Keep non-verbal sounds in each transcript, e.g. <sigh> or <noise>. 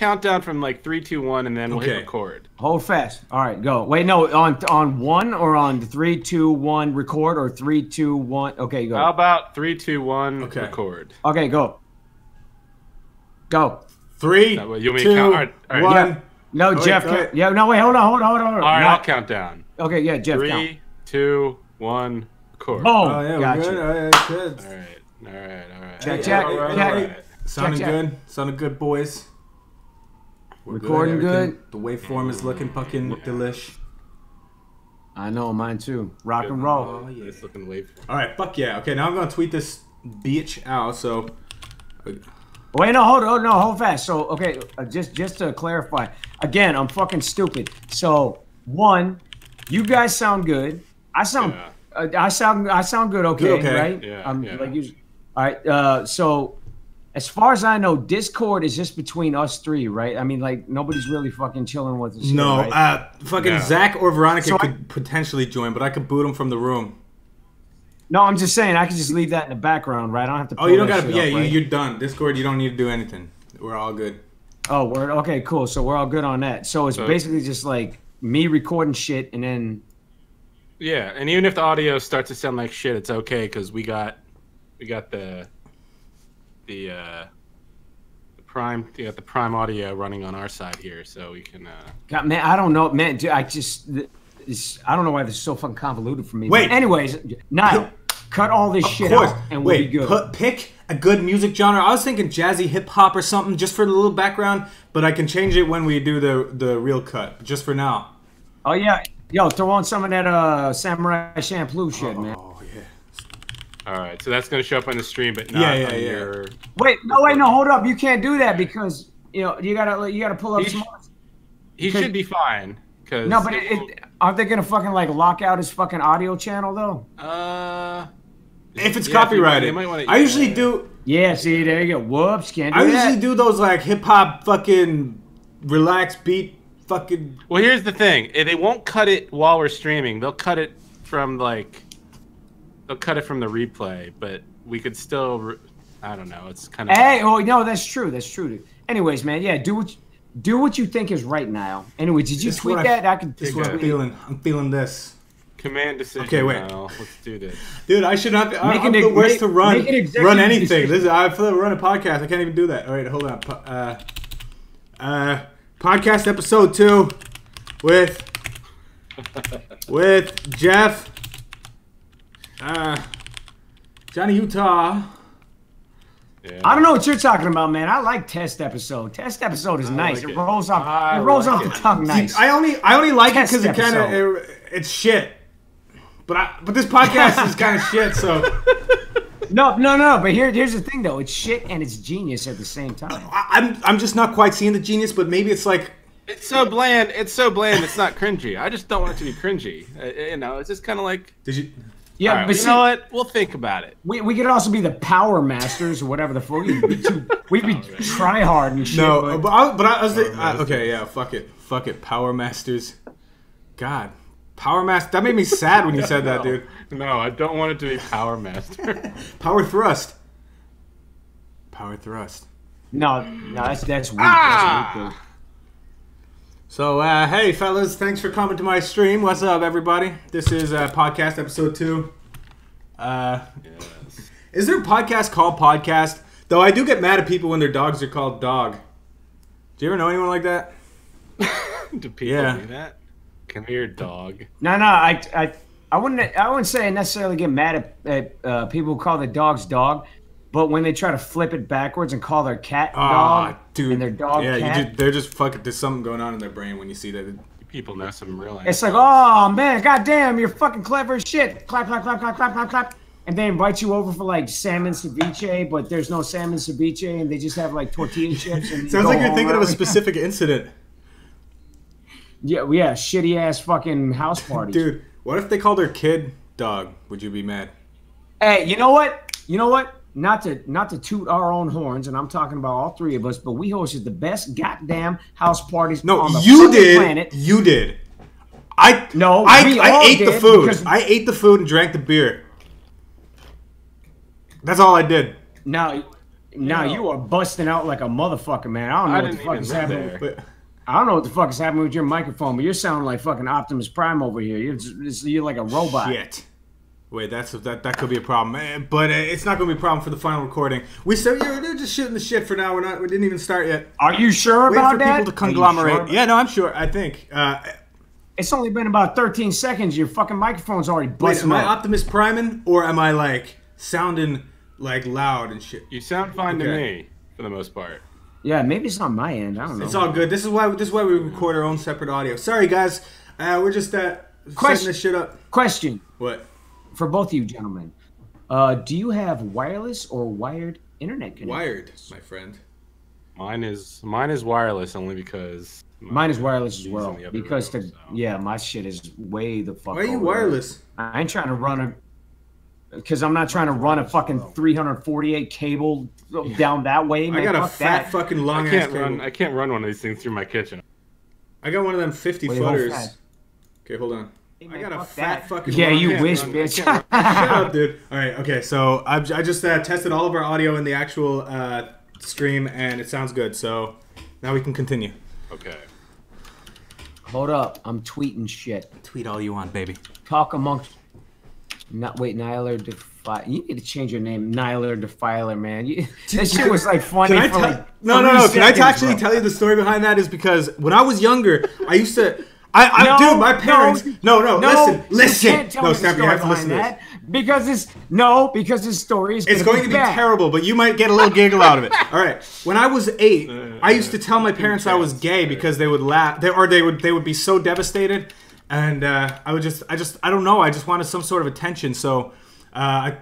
count down from like three, two, one, and then we'll hit record. Hold fast. All right, go. Wait, no, on on one or on three, two, one, record or three, two, one. Okay, go. How about three, two, one, Okay. record? Okay, go. Go. Three, That way, you want me to two, count? All right, all right. one. Yeah. No, oh, wait, Jeff. go count- Yeah, no, wait, hold on, hold on, hold on. Hold on. All right, No. I'll count down. Okay, yeah, Jeff. count. Three, two, one, record. Boom. Oh yeah, Gotcha. good. Oh, all right, good. All right, all right, all right. Check, Hey, check, all right, check. all right. Sounding Check, check. good. Sounding good, boys. We're Recording everything- good. The waveform is looking fucking delish. I know, mine too. Rock and roll. Oh yeah. It's looking wave. All right, fuck yeah. Okay, now I'm gonna tweet this bitch out. So Wait, no, hold on, no, hold fast. So, okay, uh, just just to clarify, again, I'm fucking stupid. So, one, you guys sound good. I sound, uh, I sound, I sound good. Okay, Good, okay. right? Yeah, I'm yeah. like you. All right. Uh, so, as far as I know, Discord is just between us three, right? I mean, like nobody's really fucking chilling with us. here, no, right? uh, fucking No. Zach or Veronica So I- could potentially join, but I could boot them from the room. no, I'm just saying I could just leave that in the background, right? I don't have to. Oh, you don't gotta. Yeah, up, you, right? you're done. Discord, you don't need to do anything. We're all good. Oh, we're okay, cool. So we're all good on that. So it's So- basically just like me recording shit and then Yeah, and even if the audio starts to sound like shit, it's okay because we got we got the the uh the prime we got the prime audio running on our side here, so we can. uh God, man, I don't know, man. dude, I just, this, I don't know why this is so fucking convoluted for me. Wait. But anyways, Niall, cut all this Of shit course. out and we'll Wait, be good. put, pick a good music genre. I was thinking jazzy hip hop or something, just for the little background. But I can change it when we do the the real cut. Just for now. oh yeah, yo, throw on some of that uh Samurai Champloo shit, man. Oh yeah. All right, so that's gonna show up on the stream, but not Yeah, yeah, on yeah. your. Wait, no, wait, no, hold up, you can't do that because you know you gotta you gotta pull up He some. sh- He should be fine. Cause No, but it, it, aren't they gonna fucking like lock out his fucking audio channel though? uh, If it's Yeah, if you want- copyrighted, you might wanna- I usually yeah. do. Yeah, see, there you go. Whoops, can't do I that. usually do those like hip hop fucking relaxed beat fucking. Well, here's the thing: they won't cut it while we're streaming. They'll cut it from like, they'll cut it from the replay, but we could still. Re- I don't know. It's kind of. Hey, oh no, that's true. That's true. dude. Anyways, man, yeah, do what you, do what you think is right now. Anyway, did you This tweet what I- that? I could. This is what I'm feeling. I'm feeling this, Command decision. Okay, wait. now. Let's do this. dude. I should not. Be, I, Make I'm an the worst make- to run an run anything. decision. This is, I feel run a podcast. I can't even do that. All right, hold on. Uh, uh, podcast episode two with <laughs> with Jeff, uh, Johnny Utah. Yeah. I don't know what you're talking about, man. I like test episode. Test episode is nice. like it. it. rolls off. I it rolls like off it. the tongue nice. I only I only like Test it because it kind episode. of it's shit. But I but this podcast is kind of <laughs> shit. So no, no, no. But here, here's the thing, though. It's shit and it's genius at the same time. I, I'm I'm just not quite seeing the genius. But maybe it's like It's so bland. It's so bland. It's not cringy. I just don't want it to be cringy. Uh, you know, it's just kind of like. did you? Yeah, all right, but you see, know what? We'll think about it. we, we could also be the power masters or whatever the fuck. We'd be, too, we'd be <laughs> try hard and shit. No, but- but I, but I was thinking, Power Masters. okay, yeah, fuck it, fuck it, Power Masters. God, Power Master. That made me sad when you said that, <laughs> dude. No, I don't want it to be Power Master. <laughs> Power Thrust. Power Thrust. no, no, that's that's weak. Ah! That's weak dude. So, uh, hey, fellas, thanks for coming to my stream. What's up, everybody? This is uh, podcast episode two. Uh, yes. is there a podcast called Podcast? Though I do get mad at people when their dogs are called Dog. Do you ever know anyone like that? <laughs> Do people Yeah. do that? Come here, dog. No, no, I, I, I wouldn't, I wouldn't say I necessarily get mad at, at uh, people who call the dogs dog, but when they try to flip it backwards and call their cat dog, dude. and their dog yeah, cat, You just, they're just fucking. There's something going on in their brain when you see that. People know some real. it's like, oh man, goddamn, you're fucking clever as shit. Clap, clap, clap, clap, clap, clap, clap. And they invite you over for like salmon ceviche, but there's no salmon ceviche, and they just have like tortilla chips. And Sounds go like you're home thinking of a specific incident. <laughs> Yeah, yeah, shitty ass fucking house <laughs> parties. Dude, what if they called their kid dog? Would you be mad? Hey, you know what? You know what? Not to not to toot our own horns, and I'm talking about all three of us, but we hosted the best goddamn house parties No, on the you did. planet. You did. I No, I, we I all ate the food. I ate the food and drank the beer. That's all I did. No, Now Yo. you are busting out like a motherfucker, man. I don't know I what the fuck is happening. there. But I don't know what the fuck is happening with your microphone, but you're sounding like fucking Optimus Prime over here. You're just, you're like a robot. shit. Wait, that's that that could be a problem, Eh, but uh, it's not going to be a problem for the final recording. We said yeah, they're just shooting the shit for now. We're not. We didn't even start yet. Are you sure Wait about for that? people to conglomerate. sure? Yeah, no, I'm sure. I think. Uh, It's only been about 13 seconds. Your fucking microphone's already wait, busting am I up. Optimus Priming or am I like sounding like loud and shit? You sound fine to me for the most part. yeah, maybe it's on my end. I don't know. It's all good. This is why this is why we record our own separate audio. Sorry, guys. Uh, we're just uh, setting Question. this shit up. Question What? For both of you gentlemen. Uh, do you have wireless or wired internet connection? Wired, my friend. Mine is mine is wireless only because Mine is wireless as well. the Because room, the so. yeah, my shit is way the fuck. Why are you over. wireless? I ain't trying to run a. Because I'm not trying to run a fucking 348 cable down that way. Man. I got a Fuck fat that. fucking long ass can't cable. run. I can't run one of these things through my kitchen. I got one of them 50 Wait, footers. Okay, hold on. Hey, I got a fuck fat that. fucking. Yeah, you ass- wish, run- bitch. Shut up, dude. All right, okay. So I've, I just uh, tested all of our audio in the actual uh, stream, and it sounds good. So now we can continue. Okay. Hold up, I'm tweeting shit. Tweet all you want, baby. Talk amongst. Not wait, Niler Defi. You need to change your name, Niler Defiler, man. You, that shit was like funny Can I for tell? like. no, no, three no. Can I actually bro. tell you the story behind that? Is because when I was younger, I used to. I, I No, dude, my parents. No, no, No, listen, you listen. can't tell no, me the Snap, you have to listen to behind this. that because it's no, because this story is. It's gonna to be bad. terrible, but you might get a little giggle out of it. All right. When I was eight, <laughs> I used to tell my parents I was gay because they would laugh, they, or they would they would be so devastated, and uh, I would just I just I don't know. I just wanted some sort of attention. So, uh, I,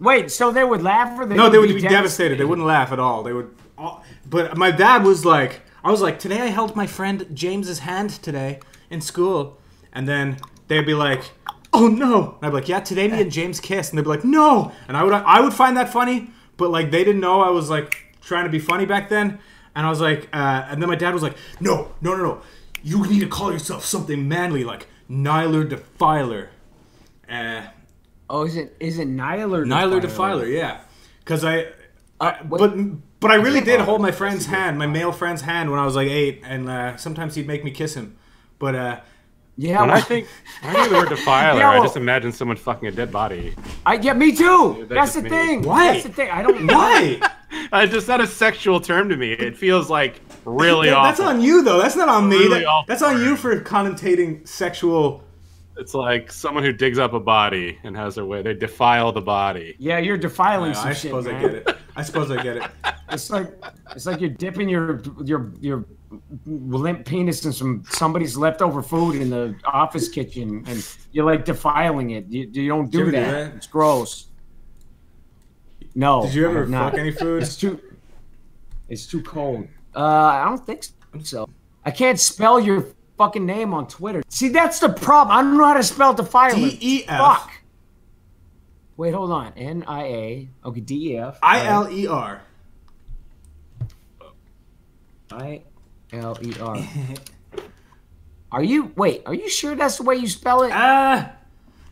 Wait, so they would laugh or they no, would they would be devastated? devastated. They wouldn't laugh at all. They would. All, but my dad was like, I was like, today I held my friend James's hand today in school, and then they'd be like, oh no, and I'd be like, yeah, today me and James kissed, and they'd be like, no, and I would I would find that funny, but like they didn't know I was like trying to be funny back then, and I was like, uh, and then my dad was like, no, no, no, no, you need to call yourself something manly like Nyler Defiler. Uh, Oh, is it is it Niler? Nyler Defiler, yeah. Because I, Uh, I- but but I really did hold my friend's hand, my male friend's hand, when I was like eight, and uh, sometimes he'd make me kiss him. But uh, Yeah, When I think when I hear the word defiler, <laughs> Yeah, I just imagine someone fucking a dead body. I yeah, me too. Dude, that's that's the just me. thing. Why? That's the thing. I don't know. why? <laughs> Uh, just not a sexual term to me. It feels like really That- awful. that's on you though. That's not on me. Really That- that's on you for connotating sexual. It's like someone who digs up a body and has their way. They defile the body. Yeah, you're defiling I, some I shit, suppose I get it. I suppose I get it. <laughs> It's like it's like you're dipping your your your limp penis in some somebody's leftover food in the office kitchen, and you're like defiling it. You, you don't do you ever do that. that? It's gross. No. Did you ever have not. fuck any food? It's too. It's too cold. Uh, I don't think so. I can't spell your fucking name on Twitter. See, that's the problem. I don't know how to spell defiler. D E F Fuck. Wait, hold on. N I A. Okay, D E F. I L E R. I L E R. <laughs> Are you wait? Are you sure that's the way you spell it? Ah.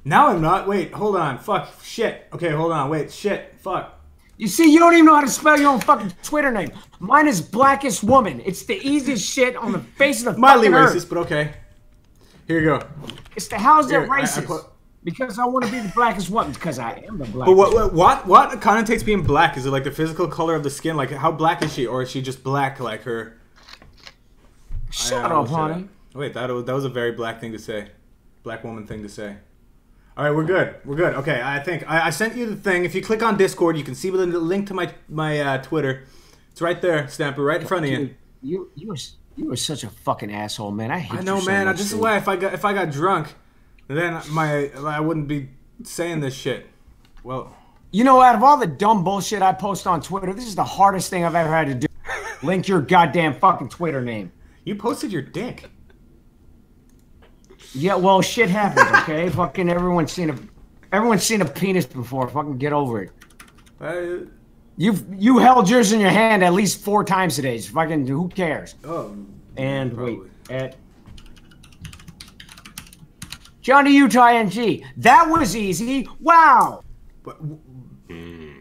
Now I'm not. Wait, hold on. Fuck. Shit. Okay, hold on. Wait. Shit. Fuck. You see, you don't even know how to spell your own fucking Twitter name. Mine is Blackest Woman. It's the easiest shit on the face of the Mildly fucking racist, earth. but okay. Here you go. It's the how's that Here, I- I racist? because I want to be the blackest woman. Because I am the blackest. But what, what what what connotates being black? Is it like the physical color of the skin? Like how black is she, or is she just black like her? Shut I up, honey. Wait, that was, that was a very black thing to say, black woman thing to say. All right, we're good. We're good. Okay, I think I, I sent you the thing. If you click on Discord, you can see the link to my my uh, Twitter. It's right there, Stamper, right in front of you. You you were you were such a fucking asshole, man. I hate I know, you so man. much, this is why if I got if I got drunk, then my I wouldn't be saying this shit. Well, You know, out of all the dumb bullshit I post on Twitter, this is the hardest thing I've ever had to do. Link your goddamn fucking Twitter name. you posted your dick. Yeah, well, shit happens, okay? fucking everyone's seen a everyone's seen a penis before. Fucking get over it. Uh, You've you held yours in your hand at least four times today. Just fucking who cares? oh, And Probably. wait, at Johnny Utah NG. That was easy. Wow. but Yeah.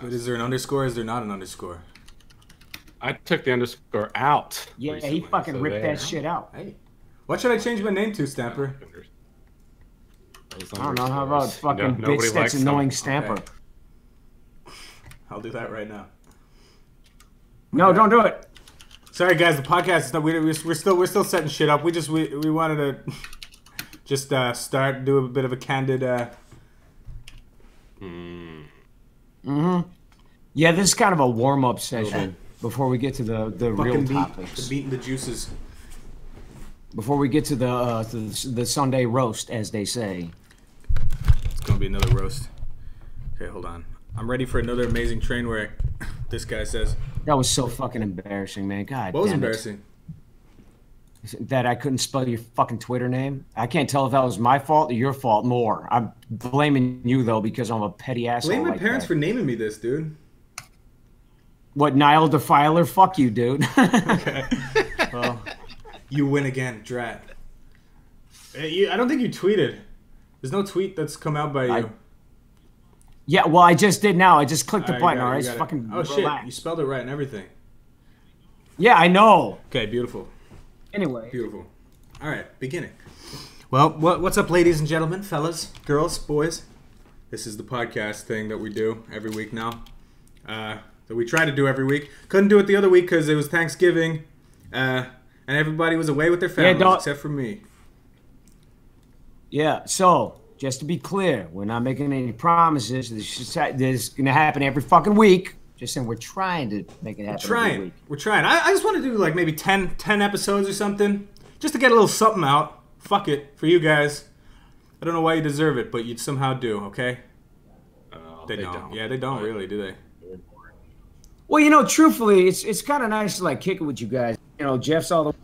But is there an underscore? Is there not an underscore? I took the underscore out. Yeah, recently, he fucking so ripped there. that shit out. Hey, what should I change my name to, Stamper? I don't know. How about fucking No- bitch nobody that's them. annoying stamper? Okay. <laughs> I'll do that right now. No, don't do it. Sorry, guys. The podcast is not. We, we're still we're still setting shit up. We just we, we wanted to <laughs> just uh, start do a bit of a candid. Uh, Yeah, this is kind of a warm up session before we get to the the real fucking beat, topics. the beat and the juices. Before we get to the uh, to the Sunday roast, as they say. It's gonna be another roast. Okay, hold on. I'm ready for another amazing train wreck. <laughs> This guy says. That was so fucking embarrassing, man. God. What was damn it. embarrassing? That I couldn't spell your fucking Twitter name. I can't tell if that was my fault or your fault more. I'm blaming you though because I'm a petty asshole. Blame my like parents that. for naming me this, dude. what Nile Defiler? Fuck you, dude. <laughs> Well, you win again, drat. Hey, I don't think you tweeted. There's no tweet that's come out by you. I- yeah, well, I just did now. I just clicked the Alright, button. you got All it, just fucking. Oh shit! You spelled it right and everything. Yeah, I know. Okay, beautiful, Anyway, beautiful. All right, beginning. Well, what, what's up, ladies and gentlemen, fellas, girls, boys? This is the podcast thing that we do every week now. Uh, that we try to do every week. Couldn't do it the other week because it was Thanksgiving, uh, and everybody was away with their families don't- except for me. yeah. So just to be clear, we're not making any promises. This is, this is gonna happen every fucking week. Just saying, we're trying to make it happen every trying. week. We're trying. I, I just want to do like maybe 10, 10 episodes or something, just to get a little something out. Fuck it for you guys. I don't know why you deserve it, but you somehow do. Okay? Oh, They, don't. Yeah, they don't really, do they? Well, you know, truthfully, it's it's kind of nice to like kick it with you guys. You know, Jeff's all the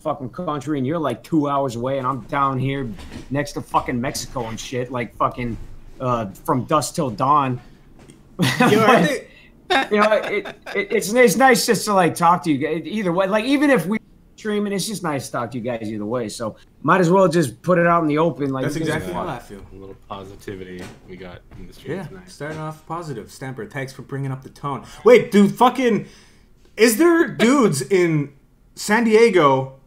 fucking country, and you're like two hours away, and I'm down here next to fucking Mexico and shit, like fucking uh, from dusk till dawn. <laughs> You know, you know, it, it, it's it's nice just to like talk to you guys either way. Like even if we streaming, it's just nice to talk to you guys either way. So might as well just put it out in the open. Like that's exactly want. how I feel. A little positivity we got in the stream Yeah, tonight. starting off positive. Stamper, thanks for bringing up the tone. Wait, dude, fucking. Is there dudes in San Diego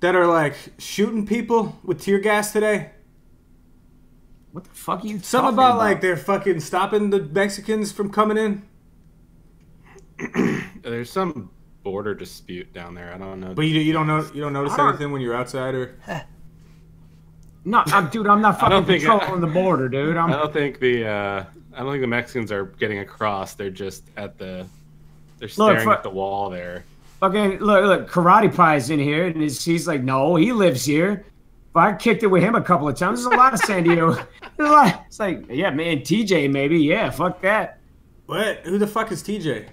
that are like shooting people with tear gas today? What the fuck are you? Something talking about like they're fucking stopping the Mexicans from coming in. <clears throat> There's some border dispute down there. I don't know. But you, you don't know you don't notice don't- anything when you're outside or <laughs> No, I'm, dude, I'm not <laughs> I don't fucking think- patrolling the border, dude. I'm I don't think the uh, I don't think the Mexicans are getting across. They're just at the they're staring for- at the wall there. Fucking look, look. Karate Pie's in here, and he's, he's like, no, he lives here. But I kicked it with him a couple of times. There's a lot of San Diego. <laughs> There's a lot. It's like, yeah, man, TJ, maybe, yeah, fuck that. what? Who the fuck is TJ?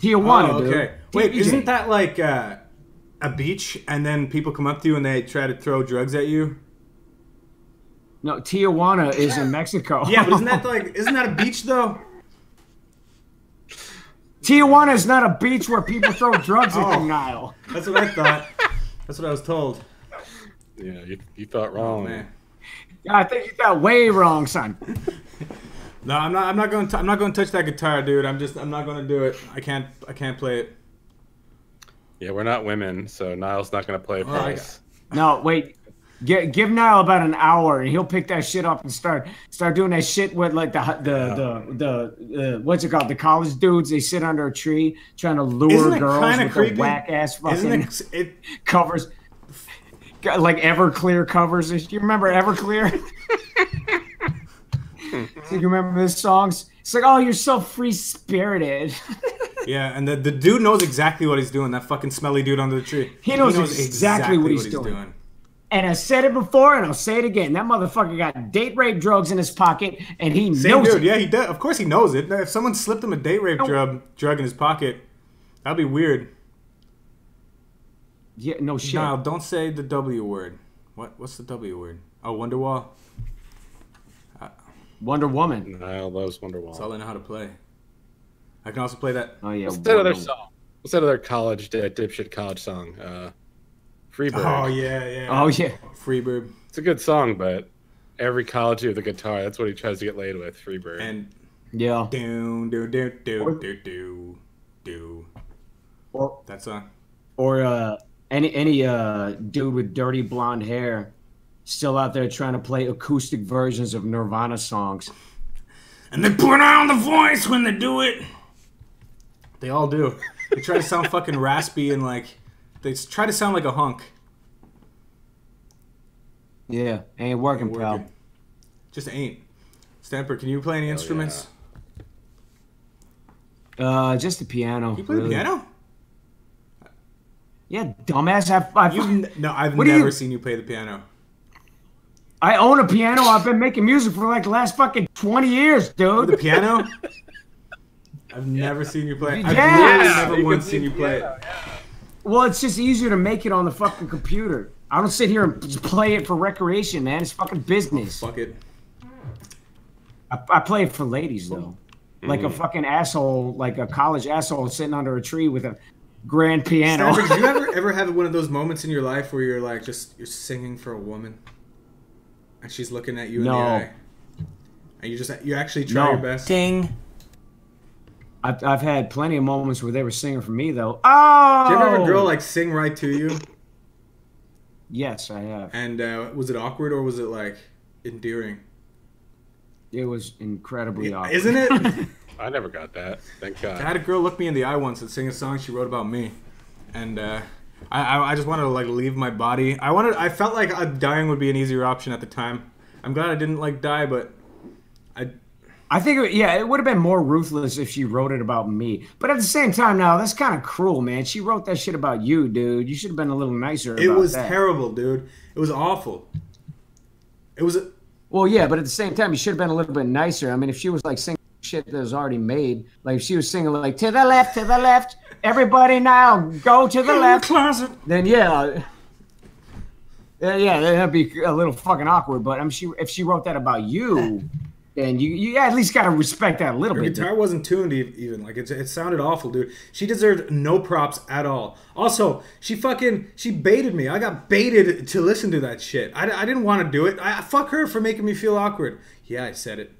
Tijuana, oh, okay. dude. Wait, TJ. isn't that like uh, a beach and then people come up to you and they try to throw drugs at you? no? Tijuana is in Mexico. Yeah, but isn't that <laughs> like isn't that a beach though? Tijuana is not a beach where people throw drugs at Oh. the Nile. That's what I thought. That's what I was told. Yeah, you, you thought Oh wrong. man. Yeah, I think you got way wrong, son. No, I'm not. I'm not going. to I'm not going to touch that guitar, dude. I'm just. I'm not going to do it. I can't. I can't play it. Yeah, we're not women, so Niall's not gonna play for I us. No, wait. Gi- give Niall about an hour, and he'll pick that shit up and start start doing that shit with like the the the the uh, what's it called? The college dudes. They sit under a tree trying to lure girls with creepy? their whack ass fucking it? It. <laughs> covers. Like Everclear covers. Do you remember Everclear? <laughs> Do you remember those songs? It's like, oh, you're so free spirited. <laughs> Yeah, and the, the dude knows exactly what he's doing. That fucking smelly dude under the tree. He knows exactly what he's doing. And I said it before, and I'll say it again. That motherfucker got date rape drugs in his pocket, and he Same knows dude. it. Yeah, he does. Of course, he knows it. If someone slipped him a date rape drug drug in his pocket, that'd be weird. Yeah, no shit. Now, don't say the W word. What? What's the W word? Oh, Wonderwall. Wonder Woman. Niall loves Wonderwall. That's all I know how to play. I can also play that. Oh yeah. What's that other song? What's that other college uh, dipshit college song? Uh, Freebird. Oh yeah, yeah. Oh yeah. Freebird. It's a good song, but every college with a guitar, that's what he tries to get laid with. Freebird. And Yeah. Do do do do do do do. Or That song. or uh, any any uh, dude with dirty blonde hair still out there trying to play acoustic versions of Nirvana songs. And they put on the voice when they do it. They all do. They try to sound <laughs> fucking raspy and like they try to sound like a hunk. Yeah, ain't working, pal. Working. Just ain't. Stamper, can you play any instruments? Uh, just the piano. You play the piano? Yeah, dumbass. I, I, You've n- no, I've never you- seen you play the piano. I own a piano. I've been making music for like the last fucking 20 years, dude. The piano? <laughs> I've never seen you play. I've Yeah. literally Yeah, never once seen you play it. Well, it's just easier to make it on the fucking computer. I don't sit here and just play it for recreation, man. It's fucking business. Fuck it. I, I play it for ladies though, like a mm. fucking asshole, like a college asshole sitting under a tree with a grand piano. Stamper, did you ever <laughs> ever have one of those moments in your life where you're like just you're singing for a woman, and she's looking at you in the eye, and you just you actually try No. your best. Ding. I've, I've had plenty of moments where they were singing for me though. Oh, Did you ever have a girl like sing right to you? Yes, I have. And uh, was it awkward or was it like endearing? It was incredibly awkward. Isn't it? <laughs> I never got that. Thank God. I had a girl look me in the eye once and sing a song she wrote about me, and uh, I, I I just wanted to like leave my body. I wanted I felt like uh, dying would be an easier option at the time. I'm glad I didn't like die, but I I think, it, yeah, it would have been more ruthless if she wrote it about me. But at the same time, now that's kind of cruel, man. She wrote that shit about you, dude. You should have been a little nicer. it was that. terrible, dude. It was awful. It was Well, yeah, but at the same time, you should have been a little bit nicer. I mean, if she was like singing shit that was already made, like if she was singing like "To the left, to the left, everybody now go to the left," closet. then yeah, yeah, yeah, that'd be a little fucking awkward. But I'm she if she wrote that about you, then you you at least gotta respect that a little Her bit. guitar wasn't tuned even. Like it, it sounded awful, dude. She deserved no props at all. Also, she fucking she baited me. I got baited to listen to that shit. I, I didn't want to do it. I fuck her for making me feel awkward. Yeah, I said it.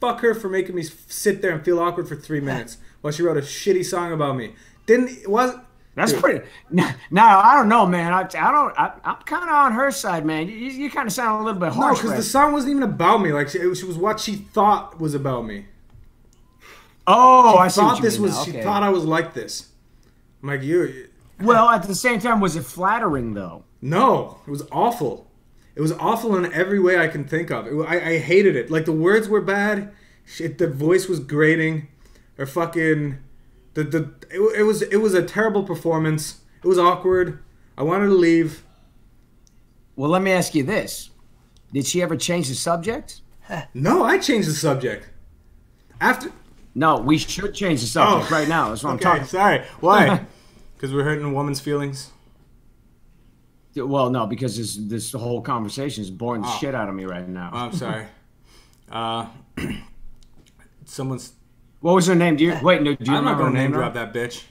Fuck her for making me sit there and feel awkward for three minutes <laughs> while she wrote a shitty song about me. Didn't it was That's pretty. Now I don't know, man. I, I don't. I, I'm kind of on her side, man. You, you kind of sound a little bit harsh. no, because the song wasn't even about me. Like she, it was, it was what she thought was about me. oh, I see. what Thought this was. now. She thought I was like this. I'm like you. <laughs> Well, at the same time, was it flattering though? No, it was awful. It was awful in every way I can think of. It, I, I hated it. Like the words were bad. Shit, the voice was grating. Or fucking the the it, it was it was a terrible performance. It was awkward. I wanted to leave. Well, let me ask you this: Did she ever change the subject? <laughs> No, I changed the subject. After No, we should change the subject Oh, right now. That's what <laughs> okay, I'm talking. sorry. Why? <laughs> Because we're hurting a woman's feelings. Well, no, because this this whole conversation is boring the Oh. shit out of me right now. Oh, I'm sorry. uh, <clears throat> someone's. What was her name? Do you <laughs> wait? No, do you I'm not remember her gonna name name? drop that bitch.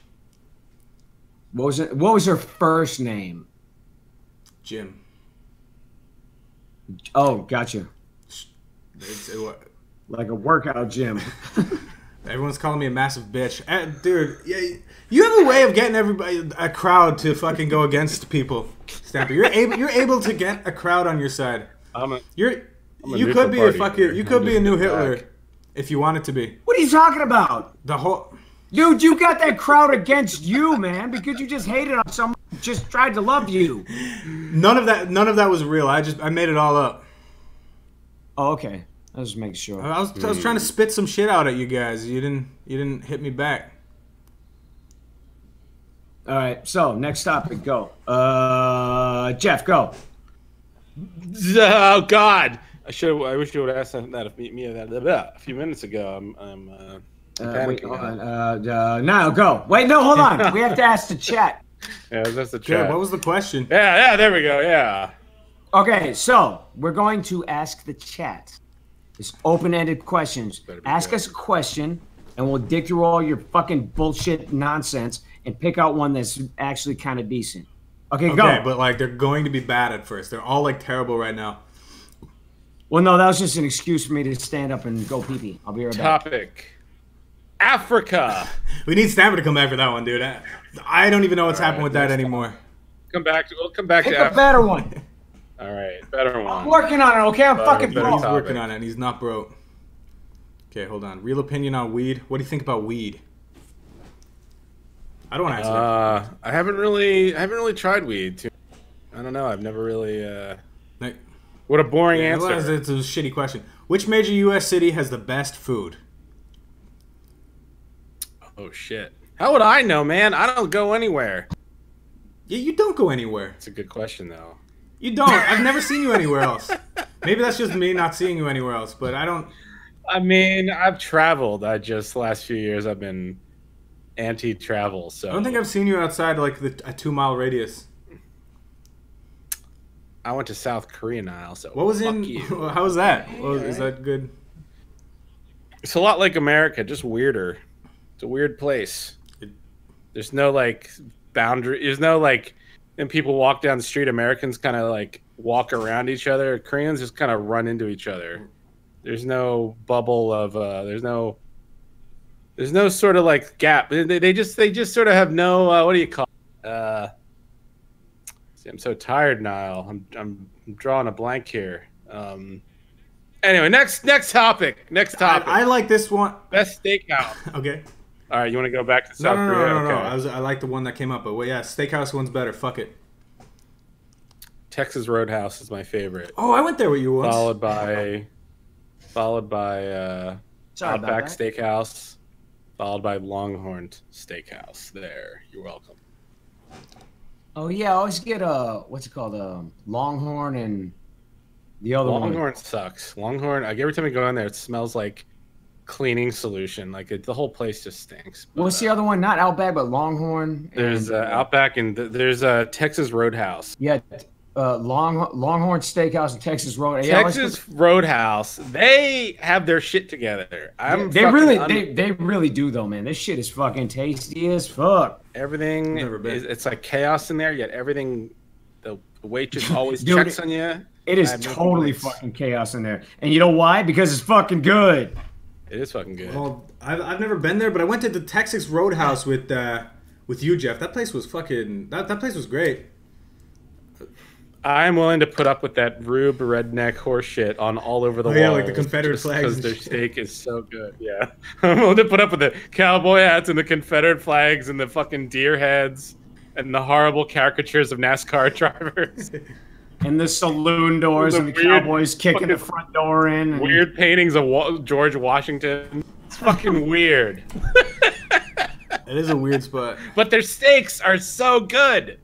What was it? What was her first name? Jim. Oh, gotcha. It's, it, wa- Like a workout gym. <laughs> <laughs> Everyone's calling me a massive bitch, Eh, dude. Yeah, you have a way of getting everybody, a crowd, to fucking go against people. Stamper, you're able, you're able to get a crowd on your side. I'm a, You're, I'm a you could be a fucking, here. you could be a new Hitler, back. If you want it to be. what are you talking about? The whole, Dude, you got that crowd against you, man, because you just hated on someone who just tried to love you. none of that, none of that was real. I just, I made it all up. Oh, okay. I was just making sure. I was, I was trying to spit some shit out at you guys. You didn't, you didn't hit me back. All right, so next topic, go. Uh, Jeff, go. <laughs> oh God! I should. I wish you would have asked that of me, me that a few minutes ago. I'm. I'm uh, Uh, wait, hold now. on. Uh, uh, now, go. Wait, no, hold on. We have to ask the chat. <laughs> Yeah, that's the Yeah. chat. What was the question? yeah, yeah. There we go. Yeah. Okay, so we're going to ask the chat. It's open-ended questions. Ask good. us a question, and we'll dig through all your fucking bullshit nonsense and pick out one that's actually kind of decent. Okay, Okay, go. but like they're going to be bad at first. They're all like terrible right now. Well, no, that was just an excuse for me to stand up and go pee pee. I'll be right back. Topic: Africa. <laughs> We need Stamper to come back for that one, dude. I, I don't even know what's All happening right, with that anymore. Come back. To, we'll come back Pick to a Africa. better one. All right, better one. I'm working on it. Okay, I'm Better, fucking better He's broke. topic. working on it, and he's not broke. Okay, hold on. Real opinion on weed. What do you think about weed? I don't want to answer that. Uh, I haven't really, I haven't really tried weed. Too. I don't know. I've never really. Uh, Like, what a boring yeah, answer. it's a shitty question. Which major U.S. city has the best food? Oh shit. How would I know, man? I don't go anywhere. Yeah, you don't go anywhere. It's a good question though. You don't. I've never seen you anywhere else. <laughs> Maybe that's just me not seeing you anywhere else, but I don't. I mean, I've traveled. I just last few years I've been anti-travel. So I don't think I've seen you outside like the, a two mile radius. I went to South Korea now. So What was fuck in? You. <laughs> How was that? What was, is that good? It's a lot like America, just weirder. It's a weird place. There's no like boundary. There's no like. And people walk down the street. Americans kind of like walk around each other. Koreans just kind of run into each other. There's no bubble of. uh There's no. There's no sort of like gap. They, they just they just sort of have no. Uh, what do you call? It? Uh, see, I'm so tired, Niall. I'm I'm, I'm drawing a blank here. Um, anyway, next next topic. Next topic. I, I like this one. Best steakhouse. <laughs> Okay. All right, you want to go back to South no, no, Korea? no, no, no. okay. I, was, I like the one that came up, but well, yeah, steakhouse one's better. Fuck it. Texas Roadhouse is my favorite, Oh, I went there with you once. followed by, followed by uh, Sorry about Outback. Steakhouse, followed by Longhorn Steakhouse. There, you're welcome. Oh yeah, I always get a what's it called, um, Longhorn and the other one. Longhorn sucks. Longhorn. Like every time I go in there, it smells like cleaning solution. Like it, the whole place just stinks. But, What's the uh, other one? Not Outback, but Longhorn. There's uh, Outback and th- there's uh, Texas Roadhouse. yeah, uh, Long Longhorn Steakhouse and Texas Road. Yeah, I Texas Roadhouse. They have their shit together. I'm they fucking really, un- they, they really do though, man. This shit is fucking tasty as fuck. Everything Never been. is it's like chaos in there, yet everything the, the waitress <laughs> always Dude, checks on you. It is I have no totally fucking chaos in there, and you know why? Because it's fucking good. It is fucking good. Well, I've, I've never been there, but I went to the Texas Roadhouse with uh, with you, Jeff. That place was fucking. That, that place was great. I'm willing to put up with that rube redneck horse shit on all over the Oh, wall. yeah, like the Confederate flags because their steak is so good. Yeah, <laughs> I'm willing to put up with the cowboy hats and the Confederate flags and the fucking deer heads and the horrible caricatures of NASCAR <laughs> drivers. <laughs> And the saloon doors The and the weird cowboys kicking the front door in. And weird paintings of Wa- George Washington. It's fucking weird. It is a weird spot. but their steaks are so good.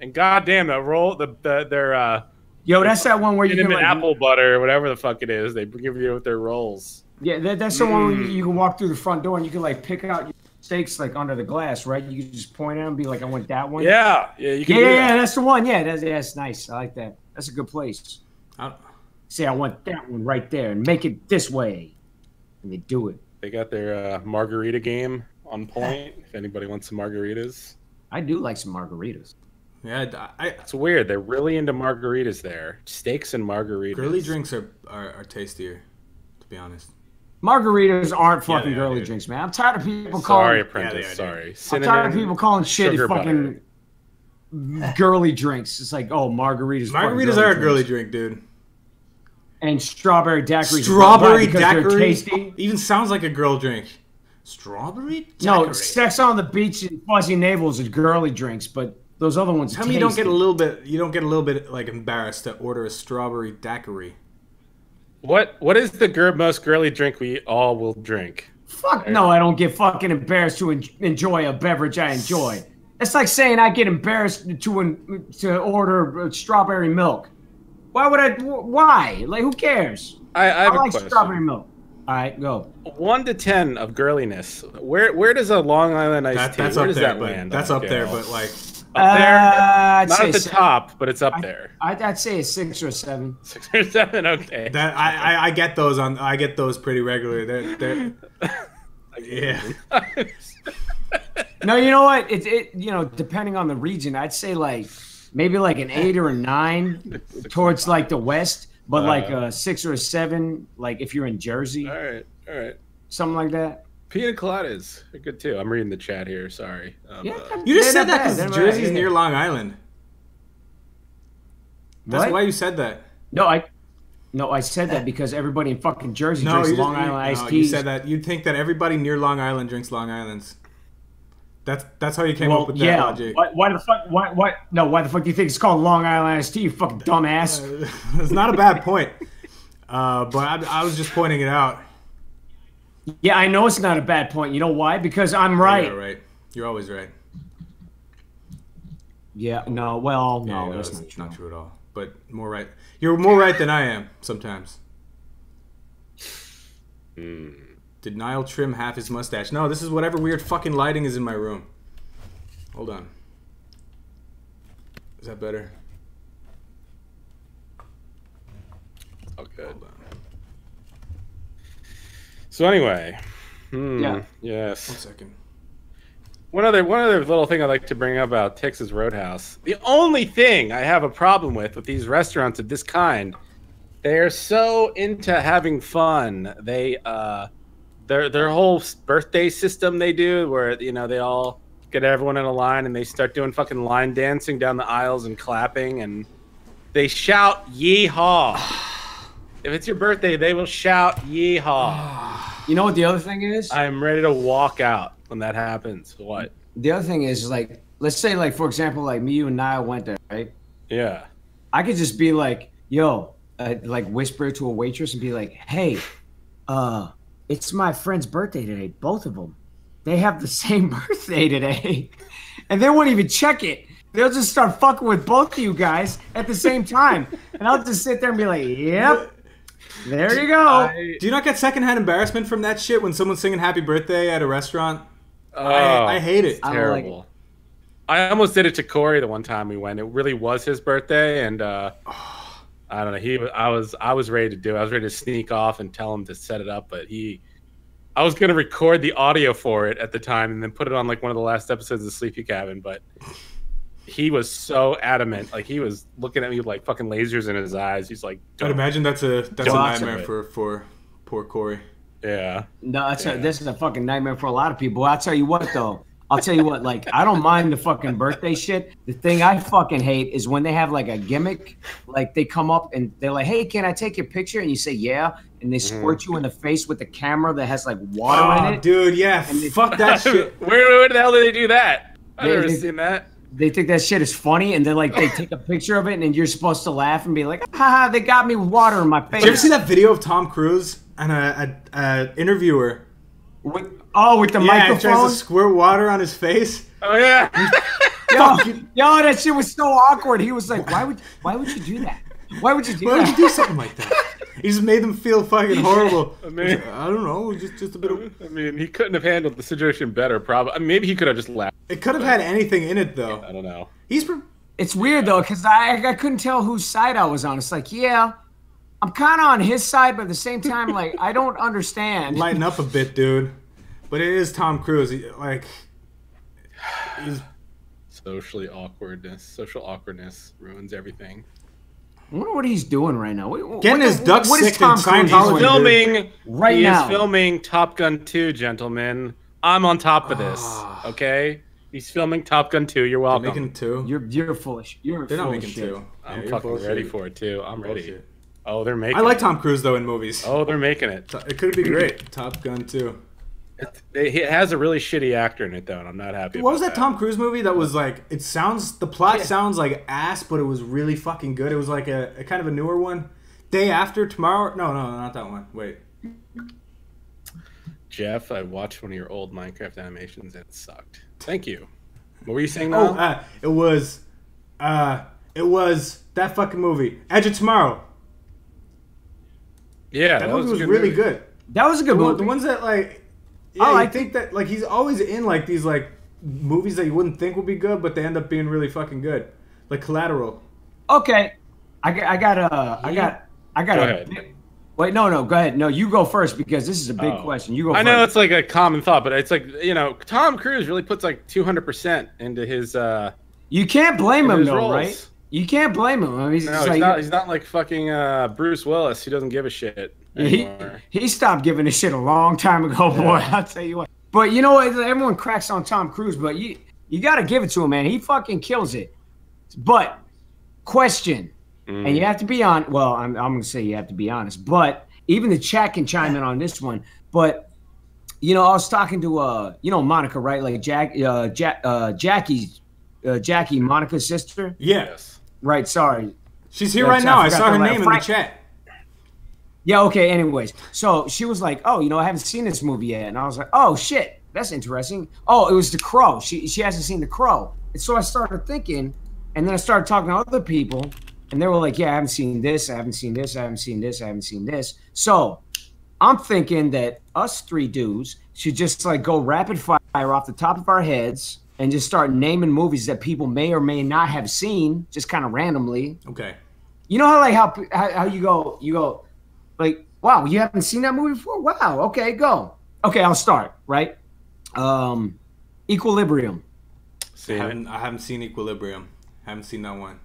And goddamn, the roll, the, the their uh, Yo, that's that one where you can like, apple butter, or whatever the fuck it is, they give you with their rolls. yeah, that, that's the one where you, Mm. can walk through the front door and you can like pick out your steaks like under the glass, right? You can just point at them and be like, I want that one. Yeah, yeah, you can yeah, that. yeah, that's the one. Yeah, that's, that's nice. I like that. That's a good place. I, Say, I want that one right there and make it this way, and they do it. They got their uh, margarita game on point. if anybody wants some margaritas, I do like some margaritas. Yeah, I, I it's weird. They're really into margaritas there. Steaks and margaritas. girly drinks are, are are tastier, to be honest. Margaritas aren't fucking they are, girly dude. drinks, man. I'm tired of people Sorry, calling. apprentice. Yeah, they are, sorry. I'm tired of people calling shit sugar fucking girly drinks. It's like, oh, margaritas. Margaritas are a drinks. girly drink, dude. And strawberry daiquiris. Strawberry Why? Daiquiri tasty. even sounds like a girl drink. Strawberry Daiquiri. No, daiquiri. sex on the beach and fuzzy navels are girly drinks, but those other ones. Tell me you don't get a little bit. You don't get a little bit like embarrassed to order a strawberry daiquiri. What What is the gir- most girly drink we all will drink? Fuck no, I don't get fucking embarrassed to en- enjoy a beverage I enjoy. It's like saying I get embarrassed to en- to order uh, strawberry milk. Why would I? Why? Like, who cares? I, I I, have a like question. strawberry milk. All right, go. One to ten of girliness. Where Where does a Long Island iced That, tea? that's where up does there, that land? that's up the there. But like, up there. Uh, I'd Not say at the se- top, but it's up there. I'd, I'd say six or seven. Six or seven. Okay. that I, I I get those on. I get those pretty regularly. They're, they're <laughs> yeah. No, you know what? It, it you know, depending on the region, I'd say like maybe like an eight or a nine <laughs> towards like the west. but like Uh, a six or a seven, like if you're in Jersey, All right, all right. something like that. Pina coladas are good too. I'm reading the chat here. Sorry. Um, Yeah, uh, You just said that because Jersey's yeah. near Long Island. That's What? why you said that. No, I, no, I said that because everybody in fucking Jersey No, drinks you, Long Island iced no, teas. you said that. You'd think that everybody near Long Island drinks Long Islands. That's that's how you came well, up with that yeah. logic. Why, why the fuck? Why, why? No, why the fuck do you think it's called Long Island iced tea? You fucking dumbass. <laughs> it's not a bad point, uh, but I, I was just pointing it out. Yeah, I know it's not a bad point. You know why? Because I'm right. You're right. You're always right. Yeah. No. Well, Yeah, no, no, that's it's not true. not true at all. But more right. You're more right than I am sometimes. hmm. Did Niall trim half his mustache? No, this is whatever weird fucking lighting is in my room. Hold on. Is that better? Oh, good. Hold on. So anyway, hmm, Yeah. One yes. second. One other one other little thing I'd like to bring up about Texas Roadhouse. The only thing I have a problem with with these restaurants of this kind, they're so into having fun. They uh, their their whole birthday system they do, where you know they all get everyone in a line and they start doing fucking line dancing down the aisles and clapping and they shout yeehaw. <sighs> <sighs> if it's your birthday, they will shout yeehaw. <sighs> You know what the other thing is? I'm ready to walk out when that happens. What? the other thing is like, let's say like for example, like me, you and Niall went there, right? Yeah. I could just be like, yo, uh, like whisper to a waitress and be like, hey, uh, it's my friend's birthday today, both of them. They have the <laughs> same birthday today. and they won't even check it. They'll just start fucking with both of you guys at the same time. and I'll just sit there and be like, yep, there you go. I, Do you not get secondhand embarrassment from that shit when someone's singing happy birthday at a restaurant? oh, I, I hate it. I don't like terrible. I almost did it to Corey the one time we went. It really was his birthday, and uh, <sighs> I don't know. He, I was, I was ready to do. it. I was ready to sneak off and tell him to set it up, but he, I was gonna record the audio for it at the time and then put it on like one of the last episodes of Sleepy Cabin, but he was so adamant. Like he was looking at me with like fucking lasers in his eyes. He's like, I'd "Don't." imagine that's a that's a nightmare for for poor Corey. yeah. No, that's Yeah. a, this is a fucking nightmare for a lot of people. I'll tell you what though. I'll tell you what, like I don't mind the fucking birthday shit. The thing I fucking hate is when they have like a gimmick, like they come up and they're like, "Hey, can I take your picture?" And you say, "Yeah," and they mm-hmm. squirt you in the face with a camera that has like water Oh, in ah, it. dude, yeah, And they- fuck that <laughs> shit. where, where the hell did they do that? I've They- never they- seen that. They think that shit is funny, and then like they <laughs> take a picture of it, and then you're supposed to laugh and be like, "Haha, they got me with water in my face." Did you ever see that video of Tom Cruise and a, a, a interviewer? With, oh, with the Yeah, he tries microphone. to squirt water on his face. Oh yeah. <laughs> Yo, <laughs> yo, that shit was so awkward. He was like, "Why would, why would you do that? Why would you do Why would you do something like that? He just made them feel fucking <laughs> horrible. I mean- I don't know, just just a bit of. I mean, he couldn't have handled the situation better. Probably. I mean, maybe he could have just laughed. It could have had anything in it though. I don't know. He's pre- It's weird though, cause I I couldn't tell whose side I was on. It's like, yeah, I'm kind of on his side, but at the same time, like I don't <laughs> understand. lighten up a bit, dude. But it is Tom Cruise. He, like, he's <sighs> Socially awkwardness, social awkwardness ruins everything. I wonder what he's doing right now. What, what- Getting what- his ducks what is sicked in Tom Cruise Scientology. doing? Filming Right he now. is filming Top Gun 2, gentlemen. I'm on top of this. Ah. Okay, he's filming Top Gun 2. You're welcome. making two. You're you're foolish. You're They're full not of making shit. two. I'm Yeah, fucking bullshit. ready for it too. I'm ready. Bullshit. Oh, they're making. I like it. Tom Cruise though in movies. Oh, they're making it. It could be great. Top Gun 2. It, it has a really shitty actor in it though, and I'm not happy. What was about that Tom Cruise movie that was like? It sounds the plot sounds like ass, but it was really fucking good. It was like a, a kind of a newer one. Day after tomorrow? No, no, not that one. Wait. Jeff, I watched one of your old Minecraft animations and it sucked. Thank you. What were you saying Oh, uh, it was, uh, it was that fucking movie, Edge of Tomorrow. yeah, That, movie a was really movie. good. That was a good The, one- movie. the ones that like, yeah, I I like think that like he's always in like these like movies that you wouldn't think would be good, but they end up being really fucking good. Like Collateral. Okay, I got I got a I got I got Go a. ahead. Wait, no, no, go ahead. No, you go first because this is a big Oh. question. You go. I first. know it's like a common thought, but it's like you know, Tom Cruise really puts like 200 percent into his uh You can't blame him though, roles. right? You can't blame him. I mean, he's, No, he's like, not. He's not like fucking uh, Bruce Willis. He doesn't give a shit he, anymore. he stopped giving a shit a long time ago, <laughs> boy. I'll tell you what. But you know what? Everyone cracks on Tom Cruise, but you you got to give it to him, man. He fucking kills it. But question, Mm. and you have to be on. Well, I'm I'm gonna say you have to be honest, but even the chat can chime in on this one. But you know, I was talking to uh, you know, Monica, right? Like Jack, uh, Jack, uh, Jackie's, uh, Jackie, Monica's sister, Yes. right? Sorry, She's here Yeah, right now. I forgot saw her name in the chat. Yeah, okay, anyways. So she was like, Oh, you know, I haven't seen this movie yet. And I was like, Oh shit, that's interesting. Oh, it was the crow. She she hasn't seen the crow. And so I started thinking, and then I started talking to other people, and they were like, Yeah, I haven't seen this, I haven't seen this, I haven't seen this, I haven't seen this. So I'm thinking that us three dudes should just like go rapid fire off the top of our heads and just start naming movies that people may or may not have seen, just kind of randomly. Okay. You know how like how, how how you go you go like wow you haven't seen that movie before wow okay go okay I'll start right um Equilibrium I haven't, I haven't seen Equilibrium. Haven't seen that one.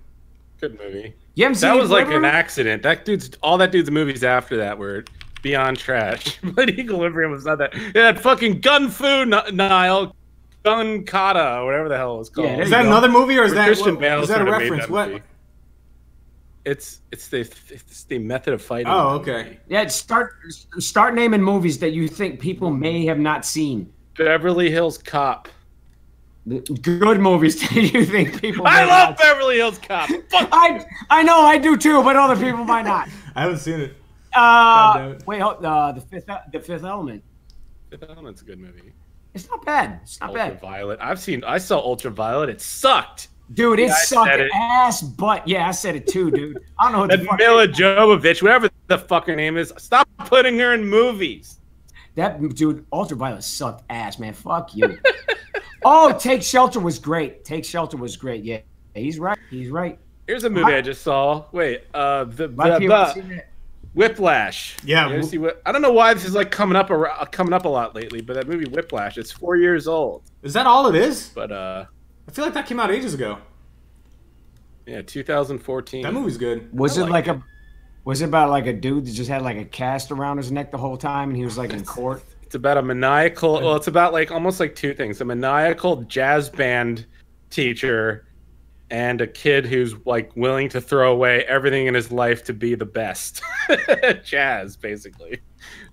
Good movie. you haven't seen That was like an accident. That dude's all that dude's movies after that were beyond trash. <laughs> but Equilibrium was not that. It had fucking gun fu N- Niall, gun kata, whatever the hell it was called. Yeah, there Is you that go. another movie or is Or that Christian what- Bale is that a sort of made reference? that What? Movie. It's it's the it's the method of fighting. Oh, okay. yeah start start naming movies that you think people may have not seen Beverly Hills Cop. Good movies <laughs> that you think people I love not- Beverly Hills Cop. Fuck. <laughs> I I know I do too but other people might not <laughs> I haven't seen it. uh it. wait hold, uh, the fifth the fifth element Fifth Element's a good movie. it's not bad it's not bad Ultraviolet. I've seen. I saw Ultraviolet. It sucked. Dude, it Yeah, sucked it. ass butt. Yeah, I said it too, dude. I don't know what the That fuck. Milla Jovovich, whatever the fuck her name is, stop putting her in movies. That dude, Ultraviolet sucked ass, man. Fuck you. <laughs> oh, Take Shelter was great. Take Shelter was great. Yeah, he's right. He's right. Here's a movie I just saw. Wait, uh, the, A the, the have seen that. Whiplash. Yeah, You ever see what? I don't know why this is like coming up a, coming up a lot lately, but that movie Whiplash, it's four years old. Is that all it is? But uh, I feel like that came out ages ago. yeah, 2014. That movie's good. Was I it like like a? Was it about like a dude that just had like a cast around his neck the whole time and he was like in court? It's about a maniacal. Well, it's about like almost like two things: a maniacal jazz band teacher and a kid who's like willing to throw away everything in his life to be the best. <laughs> jazz, basically.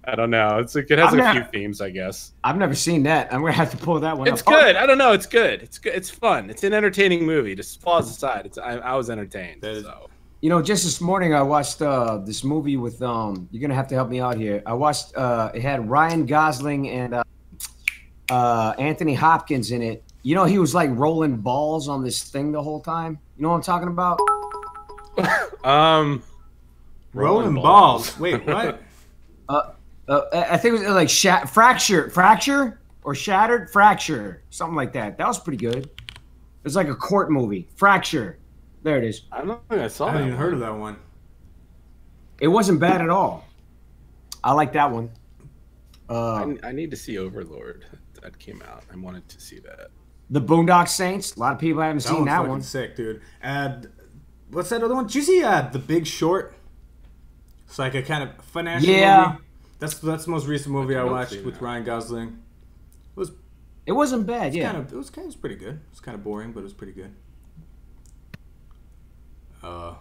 I don't know. It's like it has I'm a not- few themes, I guess. I've never seen that. I'm gonna have to pull that one It's up. good. I don't know. It's good. It's good. It's fun. It's an entertaining movie. Just pause aside. It's I, I was entertained. So. You know, just this morning I watched uh, this movie with um. You're gonna have to help me out here. I watched. Uh, it had Ryan Gosling and uh, uh, Anthony Hopkins in it. You know, he was like rolling balls on this thing the whole time. You know what I'm talking about? <laughs> Um, Rolling balls. Wait, what? <laughs> Uh, I I think it was like shat- fracture, fracture, or shattered, fracture, something like that. That was pretty good. It was like a court movie. Fracture. There it is. I don't think I saw I haven't even one. heard of that one. It wasn't bad at all. I like that one. Uh, I, I need to see Overlord. That came out. I wanted to see that. the Boondock Saints. A lot of people haven't That seen one's that one. sick, dude. And what's that other one? Did you see uh, The Big Short? It's like a kind of financial Yeah. movie. That's that's the most recent movie I don't watched with that. Ryan Gosling. It was It wasn't bad. Yeah. kind of it was kind of pretty good. It was kind of boring, but it was pretty good. Uh,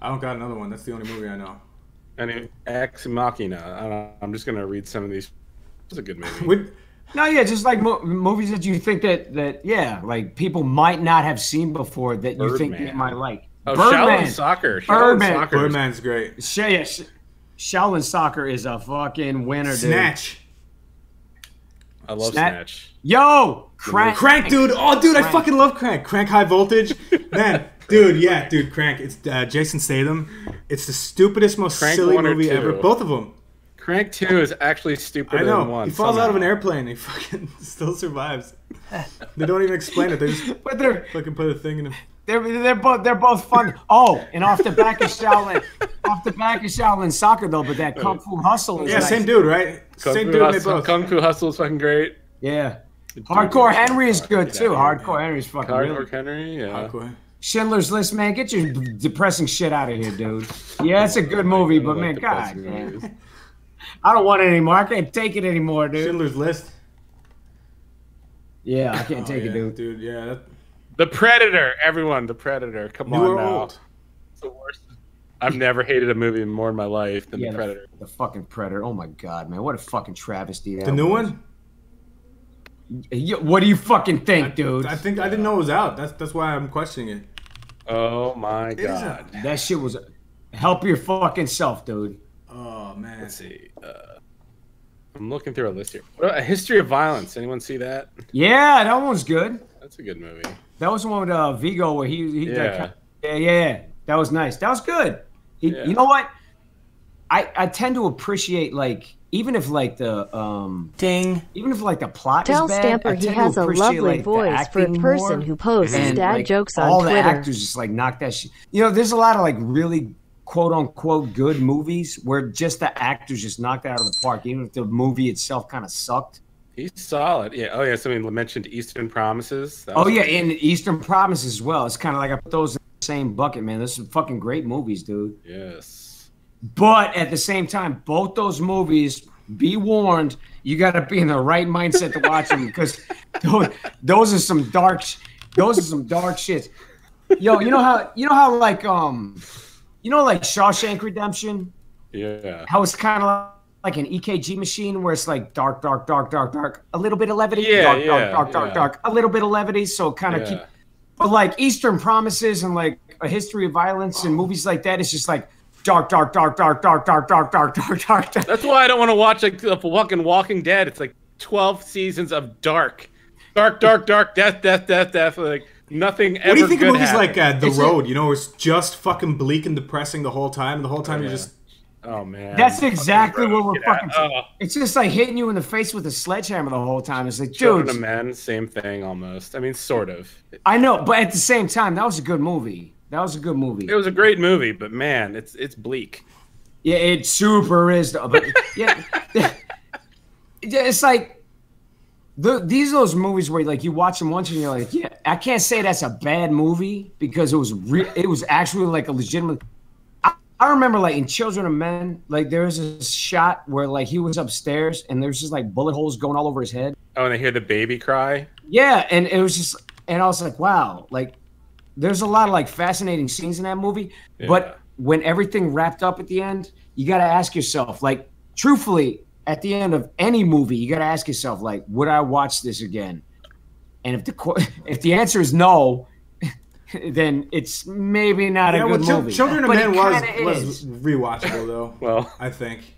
I don't got another one. That's the only movie I know. And Ex Machina. I don't, I'm just gonna read some of these. It's a good movie. <laughs> Would No, yeah, just like mo- movies that you think that that yeah, like people might not have seen before that you think they might like. oh, Birdman. Shaolin Soccer. Shaolin Birdman. Soccer. is- Birdman's great. Sh- yeah, Sh- Shaolin Soccer is a fucking winner, dude. Snatch. I love Snatch. Snatch. Yo, crank. Crank, dude. Oh, dude, I fucking love Crank. Crank High Voltage. <laughs> Man, dude, yeah, dude, Crank. It's uh, Jason Statham. It's the stupidest, most Crank silly movie ever. Both of them. Crank Two is actually stupider I know. than one. he falls out of an airplane. He <laughs> fucking still survives. they don't even explain it. They just <laughs> But they're fucking put a thing in him. They're they're both they're both fun. Oh, and off the back of Shaolin, off the back of Shaolin Soccer though, but that Kung Fu Hustle is Yeah, like- same dude, right? Kung same Fu dude made Hustle, both. Kung Fu Hustle is fucking great. Yeah, Hardcore Henry is good too. Hardcore Henry's fucking really. Hardcore Henry. Yeah. Hardcore. Schindler's List, man. Get your depressing shit out of here, dude. Yeah, it's a good movie, but man, God, man. <laughs> I don't want it anymore. I can't take it anymore, dude. Schindler's List. Yeah, I can't Oh, take yeah, it, dude. dude. Yeah, that, The Predator, everyone, The Predator. Come new on now. old? It's the worst. I've never hated a movie more in my life than Yeah, The Predator. The fucking Predator. Oh my God, man, what a fucking travesty. That The new was. one. Yeah, What do you fucking think, dude? I think I didn't know it was out. That's that's why I'm questioning it. Oh my It is god. out. That shit was. Help your fucking self, dude. Oh man. Let's see. Uh, I'm looking through a list here. What, a History of Violence. Anyone see that? Yeah, that one was good. That's a good movie. That was the one with uh, Viggo where he, he Yeah. yeah, yeah, yeah. That was nice. That was good. He, Yeah. You know what? I I tend to appreciate like even if like the um Ding. even if like the plot Tell is bad, Stamper he has a lovely like, voice for a person more. who posts and, dad like, jokes on all the actors just like knock that shit. You know, there's a lot of like really quote unquote good movies where just the actors just knocked it out of the park, even if the movie itself kind of sucked. He's solid. Yeah. Oh yeah. Somebody mentioned Eastern Promises. That Oh yeah, and Eastern Promise as well. It's kind of like I put those in the same bucket, man. Those are fucking great movies, dude. Yes. But at the same time, both those movies, be warned, you got to be in the right mindset to watch them because those, those are some dark, those are some dark shits. Yo, you know how you know how like um, you know like Shawshank Redemption, Yeah. how it's kind of like an EKG machine where it's like dark, dark, dark, dark, dark, a little bit of levity, Yeah, dark, yeah, dark, dark, dark, yeah. dark, a little bit of levity, so kind of keep but like Eastern Promises and like a history of violence and movies like that, it's just like dark, dark, dark, dark, dark, dark, dark, dark, dark, dark. dark. That's why I don't want to watch like the fucking Walking Dead. It's like 12 seasons of dark, dark, dark, dark, death, death, death, death. Like nothing ever What do you think of good movies like uh, The It's a- Road? You know, it's just fucking bleak and depressing the whole time. The whole time you're yeah. just Oh man. That's exactly what we're fucking. Oh, It's just like hitting you in the face with a sledgehammer the whole time. It's like, Children of dude, Men, same thing almost. I mean, sort of. I know, but at the same time, that was a good movie. That was a good movie. It was a great movie, but man, it's it's bleak. Yeah, it super is. But yeah, <laughs> Yeah, it's like the, these are those movies where like you watch them once and you're like, yeah, I can't say that's a bad movie because it was re- it was actually like a legitimate. I, I remember like in Children of Men, like there was a shot where like he was upstairs and there's just like bullet holes going all over his head. Oh, and they hear the baby cry. Yeah, and it was just, and I was like, wow, like there's a lot of like fascinating scenes in that movie. Yeah. But when everything wrapped up at the end, you got to ask yourself, like, truthfully, at the end of any movie, you got to ask yourself, like, would I watch this again? And if the <laughs> if the answer is no, <laughs> then it's maybe not yeah. a good Chil- movie. Children of But Men it was was rewatchable though. <laughs> Well, I think.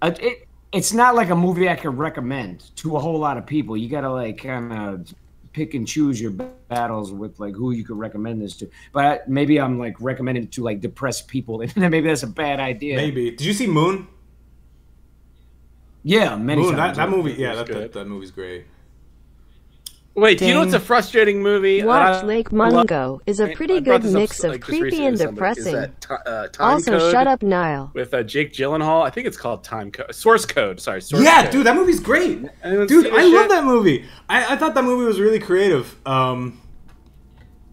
Uh, it, it's not like a movie I could recommend to a whole lot of people. You got to like kind of pick and choose your battles with like who you could recommend this to. But maybe I'm like recommending it to like depressed people, <laughs> and maybe that's a bad idea. Maybe. Did you see Moon? Yeah, many Moon. That, times. that movie. Yeah, that, that that movie's great. Wait. Do you know what's a frustrating movie? Watch I Lake love? Mungo is a pretty I good this up, mix of like, creepy and to somebody. Is depressing. that uh, Also, Code shut up, Niall with uh, Jake Gyllenhaal. I think it's called Time Code. Source Code. Sorry. Source Yeah, Code. dude, that movie's great. Dude, I this love shit? that movie. I, I thought that movie was really creative. Um,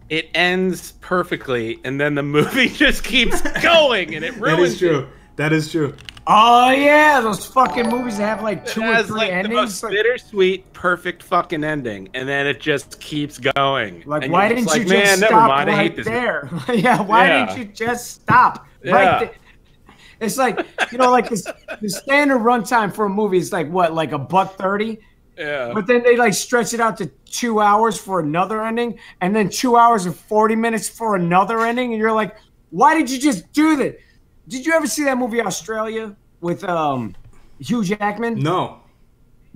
It ends perfectly, and then the movie <laughs> just keeps <laughs> going, and it that ruins is true. That is true. Oh yeah, those fucking movies that have like It two or three like the endings. most Like, bittersweet, perfect fucking ending, and then it just keeps going. like, And why didn't just you just Man, stop never mind. right I hate this. there? <laughs> yeah, why Yeah. didn't you just stop Yeah. right there? It's like you know, like this, the standard runtime for a movie is like what, like a buck thirty. Yeah. But then they like stretch it out to two hours for another ending, and then two hours and forty minutes for another ending, and you're like, why did you just do that? Did you ever see that movie Australia with um Hugh Jackman? No.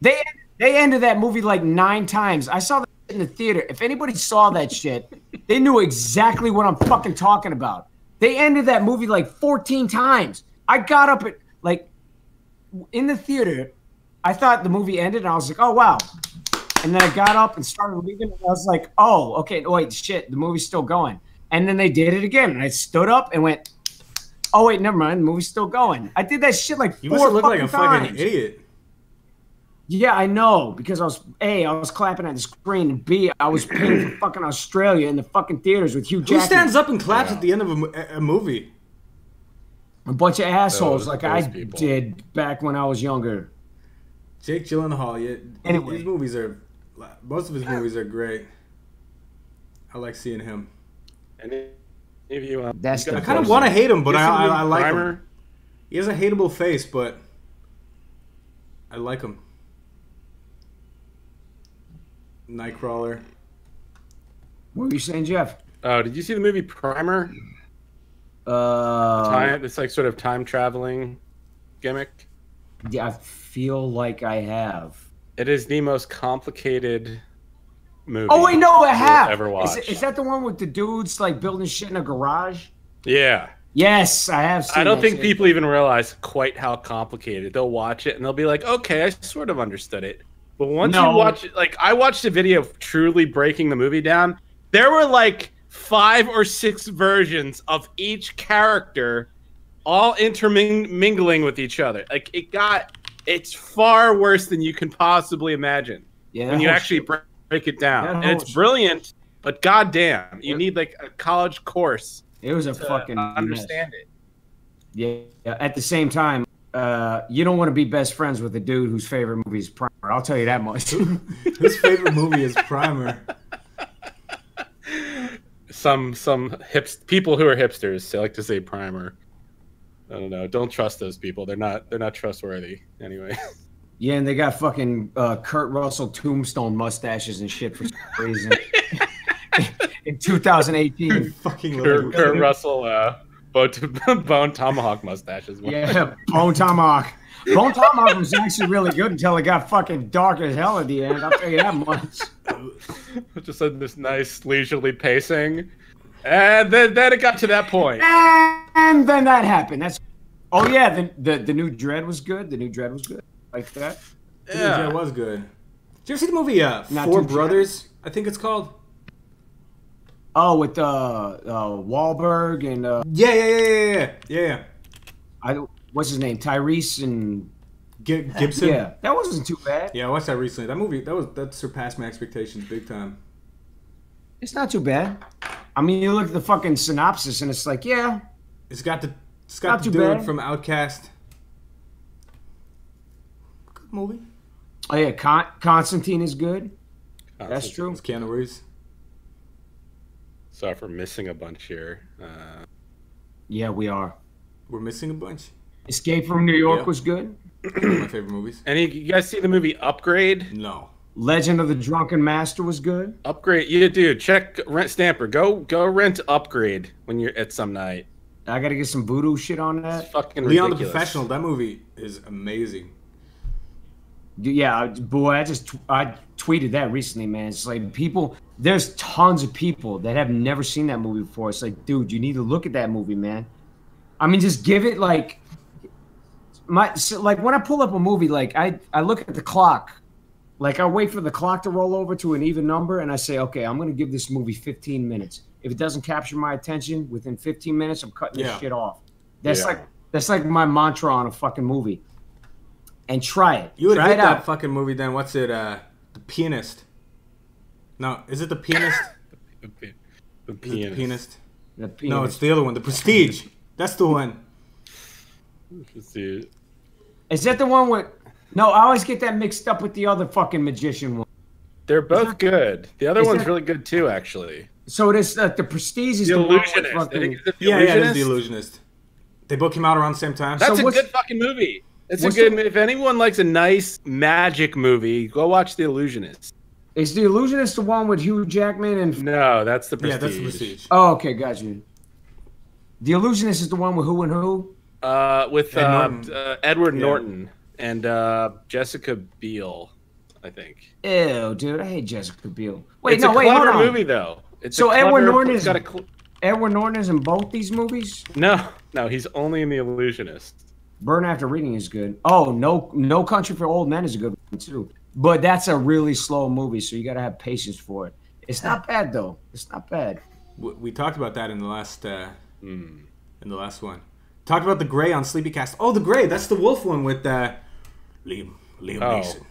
They they ended that movie like nine times. I saw that in the theater. If anybody saw that shit, they knew exactly what I'm fucking talking about. They ended that movie like 14 times. I got up at like in the theater. I thought the movie ended, and I was like, "Oh wow!" And then I got up and started leaving, and I was like, "Oh, okay, wait, shit, the movie's still going." And then they did it again, and I stood up and went, "Oh wait, never mind, the movie's still going." I did that shit like You four must have looked like a fucking fucking times. idiot. Yeah, I know because I was a I was clapping at the screen, and b I was paying for <clears throat> fucking Australia in the fucking theaters with Hugh Who Jackman. stands up and claps Yeah. at the end of a, a- a movie? A bunch of assholes Those- like I people. did back when I was younger. Jake Gyllenhaal. Yeah, Anyway. his movies are most of his movies are great. I like seeing him. Any of you? Uh, That's the I kind of want to hate him, but I, I, I like Primer? him. He has a hateable face, but I like him. Nightcrawler. What were you saying, Jeff? Oh, did you see the movie Primer? Uh, Time. It's like sort of time traveling gimmick. yeah, I feel like I have. It is the most complicated movie. Oh wait, no, I have. Ever Is, watch? it- is that the one with the dudes like building shit in a garage? Yeah. Yes, I have. Seen I don't think shit. people even realize quite how complicated. They'll watch it and they'll be like, "Okay, I sort of understood it." But once No. you watch it, like I watched a video of truly breaking the movie down. There were like five or six versions of each character, all intermingling with each other. Like it got, it's far worse than you can possibly imagine Yeah, when you actually break, break it down. And it's brilliant, but goddamn, you Yeah. need like a college course it was a to fucking understand mess. it. Yeah, yeah. At the same time, uh, you don't want to be best friends with a dude whose favorite movie is Primer. I'll tell you that much. <laughs> His favorite movie is Primer. <laughs> some some hips people who are hipsters they like to say primer. I don't know. Don't trust those people. They're not they're not trustworthy. Anyway. <laughs> yeah, and they got fucking uh, Kurt Russell tombstone mustaches and shit for some <laughs> reason. In 2018. Fucking Kurt, Kurt Russell uh bone, <laughs> bone tomahawk mustaches. Yeah, Bone Tomahawk. Bone Tomahawk was actually really good until it got fucking dark as hell at the end. I'll tell you that much. <laughs> Just had this nice leisurely pacing. And then, then it got to that point. And then that happened. That's. Oh yeah, the the, the new Dredd was good. The new Dredd was good. Like that. Yeah, Yeah. it was good. Did you ever see the movie uh, Not Four too Brothers? I think it's called. Oh, with uh, uh Wahlberg and uh, Yeah, yeah, yeah, yeah, yeah, yeah. yeah. I what's his name, Tyrese and Gi- Gibson. yeah, that wasn't too bad. Yeah, I watched that recently. That movie that was that surpassed my expectations big time. It's not too bad. I mean, you look at the fucking synopsis and it's like, yeah, It's got the it's got the dude bad. from OutKast. Good movie. oh yeah, Con- Constantine is good. That's true. It's Keanu Reeves. Sorry for missing a bunch here. Uh, Yeah, we are. We're missing a bunch. Escape from New York Yeah. was good. One of my favorite movies. any you guys see the movie Upgrade? No. Legend of the Drunken Master was good. Upgrade, yeah, dude. Check rent Stamper. Go go rent Upgrade when you're at some night. I gotta get some voodoo shit on It's that. fucking Leon the. Professional. That movie is amazing. Yeah, boy, I just I tweeted that recently, man. It's like people, there's tons of people that have never seen that movie before. It's like, dude, you need to look at that movie, man. I mean, just give it like my so, like when I pull up a movie, like I I look at the clock, like I wait for the clock to roll over to an even number, and I say, okay, I'm gonna give this movie 15 minutes. If it doesn't capture my attention within 15 minutes, I'm cutting Yeah. this shit off. That's Yeah. like that's like my mantra on a fucking movie. And try it. You would try hate it that fucking movie then. What's it? Uh, the Pianist. No, is it the Pianist? <laughs> The, pi- the Is it the pianist. Pianist? No, it's the other one. The Prestige. That's the one. Let's see. Is that the one with? No, I always get that mixed up with the other fucking magician one. They're both good. The other is one's that- really good too, actually. So it is uh, the Prestige is The the, Illusionist. I fucking- think it's the Yeah, yeah, it is the Illusionist. They both came out around the same time. That's So a what's- good fucking movie. It's a good. the- if anyone likes a nice magic movie, go watch The Illusionist. Is the Illusionist the one with Hugh Jackman and? No, that's the Prestige. yeah, that's the Prestige. Oh, okay, got you. The Illusionist is the one with who and who? Uh, with Ed uh, Norton. uh, Edward Yeah. Norton and uh, Jessica Biel, I think. Ew, dude, I hate Jessica Biel. Wait, it's no, a wait, hold clever on. movie though. It's So a Edward clever- Norton it's is- got a cl- Edward Norton is in both these movies. no, no. He's only in The Illusionist. Burn After Reading is good. Oh, no, No Country for Old Men is a good one too. But that's a really slow movie, so you gotta have patience for it. It's not bad though. It's not bad. We, we talked about that in the last uh, Hmm. in the last one. Talked about the Grey on Sleepycast. Oh, the Grey. That's the Wolf one with uh, Liam Liam Oh. Neeson.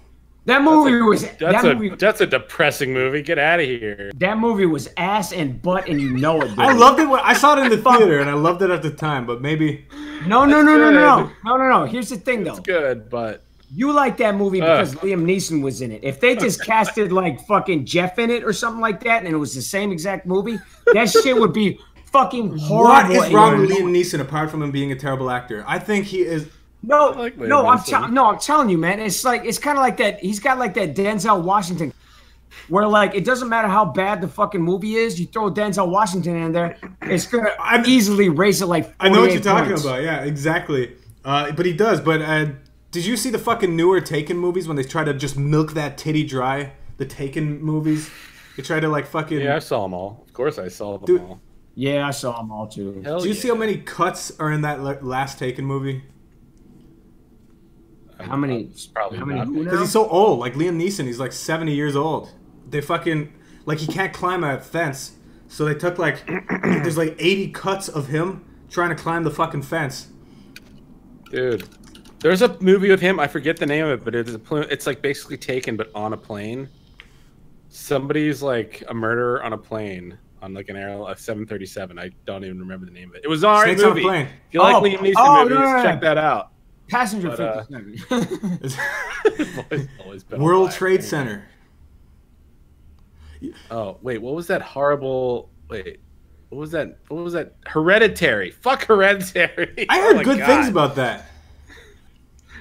That movie was That's that a movie. that's a depressing movie. Get out of here. That movie was ass and butt, and you know it. Dude. I loved it when I saw it in the theater, and I loved it at the time. But maybe No, no, no, no, no, no, no, no, no. Here's the thing, though. It's good, but You like that movie Ugh. because Liam Neeson was in it. If they just <laughs> casted like fucking Jeff in it or something like that, and it was the same exact movie, that shit would be fucking horrible. what is wrong with Liam Neeson apart from him being a terrible actor? I think he is. No, like no, I'm Neeson. no, I'm telling you, man. It's like it's kind of like that. He's got like that Denzel Washington, where like it doesn't matter how bad the fucking movie is, you throw Denzel Washington in there, it's gonna I'm- easily raise it like. I know what you're 48 talking points. about. Yeah, exactly. Uh, but he does. But uh, did you see the fucking newer Taken movies when they try to just milk that titty dry? The Taken movies. They try to like fucking. yeah, I saw them all. Of course, I saw them Dude. all. Yeah, I saw them all too. Hell Do you yeah. see how many cuts are in that last Taken movie? How many? Probably How many? not. Because he's so old. Like Liam Neeson, he's like 70 years old. They fucking like he can't climb a fence, so they took like <clears throat> there's like 80 cuts of him trying to climb the fucking fence. Dude, there's a movie with him. I forget the name of it, but it's a pl- it's like basically taken, but on a plane. Somebody's like a murderer on a plane on like an air a 737. I don't even remember the name of it. It was an alright on a movie. plane. If you like Oh, Liam Neeson oh, movies, no, no, no. check that out. Passenger But, uh, 57. Always- <laughs> <laughs> always been World Trade thing. Center. Oh wait, what was that horrible? Wait, what was that? What was that? Hereditary. Fuck Hereditary. <laughs> I Oh heard my good God. things about that.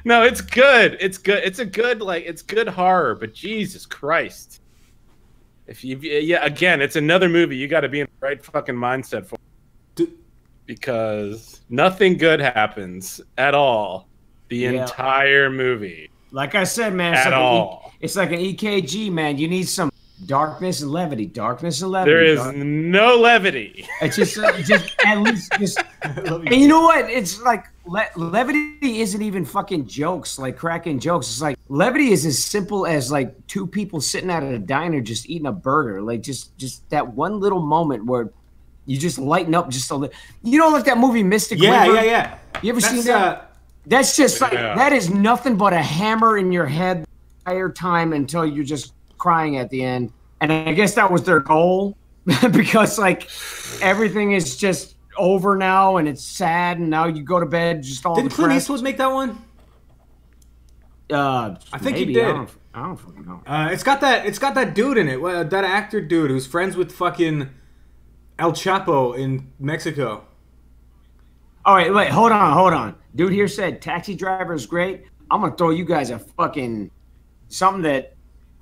No, it's good. It's good. It's a good like it's good horror, but Jesus Christ. If you yeah, again, it's another movie you got to be in the right fucking mindset for Dude, because nothing good happens at all the Yeah. entire movie. like I said, man, it's At like, all. An e, it's like an EKG, man. You need some darkness and levity. Darkness and levity. There is dark- no levity. It's just, uh, just <laughs> at least, just. <laughs> And you know what? It's like le- levity isn't even fucking jokes, like cracking jokes. It's like levity is as simple as like two people sitting at a diner just eating a burger. Like just, just that one little moment where you just lighten up just a little. You know, like that movie Mystic Yeah, River. yeah, yeah. You ever That's, seen that? uh, That's just like Yeah. that is nothing but a hammer in your head the entire time until you're just crying at the end. And I guess that was their goal <laughs> because like everything is just over now and it's sad and now you go to bed just all didn't Clint. Eastwood make that one? Uh, I think he maybe, I did. don't, I don't fucking know. Uh, it's got that. It's got that dude in it. uh, That actor dude who's friends with fucking El Chapo in Mexico. All right, wait, hold on, hold on. Dude here said Taxi Driver is great. I'm gonna throw you guys a fucking something that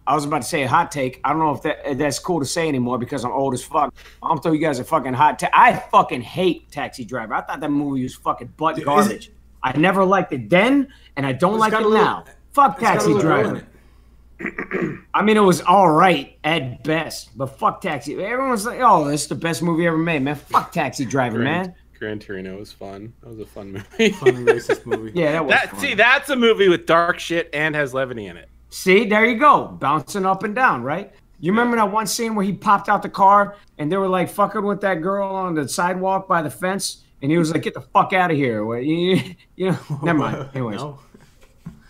I was about to say a hot take. I don't know if that if that's cool to say anymore because I'm old as fuck. I'm gonna throw you guys a fucking hot take. I fucking hate Taxi Driver. I thought that movie was fucking butt it- garbage. I never liked it then, and I don't It's like it little- now. Fuck It's Taxi little girl in Driver. <clears throat> I mean, it was all right at best, but fuck Taxi. Everyone's like, "Oh, this is the best movie ever made, man." Fuck Taxi Driver, man. Gran, Gran Torino was fun. That was a fun movie. Funny racist <laughs> movie. Yeah, that was. that fun. see, that's a movie with dark shit and has levity in it. See, there you go, bouncing up and down, right? You remember that one scene where he popped out the car and they were like fucking with that girl on the sidewalk by the fence, and he was like, "Get the fuck out of here!" Well, you, you know, <laughs> never mind. Anyways, No.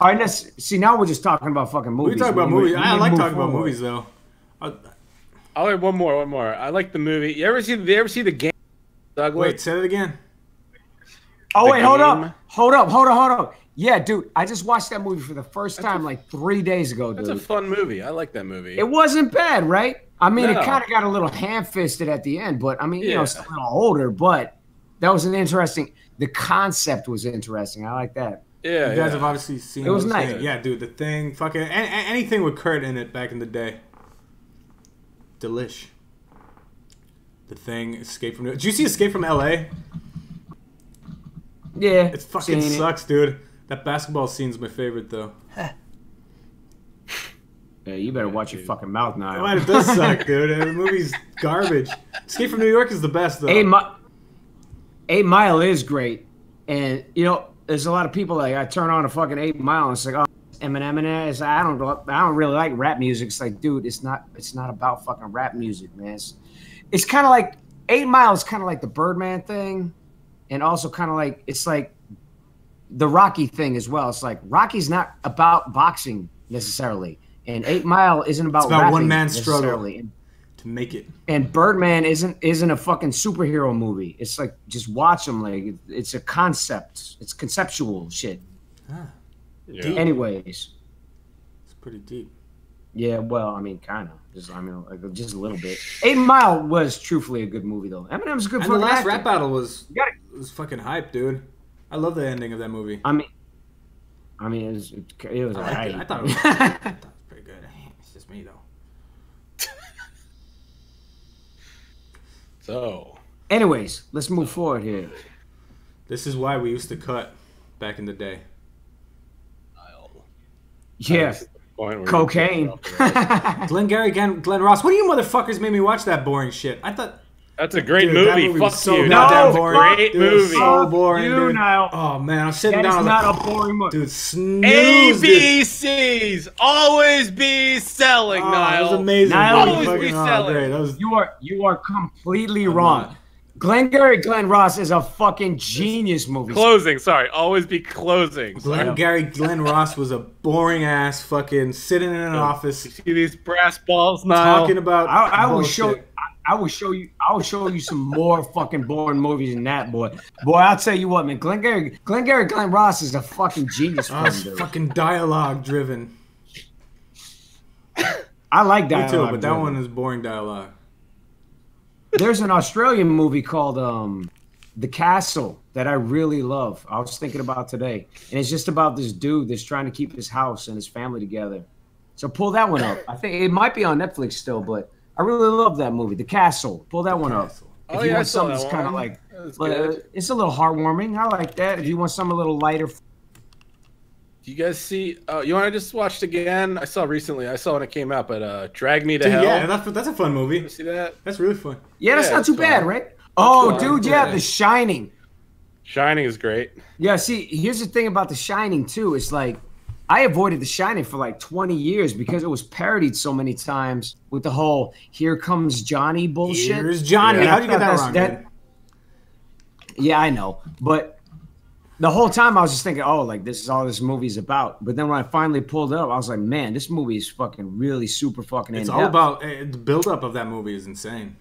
all right. Let's see. Now we're just talking about fucking movies. We movies. talk about We- movies. we I like move talking about movies though. Uh, I'll have one more, one more. I like the movie. You ever see? You ever see the game? Douglas? wait, say it again. Oh The wait, hold up, hold up, hold up, hold up. Yeah, dude, I just watched that movie for the first time like three days ago, That's a fun movie. I like that movie. It wasn't bad, right? I mean, it kind of got a little ham-fisted at the end, but I mean, you know, it's a little older, but that was an interesting. The concept was interesting. I like that. yeah, You guys yeah. have obviously seen. It was those nice. things. Yeah, dude, the thing, fucking a- a- anything with Kurt in it back in the day. Delish. The thing, Escape from. Did you see Escape from L.A.? Yeah, It fucking seen it. sucks, dude. That basketball scene's my favorite though. <laughs> Yeah, you better watch your fucking mouth now. Why it does suck, <laughs> dude. The movie's garbage. Escape from New York is the best though. Eight, Mi- Eight Mile is great, and you know, there's a lot of people like I turn on a fucking Eight Mile and it's like, oh, Eminem in it. It's like, I don't, I don't really like rap music. It's like, dude, it's not, it's not about fucking rap music, man. It's, it's kind of like Eight Mile is kind of like the Birdman thing, and also kind of like it's like the Rocky thing as well. It's like Rocky's not about boxing. necessarily, and Eight Mile isn't about, It's about one man man's struggle. to make it. and Birdman isn't isn't a fucking superhero movie. It's like just watch them. Like it's a concept. It's conceptual shit. Ah, yeah. Anyways, It's pretty deep. yeah. Well, I mean, kind of. Just I mean, like just a little bit. Eight Mile was truthfully a good movie though. Eminem's a good And the last actor. rap battle was You gotta- was fucking hype, dude. I love the ending of that movie. I mean, I mean, it was, it was I, liked it. I thought it was, <laughs> I thought it was pretty good. It's just me though. <laughs> So, Anyways, let's move forward here. This is why we used to cut back in the day. Yeah, This is the point where cocaine. <laughs> Glengarry, Glenn, Glenn Ross. What do you motherfuckers made me watch that boring shit? I thought That's a great Dude, movie. that movie Fuck so you. goddamn That's a boring. great Dude, movie. so boring, you dude. now. Oh man, I'm sitting That down. is not like, a boring movie. dude, snooze, dude. ABCs always be selling, Oh, Niall. That was amazing. Niall, always Fucking- be oh, selling. great. That was You are you are completely I'm wrong. not. Glengarry Glen Ross is a fucking genius movie. Closing. Sorry, always be closing. Glenn Sorry. Gary Glenn Ross was a boring ass fucking sitting in an office You see these brass balls, Niall? talking about. I, I will show. I, I will show you. I will show you some more fucking boring movies than that, boy. Boy, I'll tell you what, man. Glengarry Glengarry Glen Ross is a fucking genius. Oh, film, fucking dialogue driven. I like dialogue, Me that. too, but that one is boring dialogue. There's an Australian movie called um, The Castle that I really love. I was thinking about today, and it's just about this dude that's trying to keep his house and his family together. So pull that one up. I think it might be on Netflix still, but I really love that movie, The Castle. Pull that one up. If Oh, you yeah, I want saw something that's kind of like, That's but, uh, it's a little heartwarming. I like that. If you want something a little lighter, Do you guys see? Uh, you want to just watch it again? I saw recently. I saw when it came out, but uh, Drag Me to Dude, Hell. yeah, that's that's a fun movie. You see that? That's really fun. yeah, that's Yeah, not it's too bad, right? Oh, fine. dude, yeah, Yeah. The Shining. Shining is great. Yeah, see, here's the thing about The Shining too. It's like I avoided The Shining for like 20 years because it was parodied so many times with the whole "Here comes Johnny" bullshit. Here's Johnny. Yeah. How'd you get that That's- wrong? that- Yeah, I know, but the whole time I was just thinking, oh, like this is all this movie's about. But then when I finally pulled it up, I was like, man, this movie is fucking really super fucking. It's in all about eh, the buildup of that movie is insane.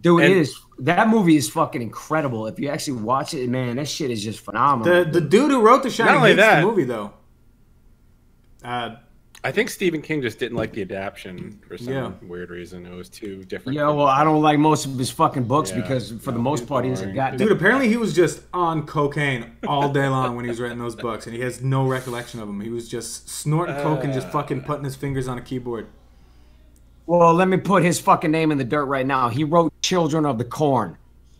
dude. And- it is that movie is fucking incredible. If you actually watch it, man, that shit is just phenomenal. The the dude who wrote the Shining Not only hates that- the movie though. Uh, I think Stephen King just didn't like the adaptation for some Yeah. weird reason. It was too different. Yeah, well, I don't like most of his fucking books Yeah. because for the most part he doesn't boring. got dude, apparently he was just on cocaine all day long when he was writing those books, and he has no recollection of them. He was just snorting coke and just uh. fucking putting his fingers on a keyboard. Well, let me put his fucking name in the dirt right now. He wrote Children of the Corn.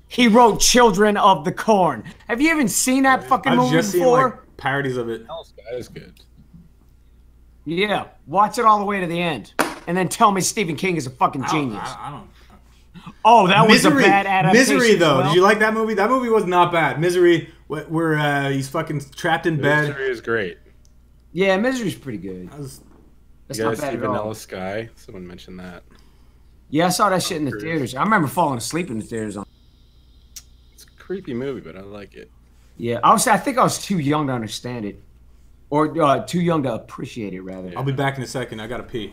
He wrote Children of the Corn. Have you even seen that fucking I've movie just seen before? like parodies of it. Hell's That is good. Yeah, watch it all the way to the end, and then tell me Stephen King is a fucking I don't- genius. I, I don't. oh, that was a bad adaptation. Misery though. well. Did you like that movie? That movie was not bad. Misery, where uh, he's fucking trapped in bed. Misery is great. Yeah, Misery's pretty good. That was- That's You not guys see bad at Vanilla all. Sky? Someone mentioned that. Yeah, I saw that shit in the theaters. I remember falling asleep in the theaters. On. It's a creepy movie, but I like it. Yeah, I was. I think I was too young to understand it, or uh, too young to appreciate it. Rather. I'll be back in a second. I gotta pee.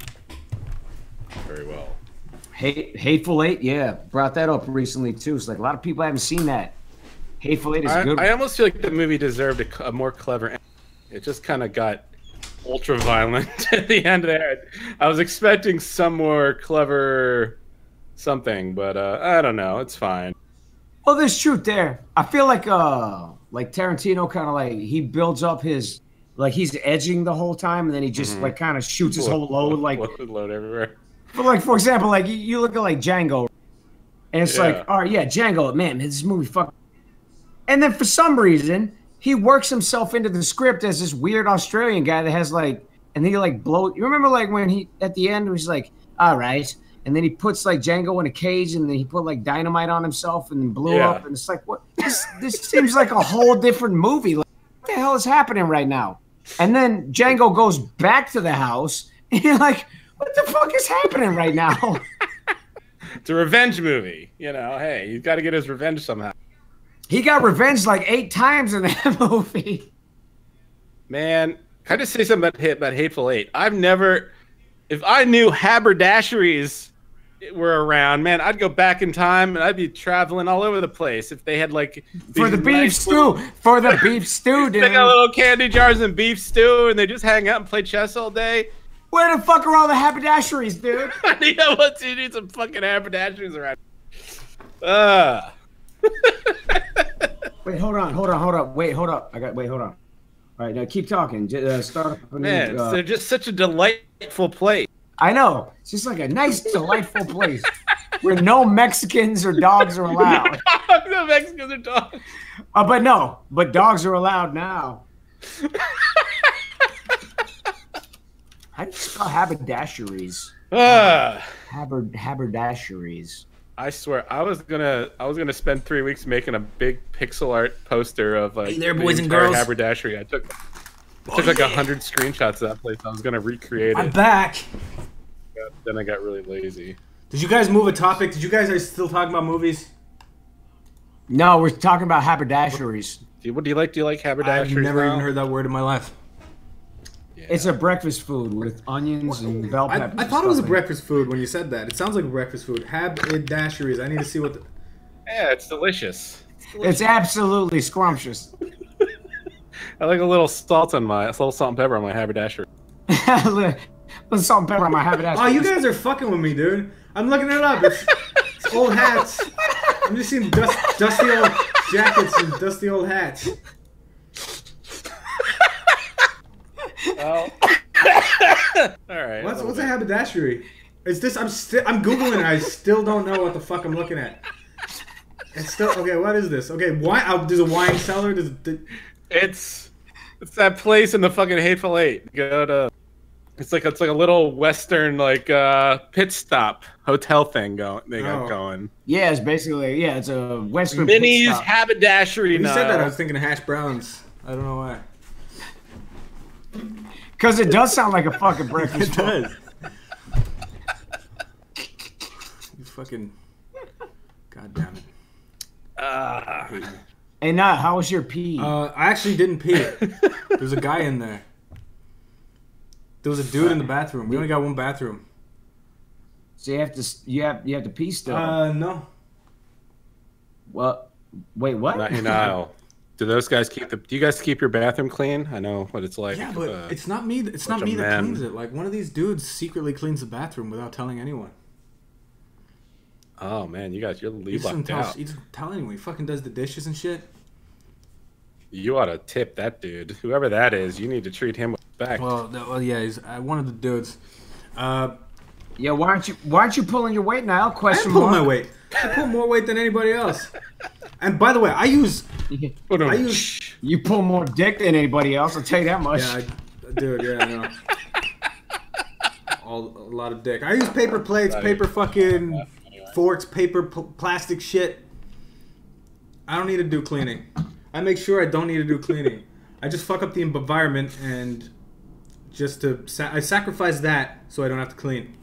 Very well. Hate, Hateful Eight, yeah, brought that up recently too. It's like a lot of people haven't seen that. Hateful Eight is I, good. I almost feel like the movie deserved a more clever. end. It just kind of got ultra violent <laughs> at the end there. I was expecting some more clever something, but uh, I don't know. It's fine. well, there's truth there. I feel like uh, like Tarantino kind of like he builds up his like he's edging the whole time, and then he just mm-hmm. like kind of shoots his whole load. <laughs> Like, load, load everywhere. but like for example, like you, look at like Django, and it's Yeah. like, all right, yeah, Django, man, this movie fuck. And then for some reason, he works himself into the script as this weird Australian guy that has like, and then he like blow. You remember like when he at the end was like, all right, and then he puts like Django in a cage, and then he put like dynamite on himself, and then blew Yeah. up, and it's like, what? This this seems like a whole different movie. Like, what the hell is happening right now? And then Django goes back to the house, <laughs> and you're like, what the fuck is happening right now? <laughs> It's a revenge movie. You know, hey, he's got to get his revenge somehow. He got revenge like eight times in that <laughs> movie. Man, Can I just say something about, about Hateful Eight? I've never, if I knew haberdasheries were around, man, I'd go back in time and I'd be traveling all over the place if they had like for the beef nice stew. little- For the <laughs> beef stew, dude. They got little candy jars and beef stew, and they just hang out and play chess all day. Where the fuck are all the haberdasheries, dude? you know what? You need some fucking haberdasheries around. Uh, Wait, hold on, hold on, hold on. Wait, hold up. I got. Wait, hold on. All right, now keep talking. Uh, start up. a new, man, uh, they're just such a delightful place. I know. It's just like a nice, delightful place where no Mexicans or dogs are allowed. <laughs> the Mexicans are dogs. Uh, but no, but dogs are allowed now. <laughs> How do you spell haberdasheries? Uh, Haberd haberdasheries. I swear, I was gonna, I was gonna spend three weeks making a big pixel art poster of like Hey there, the boys and girls. haberdashery. I took, I took like a hundred screenshots of that place. I was gonna recreate I'm it. Back. Then I got really lazy. Did you guys move a topic? Did you guys are still talking about movies? No, we're talking about haberdasheries. Do you, what do you like? Do you like haberdasheries? I've never now? even heard that word in my life. Yeah. It's a breakfast food with onions and bell peppers. I and thought it was a breakfast food when you said that. It sounds like a breakfast food. Haberdasheries. I need to see what. The, yeah, it's delicious. It's absolutely scrumptious. <laughs> I like a little salt on my, a little salt and pepper on my haberdashery. <laughs> Let's salt and pepper on my haberdashery. oh, you guys are fucking with me, dude. I'm looking it up. It's, it's old hats. I'm just seeing dust, dusty old jackets and dusty old hats. Well, <coughs> all right. What's a what's little a haberdashery? Is this? I'm still. I'm googling. it. I still don't know what the fuck I'm looking at. It's still okay. What is this? Okay, wine. Uh, there's a wine cellar. There's. The, It's it's that place in the fucking Hateful Eight. Go to. It's like it's like a little western like uh pit stop hotel thing going. They got Oh. going. Yeah, it's basically yeah, it's a western. pit Minnie's stop. haberdashery. when you said that, I was thinking of hash browns. I don't know why. Because it does sound like a fucking breakfast. <laughs> It does. you fucking. God damn it. Ah. Hey, now, how was your pee? Uh, I actually didn't pee. There's a guy in there. There was a dude in the bathroom. We only got one bathroom. so you have to you have you have to pee still. Uh, no. well, wait, what? Not you Niall. Do those guys keep the? Do you guys keep your bathroom clean? I know what it's like. Yeah, but uh, it's not me. It's not me that cleans it. Like one of these dudes secretly cleans the bathroom without telling anyone. oh man, you guys, you're He you just doesn't tell, out. he doesn't tell anyone. He fucking does the dishes and shit. You ought to tip that dude, whoever that is. You need to treat him with respect. Well, that, well, yeah, he's uh, one of the dudes. Uh, Yeah, why aren't you why aren't you pulling your weight now? Question I Question pull my weight. I pull more weight than anybody else. And by the way, I use <laughs> Put him- I use You pull more dick than anybody else. I'll tell you that much. Yeah, I, dude, yeah, I know. All, a lot of dick. I use paper plates, paper fucking forks, paper pl- plastic shit. I don't need to do cleaning. I make sure I don't need to do cleaning. I just fuck up the environment and just to sa- I sacrifice that so I don't have to clean.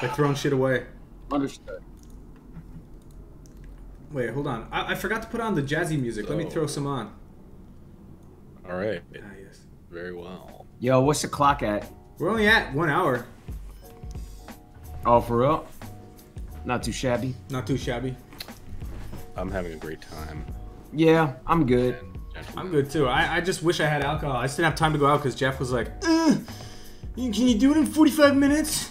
By throwing shit away. Understood. Wait, hold on. I, I forgot to put on the jazzy music. Let me throw some on. All right, Ah, yes. very well. Yo, what's the clock at? We're only at one hour. Oh, for real? Not too shabby. Not too shabby. I'm having a great time. Yeah, I'm good. I'm good too. I, I just wish I had alcohol. I just didn't have time to go out because Jeff was like, "Uh, "Can you do it in 45 minutes?"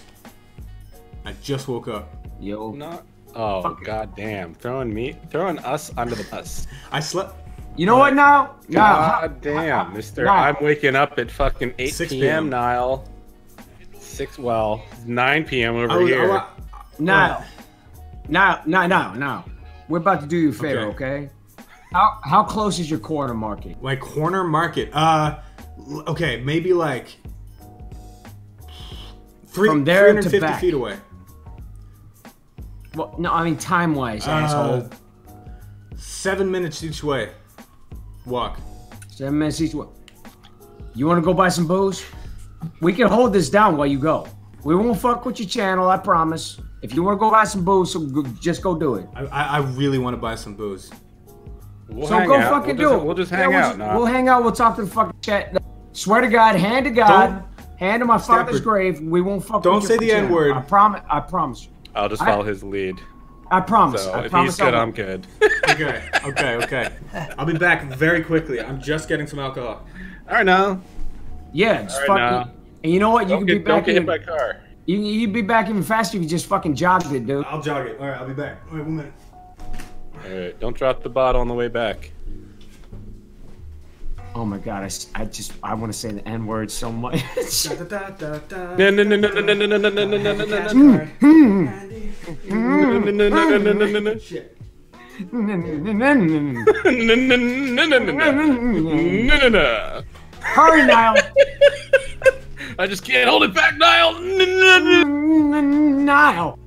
I just woke up. Yo, Not. Oh Fuck it. god damn! Throwing me, throwing us under the bus. I slept. you know what now? Now, God damn, Mister! Nah. I'm waking up at fucking 8 6 p.m. p.m. Niall. Six. Well, 9 p.m. over was, here. I, now, now, now, now, now. We're about to do you a favor, okay? How how close is your corner market? like corner market. Uh, okay, maybe like three, From there to 350 back. feet away. Well, no, I mean time wise, Uh, asshole. seven minutes each way. Walk. Seven minutes each way. You want to go buy some booze? We can hold this down while you go. We won't fuck with your channel, I promise. If you want to go buy some booze, so just go do it. I, I, I really want to buy some booze. We'll so go out. fucking we'll do just, it. We'll just Yeah, hang we'll out just- now. We'll hang out. We'll talk to the fucking chat. Swear to God, hand to God, hand to my father's Stanford. grave. We won't fuck. Don't with say the. N-word. I promise. I promise you. I'll just I- follow his lead. I promise. So I if promise. he's good, I I'm good. Okay, okay, okay. I'll be back very quickly. I'm just getting some alcohol. All right, now. Yeah, just All right, fucking. And you know what? You Don't can be get, don't back. get hit Even, by car. You, you'd be back even faster if you just fucking jogged it, dude. I'll jog it. All right, I'll be back. All right, one minute. Alright, don't drop the bottle on the way back. Oh my god, I, I just I want to say the N word so much. <laughs> Hurry, <laughs> Niall! I just can't hold it back, Niall! <laughs> Niall!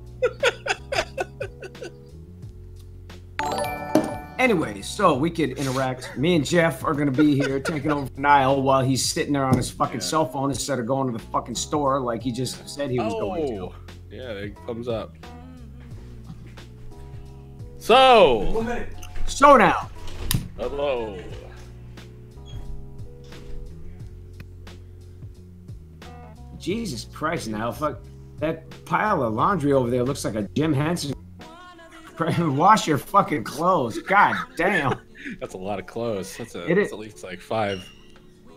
Anyway, so we could interact. Me and Jeff are gonna be here taking over Niall while he's sitting there on his fucking cell phone instead of going to the fucking store like he just said he was going to. Oh, yeah, there thumbs up. So, So now, hello. Jesus Christ, Niall, fuck that pile of laundry over there looks like a Jim Henson. <laughs> Wash your fucking clothes. God damn. <laughs> That's a lot of clothes. That's, a, It that's is- at least like five.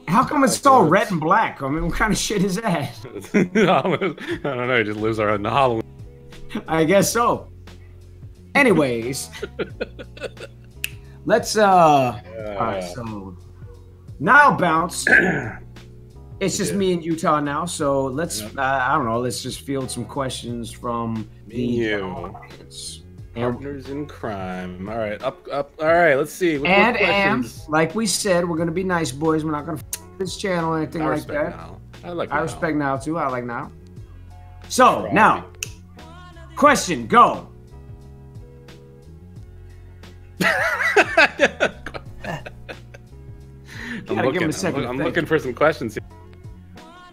How come it's all red and black? I mean, what kind of shit is that? <laughs> I don't know. He just lives around the Halloween. I guess so. Anyways, let's uh. All right, so now bounce. <clears throat> It's just me and Utah now, so let's. Uh, I don't know. Let's just field some questions from the Me you. audience. Partners in crime. All right, up, up. All right, let's see. What, and what and like we said, we're gonna be nice boys. We're not gonna f- this channel or anything I like that. now. I like. I now. respect now too. I like now. So now, question go. <laughs> I'm looking. give him a second I'm, I'm looking for some questions here.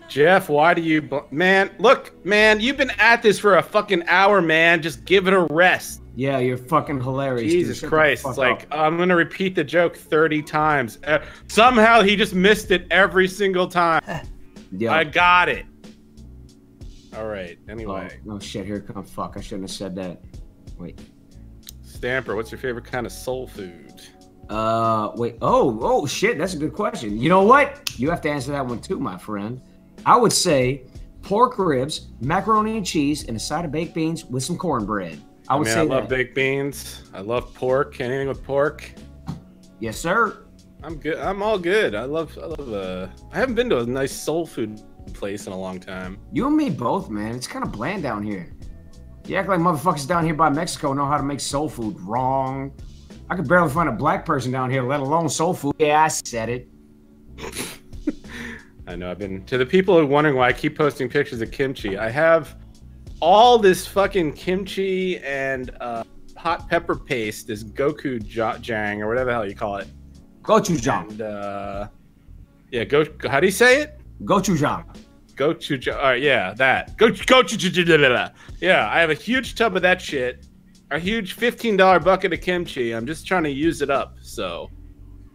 Jeff, why do you, man? Look, man, you've been at this for a fucking hour, man. Just give it a rest. Yeah, you're fucking hilarious. Jesus Shut the Christ! It's like up. I'm gonna repeat the joke 30 times. Uh, somehow he just missed it every single time. yeah. I got it. All right. Oh, Anyway, no shit. Here come. Fuck. I shouldn't have said that. Wait. Stamper, what's your favorite kind of soul food? Uh, wait. Oh, oh shit. That's a good question. You know what? You have to answer that one too, my friend. I would say pork ribs, macaroni and cheese, and a side of baked beans with some cornbread. I I would mean, say I love that. baked beans. I love pork. Anything with pork. Yes, sir. I'm good. I'm all good. I love. I love. Uh, I haven't been to a nice soul food place in a long time. You and me both, man. It's kind of bland down here. You act like motherfuckers down here by Mexico know how to make soul food. Wrong. I could barely find a black person down here, let alone soul food. Yeah, I said it. <laughs> I know. I've been to the people who are wondering why I keep posting pictures of kimchi. I have all this fucking kimchi and uh, hot pepper paste, this Goku ja- jang or whatever the hell you call it. Gochujang. And uh, yeah, go. How do you say it? Gochujang. Gochu. All right, yeah, that. Go. Go. Yeah, I have a huge tub of that shit. A huge fifteen dollar bucket of kimchi. I'm just trying to use it up. So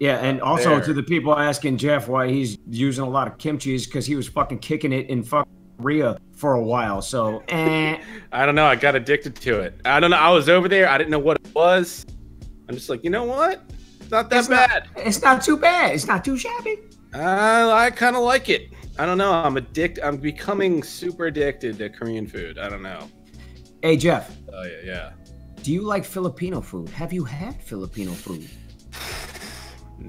Yeah, and also There. to the people asking Jeff why he's using a lot of kimchi is because he was fucking kicking it in fucking Korea for a while. So, eh. <laughs> I don't know. I got addicted to it. I don't know. I was over there. I didn't know what it was. I'm just like, you know what? It's not that It's not- bad. it's not too bad. It's not too shabby. Uh, I kind of like it. I don't know. I'm addicted. I'm becoming super addicted to Korean food. I don't know. Hey, Jeff, Oh yeah, yeah. do you like Filipino food? Have you had Filipino food?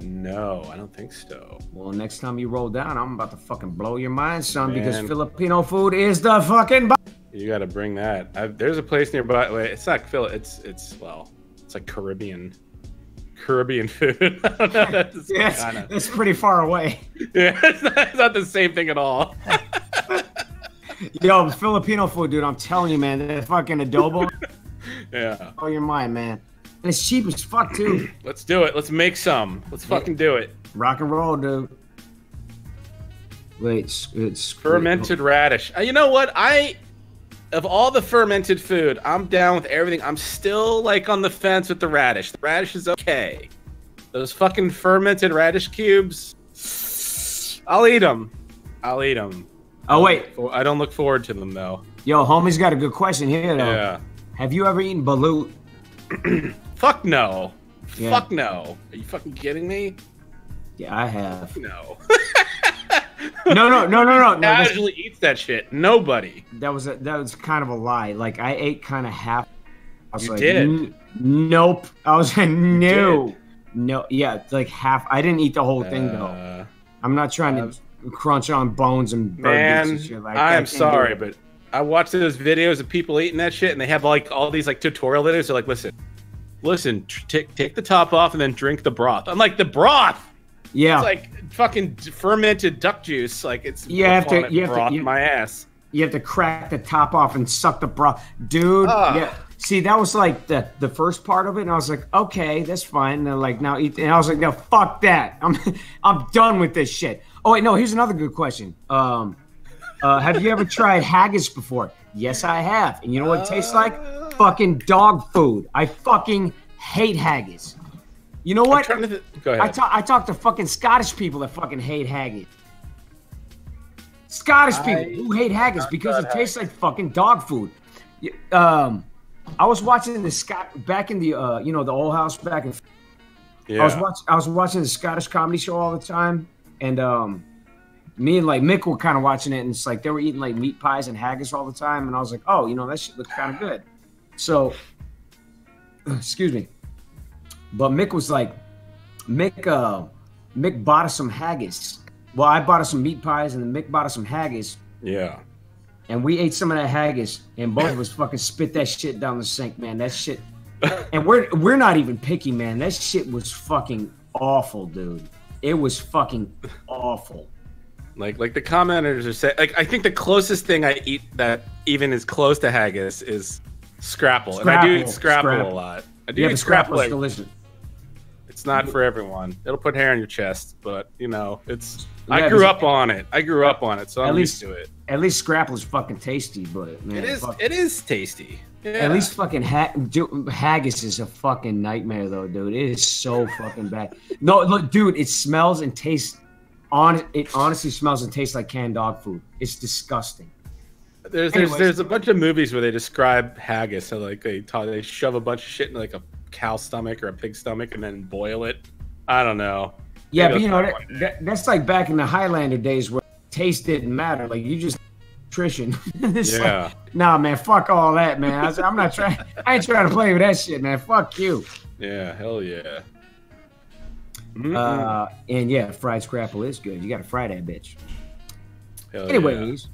No, I don't think so. Well, next time you roll down, I'm about to fucking blow your mind, son, because Filipino food is the fucking. You got to bring that. I, there's a place nearby. Wait, it's not Phil. It's it's well, it's like Caribbean, Caribbean food. <laughs> I don't. That's Yes, kinda- it's pretty far away. <laughs> yeah, it's not, it's not the same thing at all. <laughs> Yo, Filipino food, dude, I'm telling you, man, that fucking adobo, yeah, blow your mind, man. And it's cheap as fuck, too. <clears throat> let's do it. Let's make some. Let's fucking do it. Rock and roll, dude. Wait, it's, it's Fermented radish. Uh, you know what? I of all the fermented food, I'm down with everything. I'm still like on the fence with the radish. The radish is okay. Those fucking fermented radish cubes. I'll eat them. I'll eat them. Oh wait, I don't look forward to them though. yo, homie's got a good question here though. Yeah. Have you ever eaten balut? <clears throat> Fuck no. Yeah. Fuck no. Are you fucking kidding me? Yeah, I have. No. No, no, no, no, no. no that's- <laughs> Casually eats that shit. Nobody. that was a, that was kind of a lie. Like I ate kind of half. I was You like, did. Nope. I was like, no, no. Yeah, like half. I didn't eat the whole thing though. Uh, I'm not trying to crunch on bones and bird man, and shit like I am sorry, but I watched those videos of people eating that shit, and they have like all these like tutorial videos. They're like, listen, listen, take take the top off and then drink the broth. I'm like, the broth. yeah, It's like fucking fermented duck juice. Like it's You have to- you have to- you- my ass. you have to crack the top off and suck the broth, dude. Ugh. Yeah. See, that was like the the first part of it, and I was like, okay, that's fine. And they're like, now eat, and I was like, no, fuck that. <laughs> I'm I'm done with this shit. Oh wait, no, here's another good question. Um, uh, have you ever tried <laughs> haggis before? Yes, I have. And you know what it tastes like? Fucking dog food. I fucking hate haggis. You know what? to th- Go I talk I talk to fucking Scottish people that fucking hate haggis. Scottish people I- who hate haggis because it tried tastes like fucking dog food. Um, I was watching the Scott back in the uh, you know, the old house back in. yeah. I was watching I was watching the Scottish comedy show all the time, and um, me and like Mick were kind of watching it, and it's like they were eating like meat pies and haggis all the time, and I was like, oh, you know, that shit looks kind of good. So, <clears throat> excuse me, but Mick was like, Mick, uh, Mick bought us some haggis. Well, I bought us some meat pies, and then Mick bought us some haggis, yeah. and we ate some of that haggis, and both of us fucking spit that shit down the sink, man. That shit, and we're we're not even picky, man. That shit was fucking awful, dude. It was fucking awful. Like like the commenters are saying. Like I think the closest thing I eat that even is close to haggis is scrapple, and I do eat Scrapple, scrapple, scrapple. a lot. I do Yeah, eat scrapple. like- delicious. It's not for everyone. It'll put hair on your chest, but you know, it's. Yeah, I grew up on it. I grew up on it, so I'm least- used to it. At least scrapple is fucking tasty, but man, It is. fuck- It is tasty. Yeah. At least fucking ha- dude, haggis is a fucking nightmare, though, dude. It is so fucking bad. No, look, dude, it smells and tastes. On it honestly smells and tastes like canned dog food. It's disgusting. There's there's anyways. there's a bunch of movies where they describe haggis. So like they they shove a bunch of shit in like a cow stomach or a pig stomach and then boil it. I don't know. Yeah, Maybe but you know that, that, that's like back in the Highlander days where taste didn't matter. Like you just nutrition. <laughs> It's like, Yeah. nah, man, fuck all that, man. I, i'm not trying. I ain't trying to play with that shit, man. Fuck you. Yeah. Hell yeah. Mm-mm. Uh, and yeah, fried scrapple is good. You got to fry that bitch. Hell Anyways.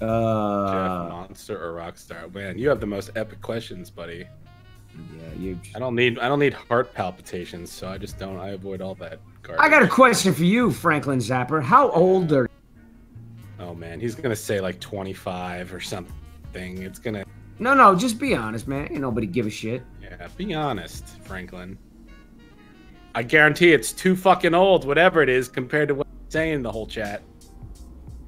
Yeah. Jeff, Uh, monster or rock star? Man, you have the most epic questions, buddy. yeah, you. I don't need I don't need heart palpitations, so I just don't. I avoid all that garbage. I got a question for you, Franklin Zapper. How old are? Oh man, he's gonna say like 25 or something. It's gonna. No, no, just be honest, man. Ain't nobody give a shit. Yeah, be honest, Franklin. I guarantee it's too fucking old, whatever it is, compared to what he's saying in the whole chat.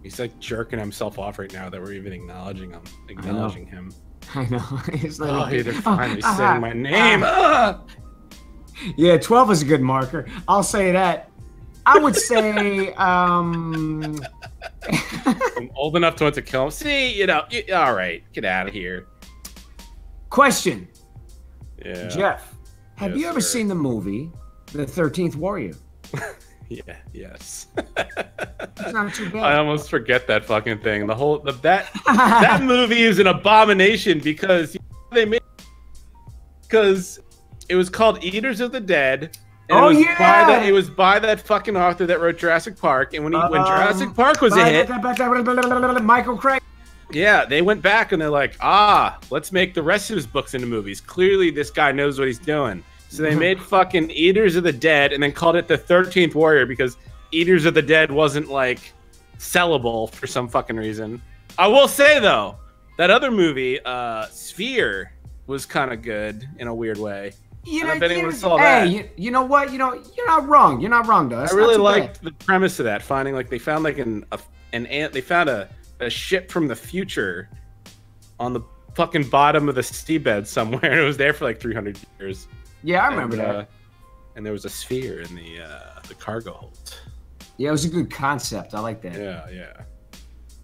He's like jerking himself off right now that we're even acknowledging him. Acknowledging him. <laughs> I know. <laughs> He's like, Oh, hey, they're finally ah, saying my name. ah. <laughs> Yeah, 12 is a good marker. I'll say that. I would say, um, I'm old enough to want to kill him. See, you know, you, all right, get out of here. question, Yeah. Jeff. Have Yes, you ever sir. seen the movie The 13th Warrior? Yeah. Yes. <laughs> I almost forget that fucking thing. The whole the, that that movie is an abomination because they made because it was called Eaters of the Dead. and Oh, it was yeah! by that it was by that fucking author that wrote Jurassic Park. And when he when Um, Jurassic Park was a hit, Michael Crichton. yeah, they went back and they're like, ah, let's make the rest of his books into movies. Clearly, this guy knows what he's doing. So they made fucking Eaters of the Dead and then called it the Thirteenth Warrior because Eaters of the Dead wasn't like sellable for some fucking reason. I will say though, that other movie, uh, Sphere, was kind of good in a weird way. You know, don't bet anyone you- saw hey, that. You, you know what? You know, you're not wrong. You're not wrong, though. That's I really liked bad. the premise of that. Finding like they found like an a, an ant. They found a, a ship from the future on the fucking bottom of the seabed somewhere. <laughs> and It was there for like 300 years. Yeah, I remember And, that. uh, and there was a sphere in the uh, the cargo hold. Yeah, it was a good concept. I like that. Yeah, yeah.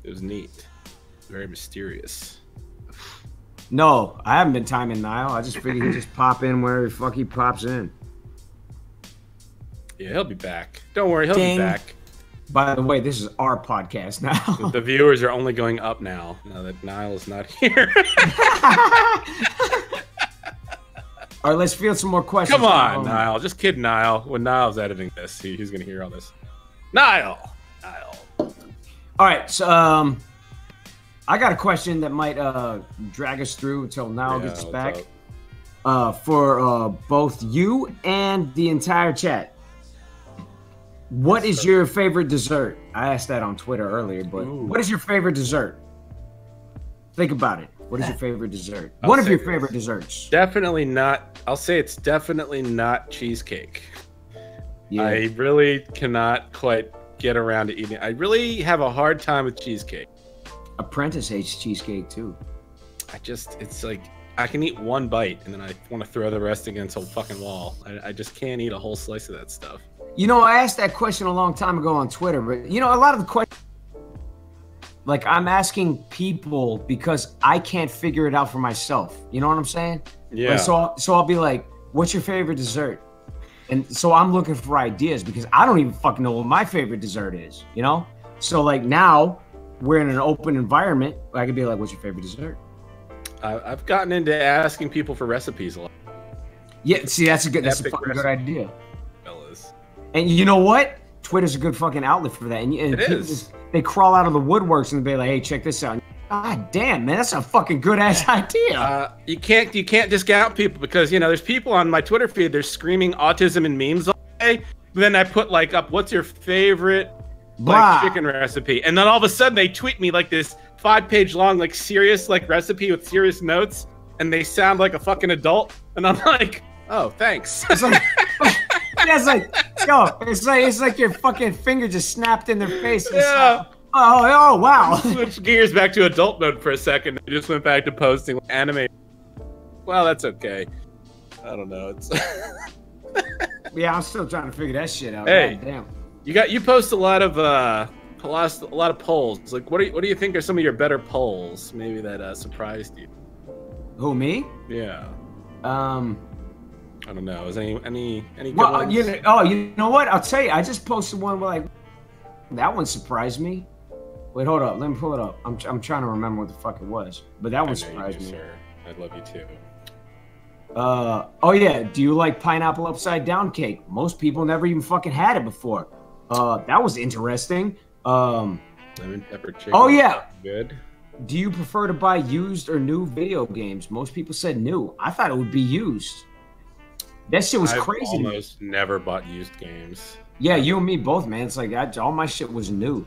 It was neat. Very mysterious. No, I haven't been timing Niall. I just figured he'd just <clears throat> pop in wherever the fuck he pops in. Yeah, he'll be back. Don't worry, he'll Ding. be back. By the way, this is our podcast now. The viewers are only going up now, now that Niall is not here. <laughs> <laughs> All right, let's field some more questions. Come on, Um, Niall. Just kid Niall. When Niall's editing this, he, he's going to hear all this. Niall! Niall. All right, so um, I got a question that might uh drag us through until Niall Yeah, gets back. Uh, for uh both you and the entire chat. What is your favorite dessert? I asked that on Twitter earlier, but Ooh. what is your favorite dessert? Think about it. What is your eh. favorite dessert? I'll One of say your this. favorite desserts. Definitely not. I'll say it's definitely not cheesecake. Yeah. I really cannot quite get around to eating. I really have a hard time with cheesecake. Apprentice hates cheesecake too. I just, it's like, I can eat one bite and then I want to throw the rest against a fucking wall. I, I just can't eat a whole slice of that stuff. You know, I asked that question a long time ago on Twitter, but you know, a lot of the questions, like I'm asking people because I can't figure it out for myself. You know what I'm saying? Yeah. Like, so, I'll, so I'll be like, "What's your favorite dessert?" And so I'm looking for ideas because I don't even fucking know what my favorite dessert is. You know? So like now we're in an open environment. I could be like, "What's your favorite dessert?" I, I've gotten into asking people for recipes a lot, Yeah, see, that's a good, that's a Epic fucking good idea. fellas. And you know what? Twitter's a good fucking outlet for that. And, and It people is. just- they crawl out of the woodworks and be like, "Hey, check this out." God damn, man, that's a fucking good ass <laughs> idea. Uh, you can't you can't discount people because you know there's people on my Twitter feed they're screaming autism and memes all day. Then I put like up what's your favorite Blah. like chicken recipe, and then all of a sudden they tweet me like this five page long like serious like recipe with serious notes, and they sound like a fucking adult, and I'm <laughs> like, oh thanks. It's like, <laughs> yeah, it's like, <laughs> yo, it's like it's like your fucking finger just snapped in their face. It's Yeah. oh, oh, wow. <laughs> Switch gears back to adult mode for a second. I just went back to posting anime. Well, that's okay. I don't know. It's <laughs> yeah, I'm still trying to figure that shit out. Hey. God damn. You got you post a lot of uh a lot, a lot of polls. Like what do you, what do you think are some of your better polls? Maybe that uh, surprised you. Who me? Yeah. Um. I don't know. Is any any any good Well, uh, ones? you know, oh, you know what? I'll tell you. I just posted one where like that one surprised me. Wait, hold up. Let me pull it up. I'm, I'm trying to remember what the fuck it was, but that I one surprised do, me. sir. I love you too. Uh, oh yeah. Do you like pineapple upside down cake? Most people never even fucking had it before. Uh, that was interesting. Um, Lemon pepper chicken. Oh, yeah. Good. do you prefer to buy used or new video games? Most people said new. I thought it would be used. That shit was I've crazy. almost never bought used games. Yeah, you and me both, man. It's like I, all my shit was new.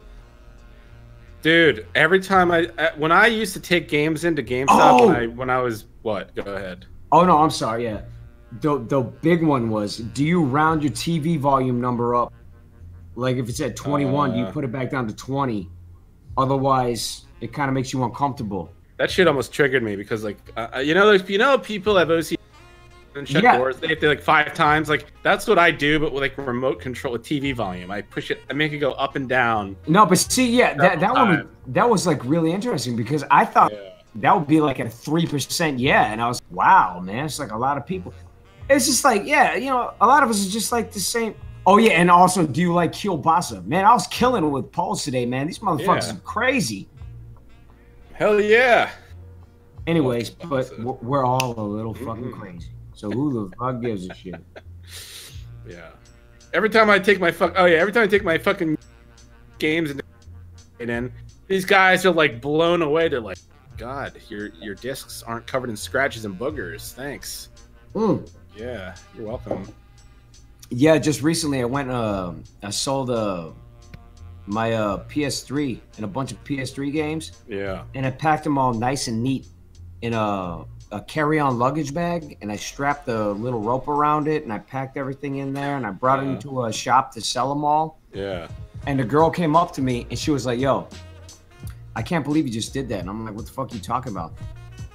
Dude, every time I uh, when I used to take games into GameStop Oh! when I when I was what? Go ahead. Oh no, I'm sorry. Yeah, the the big one was: Do you round your TV volume number up? Like if it's at 21, do you Uh. put it back down to 20? Otherwise, it kind of makes you uncomfortable. That shit almost triggered me because like uh, uh, you know there's you know people have OCD and shut Yeah. doors. They have to like five times. Like that's what I do, but with like remote control with TV volume. I push it. I make it go up and down. No, but see, yeah, that that one that was like really interesting because I thought Yeah. that would be like a three percent yeah, and I was wow, man, it's like a lot of people. It's just like yeah, you know, a lot of us are just like the same. Oh yeah, and also, do you like kielbasa? Man, I was killing with polls today, man. These motherfuckers Yeah. are crazy. Hell yeah. Anyways, but we're all a little fucking Mhm. crazy. So who the fuck gives a shit? <laughs> Yeah. Every time I take my fuck. Oh yeah. Every time I take my fucking games and in, these guys are like blown away. They're like, God, your your discs aren't covered in scratches and boogers. Thanks. Mm. Yeah, you're welcome. Yeah, just recently I went. Uh, I sold uh, my uh, PS3 and a bunch of PS3 games. Yeah. and I packed them all nice and neat in a, a carry-on luggage bag, and I strapped the little rope around it, and I packed everything in there, and I brought it Yeah. into a shop to sell them all. Yeah. And a girl came up to me, and she was like, "Yo, I can't believe you just did that." And I'm like, "What the fuck are you talking about?"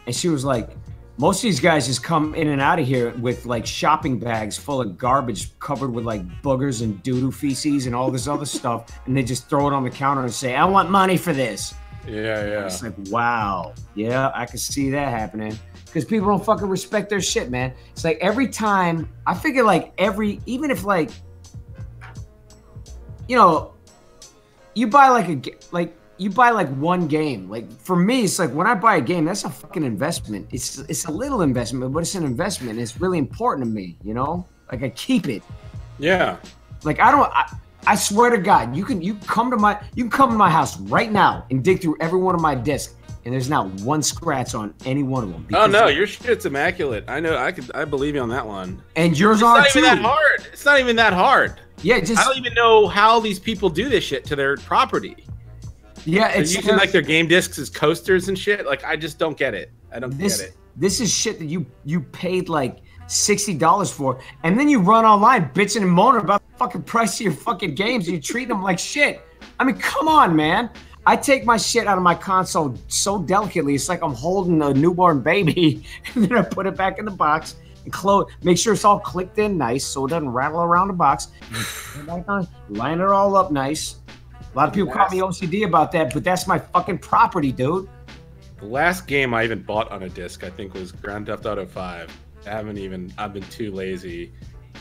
And she was like, most of these guys just come in and out of here with like shopping bags full of garbage covered with like boogers and doo-doo feces and all this other <laughs> stuff, and they just throw it on the counter and say, "I want money for this." Yeah, yeah. It's like, wow, yeah, I can see that happening because people don't fucking respect their shit, man. It's like every time I figure, like every even if like, you know, you buy like a like you buy like one game. Like for me, it's like when I buy a game, that's a fucking investment. It's it's a little investment, but it's an investment. It's really important to me, you know. Like I keep it. Yeah. Like I don't. I, I swear to God, you can you come to my you can come to my house right now and dig through every one of my discs, and there's not one scratch on any one of them. Oh no, your shit's immaculate. I know. I could. I believe you on that one. and yours It's are not too. even that hard. It's not even that hard. Yeah, just I don't even know how these people do this shit to their property. yeah. They're It's using like their game discs as coasters and shit. Like I just don't get it. I don't this. get it. This is shit that you you paid like sixty dollars for, and then you run online bitching and moaning about the fucking price of your fucking games. and You treat them like shit. I mean, come on, man. I take my shit out of my console so delicately. It's like I'm holding a newborn baby, <laughs> and then I put it back in the box and close. Make sure it's all clicked in nice, so it doesn't rattle around the box. Put it back on, Line it all up nice. A lot of people call me OCD about that, but that's my fucking property, dude. The last game I even bought on a disc, I think, was Grand Theft Auto Five. I haven't even. I've been too lazy.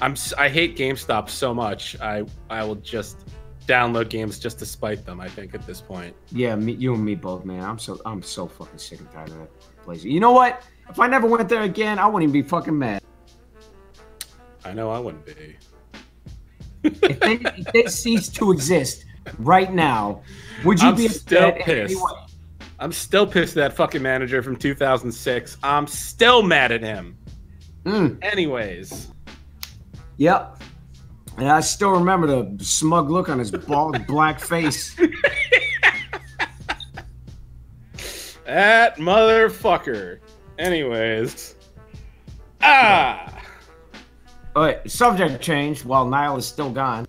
I'm. s- I hate GameStop so much. I. I will just download games just to spite them. I think at this point. Yeah, me, you and me both, man. I'm so I'm so fucking sick and tired of that place. You know what? If I never went there again, I wouldn't even be fucking mad. I know I wouldn't be. If they, <laughs> if they ceased to exist right now, would you I'm be still upset in any pissed. I'm still pissed at that fucking manager from 2006. I'm still mad at him. Mm, Anyways, yep. And I still remember the smug look on his bald <laughs> black face. that motherfucker. Anyways, ah. All right, subject change while Niall is still gone.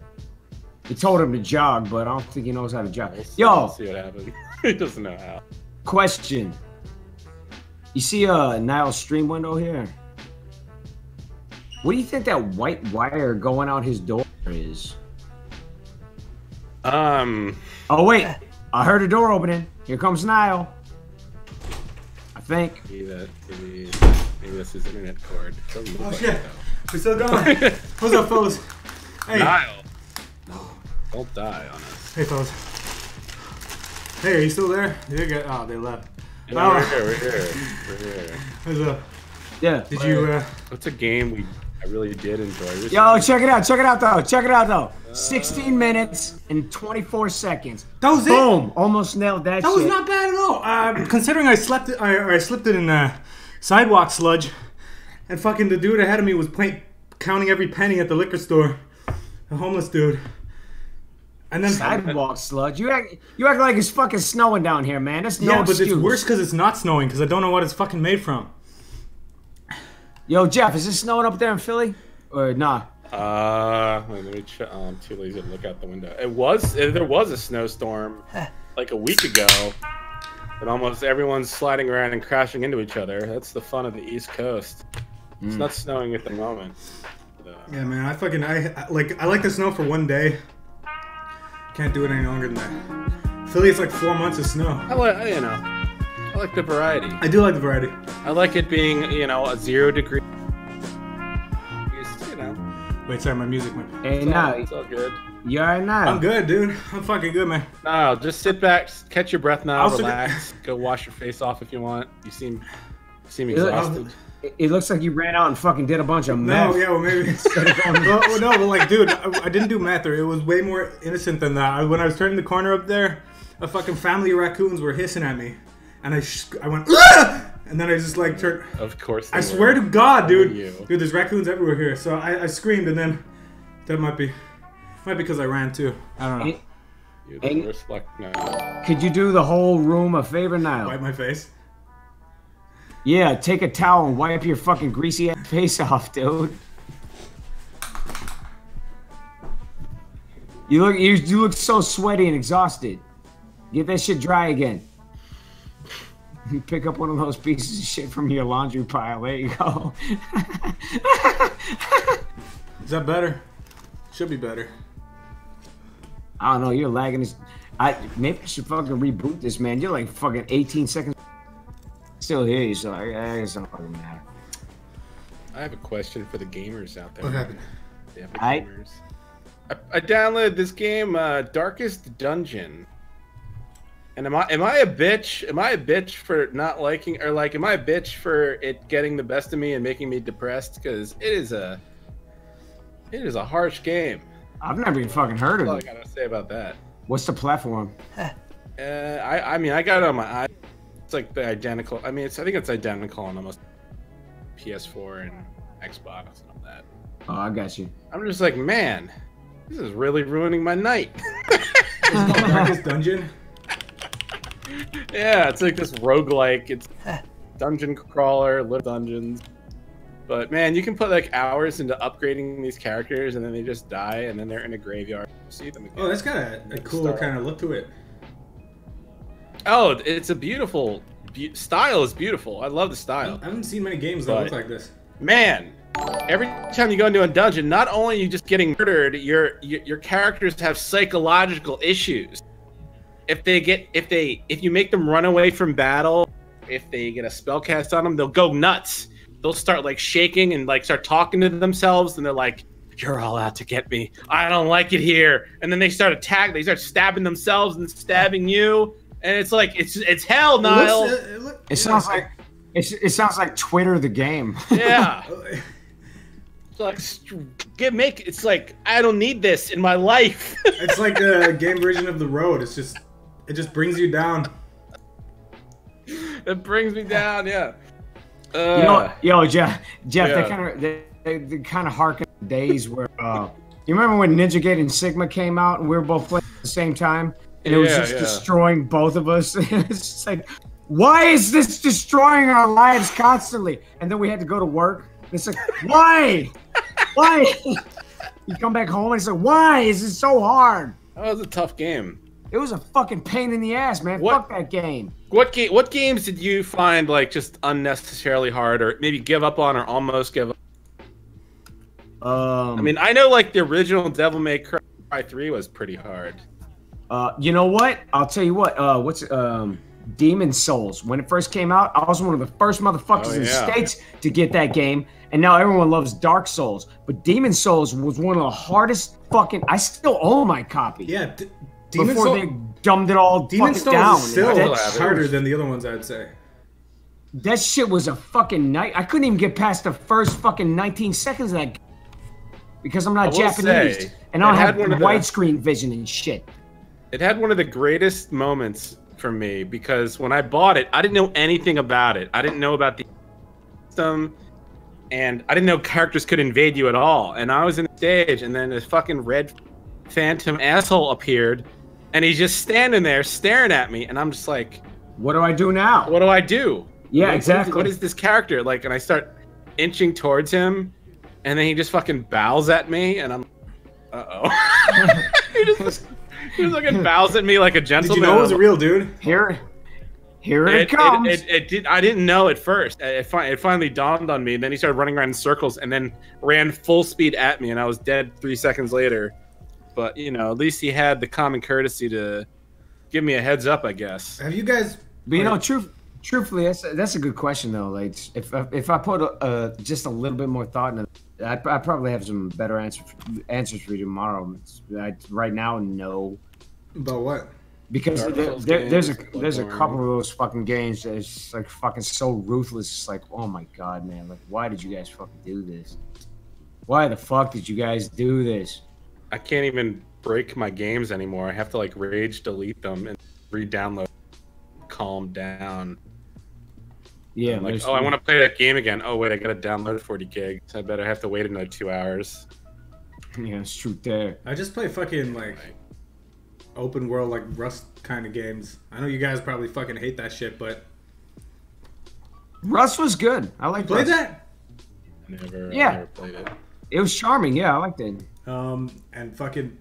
He told him to jog, but I don't think he knows how to jog. We'll Yo, see what happens. <laughs> he doesn't know how. question. You see uh Niall's stream window here? What do you think that white wire going out his door is? Um, Oh wait, I heard a door opening. Here comes Niall. I think. maybe that maybe maybe that's his internet cord. Oh like shit. it, We're still going. <laughs> What's up, fellas? though. Hey, Niall, don't die on us. hey, fellas. Hey, are you still there? They get. Oh, they left. Yeah, Wow. we're here. We're here. We're here. What's up? Yeah. Did you? Uh, What's a game we I really did enjoy? recently? Yo, check it out. Check it out though. Check it out though. 16 minutes and 24 seconds. that was it. Boom. Almost nailed that, That shit. was not bad at all. Uh, considering I slept, it, I, I slipped it in uh, sidewalk sludge, and fucking the dude ahead of me was playing, counting every penny at the liquor store. A homeless dude. And then Sidewalk sludge. You act, you act like it's fucking snowing down here, man. That's no yeah, but excuse. it's worse because it's not snowing because I don't know what it's fucking made from. Yo, Jeff, is it snowing up there in Philly? Or nah? Uh, wait, let me check. Oh, I'm too lazy to look out the window. It was uh, there was a snowstorm <sighs> like a week ago, but almost everyone's sliding around and crashing into each other. That's the fun of the East Coast. It's not snowing at the moment. But, uh, Yeah, man, I fucking I, I like I like the snow for one day. Can't do it any longer than that. Philly, it's like four months of snow. I like you know, I like the variety. I do like the variety. I like it being you know a zero degree. You know, Wait, sorry, my music went. Hey, it's all, it's all good. you alright now? I'm good, dude. I'm fucking good, man. No, just sit back, catch your breath now, Also- relax, go wash your face off if you want. You seem, you seem exhausted. It, it looks like you ran out and fucking did a bunch of No, yeah, well maybe. <laughs> well, well, no, but like, dude, I, I didn't do math. Or it was way more innocent than that. I, when I was turning the corner up there, a fucking family of raccoons were hissing at me, and I sh- I went, and then I just like turned. Of course. I they swear to God, dude, you. dude, there's raccoons everywhere here. So I, I screamed, and then that might be, might be because I ran too. I don't know. Ain't- You're the Ain't- worst luck now. Could you do the whole room a favor now? Wipe my face. Yeah, take a towel and wipe your fucking greasy ass <laughs> face off, dude. You look you, you look so sweaty and exhausted. Get that shit dry again. Pick up one of those pieces of shit from your laundry pile. There you go. <laughs> Is that better? Should be better. I don't know. You're lagging. This. I maybe I should fucking reboot this, man. You're like fucking 18 seconds. Still here, you so I, I guess it don't fucking matter. I have a question for the gamers out there. What happened? The I- gamers. I, I downloaded this game, uh, Darkest Dungeon. And am I am I a bitch? Am I a bitch for not liking or like am I a bitch for it getting the best of me and making me depressed? Because it is a it is a harsh game. I've never even fucking heard That's all I of it. gotta say about that. What's the platform? <laughs> Uh, I I mean I got it on my i. It's like the identical. I mean it's I think it's identical on almost PS4 and Xbox and all that. Oh, I got you. I'm just like man, this is really ruining my night. <laughs> It's called Darkest Dungeon. <laughs> yeah, it's like this roguelike. It's <laughs> dungeon crawler, little dungeons. But man, you can put like hours into upgrading these characters, and then they just die, and then they're in a graveyard. See them again. Oh, that's got a, a cool kind of look to it. Oh, it's a beautiful be- style. Is beautiful. I love the style. I haven't seen many games that look like this. Man, every time you go into a dungeon, not only are you just getting murdered, your your, your characters have psychological issues. If they get if they if you make them run away from battle, if they get a spell cast on them, they'll go nuts. They'll start like shaking and like start talking to themselves, and they're like, "You're all out to get me. I don't like it here." And then they start attacking. They start stabbing themselves and stabbing you, and it's like it's it's hell, It Niall. looks- uh, it look- It sounds like it's, it sounds like Twitter the game. <laughs> yeah. It's <laughs> like get make it's like I don't need this in my life. It's like a <laughs> game version of the road. It's just it just brings you down. it brings me down. Yeah. Uh, You know, yo, Jeff, Jeff, Yeah. they kind of they, they, they kind of harken days where uh, you remember when Ninja Gaiden Sigma came out and we were both playing at the same time, and it was just yeah. destroying both of us. <laughs> it's just like, why is this destroying our lives constantly? And then we had to go to work. It's like, why, why? <laughs> you come back home and it's like, why is this so hard? that was a tough game. It was a fucking pain in the ass, man. What- Fuck that game. What game? What games did you find like just unnecessarily hard, or maybe give up on, or almost give up? Um, I mean, I know like the original Devil May Cry three was pretty hard. Uh, you know what? I'll tell you what. Uh, what's um, Demon's Souls? When it first came out, I was one of the first motherfuckers Oh, in the states to get that game, and now everyone loves Dark Souls. But Demon's Souls was one of the hardest fucking. I still own my copy. Yeah, D- Demon before Soul, they dumbed it all Demon fucking Souls down. is still that, That's- harder than the other ones, I'd say. that shit was a fucking night. I couldn't even get past the first fucking 19 seconds of that. g- Because I'm not Japanese say, and I don't have had one of the- widescreen vision and shit. It had one of the greatest moments for me because when I bought it, I didn't know anything about it. I didn't know about the system, and I didn't know characters could invade you at all. And I was in the stage, and then this fucking red phantom asshole appeared, and he's just standing there staring at me, and I'm just like, What do I do now? "What do I do?" Yeah, What- what is- exactly. what is this character like? And I start inching towards him, and then he just fucking bows at me, and I'm, uh oh. <laughs> he just he just fucking bows at me like a gentleman. Did gentleman. you know it was a I'm real dude? Here, here it, it, comes. It, it, it did. I didn't know at first. It, it, fi- it finally dawned on me. And then he started running around in circles, and then ran full speed at me, and I was dead three seconds later. But you know, at least he had the common courtesy to give me a heads up. I guess. Have you guys? But you know, truth, truthfully, that's that's a good question though. Like, if I- if I put a, uh, just a little bit more thought into, it, I I probably have some better answers answers for you tomorrow. I, right now, no, About what? because there, there, there's a games, there's a couple of those fucking games that's just, like fucking so ruthless. It's like, oh my god, man! Like, why did you guys fucking do this? Why the fuck did you guys do this? I can't even break my games anymore. I have to like rage delete them and re-download, calm down. Yeah, I'm like, oh, I want to play that game again. Oh wait, I gotta download 40 gigs. I better have to wait another two hours. Yeah, it's truth there. I just play fucking like open world like Rust kind of games. I know you guys probably fucking hate that shit, but Rust was good. I like play Rust. that. Never, Yeah. I never played it. It was charming. Yeah, I liked it. Um, and fucking,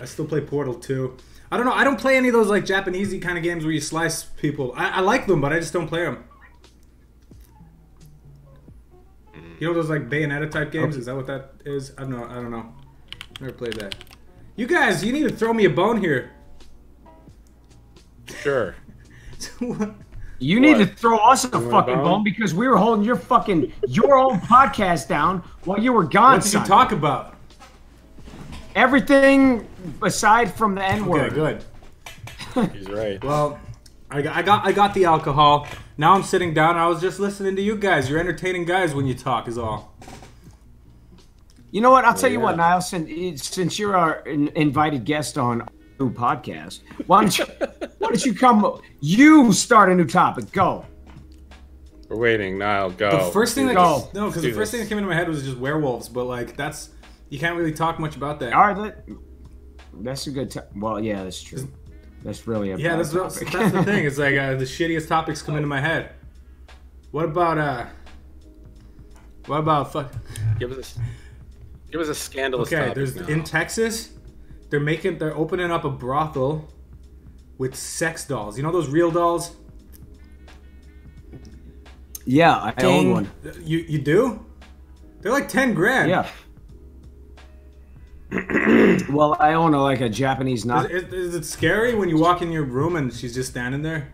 I still play Portal 2. I don't know. I don't play any of those like Japanesey kind of games where you slice people. I, I like them, but I just don't play them. You know those like Bayonetta type games? Is that what that is? I don't know. I don't know. Never played that. You guys, you need to throw me a bone here. Sure. <laughs> You need to throw us a want a fucking bone? bone because we were holding your fucking your own <laughs> podcast down while you were gone. what did you talk about? Everything aside from the N Okay, word. good. <laughs> He's right. Well, I got, I got I got the alcohol. Now I'm sitting down. and I was just listening to you guys. You're entertaining guys when you talk, is all. You know what? I'll tell you what, Niall. Since, since you're our in- invited guest on our new podcast, why don't you <laughs> why don't you come? You start a new topic. Go. We're waiting. Niall, go. The first thing that Go. no, because the first this. thing that came into my head was just werewolves. But like that's you can't really talk much about that. All right. That, that's a good. To- well, yeah, that's true. That's really a Yeah, that's, that's, topic. that's the thing. It's like <laughs> uh, the shittiest topics come into my head. What about uh? What about fuck? Give us a, give us a scandalous Okay, topic there's now. in Texas, they're making they're opening up a brothel with sex dolls. You know those real dolls? yeah, I own one. You you do? They're like ten grand. Yeah. <clears throat> well, I own a, like a Japanese Is, knock. is, is it scary when you walk in your room and she's just standing there?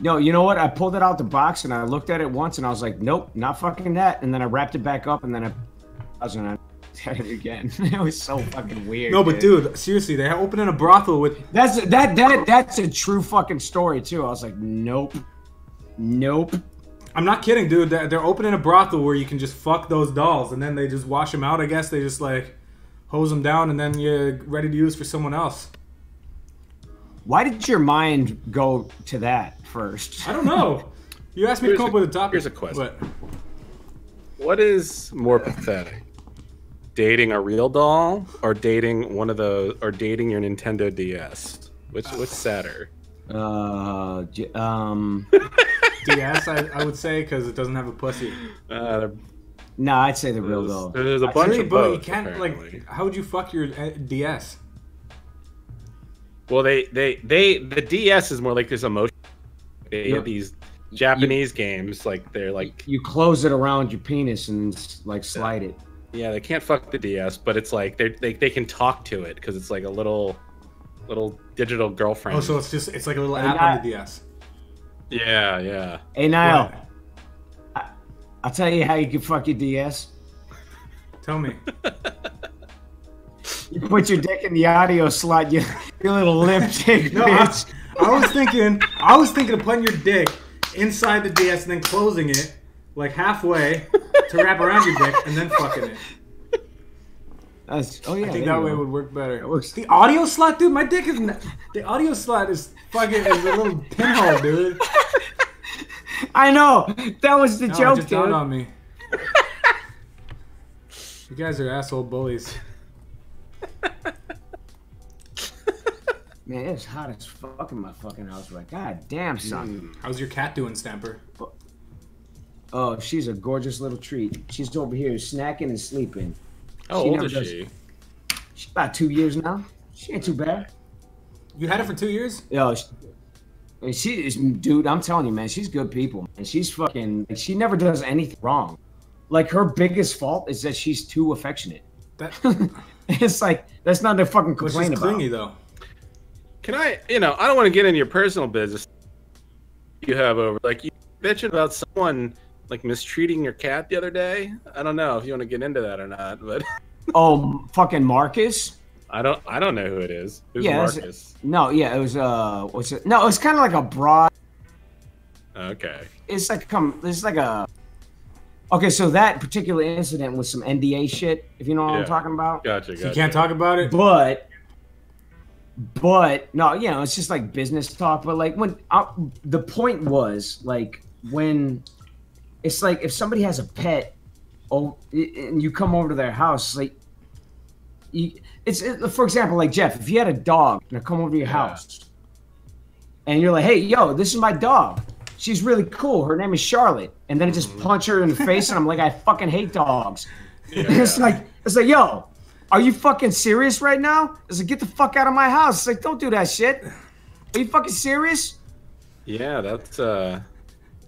No, you know what? I pulled it out the box and I looked at it once and I was like, nope, not fucking that. And then I wrapped it back up and then I, I was gonna <laughs> at it again. <laughs> it was so fucking weird. No, but dude, seriously, they're opening a brothel with. that's that that that's a true fucking story too. I was like, nope, nope. I'm not kidding, dude. They're, they're opening a brothel where you can just fuck those dolls, and then they just wash them out. I guess they just like hose them down, and then you're ready to use for someone else. Why did your mind go to that first? I don't know. You asked me to Here's come up with a topic. here's a question. But What is more pathetic? Dating a real doll or dating one of the or dating your Nintendo DS? Which what's sadder? Uh, um, <laughs> DS, I, I would say, because it doesn't have a pussy. Uh, no, I'd say the real though. there's, there's a bunch Actually, of but both. you can't apparently. like. How would you fuck your uh, DS? Well, they they they the DS is more like this emotion. They Yeah. these Japanese games like they're like You close it around your penis and like slide it. yeah they can't fuck the DS, but it's like they they they can talk to it because it's like a little little digital girlfriend. Oh, so it's just it's like a little app got- on the DS. Yeah, yeah. Hey Niall, What? I'll tell you how you can fuck your DS. Tell me. <laughs> You put your dick in the audio slot, you, your little lip dick, <laughs> No, I, bitch. I was thinking. I was thinking of putting your dick inside the DS and then closing it like halfway to wrap around your dick and then fucking it. That's, oh yeah, I think that way go. would work better. It works. The audio slot, dude. My dick is n- the audio slot is fucking is a little <laughs> pinhole, dude. I know that was the No, joke, just dude. dawned on me. You guys are asshole bullies. Man, it's hot as fuck in my fucking house right. God damn, son. How's your cat doing, Stamper? Oh, she's a gorgeous little treat. She's over here snacking and sleeping. How She old is does- she? She's about two years now. She ain't too bad. You had it for two years. Yo, she, and she is, dude. I'm telling you, man, she's good people, and she's fucking. She never does anything wrong. Like her biggest fault is that she's too affectionate. That <laughs> it's like that's not to fucking but she's complain about. though. Can I? You know, I don't want to get into your personal business. You have over like you bitching about someone like mistreating your cat the other day. I don't know if you want to get into that or not, but <laughs> Oh, fucking Marcus. I don't. I don't know who it is. Who's Yeah, that's- Marcus? No, yeah, it was uh, what's it? No, it's kind of like a broad. Okay. It's like come. It's like a. Okay, so that particular incident was some NDA shit. If you know what Yeah. I'm talking about. Gotcha. So you can't talk about it. But. But no, you know, it's just like business talk. But like when uh, the point was like when it's like if somebody has a pet, oh, and you come over to their house, like you, it's it, for example, like Jeff, if you had a dog and I come over to your Yeah. house, and you're like, hey, yo, this is my dog. She's really cool. Her name is Charlotte, and then I just punch her in the face, and I'm like, I fucking hate dogs. <laughs> Yeah, it's like it's like, yo, Are you fucking serious right now? It's like, get the fuck out of my house. It's like, don't do that shit. Are you fucking serious? Yeah, that's uh,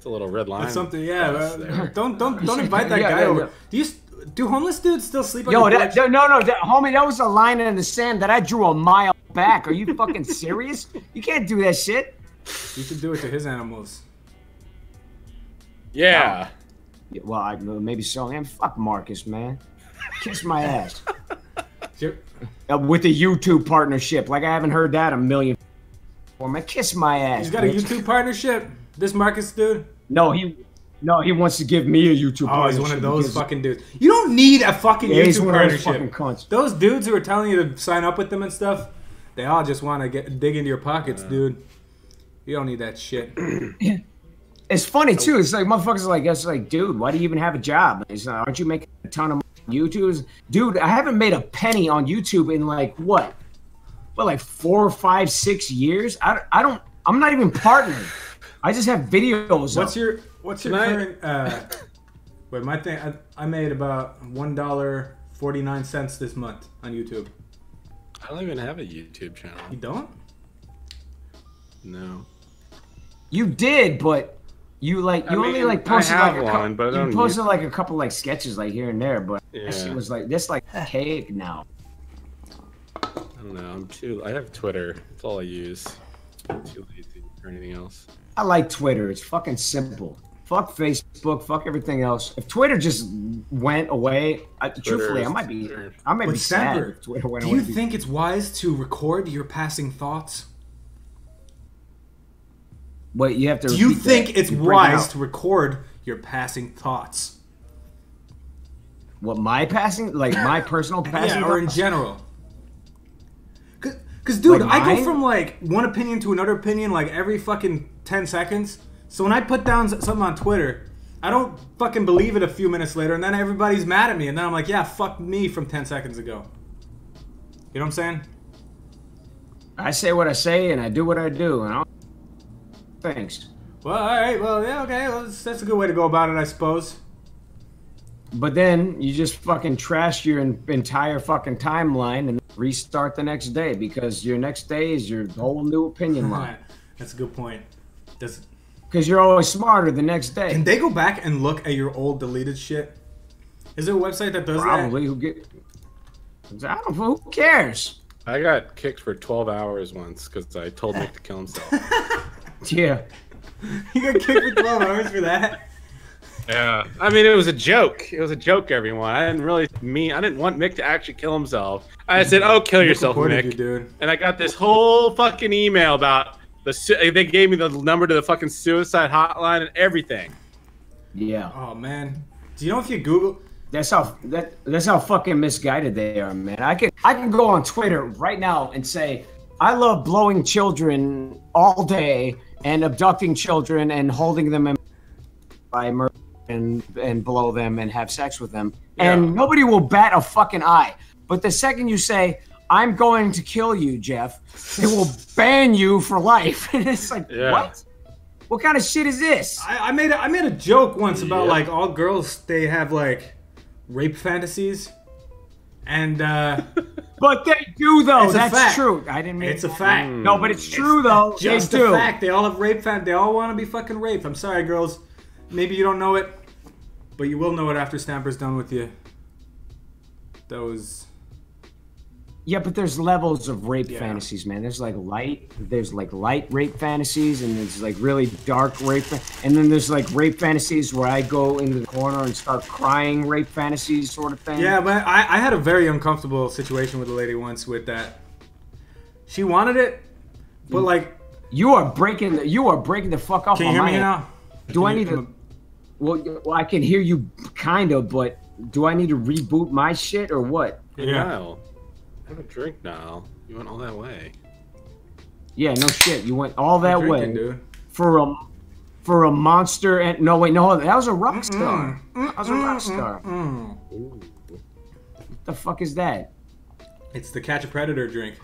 it's a little red line. That's something. Yeah. cross. Don't don't don't invite that Yeah, guy yeah, over. yeah. Do you do homeless dudes still sleep on Yo, your that, porch? no, no, that, homie, that was a line in the sand that I drew a mile back. Are you fucking serious? You can't do that shit. You should do it to his animals. Yeah. Yeah, Well, I, maybe so. Man, fuck Marcus, man. Kiss my ass. Sure. Uh, with a YouTube partnership, like I haven't heard that a million. Or man, kiss my ass. He's got a. YouTube partnership. This Marcus dude. No, he, no, he wants to give me a YouTube. Oh, he's one of those because- fucking dudes. You don't need a fucking Yeah, YouTube one of those partnership. Those dudes who are telling you to sign up with them and stuff, they all just want to get dig into your pockets, dude. You don't need that shit. <clears throat> It's funny too. It's like motherfuckers are like, it's like, dude, why do you even have a job? It's like, aren't you making a ton of money on YouTube? Dude, I haven't made a penny on YouTube in like what, what, like four, five, six years. I, I don't. I'm not even partnered. I just have videos. What's up. your what's your Can I- current? Uh, wait, my thing. I, I made about one dollar forty nine cents this month on YouTube. I don't even have a YouTube channel. You don't? No. You did, but you like you I only mean, like I posted have like a couple, one, but I you don't posted like a couple like sketches like here and there, but Yeah. that shit was like this like <sighs> cake now. I don't know. I'm too. I have Twitter. That's all I use. I'm too lazy for anything else. I like Twitter. It's fucking simple. Fuck Facebook. Fuck everything else. If Twitter just went away, I, truthfully, I might be. I might But be sad Sandberg, if Twitter went do away. you think it's wise to record your passing thoughts? Wait, you have to. Do you think that. it's You break it wise to record your passing thoughts? what my passing, like my personal <laughs> passing? yeah, or in general. Cause, dude, Like I go from like one opinion to another opinion like every fucking ten seconds. So when I put down something on Twitter, I don't fucking believe it a few minutes later, and then everybody's mad at me, and then I'm like, yeah, fuck me from ten seconds ago. You know what I'm saying? I say what I say and I do what I do, and I don't. Thanks. Well, all right, well, yeah, okay, well, that's a good way to go about it, I suppose. But then you just fucking trash your entire fucking timeline and restart the next day because your next day is your whole new opinion <laughs> line. That's a good point. Does Because you're always smarter the next day. can they go back and look at your old deleted shit? Is there a website that does that? Probably who get. I don't know. Who cares? I got kicked for 12 hours once because I told Nick to kill himself. <laughs> Yeah. <laughs> You got kicked for 12 hours for that? Yeah. I mean, it was a joke. It was a joke, everyone. I didn't really mean. I didn't want Mick to actually kill himself. I said, "Oh, kill yourself, Reported Mick." you, dude. And I got this whole fucking email about the. su- They gave me the number to the fucking suicide hotline and everything. Yeah. Oh man, do you know if you Google? That's how that that's how fucking misguided they are, man. I can I can go on Twitter right now and say I love blowing children all day and abducting children and holding them in by murder and and blow them and have sex with them, Yeah. and nobody will bat a fucking eye. But the second you say I'm going to kill you, Jeff, they will ban you for life. <laughs> and it's like Yeah. what? What kind of shit is this? I, I made a, I made a joke once about Yeah. like all girls they have like rape fantasies, and uh, <laughs> But they do though. It's a That's fact. true. I didn't mean it's a fact. No, but it's true though. Just they a do. fact. They all have rape fan. They all want to be fucking raped. I'm sorry, girls. Maybe you don't know it, but you will know it after Stamper's done with you. Those. Yeah, but there's levels of rape Yeah. fantasies, man. There's like light. There's like light rape fantasies, and there's like really dark rape, and then there's like rape fantasies where I go into the corner and start crying rape fantasies, sort of thing. Yeah, but I, I had a very uncomfortable situation with a lady once with that. She wanted it, but Mm. like, You are breaking. The, you are breaking the fuck up can you hear my me now? Do I need to? Well, well, I can hear you kind of, but do I need to reboot my shit or what? Hey, Yeah. Niall, have a drink, Niall. You went all that way. Yeah, no shit. You went all that way. Dude. for a for a monster and no wait no that was a rock star that was a rock star Mm. what the fuck is that It's the catch a predator drink.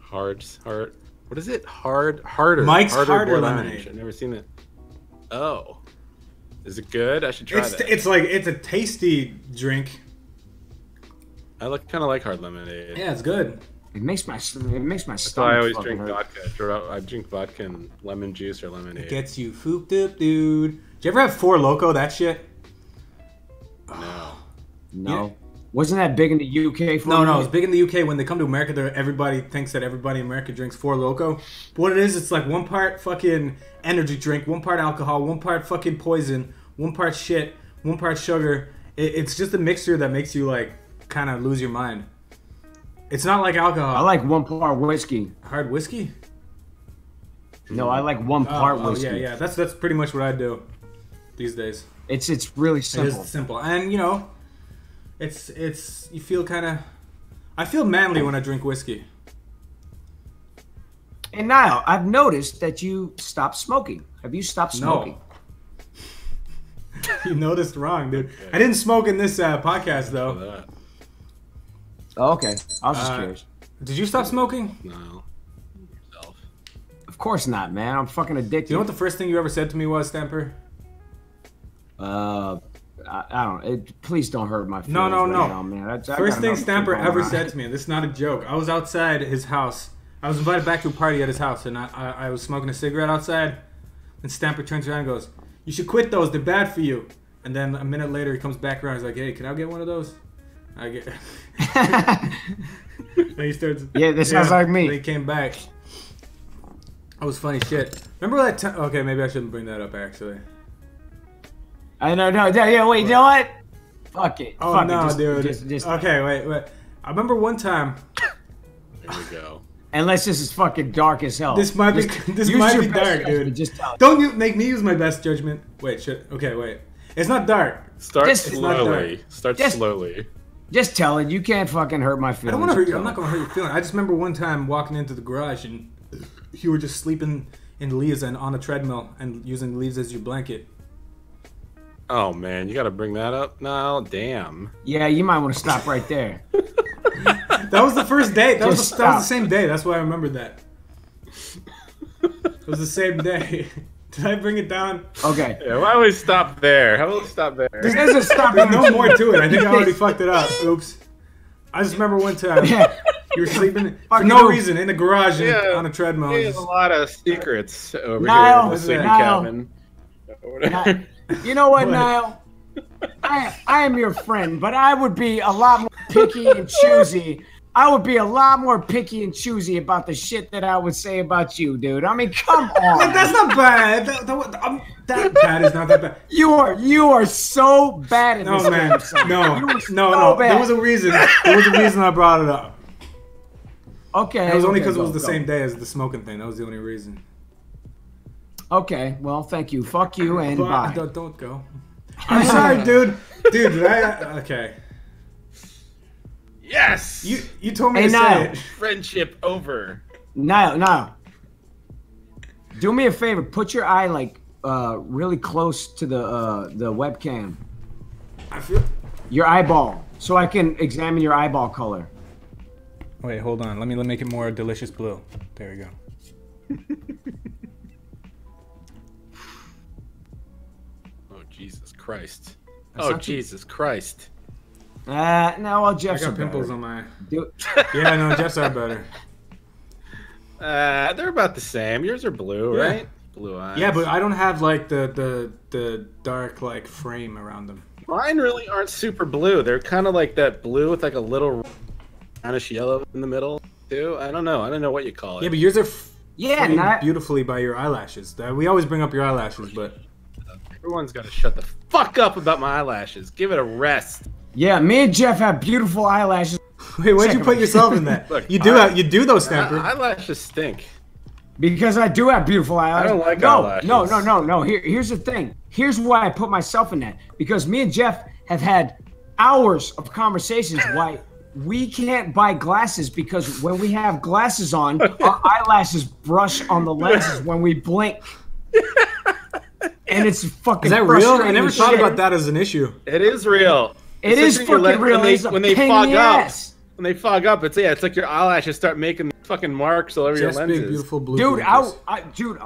Hard, hard. What is it? Hard, harder. Mike's Harder Blood Lemonade. Orange. I've never seen it. Oh, Is it good? I should try It's that. it's like it's a tasty drink. I like kind of like hard lemonade. Yeah, it's good. It makes my it makes my That's stomach. why I always drink hurt. vodka. I drink vodka and lemon juice or lemonade. It gets you fooped up, dude. Do you ever have Four Loco? That shit. no. No, Yeah. Wasn't that big in the UK? For No, no, it's big in the UK. When they come to America, everybody thinks that everybody in America drinks Four Loco. But what it is, it's like one part fucking energy drink, one part alcohol, one part fucking poison, one part shit, one part sugar. It, it's just a mixture that makes you like kind of lose your mind. It's not like alcohol. I like one part whiskey. hard whiskey. No, I like one oh, part oh, whiskey. yeah, yeah. That's that's pretty much what I do these days. It's it's really simple. is simple, and you know, it's it's you feel kind of. I feel manly when I drink whiskey. And Niall, I've noticed that you stopped smoking. Have you stopped smoking? No. <laughs> you noticed wrong, dude. I didn't smoke in this uh, podcast though. Oh, okay. I was just Uh, curious. Did you stop smoking? No. Yourself. Of course not, man. I'm fucking addicted. You know what the first thing you ever said to me was, Stamper? uh, I, I don't. It, please don't hurt my feelings. No, no, right no. Now, man. I, First thing Stamper ever on. said to me, and this is not a joke. I was outside his house. I was invited back to a party at his house, and I, I, I was smoking a cigarette outside. And Stamper turns around and goes, "You should quit those. They're bad for you." And then a minute later, he comes back around. He's like, "Hey, can I get one of those?" I get. <laughs> <laughs> and he starts. Yeah, that sounds like me. They came back. That was funny shit. Remember that time? Okay, maybe I shouldn't bring that up actually. I know, no, no, yeah. Wait, you know what? Fuck it. Oh Fuck no, it. Just, dude. Just, just, okay, wait, wait. I remember one time. There we go. Unless this is fucking dark as hell. This might be Just <laughs> this might be dark, judgment, dude. Just tell. Don't you make me use my best judgment. Wait, shit. Okay, wait. It's not dark. Start Just- It's not slowly. Start Just- slowly. Just tell it. You can't fucking hurt my I feelings. don't want to hurt you. Tell I'm not gonna hurt your feeling. I just remember one time walking into the garage and you were just sleeping in leaves and on a treadmill and using leaves as your blanket. Oh man, you got to bring that up now. Damn. Yeah, you might want to stop right there. <laughs> That was the first day. That was the, that was the same day. That's why I remembered that. It was the same day. <laughs> Did I bring it down? Okay. Yeah, why we stop there? How about we stop there? There's a stop. There's no more to it. I think I already fucked it up. Oops. I just remember one time Yeah. you were sleeping <laughs> for no oops. reason in the garage Yeah. on a treadmill. He has a lot of secrets over Niall, here in the sleeping Niall. cabin. You know what, What? Niall? I I am your friend, but I would be a lot more picky and choosy. I would be a lot more picky and choosy about the shit that I would say about you, dude. I mean, come <laughs> on. That's not bad. That, that, um, that bad is not that bad. <laughs> You are you are so bad at No this man, no, no, so no. There was a reason. There was a reason I brought it up. Okay. It was only okay, because it was the go. same day as the smoking thing. That was the only reason. Okay, well, thank you. Fuck you and But bye. don't, don't go. <laughs> I'm sorry, dude. Dude, did I? Okay. yes. You you told me Hey, to Niall. say it. friendship over. Niall, Niall, do me a favor. Put your eye like uh really close to the uh the webcam. I feel. Your eyeball, so I can examine your eyeball color. Wait, hold on. Let me let me make it more delicious blue. There we go. <laughs> Christ. That's oh not too- Jesus Christ. Uh, no, well, I Jeff's got are pimples better. on my. Do- <laughs> Yeah, no, Jeff's are better. <laughs> Uh, they're about the same. Yours are blue, Yeah. right? Blue eyes. Yeah, but I don't have like the the the dark like frame around them. mine really aren't super blue. They're kind of like that blue with like a little brownish yellow in the middle too. I don't know. I don't know what you call it. Yeah, but yours are f- yeah, not, beautifully by your eyelashes. That we always bring up your eyelashes, but Everyone's got to shut the fuck up about my eyelashes. Give it a rest. yeah. Me and Jeff have beautiful eyelashes <laughs> wait, why'd you put one. yourself in that? <laughs> Look, you do I- have, you do those, Stamper. eyelashes stink. because I do have beautiful eyelashes. I don't like no, eyelashes. No, no, no, no. Here, here's the thing. Here's why I put myself in that because me and Jeff have had hours of conversations why we can't buy glasses because when we have glasses on, our <laughs> eyelashes brush on the lenses when we blink. And it's fucking. Is that real? I never thought shit. about that as an issue. It is real. It It's is fucking you real. When they, when they fog the up, ass. when they fog up, it's yeah, it's like your eyelashes start making fucking marks all over Jeff's your big, lenses. beautiful blue. dude, I. I, dude,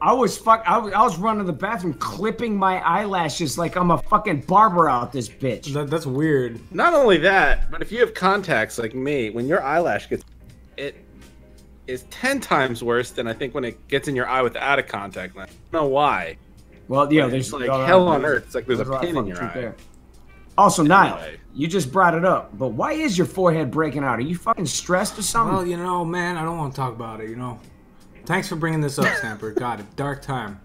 I was fuck. I was, I was running to the bathroom, clipping my eyelashes like I'm a fucking barber out this bitch. That, that's weird. Not only that, but if you have contacts like me, when your eyelash gets, it is ten times worse than I think when it gets in your eye without a contact lens. I don't know why. Well, yeah, But there's like uh, hell on earth. It's like there's a there's lot of pin in your eye. there. Also, Niall, Anyway. you just brought it up, but why is your forehead breaking out? Are you fucking stressed or something? Well, you know, man, I don't want to talk about it. You know. Thanks for bringing this up, Stamper. <laughs> God, a dark time.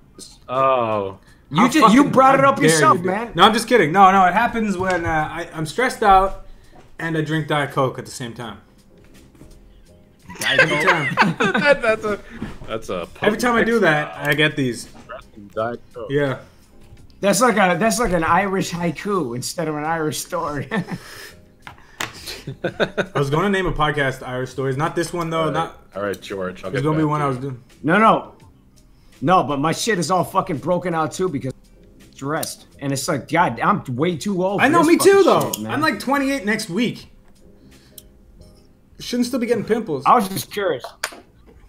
Oh, you just you brought it up yourself, you, man. No, I'm just kidding. No, no, it happens when uh, I, I'm stressed out and I drink Diet Coke at the same time. Every time. <laughs> that, that's a that's a Every time I do that, I get these. Diet Coke. Oh. Yeah. That's like a that's like an Irish haiku instead of an Irish story. <laughs> I was going to name a podcast Irish Stories. Not this one, though. Not. All right, George. I'll There's going to be one to I was doing. no, no, no. But my shit is all fucking broken out too because I'm stressed, and it's like God, I'm way too old. I know, this me too, though. shit. I'm like 28 next week. Shouldn't still be getting pimples. I was just curious.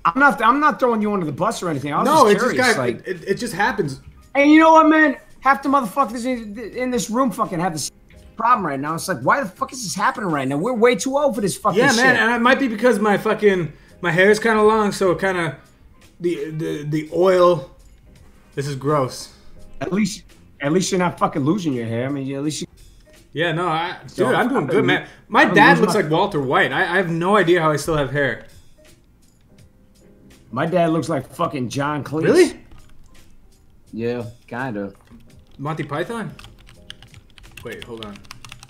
I'm not. I'm not throwing you under the bus or anything. I was No, just it just got. like, it, it, just happens. and you know what, man? Half the motherfuckers in, in this room fucking have this problem right now. It's like, why the fuck is this happening right now? We're way too old for this fucking Yeah, shit. man, and it might be because my fucking my hair is kind of long, so it kind of the the the oil. This is gross. At least, at least you're not fucking losing your hair. I mean, at least you. Yeah, no, I, dude, I'm doing good, man. My dad looks like Walter White. I, I have no idea how I still have hair. My dad looks like fucking John Cleese. Really? Yeah, kind of. Monty Python? Wait, hold on.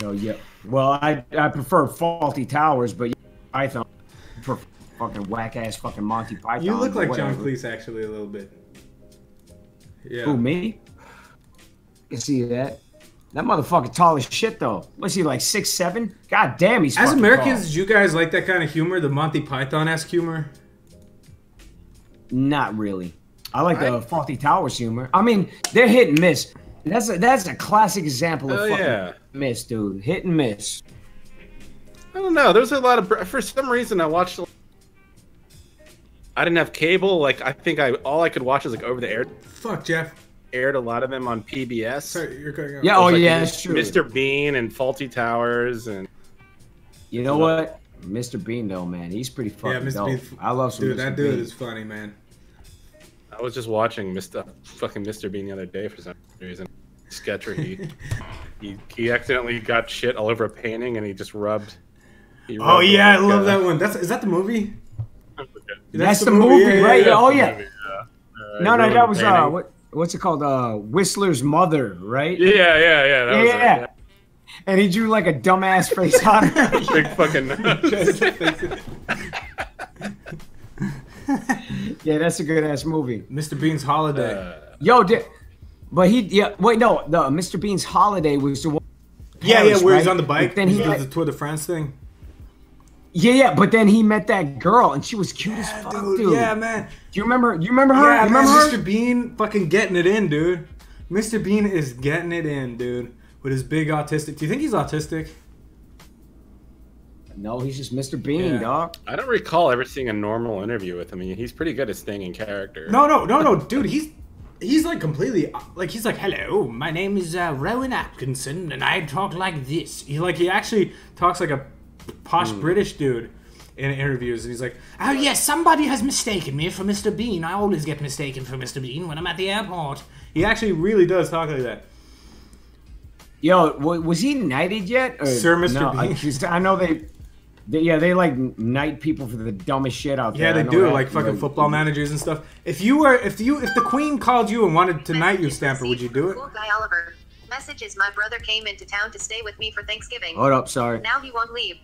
Oh yeah. Well, I I prefer Fawlty Towers, but yeah, Python for fucking whack ass fucking Monty Python. You look but like John. Cleese actually a little bit. Yeah. Who me? You see that? That motherfucker tall as shit though. What's he like six seven? God damn, he's As fucking Americans, tall. do you guys like that kind of humor, the Monty Python esque humor? Not really. I like the I- Fawlty Towers humor. I mean, they're hit and miss. That's a that's a classic example of Oh, fucking yeah. miss, dude. Hit and miss. I don't know. There's a lot of for some reason I watched. I didn't have cable. Like I think I all I could watch was like over the air. Fuck, Jeff. Aired a lot of them on PBS. Sorry, you're cutting out. Yeah, oh Like yeah, Mis- that's true. Mr. Bean and Fawlty Towers and You know what? Mr. Bean though, man, he's pretty fucking Yeah, Mr. dope. Bean. I love some Dude, Mr. that dude Bean. is funny, man. I was just watching Mr. fucking Mr. Bean the other day for some reason. Sketch where he <laughs> he he accidentally got shit all over a painting and he just rubbed. he Oh yeah, I like, love uh, that one. That's is that the movie? That's, the, movie, right? yeah. Oh yeah. movie, yeah. Uh, No, no, that was the uh, what, what's it called? Uh, Whistler's mother, right? Yeah, yeah, yeah. That yeah, was yeah. And he drew like a dumbass face on her. <laughs> Big fucking <laughs> nose. <laughs> yeah, that's a good ass movie. Mr. Bean's Holiday. Uh, Yo, di- but he, yeah, wait, no, the Mr. Bean's holiday was the one. yeah, Paris, yeah, where he's on the bike. But then he he does the Tour de France thing. Yeah, yeah, but then he met that girl, and she was cute as fuck, dude. Yeah, man. Do you remember? You remember her? Yeah, you man. remember her? Mr. Bean fucking getting it in, dude. Mr. Bean is getting it in, dude. With his big autistic. Do you think he's autistic? No, he's just Mr. Bean, Yeah. dog. I don't recall ever seeing a normal interview with him. I mean, he's pretty good at staying in character. No, no, no, no, dude. He's he's like completely like he's like, hello, my name is uh, Rowan Atkinson, and I talk like this. He like he actually talks like a posh British dude in interviews, and he's like, oh yes, somebody has mistaken me for Mr. Bean. I always get mistaken for Mr. Bean when I'm at the airport. He actually really does talk like that. Yo, was he knighted yet? Or, Sir Mr. No, I, Bean. 'cause I know they, they, yeah, they like knight people for the dumbest shit out there. Yeah, they do, that, like fucking know. football managers and stuff. If you were, if you, if the Queen called you and wanted to knight you, Stamper, would you do it? Cool guy Oliver. Message is my brother came into town to stay with me for Thanksgiving. Hold up, sorry. Now he won't leave.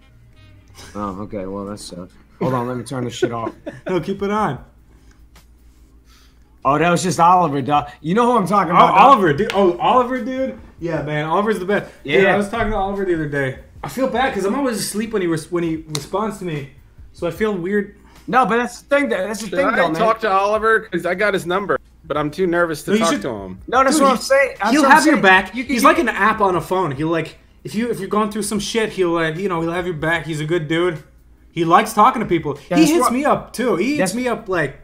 Oh, okay, well that sucks. Hold on, let me turn this shit off. <laughs> No, keep it on. Oh, that was just Oliver, dog. You know who I'm talking Oh, about? dog? Oliver, dude. Oh, Oliver, dude. Yeah, man. Oliver's the best. Yeah. Yeah. I was talking to Oliver the other day. I feel bad because I'm always asleep when he res- when he responds to me, so I feel weird. No, but that's the thing. That, that's the Should thing, I though, man. talk to Oliver? Because I got his number, but I'm too nervous to No, you talk should- to him. no, that's Dude, what I'm he- saying. That's he'll what I'm have your saying. back. You- he's you- like an app on a phone. He'll like if you if you're going through some shit, he'll like you know he'll have your back. He's a good dude. He likes talking to people. he hits what- me up too. He hits That's- me up like,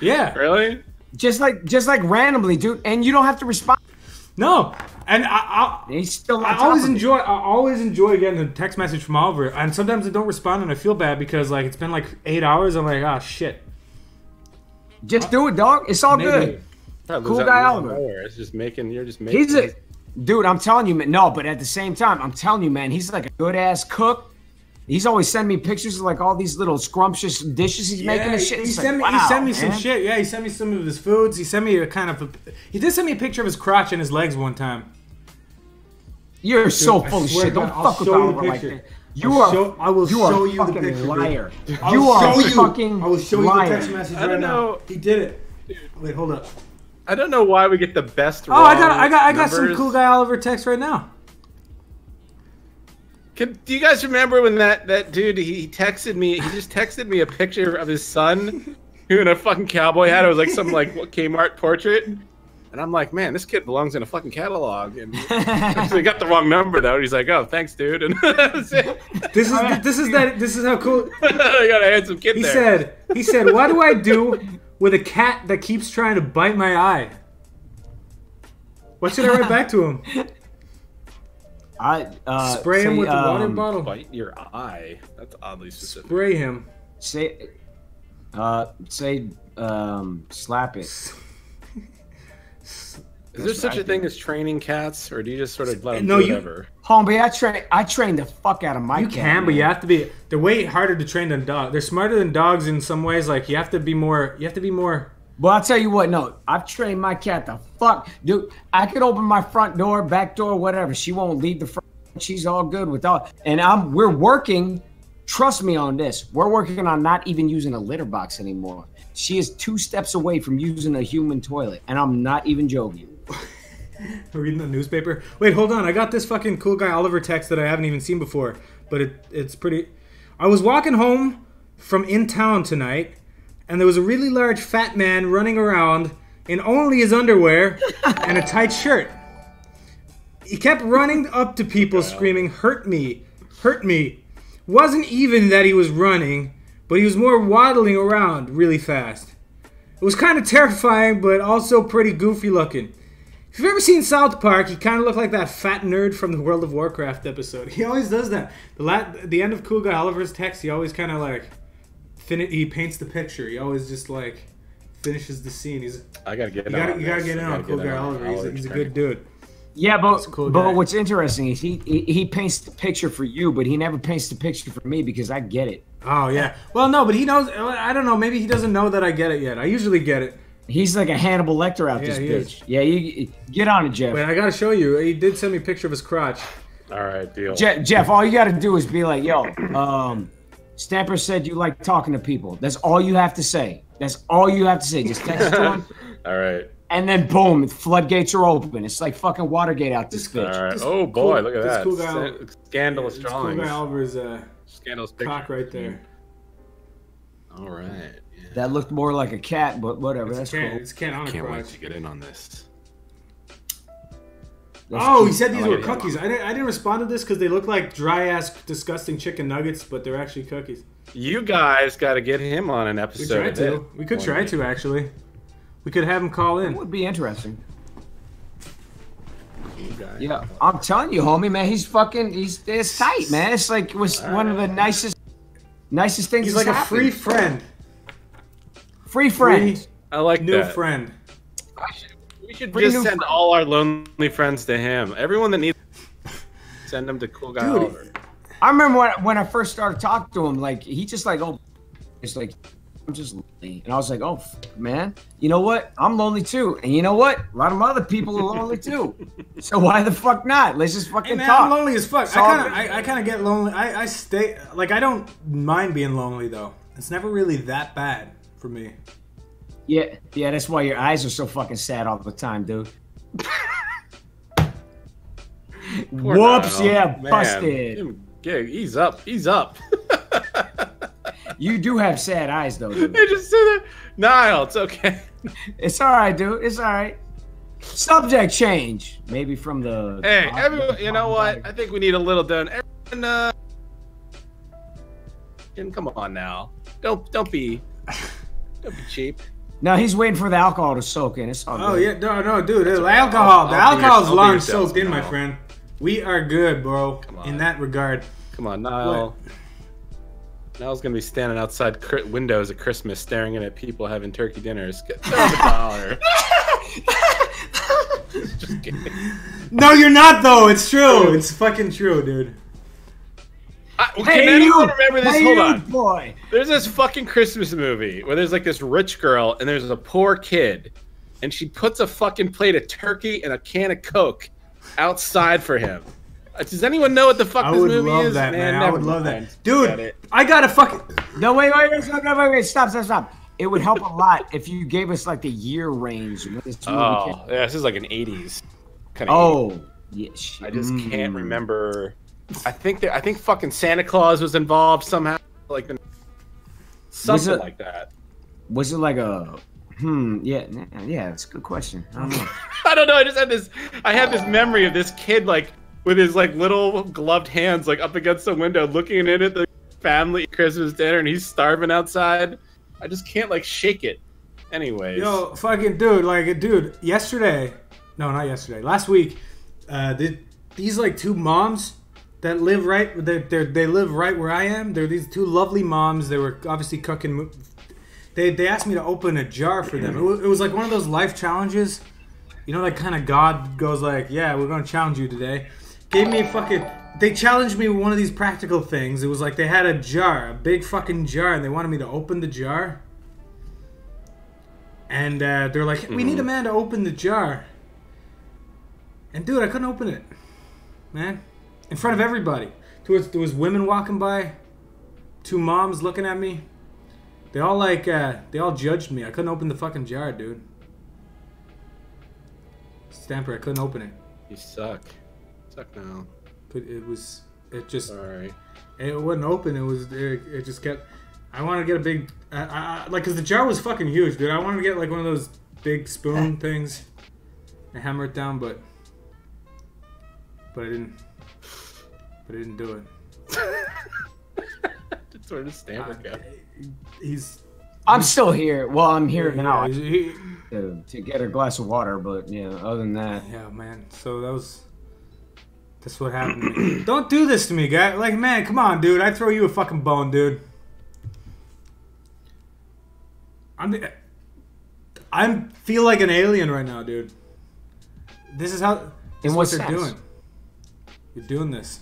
yeah, Really? just like just like randomly, dude, and you don't have to respond. No, and I, I, still. I always enjoy. I always enjoy getting a text message from Oliver, and sometimes I don't respond, and I feel bad because like it's been like eight hours. I'm like, ah, shit. Just do it, dog. It's all Maybe. good. Trying Cool guy out Oliver. It's just making. You're just making. He's a dude. I'm telling you, man. No, but at the same time, I'm telling you, man. He's like a good ass cook. He's always sending me pictures of like all these little scrumptious dishes he's making and shit. He, It's sent me, like, he sent me some shit. Yeah, he sent me some of his foods. He sent me a kind of. A, he did send me a picture of his crotch and his legs one time. You're so I full of shit. to Don't I'll fuck with show you the Oliver like picture. that. You I'll are. show- I will you are show a you the fucking picture, liar. I'll You are show you- fucking I will show you the text message I don't right now. know. He did it. Wait, hold up. I don't know why we get the best. Oh, I got, I got, I got wrong some cool guy Oliver text right now. Can, do you guys remember when that that dude he texted me? He just texted me a picture of his son, who <laughs> in a fucking cowboy hat. It was like some like what, Kmart portrait, and I'm like, man, this kid belongs in a fucking catalog. And so <laughs> he got the wrong number though. He's like, oh, thanks, dude. <laughs> And that's it. This is, this is that, this is how cool. I got a handsome kid He there. said, he said, what do I do with a cat that keeps trying to bite my eye? What should I write back to him? I uh, Spray him say, with the water um, bottle. bite your eye. That's oddly specific. Spray him. Say, uh, say, um, slap it. <laughs> Is there such a thing as training cats, or do you just sort of let them No, do you- whatever? Homie, I train. I train the fuck out of my You cat, can, but you have to be. They're way harder to train than dogs. They're smarter than dogs in some ways. Like you have to be more. You have to be more. Well, I'll tell you what. No, I've trained my cat the fuck, dude. I could open my front door, back door, whatever. She won't leave the front. She's all good with all. And I'm. We're working. Trust me on this. We're working on not even using a litter box anymore. She is two steps away from using a human toilet, and I'm not even joking. <laughs> Reading the newspaper. Wait, hold on. I got this fucking cool guy Oliver text that I haven't even seen before, but it it's pretty. I was walking home from in town tonight, and there was a really large fat man running around in only his underwear and a tight shirt. He kept running up to people screaming, "Hurt me! Hurt me!" Wasn't even that he was running, but he was more waddling around really fast. It was kind of terrifying, but also pretty goofy looking. If you've ever seen South Park, he kind of looked like that fat nerd from the World of Warcraft episode. <laughs> He always does that. The la- the end of Cool Guy Oliver's text, he always kind of like fin- he paints the picture. He always just like finishes the scene. He's I gotta get. you gotta, on you gotta get in I on gotta Cool get Guy on Oliver. He's, a- he's a good dude. Yeah, but cool but guy. what's interesting is he, he he paints the picture for you, but he never paints the picture for me because I get it. Oh yeah. Well, no, but he knows. I don't know. Maybe he doesn't know that I get it yet. I usually get it. He's like a Hannibal Lecter out Yeah, this he bitch. is. Yeah, you get on it, Jeff. Wait, I gotta show you. He did send me a picture of his crotch. All right, deal. Je- Jeff, all you got to do is be like, "Yo, um, Stamper said you like talking to people." That's all you have to say. That's all you have to say. Just text it to him, <laughs> All right. and then boom, floodgates are open. It's like fucking Watergate out this All bitch. right. This Oh boy, cool- look at this that. cool guy- Sca- Scandalous It's Cool. Guy Oliver's uh, Scandalous picture. cock right there. All right. Yeah. That looked more like a cat, but whatever. That's It's Ken. cool. It's Ken on a Can't wait to get in on this. That's Oh, he said these like were cookies. I didn't, I didn't respond to this because they look like dry ass, disgusting chicken nuggets, but they're actually cookies. You guys got to get him on an We episode. tried to. We could One try day. to actually. We could have him call It in. would be interesting. You guys. Yeah, I'm telling you, homie, man, he's fucking, he's it's tight, man. It's like it was one of the nicest, nicest things. He's that's like a free friend, free free friend. I like new that. friend. We should Pretty just send friend. all our lonely friends to him. Everyone that needs, <laughs> send them to Cool Guy Dude. Oliver. I remember when, when I first started talking to him, like he just like, oh, it's like I'm just lonely, and I was like, oh, man, you know what? I'm lonely too, and you know what? A lot of other people are lonely <laughs> too. So why the fuck not? Let's just fucking Hey man, talk. I'm lonely as fuck. It's I kind of. I, I kind of get lonely. I, I stay like I don't mind being lonely though. It's never really that bad for me. Yeah, yeah, that's why your eyes are so fucking sad all the time, dude. <laughs> Whoops, yeah, Man, busted. Yeah, he's up. He's up. You do have sad eyes though, dude. <laughs> they just sit there. Niall, it's okay. <laughs> It's all right, dude. It's all right. Subject change, maybe from the. Hey, everyone, you know what? I think we need a little done. Everyone, uh, and come on now. Don't don't be don't be cheap. No, he's waiting for the alcohol to soak in. It's all Oh good. yeah, no, no, dude. The alcohol, the I'll- I'll your- alcohol's long soaked in, my friend. We are good, bro. on. In that regard. Come on, Niall. Niall's gonna be standing outside cri- windows at Christmas, staring in at people having turkey dinners. Get throw him a dollar. Just kidding. No, you're not though. It's true. It's fucking true, dude. I, Hey, can anyone you- remember this? hey, Hold on. boy. There's this fucking Christmas movie where there's like this rich girl and there's a poor kid, and she puts a fucking plate of turkey and a can of Coke outside for him. Uh, Does anyone know what the fuck I this would movie love is? that, man. I would love mind. that, dude. I got a fucking. No, wait, wait, wait, stop, wait, wait, wait, stop, stop, stop. It would help a lot if you gave us like the year range this movie Oh, yeah, this is like an '80s kind of. Oh, yeah. I just can't Mm. remember. I think that I think fucking Santa Claus was involved somehow, like the, something it- like that. Was it like a? Hmm. Yeah. Yeah. It's a good question. I don't know. <laughs> I don't know. I just had this. I had this memory of this kid like with his like little gloved hands like up against the window, looking in at the family Christmas dinner, and he's starving outside. I just can't like shake it. Anyways, Yo, fucking dude, like, dude, yesterday, no, not yesterday, last week, uh, the, these like two moms that live right, they they they live right where I am. They're these two lovely moms. They were obviously cooking. They they asked me to open a jar for them. It was, it was like one of those life challenges. You know, like kind of God goes like, yeah, we're gonna challenge you today. Gave me fucking. They challenged me with one of these practical things. It was like they had a jar, a big fucking jar, and they wanted me to open the jar. And uh, they're like, we need a man to open the jar. And dude, I couldn't open it, man, in front of everybody. There was, there was women walking by, two moms looking at me. They all like, uh, they all judged me. I couldn't open the fucking jar, dude. Stamper, I couldn't open it. you suck. Suck now. But it was, it just, Sorry. it wasn't open. It was, it, it just kept. I wanted to get a big, I, I, like, cause the jar was fucking huge, dude. I wanted to get like one of those big spoon <laughs> things and hammer it down, but, but I didn't. But I didn't do it. <laughs> Just where does Stamper go? Uh, he's I'm still here. Well, I'm here now he- to, to get a glass of water, but yeah. Other than that, yeah, man. So that was. That's what happened to me. <clears throat> Don't do this to me, guy. Like, man, come on, dude. I throw you a fucking bone, dude. I'm. the- I'm feel like an alien right now, dude. This is how. This In what what they're sense? doing. You're doing this.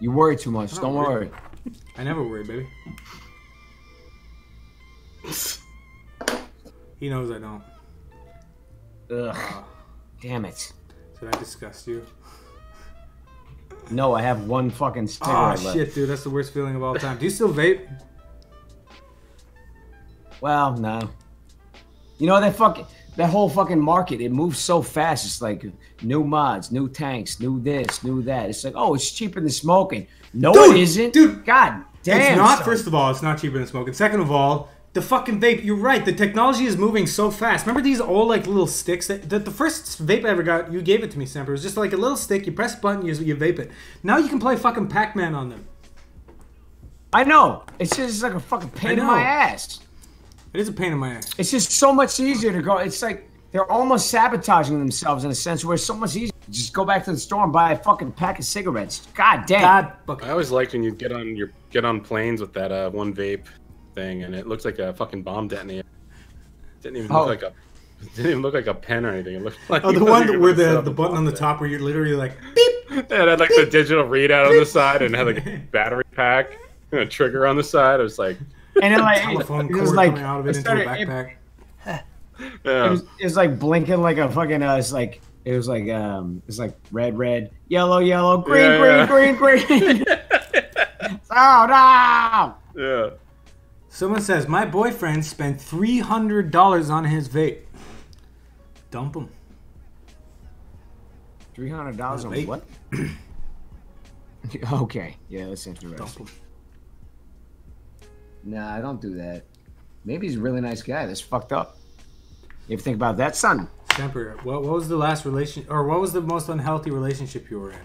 You worry too much. Don't worry. worry. I never worry, baby. He knows I don't. Ugh. Damn it. Did I disgust you? No, I have one fucking cigarette Oh ah, left. shit, dude, that's the worst feeling of all time. Do you still vape? Well, no. You know that fucking that whole fucking market. It moves so fast. It's like new mods, new tanks, new this, new that. It's like, oh, it's cheaper than smoking. No, Dude, it isn't. dude, God damn. it's not. son. First of all, it's not cheaper than smoking. Second of all, the fucking vape. You're right. The technology is moving so fast. Remember these old like little sticks? That the, the first vape I ever got, you gave it to me, Stamper. It was just like a little stick. You press a button, you, you vape it. Now you can play fucking Pac-Man on them. I know. It's just like a fucking pain in my ass. It is a pain in my ass. It's just so much easier to go. It's like they're almost sabotaging themselves in a sense where it's so much easier. Just go back to the store and buy a fucking pack of cigarettes. God damn. God, fucking. I always liked when you get on your get on planes with that uh, one vape thing, and it looks like a fucking bomb detonator. Didn't even Oh. look like a didn't even look like a pen or anything. It looked like Oh, the one were where the, the button on the top where you're literally like beep. there. <laughs> It had like the digital readout on the side, and had like a <laughs> battery pack and a trigger on the side. It was like, And then like Telephone it was like coming out of it it into a started- it- backpack. <laughs> yeah. it was, it was like blinking like a fucking uh, it's like it was like um it's like red red yellow yellow green Yeah, green green green <laughs> oh no yeah. Someone says my boyfriend spent three hundred dollars on his vape. Dump him. three hundred dollars on Wait. what <clears throat> <laughs> okay yeah that's Dump interesting him. Nah I don't do that maybe he's a really nice guy that's fucked up If you think about that son Temper. What, what was the last relation, or what was the most unhealthy relationship you were in?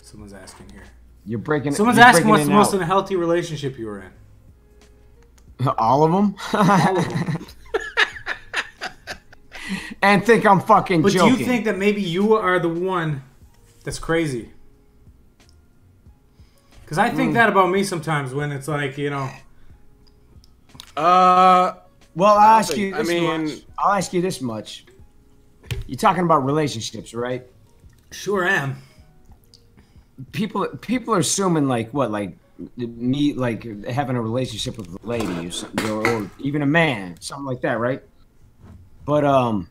Someone's asking here. you're breaking Someone's you're asking breaking what's the most out. unhealthy relationship you were in. <laughs> All of them. All of them. <laughs> and think I'm fucking But joking. do you think that maybe you are the one that's crazy? Because I think that about me sometimes when it's like, you know, Uh, Well, I'll ask think- you I mean- much. I'll ask you this much. You're talking about relationships, right? sure am. People people are assuming like what, like me, like having a relationship with a lady or something, or, or even a man, something like that, right? But um,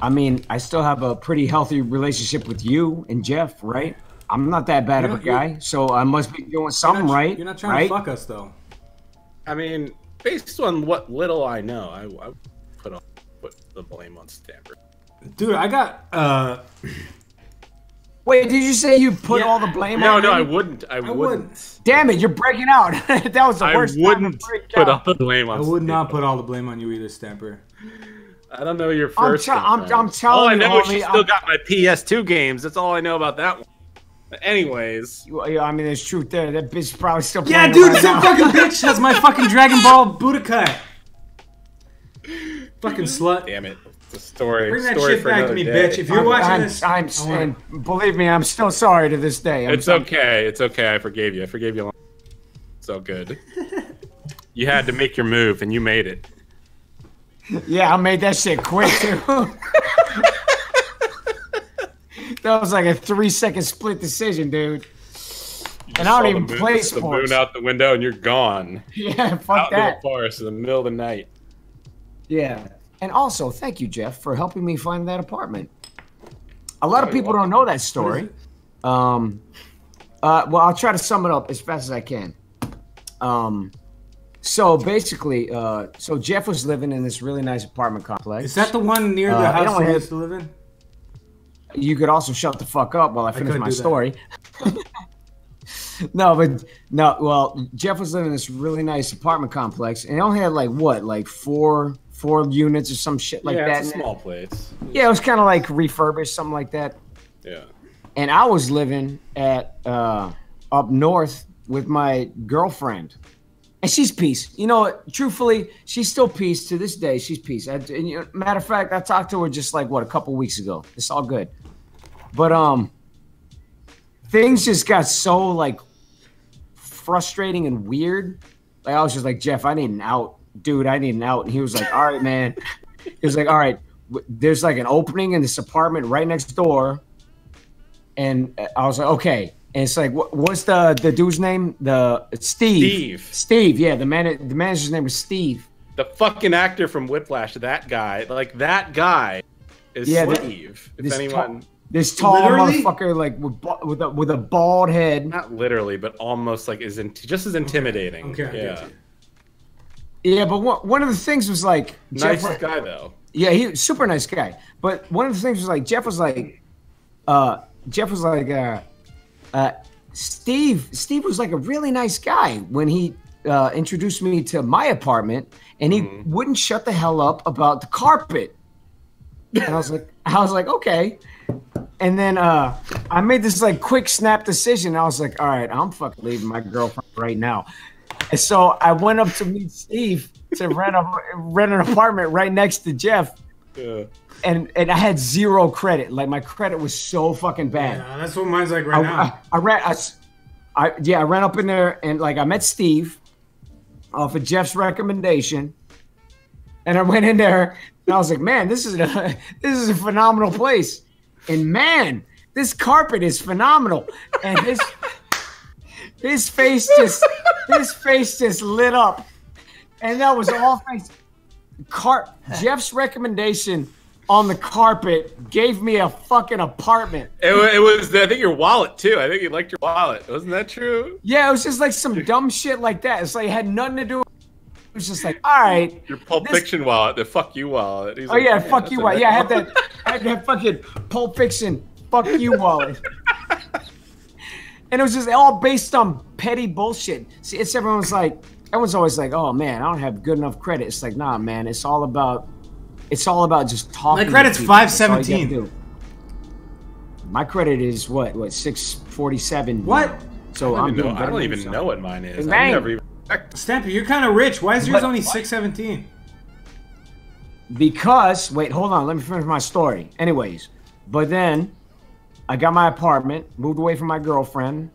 I mean, I still have a pretty healthy relationship with you and Jeff, right? I'm not that bad of a guy, so I must be doing something You're not, right. You're not trying right? to fuck us though. I mean, based on what little I know, I, I put on, put the blame on Stamper. Dude, I got uh Wait, did you say you put Yeah. all the blame No, on no, me? I wouldn't. I, I wouldn't. wouldn't. Damn it, you're breaking out. <laughs> that was the I worst time wouldn't to break put out. all the blame on. I would not put all the blame on you either, Stamper. I don't know your I'm first. I'm- girlfriend. I'm telling All I you, know is homie, she still I'm- got my PS2 games. That's all I know about that one. But anyways, Well, yeah, I mean, there's truth there. That bitch probably still Yeah, dude, right some now. fucking <laughs> bitch has my fucking Dragon Ball Budokai. Fucking slut. damn it, it's a story. Bring that story shit for back to me, day. bitch. If you're I'm, watching I'm, this, I'm, I want it. and believe me, I'm still sorry to this day. I'm It's okay. It's okay. I forgave you. I forgave you. Long. So good. <laughs> you had to make your move, and you made it. Yeah, I made that shit quick too. <laughs> that was like a three second split decision, dude. You And I don't saw even the moon, play the moon out the window, and you're gone. Yeah, <laughs> fuck out in that. the forest in the middle of the night. Yeah. And also, thank you, Jeff, for helping me find that apartment. A lot of people don't know that story. Um, uh, well, I'll try to sum it up as fast as I can. Um, so basically, uh, so Jeff was living in this really nice apartment complex. Is that the one near the Uh, it house only that we has- used to live in? You could also shut the fuck up while I finish couldn't my story. <laughs> no, but no. Well, Jeff was living in this really nice apartment complex, and it only had like what, like four four units or some shit like yeah, that. it's a in it. small place. Yeah, it was kind of like refurbished, something like that. Yeah. And I was living at uh, up north with my girlfriend, and she's peace. You know, truthfully, she's still peace to this day. She's peace. I, and, you know, matter of fact, I talked to her just like what a couple weeks ago. It's all good, but um, things just got so like frustrating and weird. Like I was just like, Jeff, I need an out, dude. I need an out. And he was like, All right, man. He was like, All right, there's like an opening in this apartment right next door. And I was like, Okay. And it's like, what, what's the the dude's name? The Steve. Steve. Steve. Yeah, the man. The manager's name was Steve. The fucking actor from Whiplash, that guy, like that guy, is Yeah, the- Steve. if this anyone, This tall Literally? motherfucker, like with with a, with a bald head. not literally, but almost like is in, just as intimidating. Okay, I yeah. Yeah, but one, one of the things was like, Nice Jeff- guy though. Yeah, he super nice guy. But one of the things was like Jeff was like, uh, Jeff was like, uh, uh, Steve. Steve was like a really nice guy when he uh, introduced me to my apartment, and he wouldn't shut the hell up about the carpet. And I was like, <laughs> I was like, okay. And then uh, I made this like quick snap decision. I was like, all right, I'm fucking leaving my girlfriend right now. And so I went up to meet Steve to rent a <laughs> rent an apartment right next to Jeff, Yeah. And and I had zero credit. Like my credit was so fucking bad. Yeah, that's what mine's like I, right now. I, I ran, I, I- yeah, I ran up in there and like I met Steve off of Jeff's recommendation, and I went in there and I was like, man, this is a <laughs> this is a phenomenal place, and man, this carpet is phenomenal, and his <laughs> his face just his face just lit up, and that was all thanks. Car Jeff's recommendation on the carpet gave me a fucking apartment. It, it was, I think, your wallet too. I think you liked your wallet. Wasn't that true? Yeah, it was just like some dumb shit like that. It's like it had nothing to do. With It was just like, all right. Your Pulp This- Fiction wallet, the fuck you wallet. He's Oh like, yeah, "Man, fuck you. wallet. Yeah, I had that. I had that fucking Pulp Fiction. Fuck you wallet. and it was just all based on petty bullshit. See, it's everyone's like, everyone's always like, oh man, I don't have good enough credit. It's like, nah, man, it's all about, it's all about just talking. My credit's people. That's all you gotta 517. My credit is what? What? Six forty-seven. What? So I I'm don't, even know, I don't even yourself. know what mine is. Bang. I've never even Stampy, you're kind of rich. Why is yours But- only six seventeen? because wait, hold on, let me finish my story. Anyways, but then I got my apartment, moved away from my girlfriend,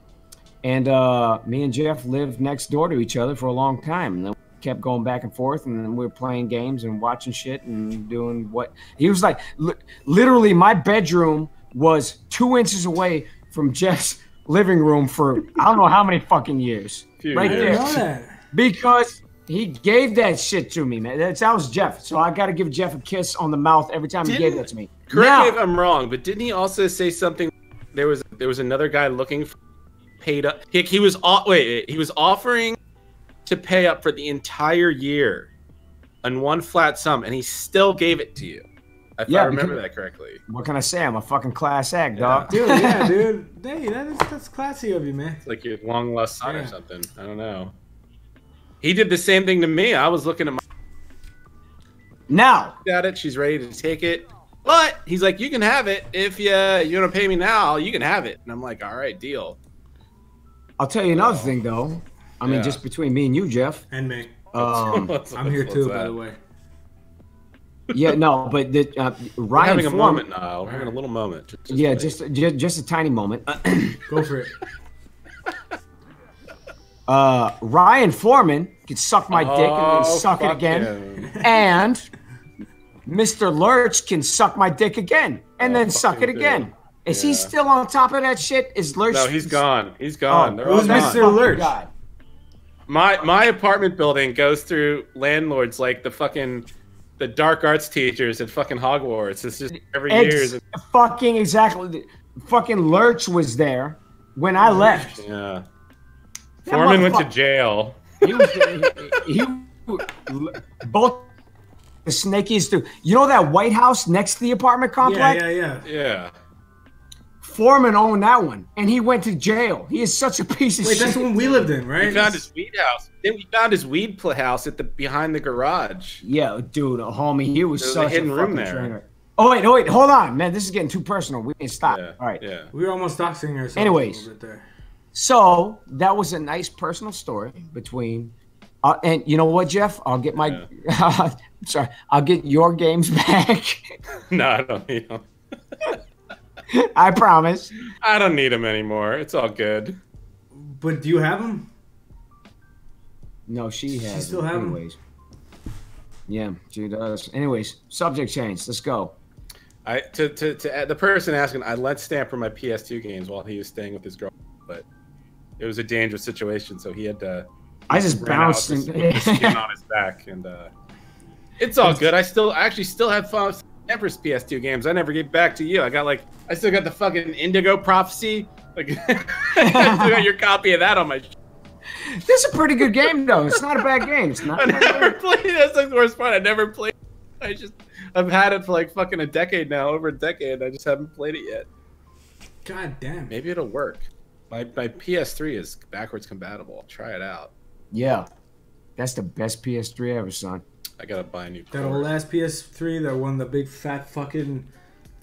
and uh, me and Jeff lived next door to each other for a long time. And then we kept going back and forth, and then we were playing games and watching shit and doing what he was like. Li- literally, my bedroom was two inches away from Jeff's <laughs> living room for I don't know how many fucking years. Few right years. there. Because he gave that shit to me, man. That's, that was Jeff. So I got to give Jeff a kiss on the mouth every time he gave Didn't- that to me. Correct Now- me if I'm wrong, but didn't he also say something? There was there was another guy looking for paid up. He, he was off. Wait, wait, he was offering to pay up for the entire year on one flat sum, and he still gave it to you. If Yeah, I remember because- that correctly. What can I say? I'm a fucking class act, dog. Dude, yeah, <laughs> dude. Hey, that is that's classy of you, man. It's like your long lost son Yeah. or something. I don't know. He did the same thing to me. I was looking at my Now, at it. She's ready to take it. But he's like, you can have it if you you want to pay me now. You can have it, and I'm like, all right, deal. I'll tell you another thing, though. I mean, Yeah. just between me and you, Jeff. And me. Um, <laughs> What's- I'm here too, that? by the way. yeah, no, but the, uh, We're Ryan having a moment, Niall. We're having a little moment. Just- just Yeah, just, just just a tiny moment. <clears throat> Go for it. Uh, Ryan Foreman could suck my dick and Oh, then suck it again, him. and Mr. Lurch can suck my dick again and Oh, then suck it again. dude. Is he still on top of that shit? Is Lurch? No, he's gone. He's gone. Oh, They're all who's gone. Mr. Lurch? God. My my apartment building goes through landlords like the fucking the dark arts teachers at fucking Hogwarts. It's just every Ex- year. fucking exactly. Fucking Lurch was there when I left. Yeah. That Foreman went to jail. He was he, he both the snakiest dude. You know that White House next to the apartment complex? Yeah, complex? yeah, yeah. Yeah. Foreman owned that one, and he went to jail. He is such a piece of shit. Wait, shit. that's when we lived in, right? We found his weed house. Then we found his weed pl- house at the behind the garage. Yeah, dude, a homie, he was There's such a, hidden room there. trainer. Oh wait, oh wait, hold on, man. This is getting too personal. We can stop. Yeah. All right. Yeah. We were almost doxing ourselves. Anyways. a bit there. So that was a nice personal story between, uh, and you know what, Jeff? I'll get my, <laughs> sorry, I'll get your games back. <laughs> No, I don't need him. <laughs> <laughs> I promise. I don't need him anymore. It's all good. But do you have them? No, she has. She still it have 'em? anyways. Yeah, she does. Anyways, subject change. Let's go. I to to, to add- the person asking, I let Stamper my PS2 games while he was staying with his girl, but it was a dangerous situation, so he had to I just bounced. And, the skin <laughs> on his back, and uh, it's all good. I still I actually still have fun with Stamper's PS2 games. I never gave back to you. I got like I still got the fucking Indigo Prophecy. Like <laughs> I still got your copy of that on my. this is a pretty good game, though. It's not a bad game. It's not. I never played. That's like the worst part. I never played. I just I've had it for like fucking a decade now, over a decade. I just haven't played it yet. God damn. Maybe it'll work. My my PS3 is backwards compatible. I'll try it out. Yeah, that's the best PS3 ever, son. I gotta buy a new. That cord. old ass PS3 that won the big fat fucking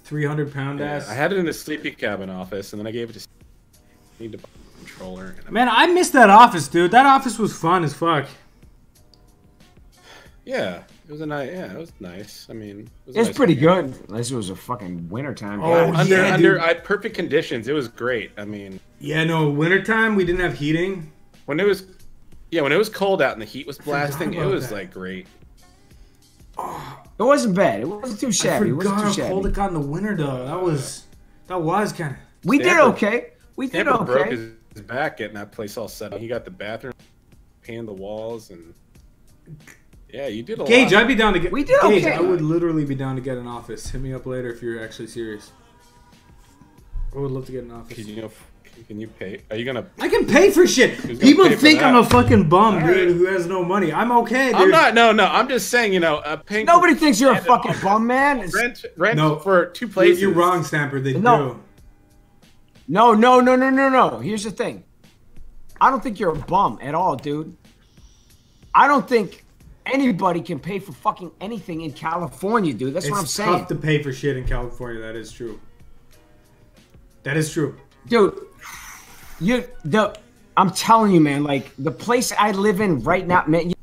300 pound Yeah, ass. I had it in the sleepy cabin office, and then I gave it to. Need to buy a controller. And Man, I missed that office, dude. That office was fun as fuck. yeah, it was a nice. Yeah, it was nice. I mean, it was a It's nice pretty game. good. Unless it was a fucking wintertime. Oh, game. Under yeah, under. I, perfect conditions, it was great. I mean, Yeah, no, wintertime, we didn't have heating. when it was, yeah, when it was cold out and the heat was blasting, it was that. like great. It wasn't bad. It wasn't too I shabby. It wasn't forgot too how cold shabby. it got in the winter, though. That was, that was kind of. We did okay. We did Stamper broke okay. his, his back getting that place all set up. He got the bathroom, painted the walls, and yeah, you did a Gage, lot. I'd be down to get. We did Gage, okay. I would literally be down to get an office. Hit me up later if you're actually serious. I would love to get an office. Can you know? Can you pay? Are you gonna? I can pay for shit. People for think I'm a fucking bum, All dude, right. who has no money. I'm okay, dude. I'm not. No, no. I'm just saying. You know, paying for Nobody thinks you're a fucking bum, man. Rent rent No. for two You're, places. you're wrong, Stamper. They No. do. No, no, no, no, no, no. Here's the thing. I don't think you're a bum at all, dude. I don't think anybody can pay for fucking anything in California, dude. That's what I'm saying. It's saying. tough to pay for shit in California. That is true. That is true. dude. You the I'm telling you, man. Like the place I live in right now, man. You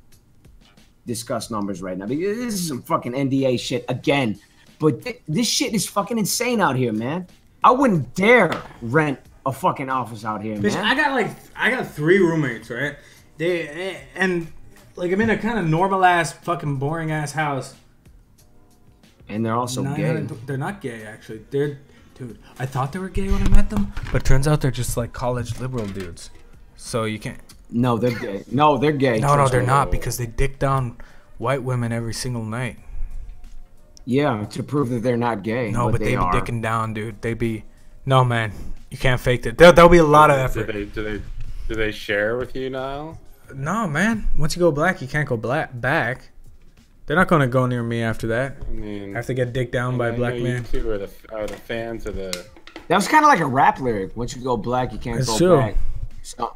discuss numbers right now this is some fucking NDA shit again. But th- this shit is fucking insane out here, man. I wouldn't dare rent a fucking office out here, Bitch, man. I got like I got three roommates, right? They and like I'm in a kind of normal ass, fucking boring ass house. and they're also gay. They're not gay, actually. They're, dude. I thought they were gay when I met them, but turns out they're just like college liberal dudes. So you can't. No, they're gay. No, they're gay. No, no, they're not because they dick down white women every single night. Yeah, to prove that they're not gay. No, but, they, be are. dicking down, dude. They be. No, man, you can't fake it. There, there'll be a lot of effort. Do effort. they do they do they share with you now? No, man. Once you go black, you can't go black back. They're not gonna go near me after that. I mean, I have to get dicked down by I a black know man. You two are the are the fans of the. That was kind of like a rap lyric. Once you go black, you can't It's go true. back. So,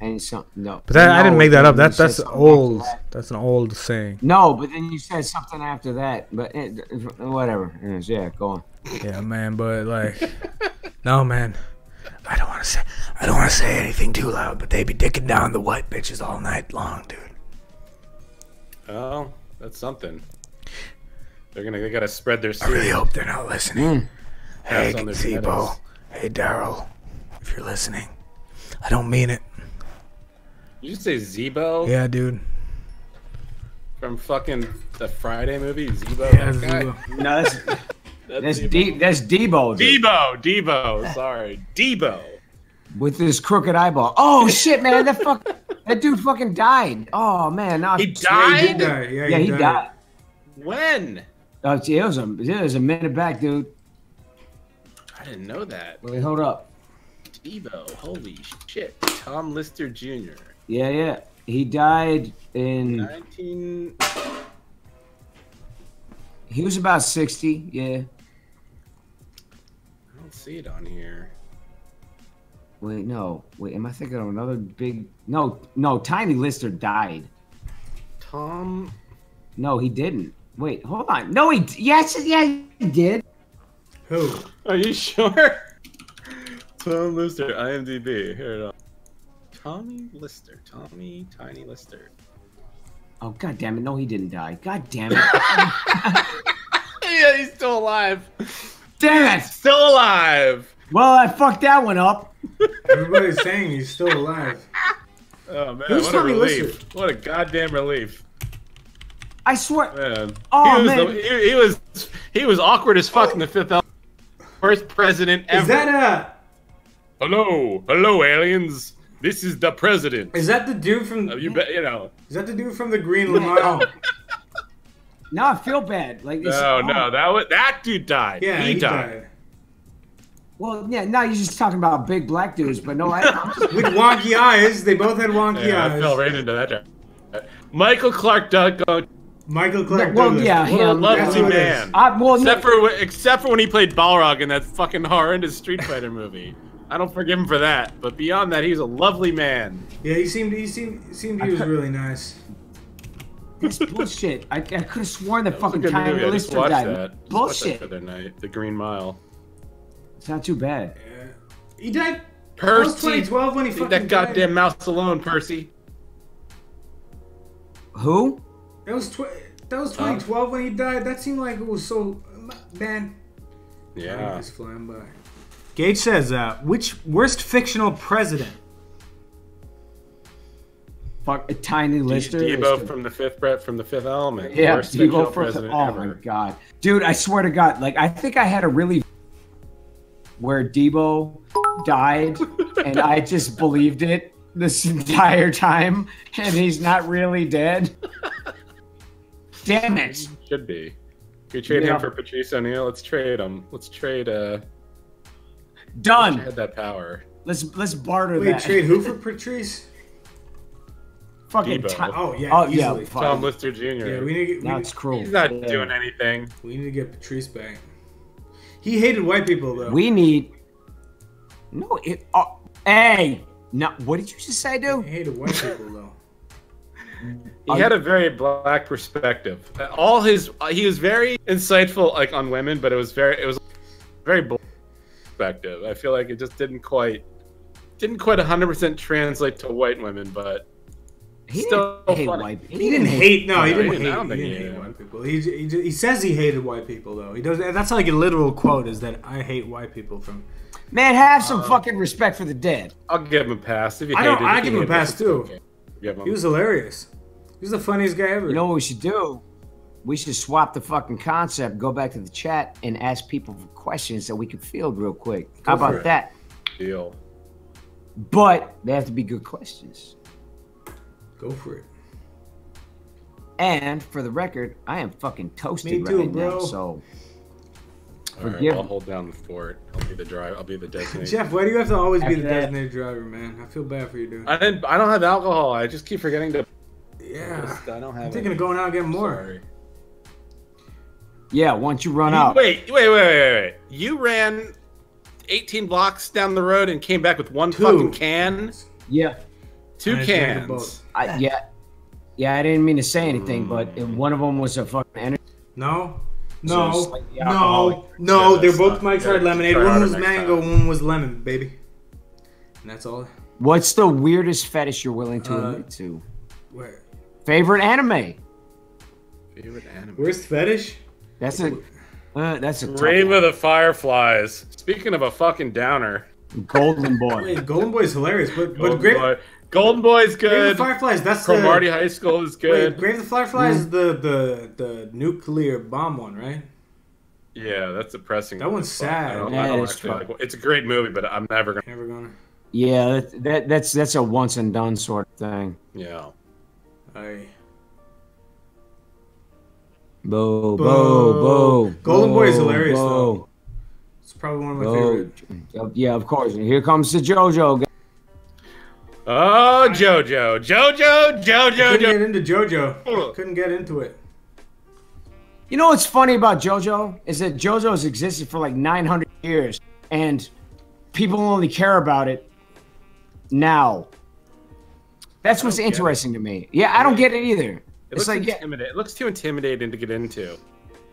and so, no. But that, I didn't make that up. then That you that's old. that. That's an old saying. No, but then you said something after that. But it, whatever. Anyways, Yeah, go on. Yeah, man. But like, <laughs> no, man. I don't want to say. I don't want to say anything too loud. But they be dicking down the white bitches all night long, dude. Oh, that's something. They're gonna they gotta spread their I really hope they're not listening. Mm. Hey, Pass Zebo. Hey, Daryl. If you're listening, I don't mean it. Did you say Zebo Yeah, dude. from fucking the Friday movie? Zebo. Yeah, that guy? Zebo. No, that's <laughs> That's that's, Zebo. D, that's Debo, dude, Debo. Debo. Sorry, Debo. With his crooked eyeball. Oh shit, man! That fuck, that dude fucking died. Oh man, now He Yeah, he died. did die. Yeah, Yeah, he died. When? Oh, it was a it was a minute back, dude. I didn't know that. Wait, hold up. Debo. Holy shit. Tom Lister Jr. Yeah, yeah. He died in. 19. He was about sixty. Yeah. I don't see it on here. Wait, no. Wait, am I thinking of another big? No, no. Tiny Lister died. Tom. No, he didn't. Wait, hold on. No, he. Yes, yeah, he did. Who? Are you sure? Tom Lister, IMDb. Here it is. Tommy Lister. Tommy Tiny Lister. Oh god damn it! No, he didn't die. God damn it! <laughs> yeah, he's still alive. damn it! Still alive. Well, I fucked that one up. Everybody's saying he's still alive. Oh man, Who's what a relief! Lister? What a goddamn relief, I swear. man. Oh, he was man. The, he, he was he was awkward as fuck in the fifth. Element. First president ever. Is that uh Hello, hello, aliens. This is the president. is that the dude from Uh, You bet. You know. Is that the dude from the Green Mile? <laughs> Now I feel bad. Like it's, No, oh, no, that was that dude died. Yeah, he, he, died. died. Well, yeah. Now you're just talking about big black dudes, but no, I, <laughs> With wonky eyes. They both had wonky Yeah, I eyes. fell right into that. Michael Clarke Duncan, uh, Michael Clark well, Douglas. yeah, what a lovely who it is. man. I, well, no, Except for except for when he played Balrog in that fucking horrendous Street Fighter movie. I don't forgive him for that. But beyond that, he's a lovely man. Yeah, he seemed he seemed seemed he was really nice. That's bullshit. I, I could have sworn that That fucking good Tiny movie. I just Lister died. that. Just that Bullshit. the other night. The Green Mile. It's not too bad. Yeah. He died. Percy, 2012 when he fucking that died. goddamn mouse alone, Percy. Who? That was tw- that was 2012 when he died. That seemed like it was so man. Yeah. Just flying by. Gage says, uh, which worst fictional president? Fuck, a Tiny Lister. is Debo the- from the fifth Brett from the Fifth Element. Yeah, Worst fictional Debo from. president Oh ever. my god, dude! I swear to God, like I think I had a really where Debo died, and I just believed it this entire time, and he's not really dead. Damn it! Should be. We trade Yeah. him for Patrice O'Neal. Let's trade him. Let's trade. Uh, Done. had that power. Let's let's barter Wait, that. trade who for Patrice? Fucking Debo. ti- Oh yeah, Oh yeah, easily. fuck. Tom Lister Jr. Yeah, we need to get, now we, it's cruel. He's not Yeah. doing anything. we need to get Patrice back. He hated white people though. We need. No, it. Oh, hey, no. What did you just say, dude? he hated white people though. <laughs> He had a very black perspective. All his uh, he was very insightful, like on women, but it was very it was very black perspective. I feel like it just didn't quite didn't quite 100% translate to white women, but He Still didn't hate funny. white. He didn't hate. No, he No, he didn't didn't- I hate. don't He didn't he hate white people. He, he, he says he hated white people though. He does. That's like a literal quote. Is that I hate white people from. Man, have some um, fucking respect for the dead. I'll give him a pass. If you I don't- hated I if give him a pass, too. okay. He was hilarious. He was the funniest guy ever. You know what we should do? We should swap the fucking concept, go back to the chat, and ask people for questions that we can field real quick. How Go for about it. that? deal. But they have to be good questions. Go for it. And for the record, I am fucking toasted Me too, right now. bro. So All right, Forgive I'll hold down the fort. I'll be the driver. I'll be the <laughs> designated. Jeff, why do you have to always be the that- designated driver, man? I feel bad for you, dude. I didn't. I don't have alcohol. I just keep forgetting to. yeah. Just, I don't have. I'm thinking it. of going out and getting more. Sorry. yeah, once you run You- out, wait, wait, wait, wait, wait. You ran 18 blocks down the road and came back with one Two. fucking can, yeah, two I drank cans. I, yeah, yeah. I didn't mean to say anything, but if one of them was a fucking energy. No. No, it's like the no, no, Yeah, they're both not- Mike's Hard Lemonade. One was mango, time. one was lemon, baby. And that's all. What's the weirdest fetish you're willing to Uh, admit to? Where? Favorite anime? Favorite anime. Where's fetish? That's a. Uh, that's a tough Grave of the Fireflies. Speaking of a fucking downer. Golden Boy. Wait, Golden Boy is hilarious, but but Golden, Grave, Boy. Golden Boy's Grave of good. the Fireflies. That's the Cromartie High School is wait. good. Grave of the Fireflies is mm-hmm. the the the nuclear bomb one, right? yeah, that's depressing. That one's as. I sad. don't, I don't it's actually fuck- like. It's a great movie, but I'm never gonna. Never gonna. Yeah, that, that that's that's a once and done sort of thing. Yeah. I. Boo, boo, Boo. boo. Golden Boy is hilarious, boo, though. It's probably one of my boo. favorite. Yeah, of course. Here comes the JoJo. Guy. Oh, JoJo, JoJo, JoJo, JoJo. Couldn't JoJo. get into JoJo. Couldn't get into it. You know what's funny about JoJo is that JoJo's existed for like 900 years, and people only care about it now. That's what's don't it. interesting to me. Yeah, I don't get it either. It it's looks like yeah, intimidating. It looks too intimidating to get into.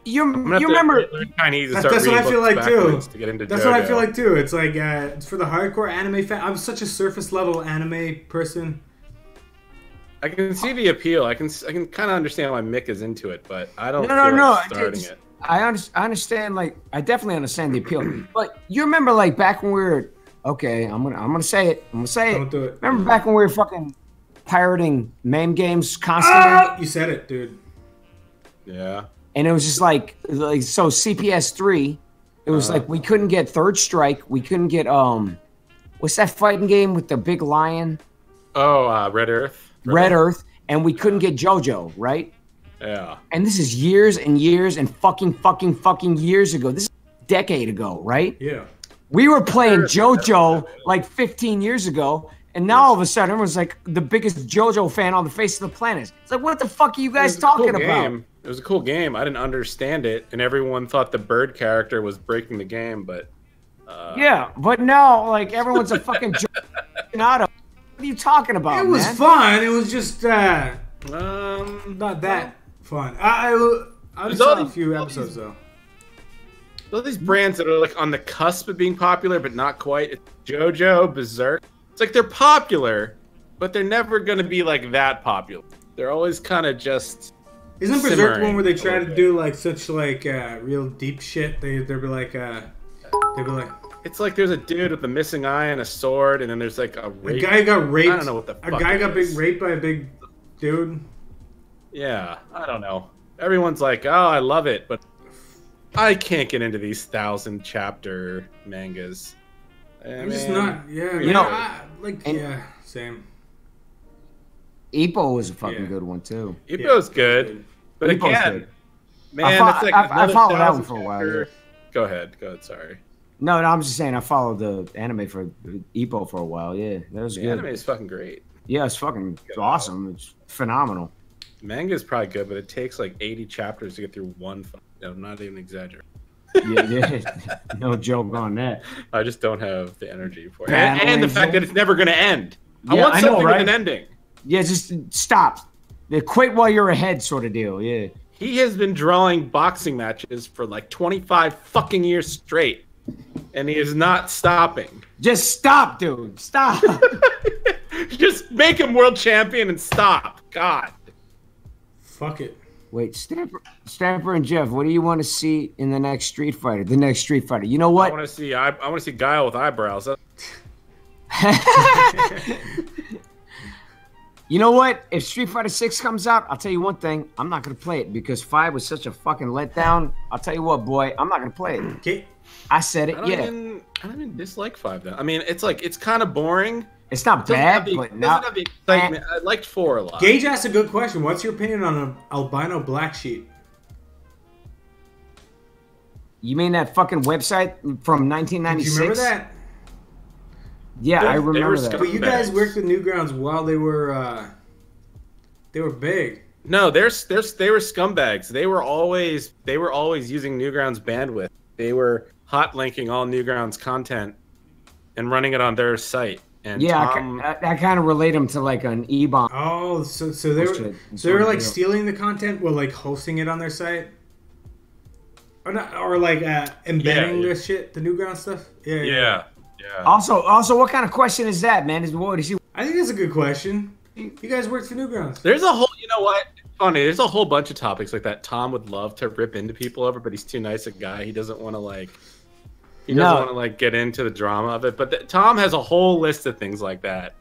You I'm gonna have you remember Chinese and That's, start that's what I feel like too. backwards to get into That's what I feel like too. It's like uh, it's for the hardcore anime fan. I'm such a surface level anime person. I can see the appeal. I can I can kind of understand why Mick is into it, but I don't No, no, feel no. like starting it's- it. I, under, I understand. Like, I definitely understand the appeal. But you remember, like, back when we were okay, I'm gonna I'm gonna say it. I'm gonna say Don't it. do it. Remember back when we were fucking pirating MAME games constantly, Ah! You said it, dude. Yeah. And it was just like like so CPS three. It was Uh. like we couldn't get Third Strike. We couldn't get um, what's that fighting game with the big lion? Oh, uh, Red Earth. Red Earth, and we couldn't get JoJo right. Yeah. And this is years and years and fucking fucking fucking years ago. This is a decade ago, right? Yeah. We were playing JoJo like 15 years ago, and now all of a sudden everyone's like the biggest JoJo fan on the face of the planet. It's like, what the fuck are you guys a cool talking about? game. It was a cool game. I didn't understand it, and everyone thought the bird character was breaking the game, but uh, Yeah, but no, like everyone's a fucking <laughs> Nato. What are you talking about, It was man? fun. It was just uh, um, not that fun. I I, I There's saw all a few episodes these- though. all these brands that are like on the cusp of being popular, but not quite. It's JoJo, Berserk. It's like they're popular, but they're never gonna be like that popular. They're always kind of just. Isn't Berserk the one where they try to do like such like uh, real deep shit? They they'd be like uh, they'd be like It's like there's a dude with a missing eye and a sword, and then there's like a a guy got raped. I don't know what the fuck. a guy it got is. big raped by a big dude. Yeah, I don't know. Everyone's like, "Oh, I love it," but I can't get into these thousand chapter mangas. I'm just not. Yeah, You man, know- I, like and- yeah, same. Ippo was a fucking Yeah. good one too. Ippo's good, but Ippo's again, good. man, I fo- that's like I- I another followed that one thousand for a while, chapter- Go ahead, go ahead. Sorry, No, no, I'm just saying I followed the anime for Ippo for a while. Yeah, that was the good. anime is fucking great. Yeah, it's fucking awesome. It's phenomenal. Manga is probably good, but it takes like 80 chapters to get through one. fu- No, not even exaggerating. Yeah, yeah. <laughs> no joke on that. I just don't have the energy for it, and, and the fact that it's never going to end. I Yeah, want I know, something right? with an ending. Yeah, just stop. Quit while you're ahead sort of deal. Yeah. He has been drawing boxing matches for like 25 fucking years straight. and he is not stopping. Just stop, dude. Stop. <laughs> Just make him world champion and stop. God. Fuck it. Wait, Stamper, Stamper and Jeff, what do you want to see in the next Street Fighter? The next Street Fighter. You know what? I want to see. I, I want to see Guile with eyebrows. <laughs> That- You know what? If Street Fighter 6 comes out, I'll tell you one thing. I'm not going to play it because 5 was such a fucking letdown. I'll tell you what, boy, I'm not going to play it. Okay. I said it, don't yeah. even. I don't even dislike five though. I mean, it's like it's kind of boring. It's not Doesn't have bad, the, but doesn't have the excitement. I liked four a lot. Gage asked a good question. What's your opinion on an albino black sheep? You mean that fucking website from Do 1996? you remember that? Yeah, They- I remember that. scum- But you guys worked with Newgrounds while they were uh they were big. No, they're, they're they were scumbags. They were always they were always using Newgrounds bandwidth. They were hot linking all Newgrounds content and running it on their site. And Yeah, Tom, I, I, I kind of relate them to like an eBaum. Oh, so so they were so they were like Sorry, stealing the content while like hosting it on their site, or not, or like uh, embedding Yeah. the shit, the Newgrounds stuff. Yeah, yeah, yeah. Also, also, what kind of question is that, man? Is what is he? I think that's a good question. You guys worked for Newgrounds. There's a whole, you know what? Funny. There's a whole bunch of topics like that. Tom would love to rip into people over, but he's too nice a guy. He doesn't want to like. He doesn't No. want to like get into the drama of it. But th- Tom has a whole list of things like that.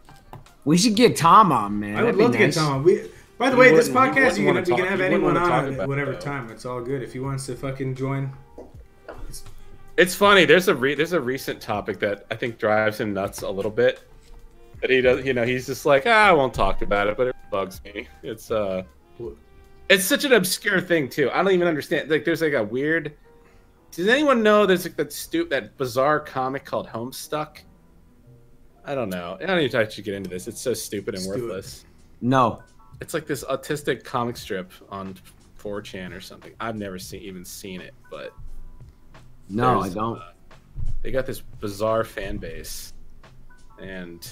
We should get Tom on, man. I would That'd love to nice. get Tom on. We, by the He way, this podcast wouldn't you wanna can, can have anyone on at whatever it, time. It's all good. If he wants to fucking join, It's funny. There's a re- there's a recent topic that I think drives him nuts a little bit. That he does, you know, he's just like, ah, I won't talk about it, but it bugs me. It's uh, it's such an obscure thing too. I don't even understand. Like, there's like a weird. Does anyone know there's like that stu- that bizarre comic called Homestuck? I don't know. I don't even actually get into this. It's so stupid and it. worthless. No, It's like this autistic comic strip on 4chan or something. I've never seen even seen it, but no, I don't. uh, they got this bizarre fan base, and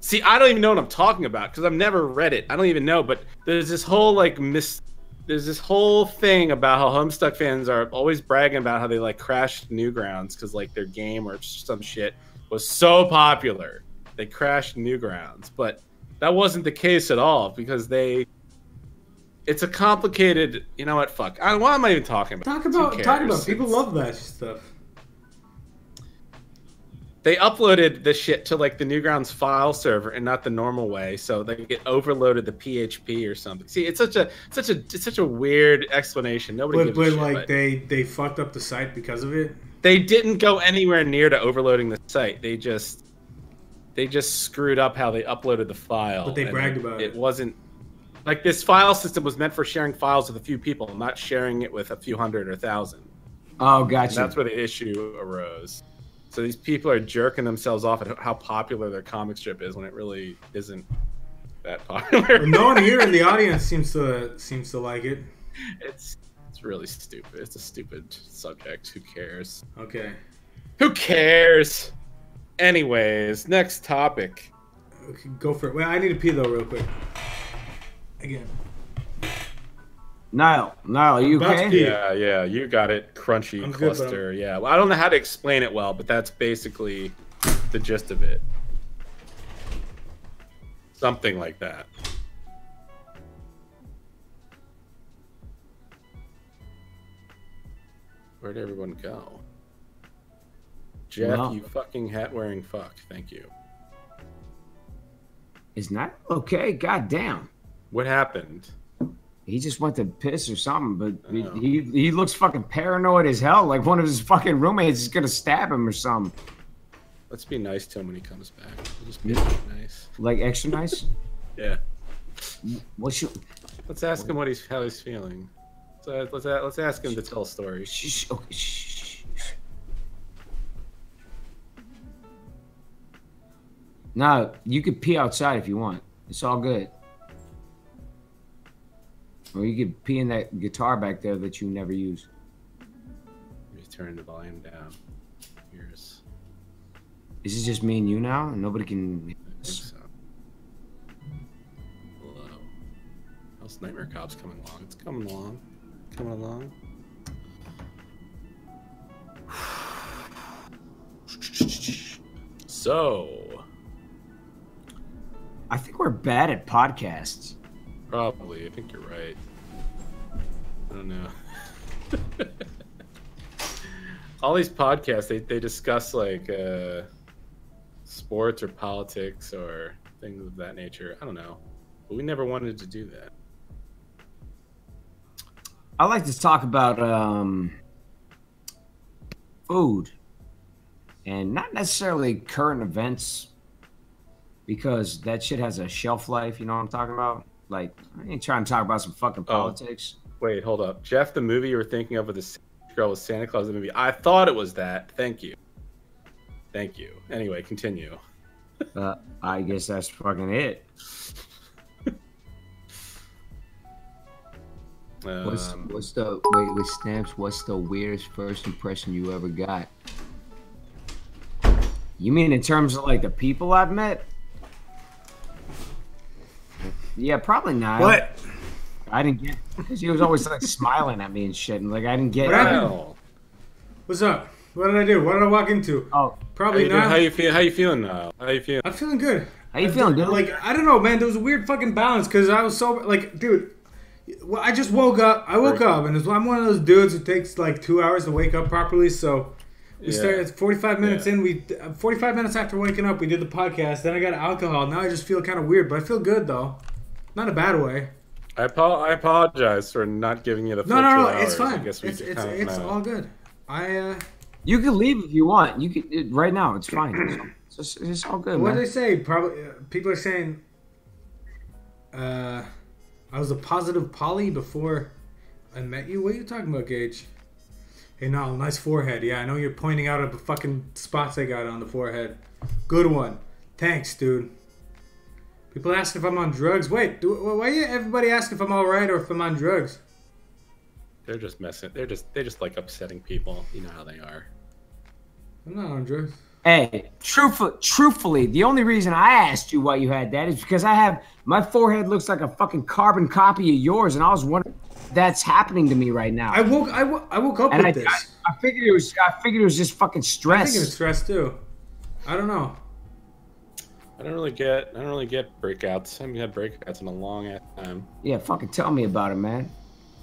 see, I don't even know what I'm talking about because I've never read it. I don't even know, but there's this whole like mis. There's this whole thing about how Homestuck fans are always bragging about how they like crashed Newgrounds because like their game or some shit was so popular. They crashed Newgrounds, but that wasn't the case at all because they. It's a complicated. You know what? Fuck. I, what am I even talking about? talk about talk about. People It's- love that stuff. they uploaded the shit to like the Newgrounds file server and not the normal way, so they get overloaded the PHP or something. See, it's such a such a it's such a weird explanation. Nobody But gives but shit. like but they they fucked up the site because of it. they didn't go anywhere near to overloading the site. They just they just screwed up how they uploaded the file. But they bragged about it. It wasn't like this file system was meant for sharing files with a few people, not sharing it with a few hundred or thousand. Oh, And gotcha. that's where the issue arose. So these people are jerking themselves off at how popular their comic strip is when it really isn't that <laughs> popular. But no one here in the audience seems to seems to like it. it's it's really stupid. It's a stupid subject. Who cares? Okay. Who cares? Anyways, next topic. okay go for it. Well, I need to pee though, real quick. Again. Niall, Niall, are you I'm okay? Yeah, yeah, you got it. Crunchy I'm good, cluster. yeah, well, I don't know how to explain it well, but that's basically the gist of it. Something like that. Where'd everyone go? Jeff, Well- you fucking hat wearing fuck. Thank you. Is not okay. God damn. What happened? He just went to piss or something, but he, Oh. he he looks fucking paranoid as hell. Like one of his fucking roommates is gonna stab him or something. Let's be nice to him when he comes back. We'll just be nice. Like extra nice. Yeah. What's your? Let's ask him what he's how he's feeling. So let's uh, uh, let's ask him to tell a story. Shh, okay, shh, shh, shh. No, you could pee outside if you want. It's all good. Or you could pee in that guitar back there that you never use. Let me turn the volume down. Here's Is it just me and you now? And nobody can. I think so. Hello. How's Nightmare Cops coming along? It's coming along. Coming along. <sighs> So, I think we're bad at podcasts. Probably. I think you're right. I don't know. <laughs> All these podcasts, they, they discuss like uh, sports or politics or things of that nature. I don't know. But we never wanted to do that. I like to talk about um, food and not necessarily current events because that shit has a shelf life. You know what I'm talking about? Like, I ain't trying to talk about some fucking Oh. politics. Wait, hold up. Jeff, the movie you were thinking of with the girl with Santa Claus, the movie. I thought it was that. Thank you. Thank you. Anyway, continue. Uh, I guess that's fucking it. What's Um, what's the wait with stamps? What's the weirdest first impression you ever got? You mean in terms of like the people I've met? Yeah, probably not. What? I didn't get because he was always like smiling at me and shit, and like I didn't get. What happened? Well, What's up? What did I do? What did I walk into? Oh, Probably you, not. how you feel? How you feeling now? How you feeling? I'm feeling good. how you feeling, dude? Like I don't know, man. There was a weird fucking balance because I was so like, dude. Well, I just woke up. I woke Right. up, and it's, I'm one of those dudes who takes like two hours to wake up properly. So we Yeah. started 45 minutes Yeah. in. We uh, 45 minutes after waking up, we did the podcast. Then I got alcohol. Now I just feel kind of weird, but I feel good though. Not a bad way. I, apo- I apologize for not giving you the full No, no, no. hours. It's fine. I guess we It's it's, kinda it's all good. I uh, you can leave if you want. You can it, right now. It's fine. It's, it's, it's all good, what man. did they say? Probably uh, people are saying. Uh, I was a positive poly before I met you. What are you talking about, Gage? Hey, no, nice forehead. Yeah, I know you're pointing out the fucking spots I got on the forehead. Good one. Thanks, dude. People ask if I'm on drugs. Wait, do, why you everybody ask if I'm all right or if I'm on drugs? They're just messing. They're just they just like upsetting people. You know how they are. I'm not on drugs. Hey, truthful, truthfully, the only reason I asked you why you had that is because I have my forehead looks like a fucking carbon copy of yours, and I was wondering if that's happening to me right now. I woke I, woke up and with I, this. I, I figured it was I figured it was just fucking stress. I stress. think it's stress too. I don't know. I don't really get. I don't really get breakouts. I haven't had breakouts in a long ass time. Yeah, fucking tell me about it, man.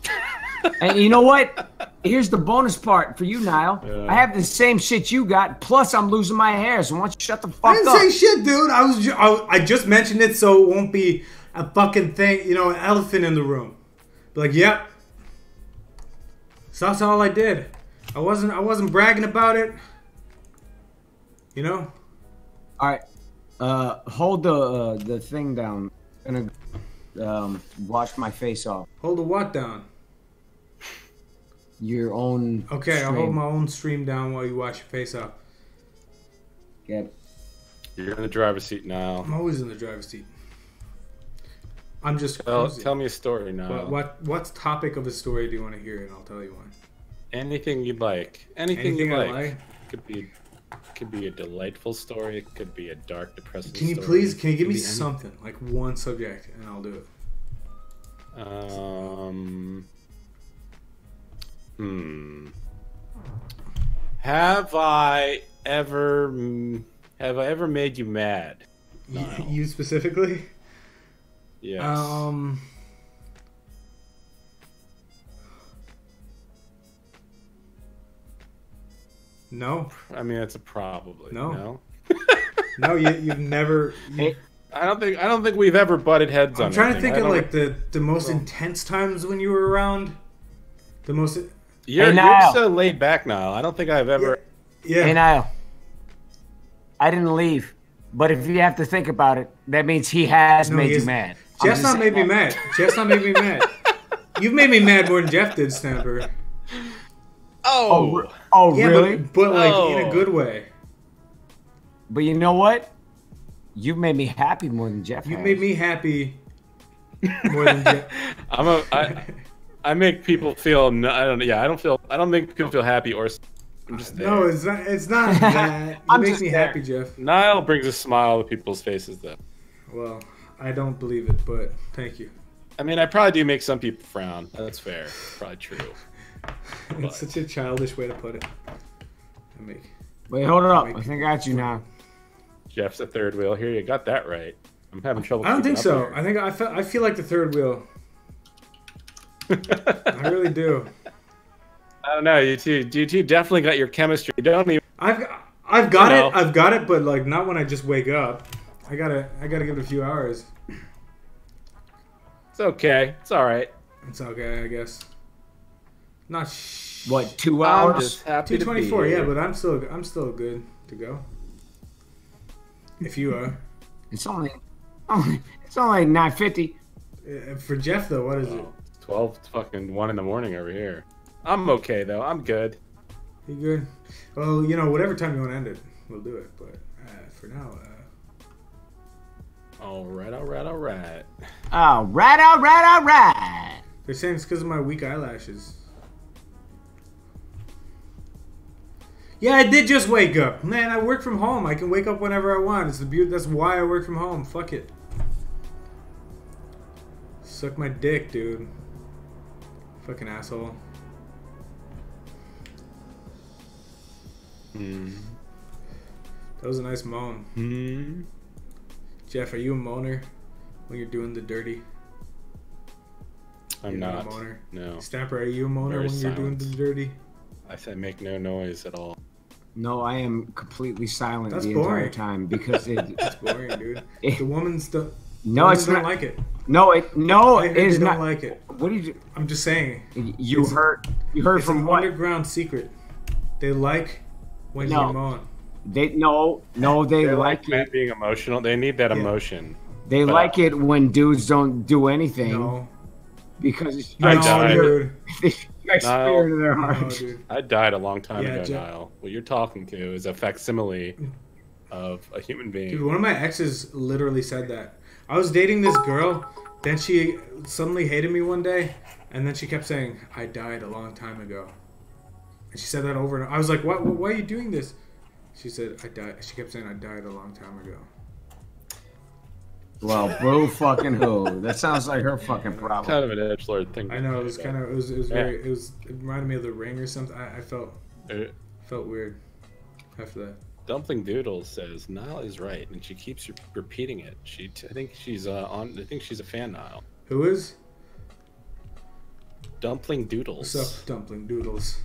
<laughs> and you know what? Here's the bonus part for you, Niall. Yeah. I have the same shit you got, plus I'm losing my hair. So why don't you shut the I fuck didn't up? say shit, dude. I was ju- I, I just mentioned it so it won't be a fucking thing, you know, an elephant in the room. Be like, yep. So that's all I did. I wasn't I wasn't bragging about it. You know? All right, uh, hold the uh, the thing down. I'm gonna um, wash my face off. Hold the what down? Your own. Okay, I'll hold my own stream down while you wash your face off. Get- You're in the driver's seat now. I'm always in the driver's seat. I'm just Tell, cruising. tell me a story now. what, what what topic of a story do you want to hear and I'll tell you one. Anything you'd like. Anything, Anything you like. like? Could be. Could be a delightful story. It could be a dark, depressing. Story. Can you story. please can you give Could me be any- something like one subject and I'll do it. Um. Hmm. Have I ever have I ever made you mad? No. you specifically? Yes. Um. No, I mean, that's a probably. No. No. <laughs> no, you, you've never. You, I don't think I don't think we've ever butted heads on. I'm trying to think I of don't- like the the most intense times when you were around. The most. You're, Hey, you're so laid back now. I don't think I've ever. Yeah. Hey, Niall. I didn't leave, but if you have to think about it, that means he has No, made he you mad. I'm Jeff's not made me mad. Jeff's not made me mad. You've made me mad more than Jeff did, Stamper. Oh, oh re- oh Yeah, really? but, but like in a Oh. good way. But you know what? You've made me happy more than Jeff. You has. made me happy more than Jeff. <laughs> I'm a. I, I make people feel. No, I don't. Yeah, I don't feel. I don't make people feel happy or. s- I'm just there. No, it's not. It's not <laughs> that. You I'm make me there. happy, Jeff. Niall brings a smile to people's faces, though. Well, I don't believe it, but thank you. I mean, I probably do make some people frown. That's fair. Probably true. <laughs> It's such a childish way to put it. I make. Wait, hold it up. I think I got you now. Jeff's the third wheel. Here, you got that right. I'm having trouble. I don't think so. up I think I feel, I feel like the third wheel. <laughs> I really do. I don't know. You two, you two definitely got your chemistry. You don't even. I've I've got You know. it. I've got it, but like not when I just wake up. I gotta I gotta give it a few hours. It's okay. It's all right. It's okay, I guess. Not sh- What, two hours? just happy two to twenty be four. Yeah, but I'm still I'm still good to go. If you are. It's only, only it's only nine fifty. Uh, For Jeff though, what is it? Twelve fucking one in the morning over here. I'm okay though. I'm good. You good? Well, you know, whatever time you want to end it, we'll do it. But uh, for now, uh, All right. All right. All right. All right, all right, all right. they're saying it's because of my weak eyelashes. Yeah, I did just wake up. Man, I work from home. I can wake up whenever I want. It's the beauty. That's why I work from home. Fuck it. Suck my dick, dude. Fucking asshole. Hmm. That was a nice moan. Hmm. Jeff, are you a moaner when you're doing the dirty? I'm You're not. a moaner. No. Stamper, are you a moaner Very when you're doing the dirty? I said make no noise at all. No, I am completely silent That's the entire time because it. <laughs> It's boring, dude. The woman's the no, women it's don't like it. no, it no, <laughs> I it heard is they not. don't like it. what did you? I'm just saying. You It's- heard? You heard It's from an what? underground secret. They like when No. you moan. They no, no, they They like men it. being emotional. They need that Yeah. emotion. They but- uh, like it when dudes don't do anything No, because it's I no, died. dude. <laughs> they strike No. fear into their No, heart. dude. I died a long time Yeah, ago, Jeff- Niall. What you're talking to is a facsimile of a human being. Dude, one of my exes literally said that. I was dating this girl, then she suddenly hated me one day, and then she kept saying, "I died a long time ago." And she said that over and I was like, "What? Why are you doing this?" She said, "I died." She kept saying, "I died a long time ago." Well, boo fucking who? That sounds like her fucking problem. kind of an edge lord thing. I know it was kind of it was it was Yeah. very it was it reminded me of the ring or something. I, I felt of. felt weird after that. Dumpling Doodle says Niall is right, and she keeps re- repeating it. She, I think she's uh, on. I think she's a fan, Niall. Who is? Dumpling Doodles. What's up, dumpling doodles?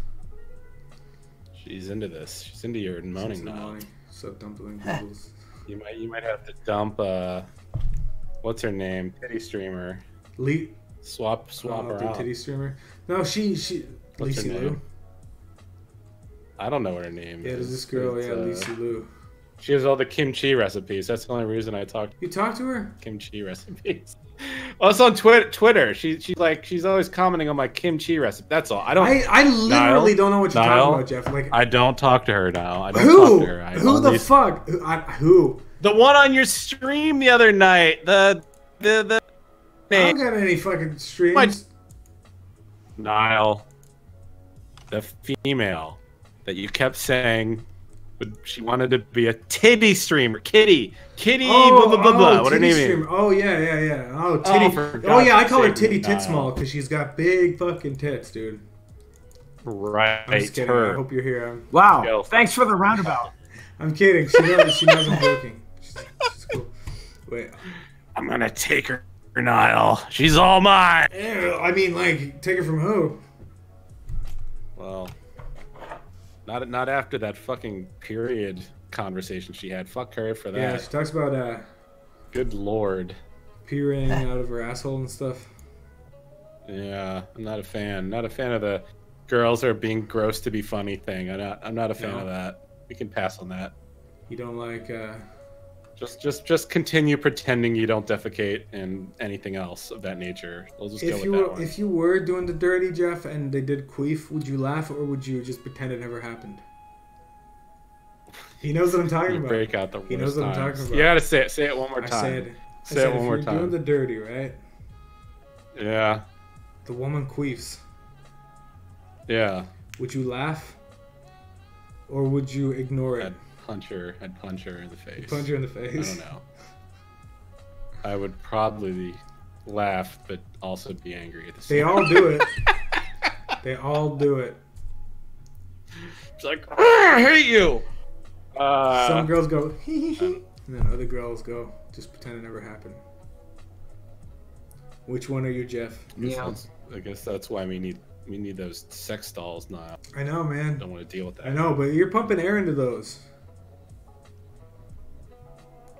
She's into this. She's into your moaning Since the now. morning. What's up, dumpling <laughs> doodles? You might, you might have to dump. Uh, what's her name? Titty streamer. Lee, Swap, swap oh, her out. titty streamer. No, she she. What's her name? Lou. I don't know what her name Yeah, is. there's this girl. It's, Yeah, uh, Lacey Lou. She has all the kimchi recipes. That's the only reason I talk You talked to her? kimchi recipes. <laughs> Also on Twitter. Twitter. She, she's like, she's always commenting on my kimchi recipe. That's all. I don't. I I literally Niall? don't know what you're Niall? talking about, Jeff. Like I don't talk to her now. I don't who? talk to her. I Who the only- fuck? Who? I, who? The one on your stream the other night. The the the I don't got any fucking streams. What? Niall. The female that you kept saying would she wanted to be a titty streamer. Kitty. Kitty oh, blah blah blah blah. Oh, what her titty name is? Oh yeah, yeah, yeah. Oh, oh titty. for Oh, yeah, I call her sake, titty Niall. tit uh, small because she's got big fucking tits, dude. Right. I'm just kidding. I hope you're here. I'm, Wow. Yo. Thanks for the roundabout. <laughs> I'm kidding. She knows. She knows I'm joking. She's, she's cool. Wait. I'm gonna take her, Niall. She's all mine. Ew, I mean, like, take her from who? Well, not not after that fucking period conversation she had. Fuck her for that. Yeah, she talks about uh, Good lord. peering out of her asshole and stuff. Yeah, I'm not a fan. Not a fan of the girls are being gross to be funny thing. I'm not. I'm not a fan No. of that. We can pass on that. You don't like. uh Just, just, just continue pretending you don't defecate and anything else of that nature. We'll just go If with you that were one. if you were doing the dirty, Jeff, and they did queef, would you laugh or would you just pretend it never happened? He knows what I'm talking about. break out the worst He knows what I'm talking about. You gotta say it. Say it one more time. I said, I Say said it one more you're time. doing the dirty, right? Yeah, The woman queefs. yeah. Would you laugh, or would you ignore it? I'd punch her. I'd punch her in the face. Punch her in the face. I don't know. I would probably laugh, but also be angry at the same. They all do it. they all do it. It's like I hate you. Uh, Some girls go hee hee hee, and then other girls go just pretend it never happened. Which one are you, Jeff? I guess Yeah. that's- I guess that's why we need we need those sex dolls now. I know, man. Don't want to deal with that. I know, but you're pumping air into those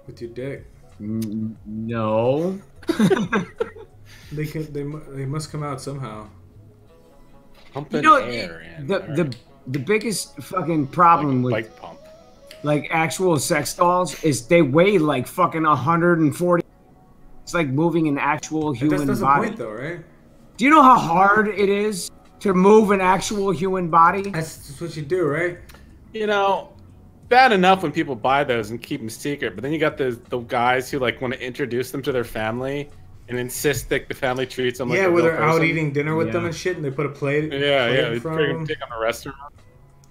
with your dick. N- No. <laughs> They can. They, they must come out somehow. Pumping You know, air in. the alright. the the biggest fucking like problem a with bike pump. like actual sex dolls is they weigh like fucking 140. It's like moving an actual That's, human that's the body. point, though, right? Do you know how hard it is to move an actual human body? That's just what you do, right? You know, bad enough when people buy those and keep them secret, but then you got the the guys who like want to introduce them to their family and insist that the family treats them like yeah, where they're out eating dinner with them and shit, and they put a plate. Yeah, plate yeah, in they front bring of them, them. take them to restaurant.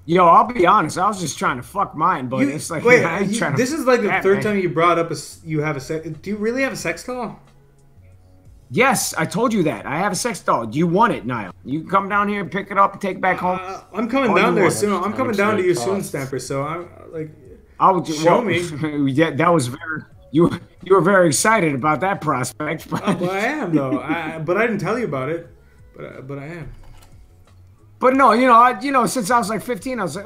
Yo, I'll be honest. I was just trying to fuck mine, but You- it's like wait, I you- trying to this is like the third man. time you brought up a You have a sex. Do you really have a sex doll? Yes, I told you that. I have a sex doll. Do you want it, Niall? You can come down here and pick it up and take it back home. Uh, I'm coming All down there soon. I'm How coming down to you they soon, cost? Stamper. So I'm like, I would Show well, <laughs> yeah, that was very you. You were very excited about that prospect, <laughs> but, oh, well, I am though. I, but I didn't tell you about it. But uh, but I am. but no, you know, I, you know, since I was like 15, I was like,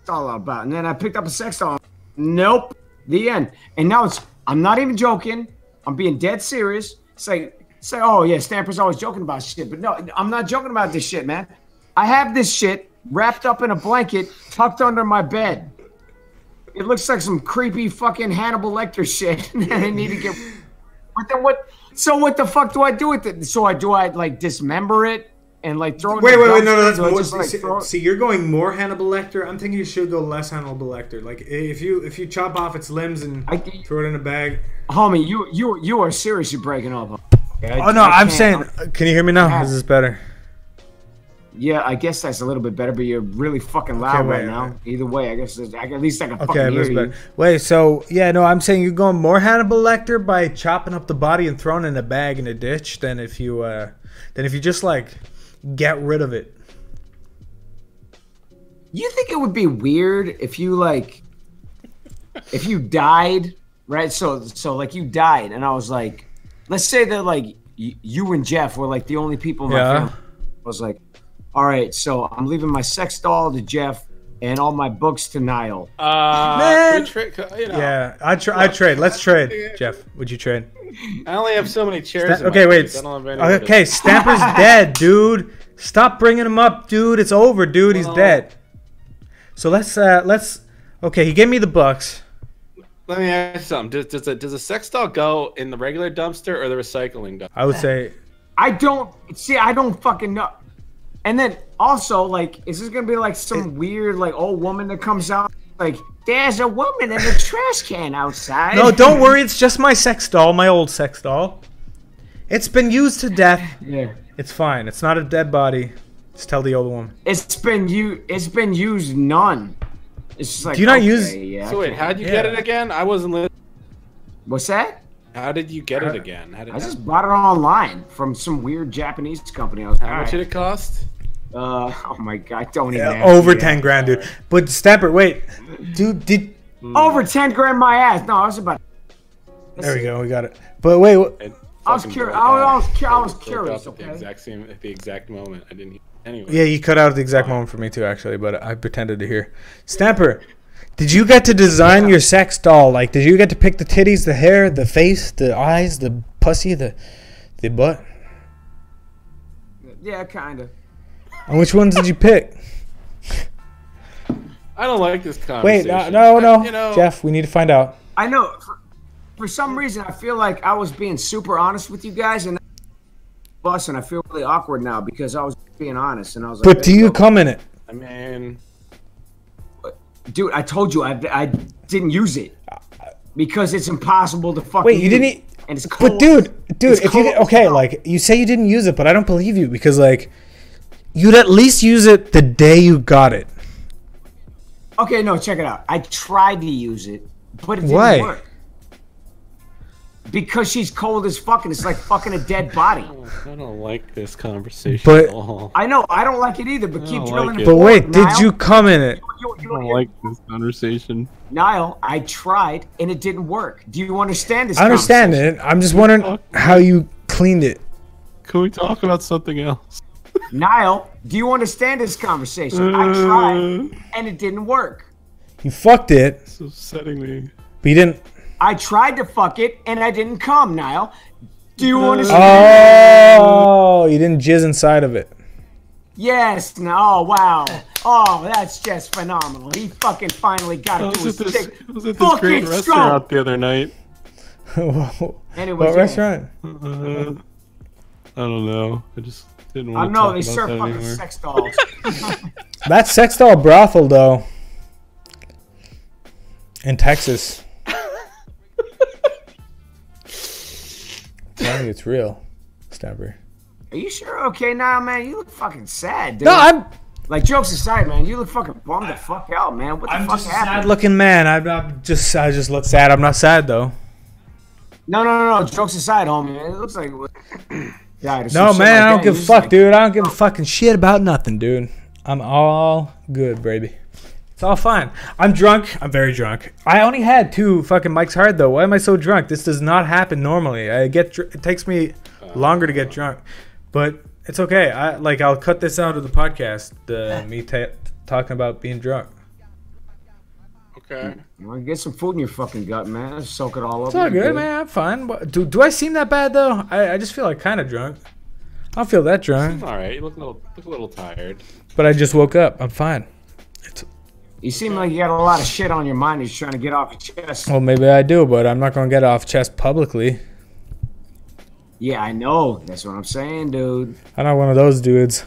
it's all about. And then I picked up a sex doll. Nope, the end. And now it's. I'm not even joking. I'm being dead serious. It's like, say, oh yeah, Stamper's always joking about shit, but no, I'm not joking about this shit, man. I have this shit wrapped up in a blanket, tucked under my bed. It looks like some creepy fucking Hannibal Lecter shit, <laughs> and I need to get. But then what? So what the fuck do I do with it? So I do I like dismember it and like throw it? Wait the wait wait no no that's more. just, like, see, see, you're going more Hannibal Lecter. I'm thinking you should go less Hannibal Lecter. Like if you if you chop off its limbs and I- throw it in a bag. homie, you you you are seriously breaking up. I- Oh no, I I'm can't- saying. Can you hear me now? Yeah. Is this better? Yeah, I guess that's a little bit better, but you're really fucking loud Okay, wait, right now. wait. Either way, I guess I, at least I can Okay, fucking hear that's you. better. Wait, so yeah, no, I'm saying you're going more Hannibal Lecter by chopping up the body and throwing it in a bag in a ditch than if you uh than if you just like get rid of it. You think it would be weird if you like, if you died, right? So so like you died, and I was like, let's say that like y- you and Jeff were like the only people in my Yeah. family. I was like, all right, so I'm leaving my sex doll to Jeff and all my books to Niall. Uh, Man. good you know, Yeah, I try. I trade. Let's trade, Jeff. Would you trade? I only have so many chairs. in my Okay, wait. place. I don't have anywhere to- Okay, Stamper's <laughs> dead, dude. Stop bringing him up, dude. It's over, dude. He's Well- dead. So let's uh let's. Okay, he gave me the bucks. Let me ask you something. Does, does, a, does a sex doll go in the regular dumpster or the recycling dumpster? I would say I don't see. I don't fucking know. And then also, like, is this gonna be like some weird like old woman that comes out like, "There's a woman in the trash can outside." no. Don't worry. It's just my sex doll, my old sex doll. It's been used to death. Yeah. It's fine. It's not a dead body. Just tell the old woman. It's been you. It's been used none. It's just like. Do you not okay, use- Yeah, So wait, how'd you get it again? I wasn't. Li- What's that? How did you get it again? How did? I just bought it online from some weird Japanese company. I was how like, much did it cost? Uh, <laughs> oh my god! Don't even. Yeah, ask over me that. ten grand, dude. But Stamper, wait, dude. Did Over ten grand my ass. No, I was about. there we go. We got it. But wait, what- I was curious. I was, I was, I was curious. up at the Okay. exact same at the exact moment. I didn't. Hear- Anyway. yeah, you cut out the exact moment for me too, actually. But I pretended to hear. Stamper, did you get to design your sex doll? Like, did you get to pick the titties, the hair, the face, the eyes, the pussy, the the butt? Yeah, kind of. And which ones did you pick? I don't like this Wait, conversation. no, no, no, You know, Jeff. We need to find out. I know. For, for some reason, I feel like I was being super honest with you guys, and bus, and I feel really awkward now because I was being honest, and I was like, But do you come in it? I mean, dude? I told you I, I didn't use it because it's impossible to fucking. Wait, you didn't. use. e- And it's cold. But dude, dude, It's if you did, okay, like you say you didn't use it, but I don't believe you because like you'd at least use it the day you got it. Okay, no, check it out. I tried to use it, but it didn't Why? work. Because she's cold as fucking. it's like fucking a dead body. I don't like this conversation But- at all. I know, I don't like it either, but keep drilling like it. it. But forward, wait, did Niall. you come in it? you, I you, don't you- like this conversation. Niall, I tried and it didn't work. Do you understand this? I understand it. I'm just wondering how you cleaned it. Can we talk about something else? Niall, do you understand this conversation? I tried uh. and it didn't work. You fucked it, It's upsetting me. but you didn't. I tried to fuck it and I didn't come, Niall. Do you understand? Oh, you didn't jizz inside of it. Yes. No. Oh, wow. Oh, that's just phenomenal. He fucking finally got I it to was his at this. I was at this Fucking great strong. restaurant the other night. <laughs> Anyway, what restaurant? Uh, I don't know. I just didn't want to I know talk they about serve fucking anymore. sex dolls. <laughs> That sex doll brothel though. In Texas. Tell me it's real. Stamper. Are you sure? Okay, now, man, you look fucking sad, dude. No, I'm like jokes aside, man, you look fucking bummed the fuck out, man. What the I'm fuck just a happened? sad looking man. I'm, I'm just I just look sad. I'm not sad though. No, no, no, no. Jokes aside, homie. It looks like. <clears throat> Yeah, there's No some shit man, I don't that. give a fuck, like- dude. I don't give a fucking shit about nothing, dude. I'm all good, baby. It's all fine. I'm drunk. I'm very drunk. I only had two fucking Mike's Hard though. Why am I so drunk? This does not happen normally. I get dr- it takes me longer to get drunk, but it's okay. I like I'll cut this out of the podcast. The <laughs> me ta talking about being drunk. Okay. You wanna get some food in your fucking gut, man. Soak it all up. It's all you, good, man. I'm fine. Do do I seem that bad though? I, I just feel like kind of drunk. I don't feel that drunk, All right. You look a little, look a little tired. but I just woke up. I'm fine. You seem like you got a lot of shit on your mind. You're trying to get off your chest. Well, maybe I do, but I'm not gonna get off chest publicly. Yeah, I know. That's what I'm saying, dude. I'm not one of those dudes.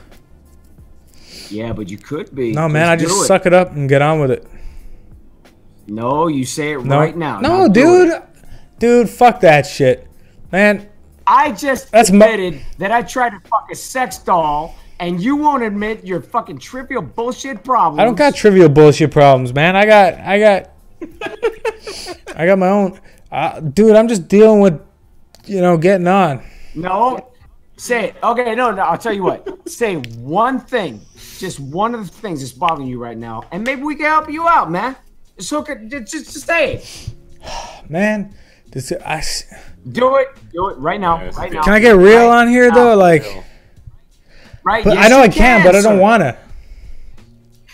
Yeah, but you could be. No, man, I just it. suck it up and get on with it. No, you say it No, right now. no, dude, dude, fuck that shit, man. I just That's admitted that I tried to fuck a sex doll, and you won't admit your fucking trivial bullshit problems. I don't got trivial bullshit problems, man. I got, I got, I got my own. Uh, dude, I'm just dealing with, you know, getting on. No. Say it. Okay, no, no. I'll tell you what. Say one thing, just one of the things that's bothering you right now, and maybe we can help you out, man. Just hook it. Just, just, just say it. <sighs> Man, this, I, s- Do it. Do it right now. Yes, right now. can I get real Right on here now. though? Like, Right. but Yes, I know I can, but I don't wanna.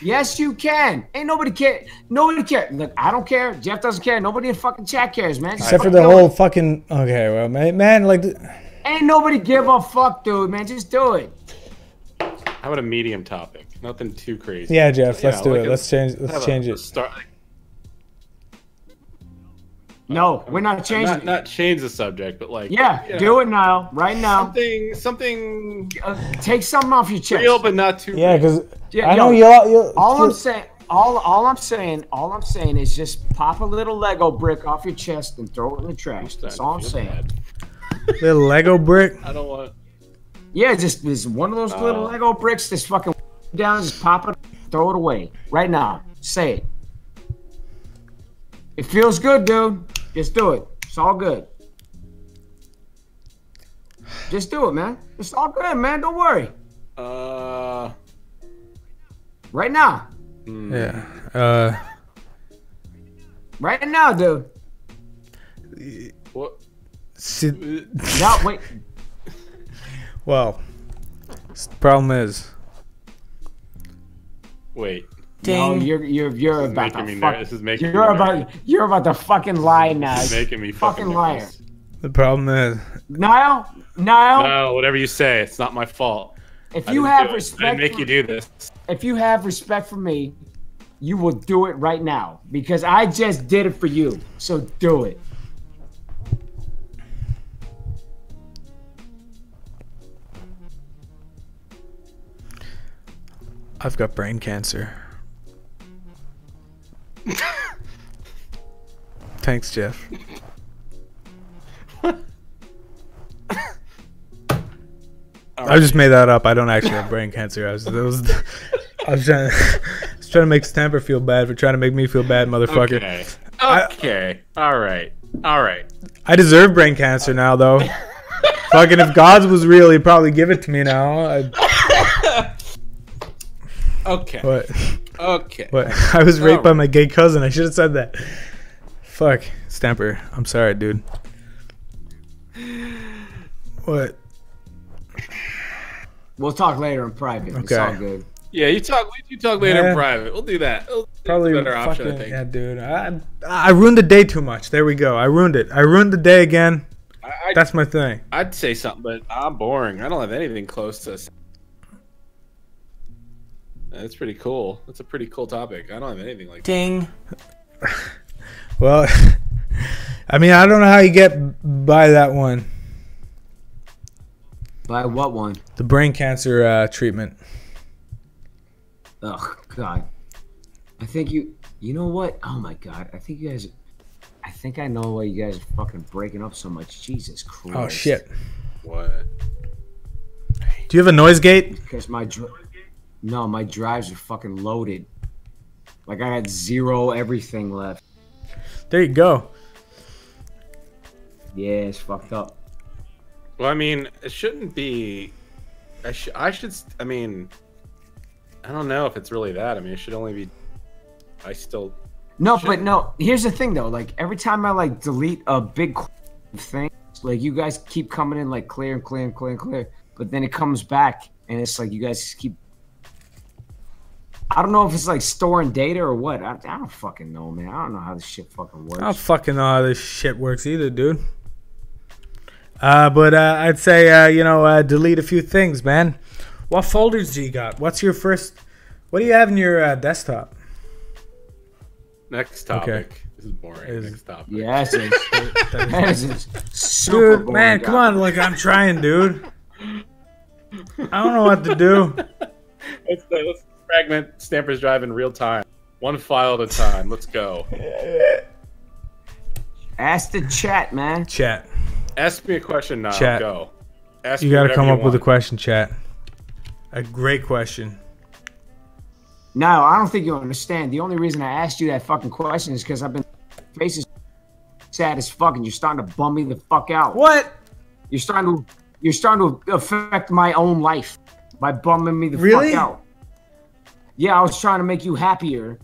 Yes, you can. Ain't nobody care. Nobody care. Look, I don't care. Jeff doesn't care. Nobody in fucking chat cares, man. Just Except for the do it. whole fucking. Okay, well, man, man like, th- Ain't nobody give a fuck, dude, man. Just do it. How about a medium topic? Nothing too crazy. yeah, Jeff, let's Yeah, do like it. a- Let's change. Have Let's change a it. Start, No, we're not changing not, not change the subject, but like yeah, you know, do it now. Right now. Something, something Uh, take something off your chest. real, but not too. Yeah, because Yeah, I know y'all. y'all All I'm saying, all all I'm saying, all I'm saying is just pop a little Lego brick off your chest and throw it in the trash. That's all I'm saying. bad. <laughs> little Lego brick. I don't want. Yeah, just just one of those little Oh. Lego bricks. Just fucking down, just pop it, throw it away right now. Say it. It feels good, dude. Just do it. It's all good. Just do it, man. It's all good, man. Don't worry. Uh, Right now. Yeah. Uh. Right now, dude. what? See, <laughs> No, wait. well, the problem is. Wait. No, you're you're you're This about to me fuck. ner- this is making You're me about nervous. you're about to fucking lie now. It's making me fucking fucking liar. The problem is. Niall, Niall, No, whatever you say, it's not my fault. if I you have do it. I didn't make for, you do this. if you have respect for me, you will do it right now because I just did it for you. So do it. I've got brain cancer. Thanks, Jeff. I just made that up. I don't actually have brain cancer. I was, was, I was trying, I was trying to make Stamper feel bad for trying to make me feel bad, motherfucker. Okay. I- Okay. All right. All right. I deserve brain cancer now, though. Fucking, if God's was real, he'd probably give it to me now. I, <laughs> Okay. What? Okay. What? <laughs> I was raped by Alright. my gay cousin. I should have said that. Fuck, Stamper. I'm sorry, dude. What? We'll talk later in private. It's all Okay. good. Yeah, you talk. You talk later Yeah. in private. We'll do that. We'll- Probably it's a better option, I think. yeah, dude. I, I ruined the day too much. There we go. I ruined it. I ruined the day again. I, I, That's my thing. I'd say something, but I'm boring. I don't have anything close to. That's pretty cool. That's a pretty cool topic. I don't have anything like. Ding. <laughs> Well, <laughs> I mean, I don't know how you get by that one. By what one? The brain cancer uh, treatment. Oh God. I think you. You know what? Oh my God. I think you guys. I think I know why you guys are fucking breaking up so much. Jesus Christ. Oh shit. What? Do you have a noise gate? Because my dri- no, my drives are fucking loaded. Like I had zero everything left. There you go. Yeah, it's fucked up. Well, I mean, it shouldn't be. I should. I should. s- I mean, I don't know if it's really that. I mean, it should only be. I still. No, Shit. but no. Here's the thing though. Like every time I like delete a big thing, like you guys keep coming in like clear and clear and clear and clear, but then it comes back and it's like you guys just keep. I don't know if it's like storing data or what. I, I don't fucking know, man. I don't know how this shit fucking works. I don't fucking know how this shit works either, dude. Uh, but uh, I'd say uh, you know uh, delete a few things, man. What folders do you got? What's your first? What do you have in your uh, desktop? Next topic. Okay. This is boring. Is- Next topic. yeah, that's it. <laughs> That is super Dude, man, boring, come on! Look, I'm trying, dude. I don't know what to do. <laughs> Let's, let's fragment Stamper's Drive in real time. One file at a time. Let's go. Ask the chat, man. Chat, Ask me a question now. Chat. Go. Ask you got to come you up with a question, chat. A great question. No, I don't think you understand. The only reason I asked you that fucking question is because I've been faces sad as fuck, and you're starting to bum me the fuck out. What? You're starting to you're starting to affect my own life by bumming me the Really? fuck out. Yeah, I was trying to make you happier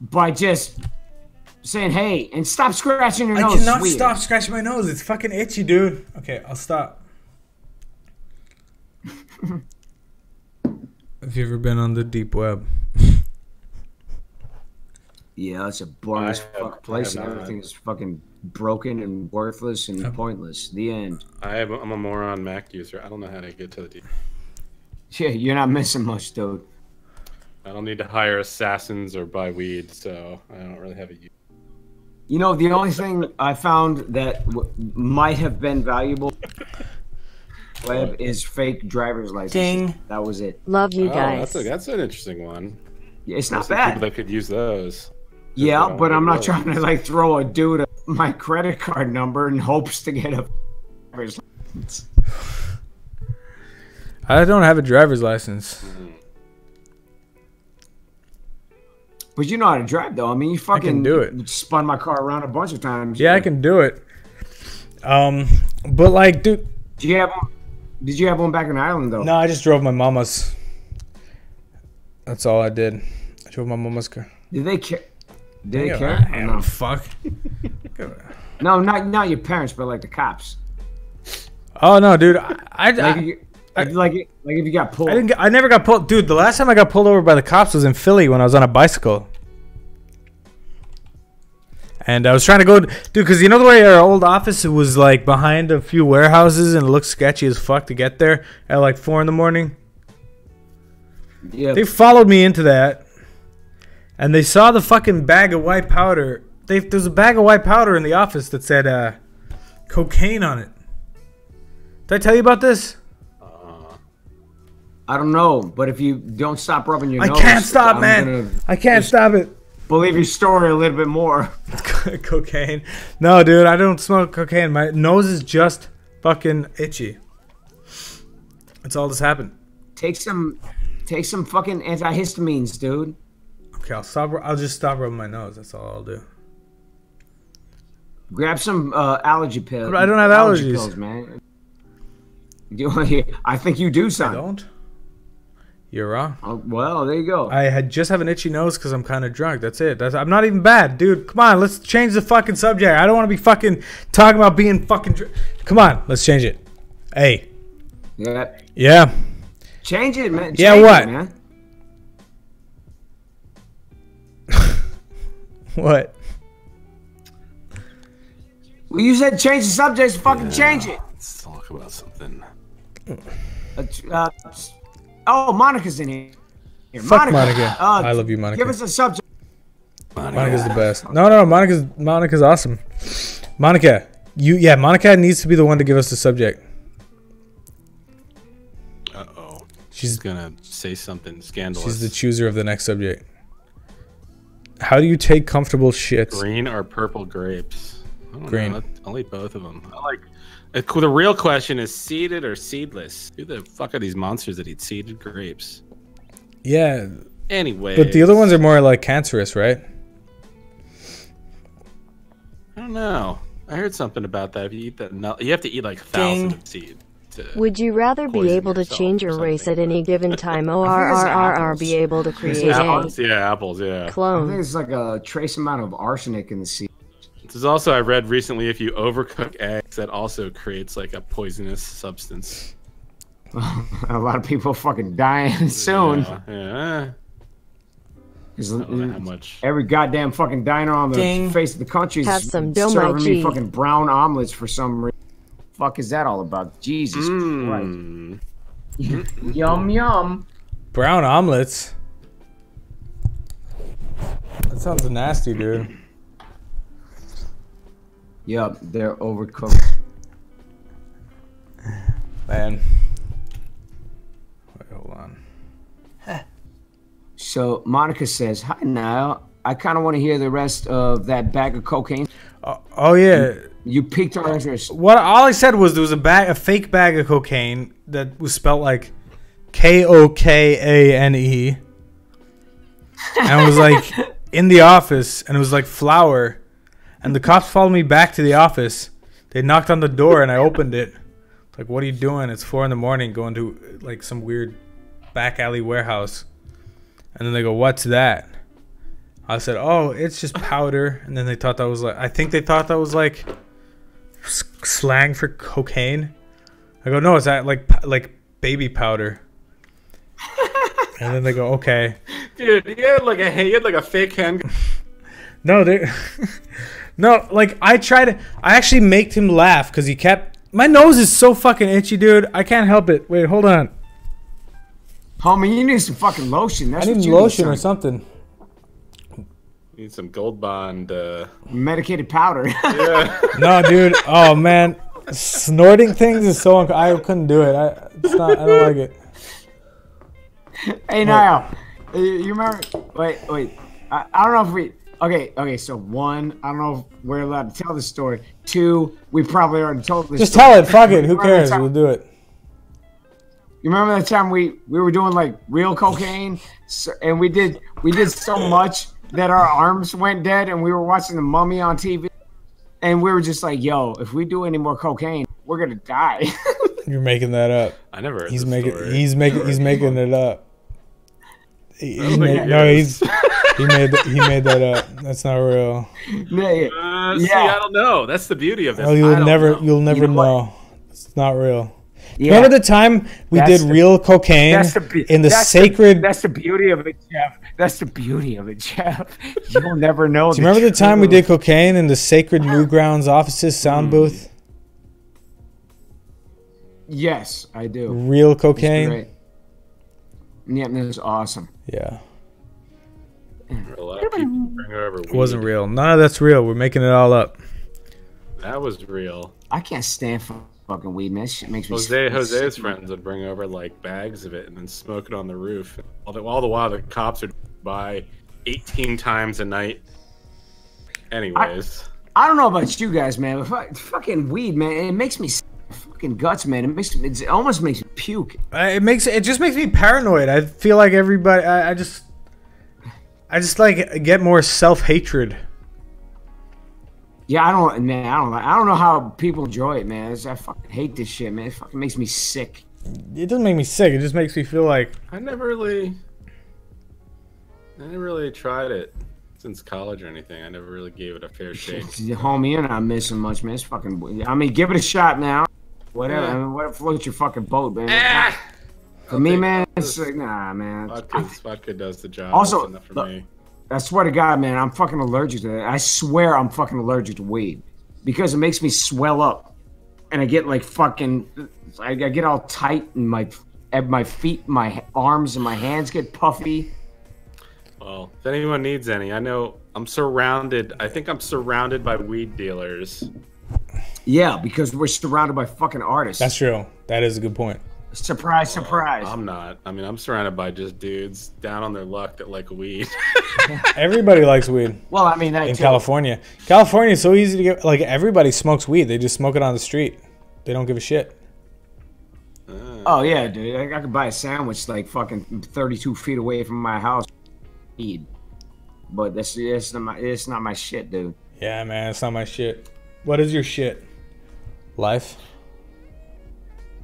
by just saying hey and stop scratching your I nose. It's cannot stop scratching my nose. It's fucking itchy, dude. Okay, I'll stop. <laughs> Have you ever been on the deep web? Yeah, it's a boring I as have- fuck place, and everything is fucking broken and worthless and pointless. The end. I have, I'm a moron Mac user. I don't know how to get to the. D- <laughs> Yeah, you're not missing much, dude. I don't need to hire assassins or buy weed, so I don't really have a. use. You know, the only thing I found that w- might have been valuable <laughs> web is fake driver's license. Ding. That was it. Love you Oh, guys. that's a, that's an interesting one. Yeah, It's not some people that could use those. Yeah, but I'm not really. trying to like throw a dude my credit card number in hopes to get a <laughs> driver's license. I don't have a driver's license. But you know how to drive, though. I mean, you fucking do it. Spun my car around a bunch of times. Yeah, I can do it. Um, but like, dude, Did you have? Did you have one back in Ireland though? no, I just drove my mama's. That's all I did. I drove my mama's car. Did they care? Did they Yeah, care? I no? fuck. <laughs> no, not not your parents, but like the cops. Oh no, dude. I, I, Like, I, like, like, like if you got pulled. I didn't. Get, I never got pulled, dude. The last time I got pulled over by the cops was in Philly when I was on a bicycle. And I was trying to go, dude, because you know the way our old office it was like behind a few warehouses and it looked sketchy as fuck to get there at like four in the morning. yeah, They followed me into that, and they saw the fucking bag of white powder. They, there's a bag of white powder in the office that said uh, cocaine on it. Did I tell you about this? I don't know, but if you don't stop rubbing your nose. I nose, can't stop, I'm man. I can't stop it. believe your story a little bit more. <laughs> cocaine. No, dude, I don't smoke cocaine. My nose is just fucking itchy. That's all that's happened. Take some, take some fucking antihistamines, dude. Okay, I'll stop. I'll just stop rubbing my nose. That's all I'll do. Grab some uh, allergy pills. I don't have allergy allergies. pills, man. <laughs> You, I think you do, I son. don't. You're wrong. Oh, well, there you go. I had just have an itchy nose because I'm kind of drunk. That's it. That's I'm not even bad, dude. Come on, let's change the fucking subject. I don't want to be fucking talking about being fucking. Dr- Come on, let's change it. Hey, yeah. yeah, Change it, man. Yeah, Change it, what? man. <laughs> what? Well, you said change the subject, so fucking change it. Let's talk about something. Uh, uh, oh, Monica's in here. Here, Fuck Monica. uh, I love you, Monica. Give us a subject. Monica. Monica's the best. No, no, Monica's Monica's awesome. Monica, you yeah, Monica needs to be the one to give us the subject. Uh oh. She's She's gonna say something scandalous. she's the chooser of the next subject. How do you take comfortable shits? Green or purple grapes? I don't Green. Know. I'll eat both of them. I like. Uh, it- The real question is seeded or seedless. Who the fuck are these monsters that eat seeded grapes? Yeah, Anyway, but the other ones are more like cancerous, right? I don't know. I heard something about that. If you eat that, nut, you have to eat like a thousand Ding. of seed. Would you rather be able to change your race at any given time, <laughs> it's or be able to create a apples? Yeah, apples. Yeah. I think clone? it's like a trace amount of arsenic in the sea. This is also I read recently. If you overcook eggs, that also creates like a poisonous substance. <laughs> a lot of people fucking dying <laughs> soon. Yeah. yeah. 'Cause I don't know how much. Every goddamn fucking diner on the Ding. face of the country is Have some my serving me fucking brown omelets for some reason. Fuck is that all about? Jesus Mm. Christ. Yum yum. Brown omelets. That sounds nasty, dude. Yup, they're overcooked. Man. Wait, hold on. <sighs> So Monica says, "Hi Niall, I kind of want to hear the rest of that bag of cocaine. Oh, oh yeah. You piqued our interest. What all I said was there was a bag, a fake bag of cocaine that was spelled like K O K A N E, <laughs> and it was like in the office, and it was like flour, and the cops followed me back to the office. They knocked on the door, and I opened it. Like, what are you doing? It's four in the morning, going to like some weird back alley warehouse, and then they go, "What's that?" I said, "Oh, it's just powder," and then they thought that was like, I think they thought that was like s- slang for cocaine. I go, no, it's that like p- like baby powder. <laughs> and then they go, okay. Dude, you had like a you had like a fake hand. <laughs> No, they, <laughs> no, like I tried. I actually made him laugh because he kept. My nose is so fucking itchy, dude. I can't help it. Wait, hold on. Homie, you need some fucking lotion. That's I what need you lotion need, or something. Need some gold bond. Uh, Medicated powder. <laughs> yeah. No, dude. Oh man, snorting things is so. Unc- I couldn't do it. I. It's not. I don't like it. hey Niall, you you remember? Wait, wait. I, I don't know if we. Okay, okay. So one, I don't know if we're allowed to tell this story. Two, we probably already told this. Just story. tell it. Fuck it. Who cares? We'll do it. You remember the time we we were doing like real cocaine, so, and we did we did so much that our arms went dead, and we were watching the Mummy on TV, and we were just like, "Yo, if we do any more cocaine, we're gonna die." <laughs> You're making that up. I never. Heard He's this making. story. He's making. He's making it up. He, he think made, he no, he's he made th- he made that up. That's not real. Yeah, Uh, see, I don't know. That's the beauty of this. Oh, you'll never know. you'll never You know know. It's not real. yeah. Remember the time we That's did the- real cocaine That's the be- in the that's sacred? that's the beauty of it, Jeff. That's the beauty of it, Jeff. <laughs> You'll never know. Do you remember the time we did cocaine in the sacred Newgrounds offices sound booth? Yes, I do. Real cocaine. Yeah, it was awesome. Yeah, it wasn't real. None of that's real. We're making it all up. That was real. I can't stand for fucking weed, man. That shit makes me Jose. Jose's friends would bring over like bags of it and then smoke it on the roof. All the, all the while the cops would by 18 times a night. Anyways, I don't know about you guys, man, but fu- fucking weed, man, it makes me fucking guts, man. It makes it almost makes me puke. I- It makes it just makes me paranoid. I feel like everybody. I, I just, I just like get more self hatred. Yeah, I don't, man. I don't, I don't know how people enjoy it, man. It's- I fucking hate this shit, man. It fucking makes me sick. it doesn't make me sick. It just makes me feel like I never really, I never really tried it since college or anything. I never really gave it a fair <laughs> shake. Homie, you're not missing much, man. It's fucking. I mean, give it a shot now. Whatever. Yeah. I mean, what floats your fucking boat, man? ah! For me, man, this. it's like, nah, man. Vodka, vodka does the job. Also, That's enough for look- me. I swear to God, man, I'm fucking allergic to that. I swear I'm fucking allergic to weed because it makes me swell up, and I get like fucking, I, I get all tight, and my and my feet, my arms, and my hands get puffy. Well, if anyone needs any, I know I'm surrounded. I think I'm surrounded by weed dealers. Yeah, because we're surrounded by fucking artists. that's true. That is a good point. Surprise, oh, surprise. I'm not. I mean, I'm surrounded by just dudes down on their luck that like weed. <laughs> Everybody likes weed well, I mean, that in too. California. California is so easy to get. Like everybody smokes weed. They just smoke it on the street. They don't give a shit. Ah. Oh yeah, dude. I, I could buy a sandwich like fucking 32 feet away from my house. Eat. But that's it's not my it's not my shit, dude. Yeah, man, it's not my shit. What is your shit? Life.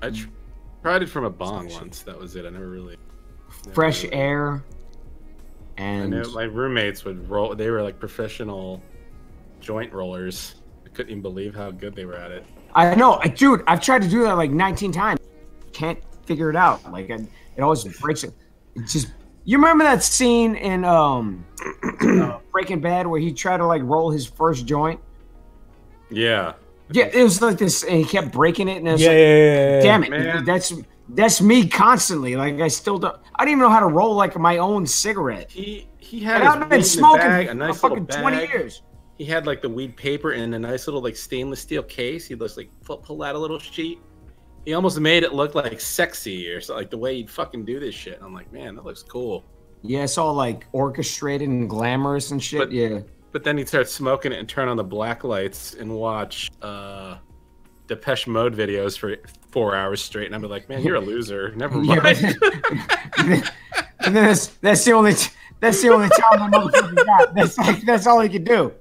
I tr- tried it from a bong once. That was it. I never really. never Fresh really- air. I And know my roommates would roll. They were like professional joint rollers. I couldn't even believe how good they were at it. I know, I, dude. I've tried to do that like 19 times. Can't figure it out. Like I, it always breaks it. It just. You remember that scene in um <clears throat> uh, Breaking Bad where he tried to like roll his first joint? Yeah. Yeah, it was like this, and he kept breaking it, and it was Yeah, like, yeah, yeah, yeah, yeah. damn it, Man. that's that's me constantly. Like I still don't. I don't even know how to roll like my own cigarette. He he had And I've been a smoking bag, a for nice little fucking 20 years. He had like the weed paper in a nice little like stainless steel case. He'd just like pull, pull out a little sheet. He almost made it look like sexy or something, like the way he'd fucking do this shit. I'm like, man, that looks cool. Yeah, it's all like orchestrated and glamorous and shit. But- yeah. But then he'd start smoking it and turn on the black lights and watch uh Depeche Mode videos for four hours straight. And I'd be like, man, you're a loser. Never <laughs> mind. <laughs> and then that's that's the only that's the only talent that motherfucker got. That's like that's all he could do.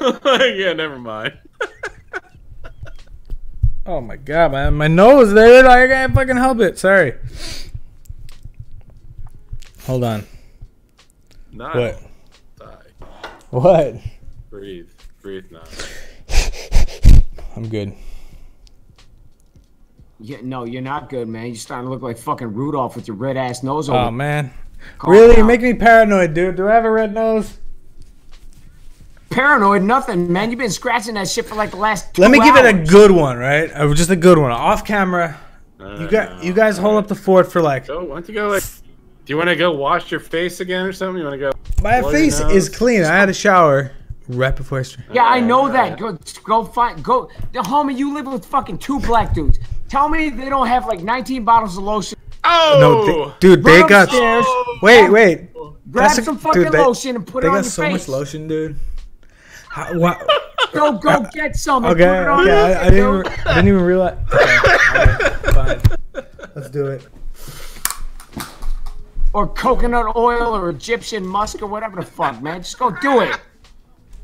<laughs> yeah, never mind. Oh my god, man, my nose, dude. I can't fucking help it. Sorry. Hold on. What? Die. What? Breathe. Breathe now. <laughs> I'm good. Yeah, no, you're not good, man. You're starting to look like fucking Rudolph with your red ass nose Oh over. man. Calm Really? You're making me paranoid, dude. Do I have a red nose? Paranoid, nothing, man. You've been scratching that shit for like the last. Two Let me give it a good one, right? Uh, just a good one. Off camera. You got you guys hold up the fort for like Go. Why don't you go like? Do you want to go wash your face again or something? You want to go? my face is clean. I had a shower right before I started. Yeah, I know that. Go, go find. Go, the homie. You live with fucking two black dudes. Tell me they don't have like 19 bottles of lotion. Oh, No, they, dude, they Run got. upstairs, Wait, wait. grab That's a- some fucking dude, they- lotion and put it on got your so face. much lotion, dude. How, what? <laughs> Go, go get some. And Okay, put it on okay. your I, I didn't. I didn't even realize. Okay, <laughs> okay, fine. Let's do it. Or coconut oil or Egyptian musk or whatever the fuck, man. Just go do it.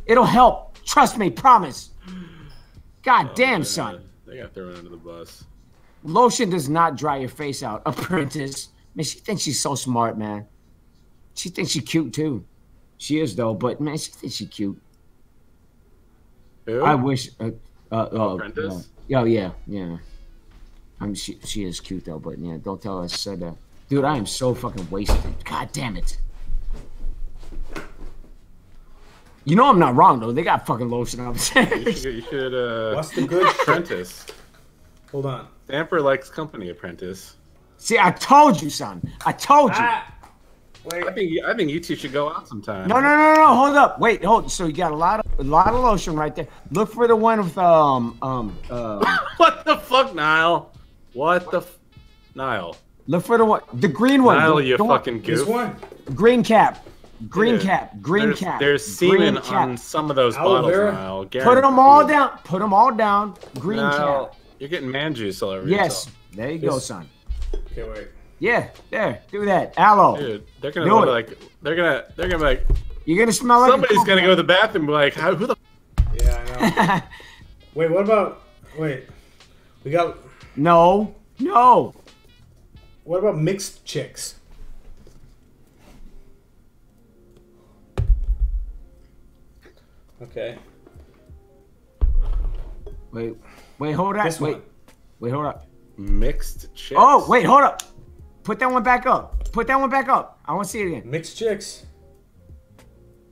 It'll help. Trust me, promise. God damn, son. They got thrown under the bus. Lotion does not dry your face out, <laughs> apprentice. Man, she thinks she's so smart, man. She thinks she's cute too. She is though, but man, she thinks she's cute. Who? I wish. Uh, uh, uh, Apprentice? uh, oh yeah, yeah. I mean, she she is cute though, but yeah, don't tell her I said that. Dude, I am so fucking wasted. God damn it. You know I'm not wrong though. They got fucking lotion You upstairs. should, you should uh, What's the good? <laughs> apprentice. Hold on. Stamper likes company apprentice. See, I told you, son. I told you. Wait. I think I think you two should go out sometime. No, no, no, no. Hold up. Wait, hold. So you got a lot of a lot of lotion right there. Look for the one with um um uh. <laughs> What the fuck, Niall? What the f- Niall? Look for the one, the green one. Niall, The- you the one- fucking goof. one. green cap, green Dude, cap, green there's, cap. There's green semen cap. on some of those Aloe bottles, vera? Niall. Put them all down. Put them all down. Green Niall, cap. you're getting man juice all over Yes. yourself. There you go, This- son. Okay, wait. Yeah, there. Do that. Aloe. Dude, they're gonna Do it. like they're gonna they're gonna be like You're gonna smell like a somebody's gonna go to the bathroom and be like, How, who the f- Yeah, I know. <laughs> wait, what about? Wait, we got. No, no. What about mixed chicks? Okay. Wait, wait, hold up. This wait, one. wait, hold up. Mixed chicks. Oh, wait, hold up. Put that one back up. Put that one back up. I want to see it again. Mixed chicks.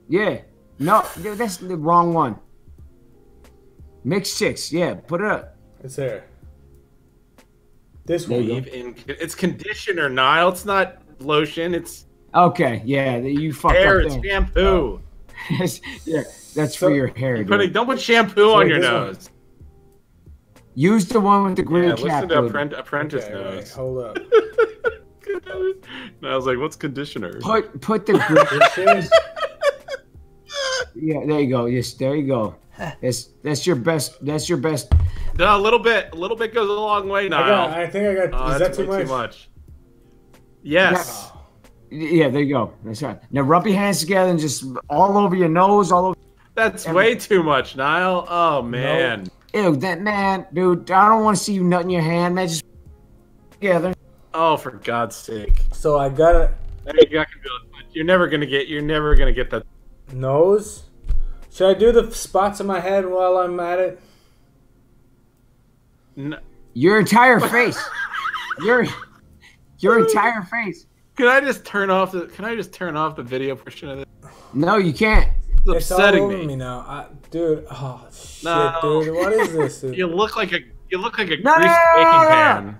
Yeah. No, that's the wrong one. Mixed chicks. Yeah, put it up. It's there. This one. you in, it's conditioner, Niall. It's not lotion. It's Okay, yeah, you fucked hair. up It's there. shampoo. Oh. <laughs> yeah, that's So- for your hair. dude. Putting, don't put shampoo on your this one- nose. Use the one with the green Yeah, cap. listen to dude. apprent- apprentice Okay, wait, nose. hold up. And I was like, "What's conditioner?" Put put the green. <laughs> <laughs> Yeah, there you go. Yes, there you go. That's that's your best. That's your best. No, a little bit. A little bit goes a long way, I, Niall. got, I think I got. Oh, is that that's too much? Yes. Yeah, there you go. That's right. Now rub your hands together and just all over your nose, all over. That's way too much, Niall. Oh man. Ew, that man, dude. I don't want to see you nutting your hand, man. Just together. Oh, for God's sake. So I got a There you go. You're never gonna get. You're never gonna get that. nose. Should I do the spots on my head while I'm at it? N- Your entire <laughs> face. your your entire face. Can I just turn off the? Can I just turn off the video portion of this? No, you can't. It's It's all upsetting over me. me, now, I, dude. Oh shit, No. dude. What is this? <laughs> Dude? You look like a. You look like a No, no, greased no, no, baking no, no. pan.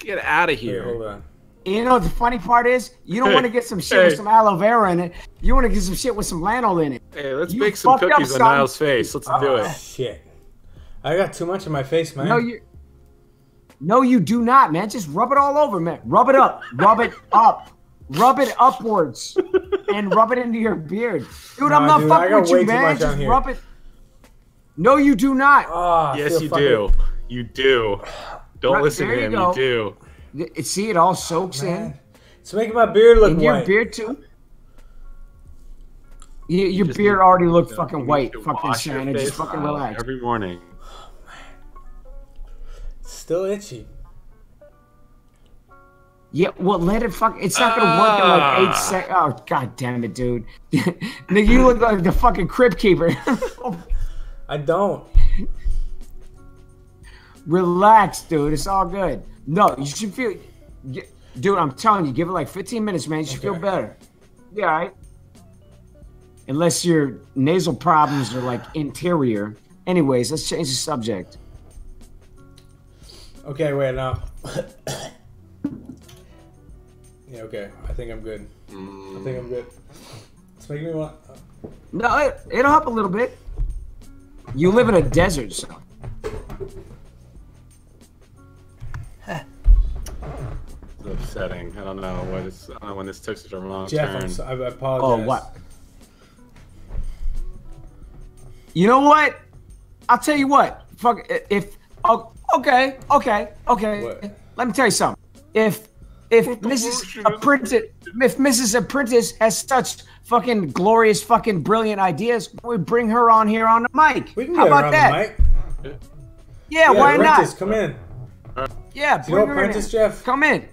Get out of Wait, here. hold on. You know the funny part is? You don't Hey, want to get some shit hey. with some aloe vera in it. You want to get some shit with some lanol in it. Hey, let's You bake some cookies on son. Niall's face. Let's do Oh, it. shit. I got too much in my face, man. No, you. No, you do not, man. Just rub it all over, man. Rub it up. rub it <laughs> up. Rub it upwards, and rub it into your beard, dude. I'm not dude, fucking with you, man. Just on here. rub it. No, you do not. Ah, I Yes, you fucking- do. You do. Don't Right, listen to you him. go. You do. It- See, it all soaks in. It's making my beard look And your white. beard too. Your, your just beard already looked fucking white, fucking wash your shiny. Just fucking relax. every morning. It's still itchy. Yeah, well, let it fuck. It's not gonna work in like eight Ah. seconds. Oh, god damn it, dude. <laughs> Nigga, you look like the fucking Crypt Keeper. <laughs> I don't. Relax, dude. It's all good. No, you should feel. Dude, I'm telling you, give it like 15 minutes, man. You should feel better. Yeah, all right. Unless your nasal problems are like interior. Anyways, let's change the subject. Okay, wait now. <coughs> yeah, okay. I think I'm good. I think I'm good. It's making me want. No, it, it'll help a little bit. You live in a desert, so. It's upsetting. I don't know what it's. I when this took such a long Jeff, turn. I'm so, I I apologize. Oh, what? You know what? I'll tell you what. Fuck if. Oh, okay, okay, okay. What? Let me tell you something. If if Mrs. Apprentice, if Mrs. Apprentice has such fucking glorious, fucking brilliant ideas, we bring her on here on the mic. We can How get about around that? the mic. Yeah, why Apprentice, not? come in. Yeah, Do you know bring her in. Apprentice, Jeff? Come in.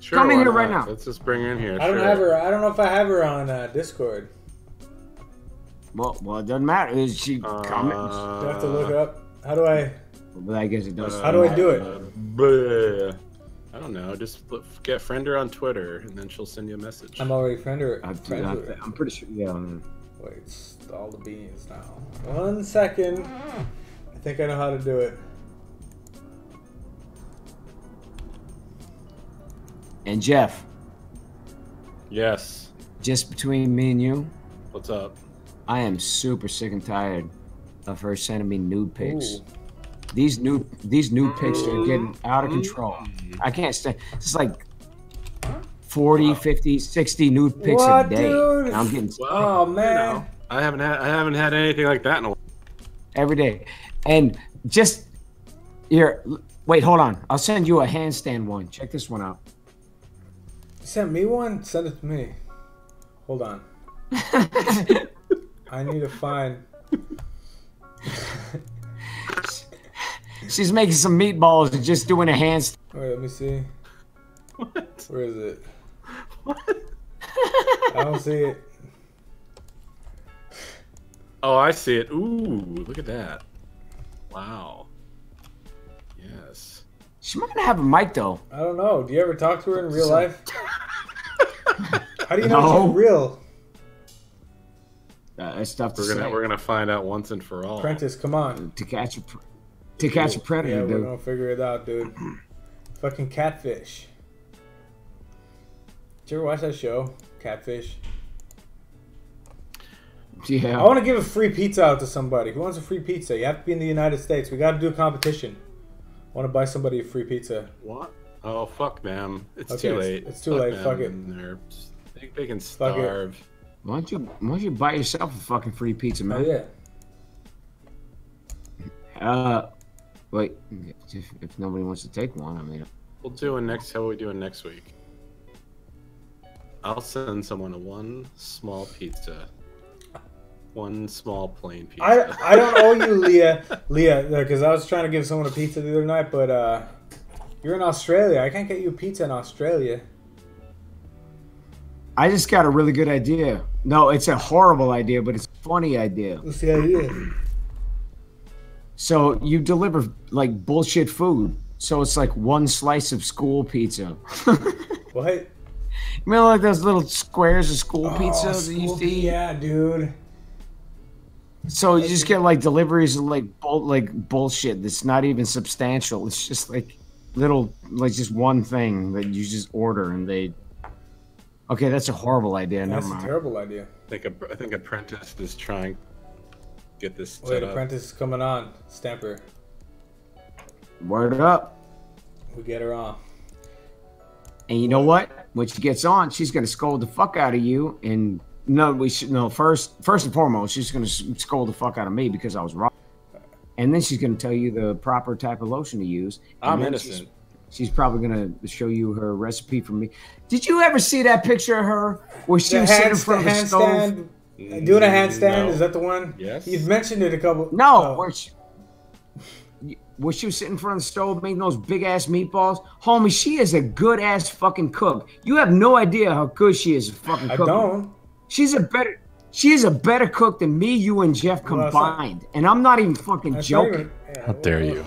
Sure, Come in why here right now. Let's just bring her in here. I don't sure. have her. I don't know if I have her on uh, Discord. Well, well, it doesn't matter. Is she coming? Uh, Do I have to look up? How do I? Well, I guess it does. How do I do it? Uh. I don't know. Just get friend her on Twitter, and then she'll send you a message. I'm already friend her. I, friends with her. am pretty sure. Yeah. um, Wait, stall the beans now. One second. I think I know how to do it. And Jeff, yes. just between me and you, What's up? I am super sick and tired of her sending me nude pics. Ooh. These new these new pics are getting out of control. Mm-hmm. I can't stand. It's like 40, 50, 60 nude pics What, a day. dude? I'm getting Well, Oh, you man. know, I haven't had I haven't had anything like that in a while. every day. And just here, l- wait, hold on. I'll send you a handstand one. Check this one out. Send me one? Send it to me. Hold on. <laughs> I need to find. <laughs> She's making some meatballs and just doing a handstand. Wait, let me see. What? Where is it? What? I don't see it. Oh, I see it. Ooh, look at that. Wow. Yes. She might not have a mic though. I don't know. Do you ever talk to her in real life? <laughs> How do you know No. she's real? Uh, that's tough to We're gonna we're gonna find out once and for all. Apprentice, come on. To catch a, pr- to catch a Yeah, predator, we're gonna figure it out, dude. Fucking catfish. Did you ever watch that show? Catfish. Yeah. I want to give a free pizza out to somebody. Who wants a free pizza? You have to be in the United States. We got to do a competition. I want to buy somebody a free pizza. What? Oh fuck them! It's Okay, too it's- late. it's too late, them. fuck it. They're, they, they can Fuck it. starve. Why don't you Why don't you buy yourself a fucking free pizza, Oh man? yeah. Uh, wait. If, if nobody wants to take one, I mean, We'll do it next. How are we doing next week? I'll send someone a one small pizza. One small plain pizza. I, I don't owe you, Leah. Leah, because I was trying to give someone a pizza the other night, but uh, you're in Australia. I can't get you a pizza in Australia. I just got a really good idea. No, it's a horrible idea, but it's a funny idea. What's the idea? So you deliver like bullshit food. So it's like one slice of school pizza. <laughs> What? Remember like those little squares of school pizza Oh, that you used to eat? Yeah, dude. So you just get like deliveries of like bull, like bullshit that's not even substantial. It's just like little like just one thing that you just order and they. Okay, that's a horrible idea. That's Never a terrible idea. I think I think Apprentice is trying to get this Wait, set up. Apprentice is coming on. Stamper. Word up. We get her on. And you know what? When she gets on, she's gonna scold the fuck out of you. And no, we should no first first and foremost, she's gonna scold the fuck out of me because I was wrong. And then she's gonna tell you the proper type of lotion to use. And I'm then she's- innocent. She's probably gonna show you her recipe for me. Did you ever see that picture of her where she The was sitting hand, in front of the stove? Handstand. Doing a handstand. No. Is that the one? Yes. You've mentioned it a couple. No, oh. where <laughs> she, where she was sitting in front of the stove making those big ass meatballs. Homie, she is a good ass fucking cook. You have no idea how good she is at fucking I don't. She's a better she is a better cook than me, you, and Jeff Well, not- combined. and I'm not even fucking That's joking. even- yeah, How dare you?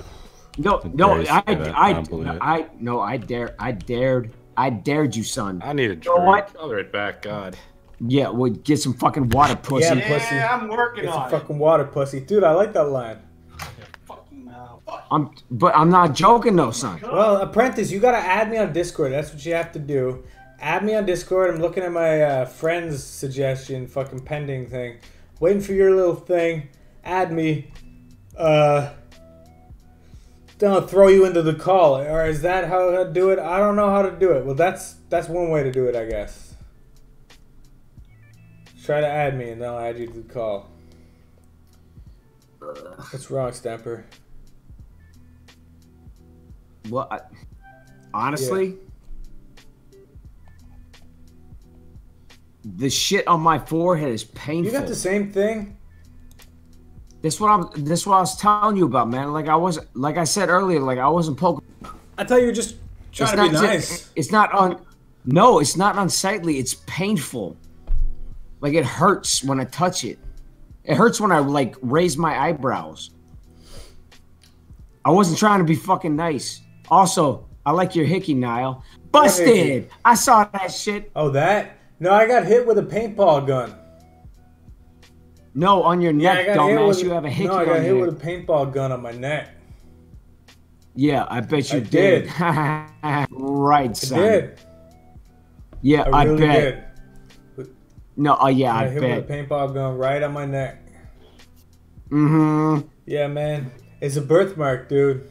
No, no, I. I, I don't believe it. I, no, I dare, I dared, I dared you, son. I need a know drink. what? I'll be right back. God. Yeah, well, get some fucking water, pussy. Yeah, pussy. I'm working It's a fucking water pussy, dude. I like that line. I'm, but I'm not joking, though, son. Well, apprentice, you gotta add me on Discord. That's what you have to do. Add me on Discord. I'm looking at my uh, friends' suggestion, fucking pending thing. Waiting for your little thing. Add me. Uh, then I'll throw you into the call. Or is that how to do it? I don't know how to do it. Well, that's that's one way to do it, I guess. Try to add me, and then I'll add you to the call. What's wrong, Stamper? Well, I, honestly, the shit on my forehead is painful. You got the same thing? This what I'm. This what I was telling you about, man. Like I was, like I said earlier, like I wasn't poking. I thought you were just trying It's to not. be nice. It's not on. No, it's not unsightly. It's painful. Like it hurts when I touch it. It hurts when I like raise my eyebrows. I wasn't trying to be fucking nice. Also, I like your hickey, Niall. Busted. I saw that shit. Oh, that? No, I got hit with a paintball gun. No, on your neck, hit dumbass. You have a hickey no, I got on hit with a paintball gun on my neck. Yeah, I bet you I did. did. <laughs> right, I son. did. Yeah, I I, really bet. did. No, oh yeah, I I hit bet. with a paintball gun right on my neck. Mm-hmm. Yeah, man. It's a birthmark, dude.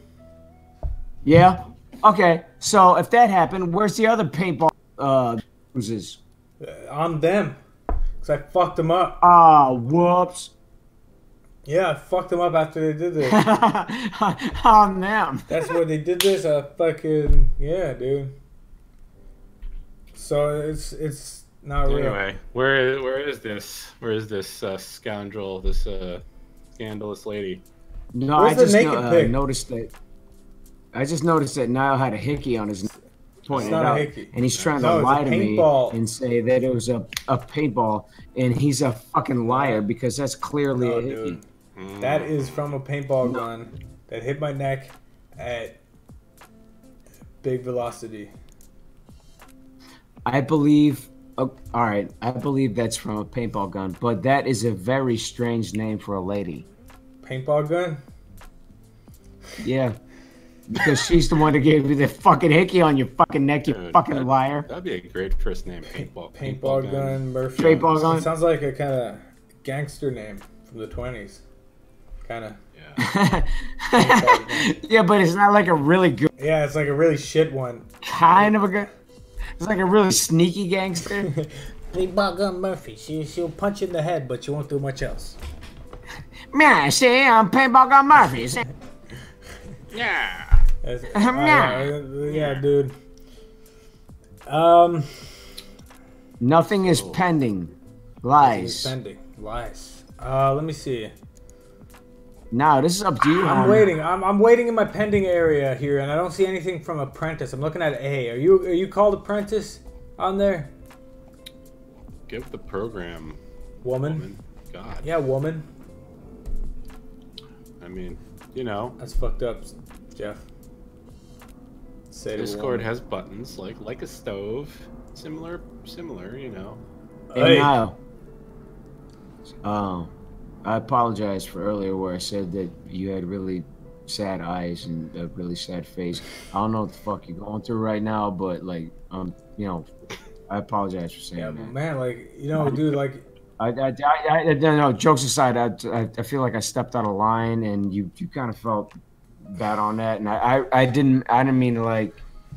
Yeah. Okay. So if that happened, where's the other paintball uh bruises? Uh, on them. Because I fucked them up. Ah, whoops. Yeah, I fucked them up after they did this. <laughs> On them. That's where they did this. I fucking. Yeah, dude. So it's it's not real. Anyway, where where is this? Where is this uh, scoundrel? This uh, scandalous lady? No, Where's I just naked uh, noticed that. I just noticed that Niall had a hickey on his. neck. pointing It's it not a out, hickey. and he's trying No, to lie to me and say that it was a, a paintball, and he's a fucking liar because that's clearly No, a hickey. dude. That is from a paintball gun that hit my neck at big velocity. I believe. Oh, all right, I believe that's from a paintball gun, but that is a very strange name for a lady. Paintball gun? Yeah, because she's the one that gave you the fucking hickey on your fucking neck, you Dude, fucking that- liar. That'd be a great first name. Paintball. Paintball gun, Murphy. Paintball gun. It sounds like a kind of gangster name from the 20s. Kind of. Yeah. yeah, but it's not like a really good Yeah, it's like a really shit one. kind of a good. It's like a really sneaky gangster. <laughs> Paintball gun Murphy. She, she'll punch you in the head, but she won't do much else. Man, see, I'm paintball gun Murphy. see? <laughs> Yeah. That's- Ahem, <laughs> uh, yeah. yeah, yeah, dude. Um, Nothing is pending. Lies. spending lies. Uh, let me see. Now this is up to you. I'm homie. waiting. I'm, I'm waiting in my pending area here, and I don't see anything from Apprentice. I'm looking at A. Are you are you called Apprentice on there, Give the program. woman? Woman. God. Yeah, woman. I mean, you know, That's fucked up, Jeff. Say to a Discord has buttons like like a stove. Similar, similar. You know. Hey, Hey. Niall. Um, I apologize for earlier where I said that you had really sad eyes and a really sad face. I don't know what the fuck you're going through right now, but like, um, you know, I apologize for saying Yeah, that. man, like you know, dude, like I, I, I, I, no, jokes aside, I, I, I feel like I stepped out of line, and you, you kind of felt bad on that, and I, I, I didn't, I didn't mean to like,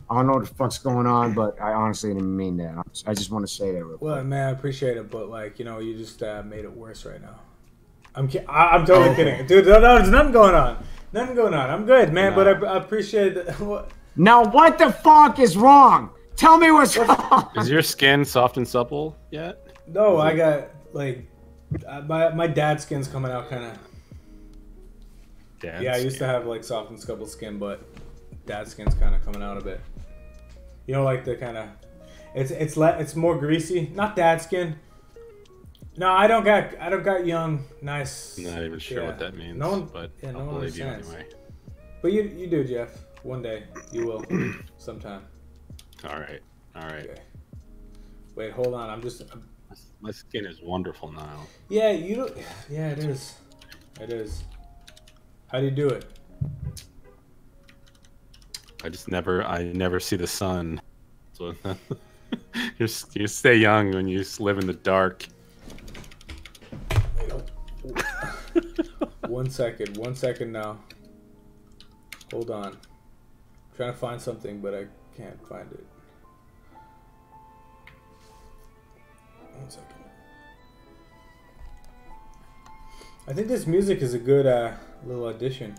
I don't know what the fuck's going on, but I honestly didn't mean that. I just want to say that real quick. Well, man, I appreciate it, but like you know, you just uh, made it worse right now. I'm ki- I, I'm totally kidding, dude. No, no, there's nothing going on. Nothing going on. I'm good, man. But I, I appreciate that. <laughs> what- Now, what the fuck is wrong? Tell me what's wrong. Is your skin soft and supple yet? No, I got like uh, my my dad's skin's coming out kind of. Dad's Yeah, I used to have like soft and supple skin, but dad's skin's kind of coming out a bit. You know, like the kind of it's it's le- it's more greasy. Not dad skin. No, I don't got I don't got young, nice. Not even sure yeah. what that means. No one, but yeah, no I'll one believe you anyway. But you you do, Jeff. One day you will, <clears throat> sometime. All right, all right. Okay. Wait, hold on. I'm just. My skin is wonderful now. Yeah, you. Don't, yeah, it is. It is. How do you do it? I just never, I never see the sun. <laughs> So <laughs> you you stay young when you live in the dark. One second. One second now. Hold on. I'm trying to find something, but I can't find it. One second. I think this music is a good uh, little addition.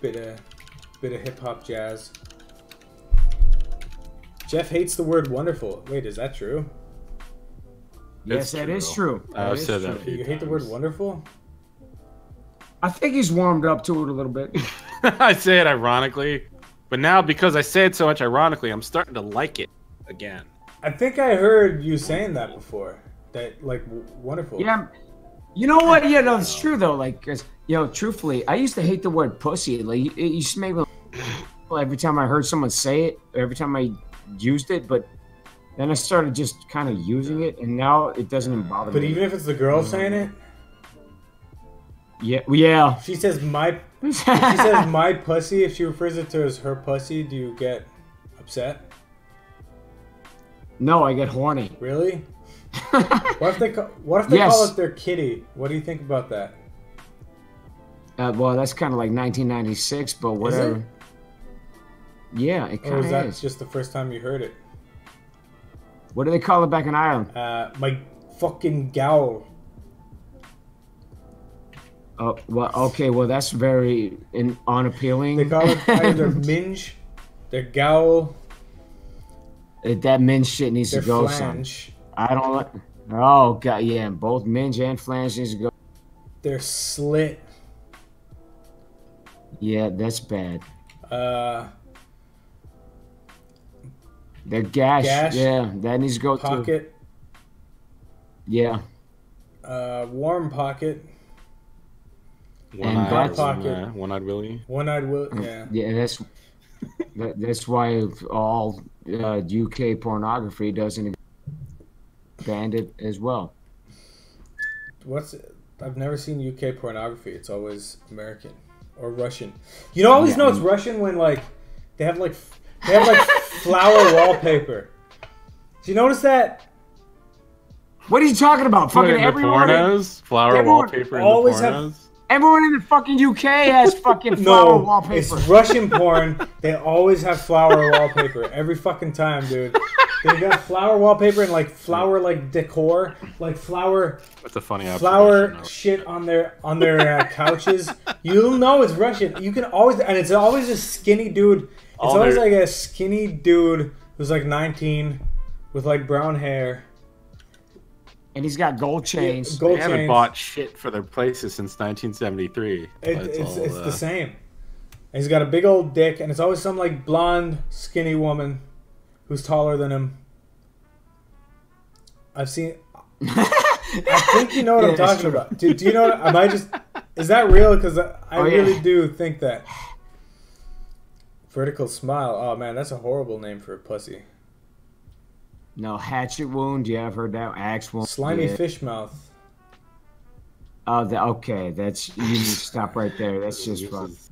Bit of, bit of hip hop jazz. Jeff hates the word wonderful. Wait, is that true? Yes, that is true. true. I've That is said that. true. You hate the word wonderful? I think he's warmed up to it a little bit. <laughs> I say it ironically, but now because I say it so much ironically, I'm starting to like it again. I think I heard you saying that before. That like wonderful. Yeah. You know what? Yeah, no, it's true though. Like, 'cause, you know, truthfully, I used to hate the word pussy. Like, it used to make me <sighs> every time I heard someone say it, every time I used it. But then I started just kind of using it, and now it doesn't even bother But me. But even if it's the girl saying it, yeah, yeah. she says my she says <laughs> my pussy. If she refers it to as her pussy, do you get upset? no, I get horny. Really? <laughs> What if they ca- what if they Yes. call it their kitty? What do you think about that? Uh, well, that's kind of like 1996, but whatever. Yeah, it kind was of that is. just the first time you heard it? What do they call it back in Ireland? Uh, my fucking gowl. Oh, well, okay, well, that's very in, unappealing. They call it <laughs> either minge, their gowl, that men's shit needs to go, son. flange, I don't. Oh god, yeah, both minge and flange needs to go. their slit. Yeah, that's bad. Uh, The gash, Gash, yeah, that needs to go to. pocket, Yeah, uh, warm pocket, One And eyed, back one, pocket. uh, one eyed Willie. one eyed will. Yeah. yeah, that's that, that's why all uh, UK pornography doesn't banned it as well. What's I've never seen UK pornography. It's always American or Russian. You know, always Yeah. know it's Russian when like they have like f- they have like flower wallpaper. Do you notice that? What are you talking about? Put Fucking it in the everyone, in, pornos, flower everyone wallpaper in always the have- everyone in the fucking UK has fucking flower <laughs> No, wallpaper. it's Russian porn. They always have flower wallpaper every fucking time, dude. They got flower wallpaper and like flower like decor, like flower That's a funny flower shit on their on their uh, couches. You'll know it's Russian. You can always and it's always a skinny dude. It's always their- like a skinny dude who's like 19 with like brown hair. and he's got gold chains. Gold They haven't bought shit for their places since 1973. It, That's it's all, it's uh, the same. And he's got a big old dick, and it's always some like blonde, skinny woman who's taller than him. I've seen. <laughs> I think you know what Yeah, I'm talking true. about. Do, do you know? What, am I just? Is that real? Because I, I Oh, yeah. really do think that. Vertical smile. Oh man, that's a horrible name for a pussy. No hatchet wound. Yeah, I've heard that. Axe wound. Slimy yeah. fish mouth. Oh, the, okay. That's you need to stop right there. That's just this fun. is-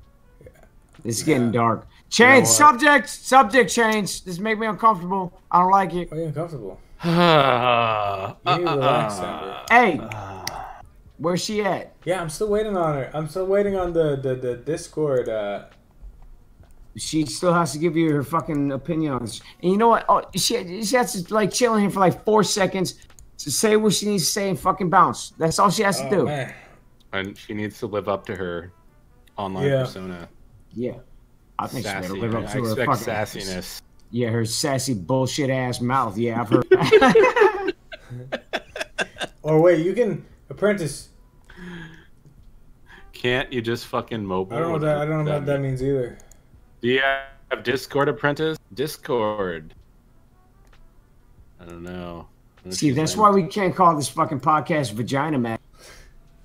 It's getting dark. Change what? subject. Subject change. This make me uncomfortable. I don't like it. Are you uncomfortable? <sighs> You relax, Amber. Hey, <sighs> where's she at? Yeah, I'm still waiting on her. I'm still waiting on the the, the Discord. Uh, She still has to give you her fucking opinion on this. And you know what? Oh, she she has to like chill in here for like four seconds to say what she needs to say and fucking bounce. That's all she has to oh, do. man. and she needs to live up to her online Yeah. persona. Yeah. I think she Sassy. better live up I to her fucking sassiness. Yeah, her sassy bullshit ass mouth. Yeah, I've heard. <laughs> <laughs> Or wait, you can apprentice. Can't you just fucking mobile? I don't know that. I don't know what that means either. Do you have Discord apprentice? Discord. I don't know. See, that's why we can't call this fucking podcast Vagina Man.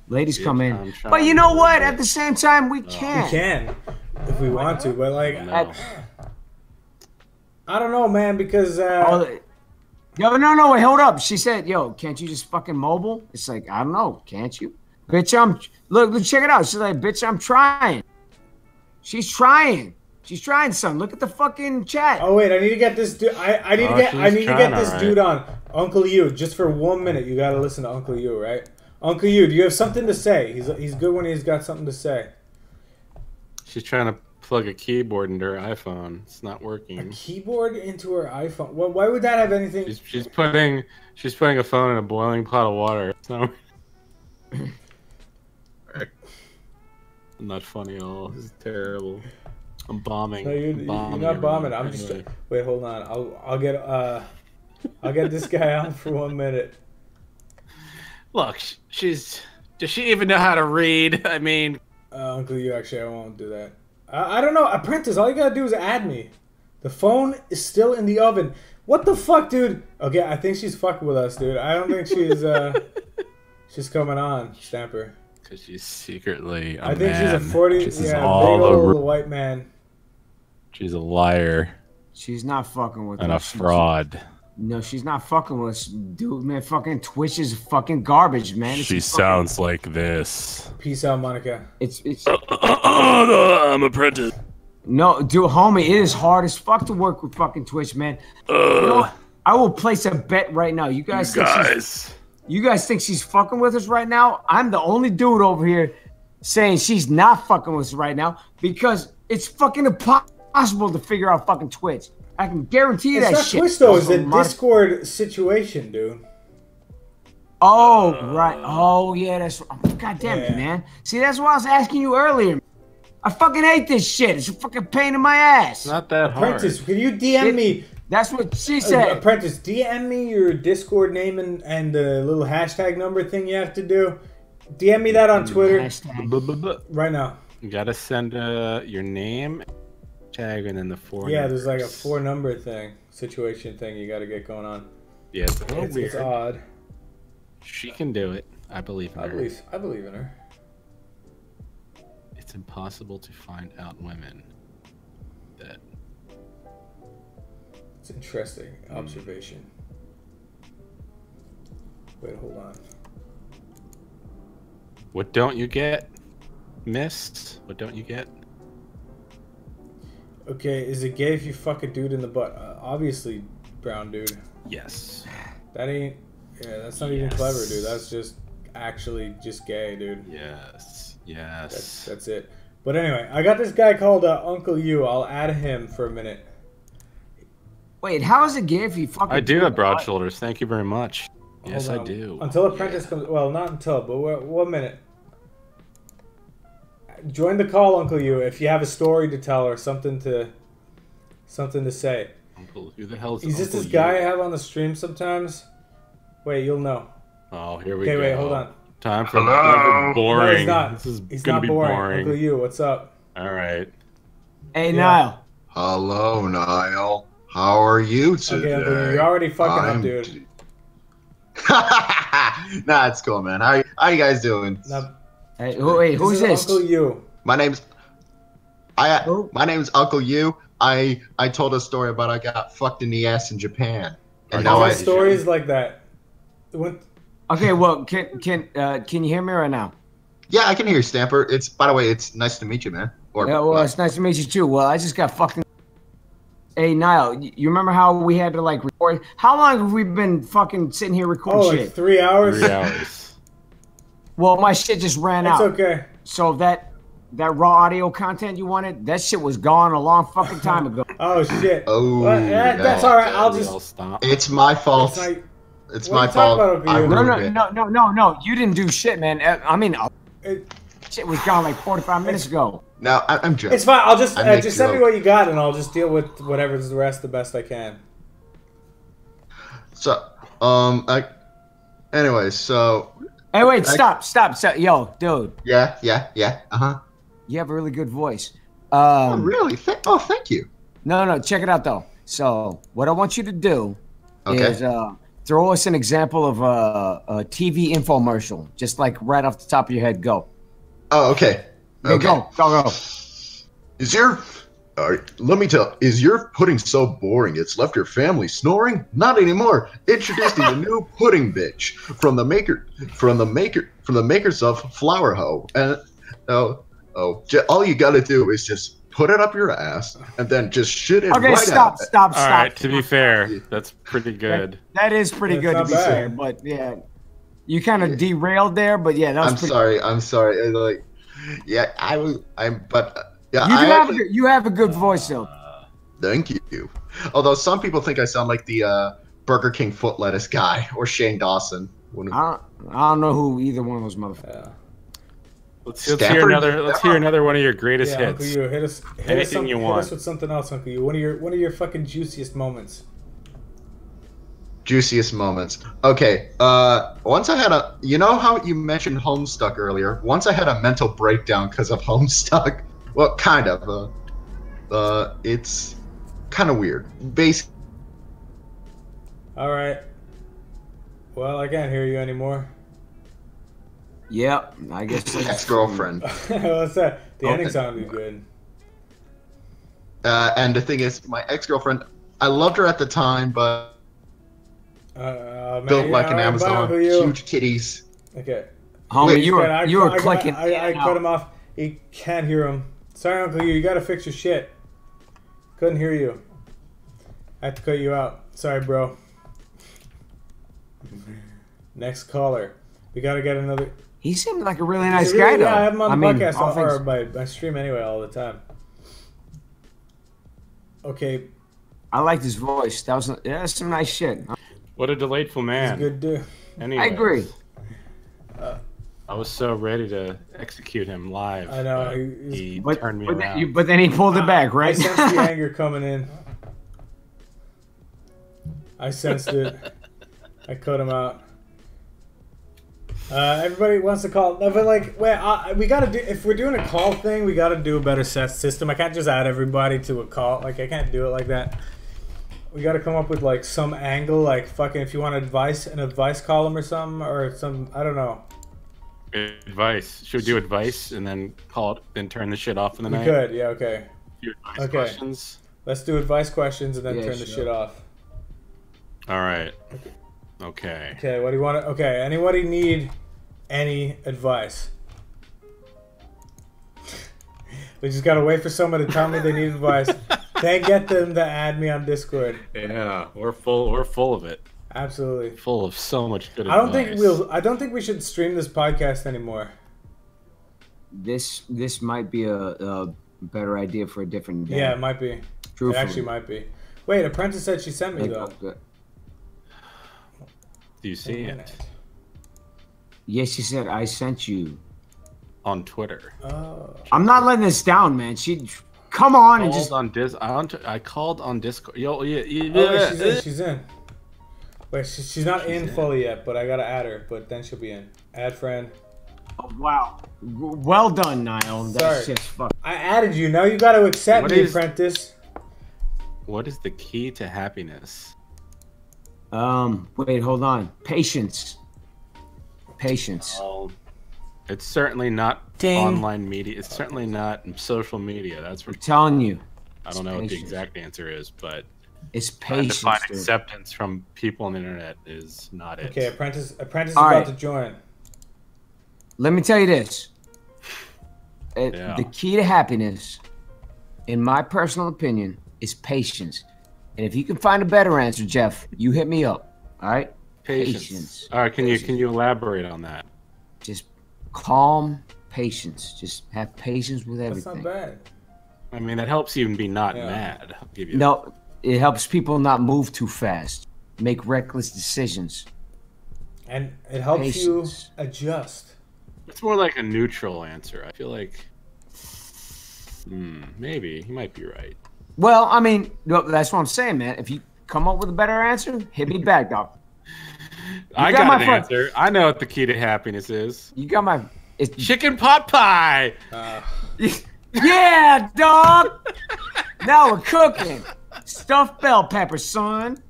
Ladies Yeah, come in. But you know what? At the same time, we We can't. can, if we want to, but like, No. I don't know, man, because uh, Oh, Yo, no, no, wait, hold up. She said, "Yo, can't you just fucking mobile?" It's like, I don't know, can't you? Bitch, I'm look, look, check it out. She's like, "Bitch, I'm trying." She's trying. She's trying, son. Look at the fucking chat. oh wait, I need to get this dude. I, I need Oh, to get. I she's need to get this alright. dude on Uncle You just for one minute. You gotta listen to Uncle You, right? Uncle You, do you have something to say? He's he's good when he's got something to say. She's trying to plug a keyboard into her iPhone. It's not working. Keyboard into her iPhone. Well, why would that have anything? She's, she's putting she's putting a phone in a boiling pot of water. It's not, <laughs> not funny at all. This is terrible. I'm bombing. No, you're, I'm you're not bombing. I'm just. Anyway. Wait, hold on. I'll I'll get uh, I'll get this guy <laughs> out for one minute. Look, she's. Does she even know how to read? <laughs> I mean, Uh, Uncle, you actually, I won't do that. I, I don't know. Apprentice, all you gotta do is add me. The phone is still in the oven. What the fuck, dude? Okay, I think she's fucking with us, dude. I don't think she's uh, <laughs> she's coming on, Stamper. because she's secretly a I think man. she's a forty, This is yeah, all big a old ru- white man. She's a liar She's not fucking with and a us. She- fraud. No, she's not fucking with us, dude. Man, fucking Twitch is fucking garbage, man. It's She fucking- sounds like this. Peace out, Monica. It's it's <coughs> I'm apprentice. no, dude, homie. It is hard as fuck to work with fucking Twitch, man. Uh, you know what? I will place a bet right now. You guys, think she's Guys, You guys think she's fucking with us right now? I'm the only dude over here saying she's not fucking with us right now because it's fucking impossible to figure out fucking Twitch. I can guarantee It's that not shit. Twitch though. It's a Also, Discord situation, dude. Oh right. Oh yeah. That's. Oh, God damn it, man. See, that's why I was asking you earlier. I fucking hate this shit. It's a fucking pain in my ass. not that hard. Apprentice, can you DM It- me? That's what she Uh, said. Apprentice, DM me your Discord name and, and the little hashtag number thing you have to do. DM me that on Twitter Hashtag. Right now. You gotta send uh, your name hashtag and then the four. Yeah, there's like a four number thing, situation thing you got to get going on. Yeah, it's a little It's, weird. it's odd. She can do it. I believe in I her. believe, I believe in her. It's impossible to find out women that It's interesting hmm. observation. Wait, hold on. What don't you get? Missed? What don't you get? Okay, is it gay if you fuck a dude in the butt? Uh, obviously, brown dude. Yes. That ain't. Yeah, that's not even clever, dude. That's just actually just gay, dude. Yes. Yes. that's it. But anyway, I got this guy called uh, Uncle U. I'll add him for a minute. Wait, how is it gay if you fucking? I do have broad shoulders. Thank you very much. Yes, Hold I do. Until Apprentice comes. Well, not until, but one- one minute. Join the call, Uncle U, if you have a story to tell or something to, something to say. Uncle, who the hell is Is this Uncle this guy I have on the stream sometimes? Wait, you'll know. Oh, here we Okay, go. Okay, wait, hold on. Time for, Hello? time for No, he's not. This is He's gonna not be boring. boring. Uncle U, what's up? All right. Hey, Yeah. Niall. Hello, Niall. How are you today? Okay, Uncle you're already fucking I'm up, dude. <laughs> nah, it's cool, man. How, how you guys doing? Now, Hey, who, wait, this who's is this? Uncle U. My name's I. Who? My name's Uncle You. I I told a story about I got fucked in the ass in Japan, and Are now Tell I. stories like that. When, Okay, well, can can uh, can you hear me right now? Yeah, I can hear you, Stamper. It's by the way, it's nice to meet you, man. Or Yeah, well, it's nice to meet you too. Well, I just got fucking. Hey, Niall, you remember how we had to like record? How long have we been fucking sitting here recording oh, like shit? three hours? Three hours. Well, my shit just ran It's out. okay. So that that raw audio content you wanted, that shit was gone a long fucking time ago. <laughs> Oh, shit. Oh, Well, that- no. that's alright. I'll We just. all stop. It's my fault. It's like, It's my are you talking fault. about, I No, no, it. no, no, no, no. You didn't do shit, man. Uh, I mean, uh, it, shit was gone like 45 minutes ago. No, I, I'm joking. it's fine. I'll just uh, make just send me what you got, and I'll just deal with whatever's the rest the best I can. So, um, I, anyway, so Hey, wait, I- stop, stop, stop. Yo, dude, yeah, yeah, yeah, uh huh. you have a really good voice. Oh, Um, really? Th- oh, thank you. no, no, check it out though. So, what I want you to do Okay. is uh, throw us an example of a, a TV infomercial, just like right off the top of your head. Go. Oh, okay. Okay, go, go, go. Is your right, let me tell. Is your pudding so boring it's left your family snoring? Not anymore. Introducing the new <laughs> pudding bitch from the maker from the maker from the makers of Flower Hoe. And oh, oh, j- all you got to do is just put it up your ass and then just shit it Okay, right stop, out. stop, All stop. right. To be fair, that's pretty good. That is pretty That's good to be bad. fair, but yeah, you kind of derailed there. But yeah, that was I'm pretty. sorry. I'm sorry. Like, yeah, I was. I'm. But uh, yeah, You do I have a actually- good, you have a good voice though. Thank you. Although some people think I sound like the uh, Burger King foot lettuce guy <laughs> or Shane Dawson. When- I don't, I don't know who either one of those motherfuckers. Yeah. Let's, let's hear another. Let's hear another one of your greatest Yeah, Uncle hits. U, hit us. Hit us, Anything some, you hit us with something else, Uncle you. One of your one of your fucking juiciest moments. Juiciest moments. Okay. Uh, once I had a. You know how you mentioned Homestuck earlier? Once I had a mental breakdown because of Homestuck. Well, kind of. Uh, uh, it's kind of weird. Basically. All right. Well, I can't hear you anymore. Yep, I guess. that's- Ex-girlfriend. <laughs> What's that? The Okay. ending sounded good. Uh, and the thing is, my ex-girlfriend. I loved her at the time, but Uh, uh, man, built yeah, like an all right, Amazon, huge titties. Okay. Homie, Wait, you were I, you were clicking. I, I, I cut him off. He can't hear him. Sorry, Uncle U. You gotta fix your shit. Couldn't hear you. I had to cut you out. Sorry, bro. Next caller. We gotta get another. He seemed like a really nice really- guy though. Yeah, I have him on the mean, podcast all or things- by, by stream anyway all the time. Okay, I liked his voice. That was yeah, that's some nice shit. What a delightful he's man. a good dude. Anyway, I agree. Uh, I was so ready to execute him live. I know, but he- he But, turned me but, around. then, you, but then he pulled it back, right? I sensed the <laughs> anger coming in. I sensed it. I cut him out. Uh, everybody wants to call, no, but like, wait, uh, we gotta do. If we're doing a call thing, we gotta do a better set system. I can't just add everybody to a call. Like, I can't do it like that. We gotta come up with like some angle, like fucking. If you want advice, an advice column or something, or some, I don't know. Advice. Should we do advice and then call it, then turn the shit off in the We night? could, yeah, okay. Advice Okay. questions. Let's do advice questions and then Yeah, turn the shit off. All right. Okay. Okay, what do you want to? Okay, anybody need any advice? <laughs> We just gotta wait for someone to tell me they need advice. <laughs> then get them to add me on Discord. Yeah, we're full. We're full of it. Absolutely. Full of so much good I don't think we'll. I don't think we should stream this podcast anymore. This this might be a, a better idea for a different day. Yeah, it might be. It actually might be. Wait, Apprentice said she sent me Like, though. uh, Do you see Wait a it Yes, she said I sent you. on Twitter? Oh. I'm not letting this down, man. She come on and just on dis. I, on t- I called on Discord. Yo, yeah, yeah. Oh, wait, she's in. yeah. She's in. Wait, she, she's not in in. fully yet, but I gotta add her. But then she'll be in. Add friend. oh, wow. Well done, Niall. That's Sorry. just fuck. I added you. Now you gotta accept What me, is- Apprentice. What is the key to happiness? Um, wait, hold on. Patience. Patience. Well, it's certainly not Ding. online media. It's certainly not social media. That's for I'm telling you, I don't know what the exact answer is, but it's uh, trying to patience. find dude. acceptance from people on the internet is not it. Okay, Apprentice. Apprentice is All about right. to join. Let me tell you this. <laughs> It- Yeah. The key to happiness, in my personal opinion, is patience. And if you can find a better answer, Jeff, you hit me up. All right? Patience. Patience. All right, can you can you elaborate on that? Just calm patience. Just have patience with everything. That's everything. not bad. I mean, that helps you be not Yeah. mad. I'll give you No, it helps people not move too fast, make reckless decisions. And it helps Patience. you adjust. It's more like a neutral answer. I feel like, hmm, maybe he might be right. Well, I mean, that's what I'm saying, man. If you come up with a better answer, hit me back, dog. I got got, my an front- answer. I know what the key to happiness is. You got my. It's, Chicken pot pie. Uh, <laughs> yeah, dog. now we're cooking. Stuffed bell pepper, son.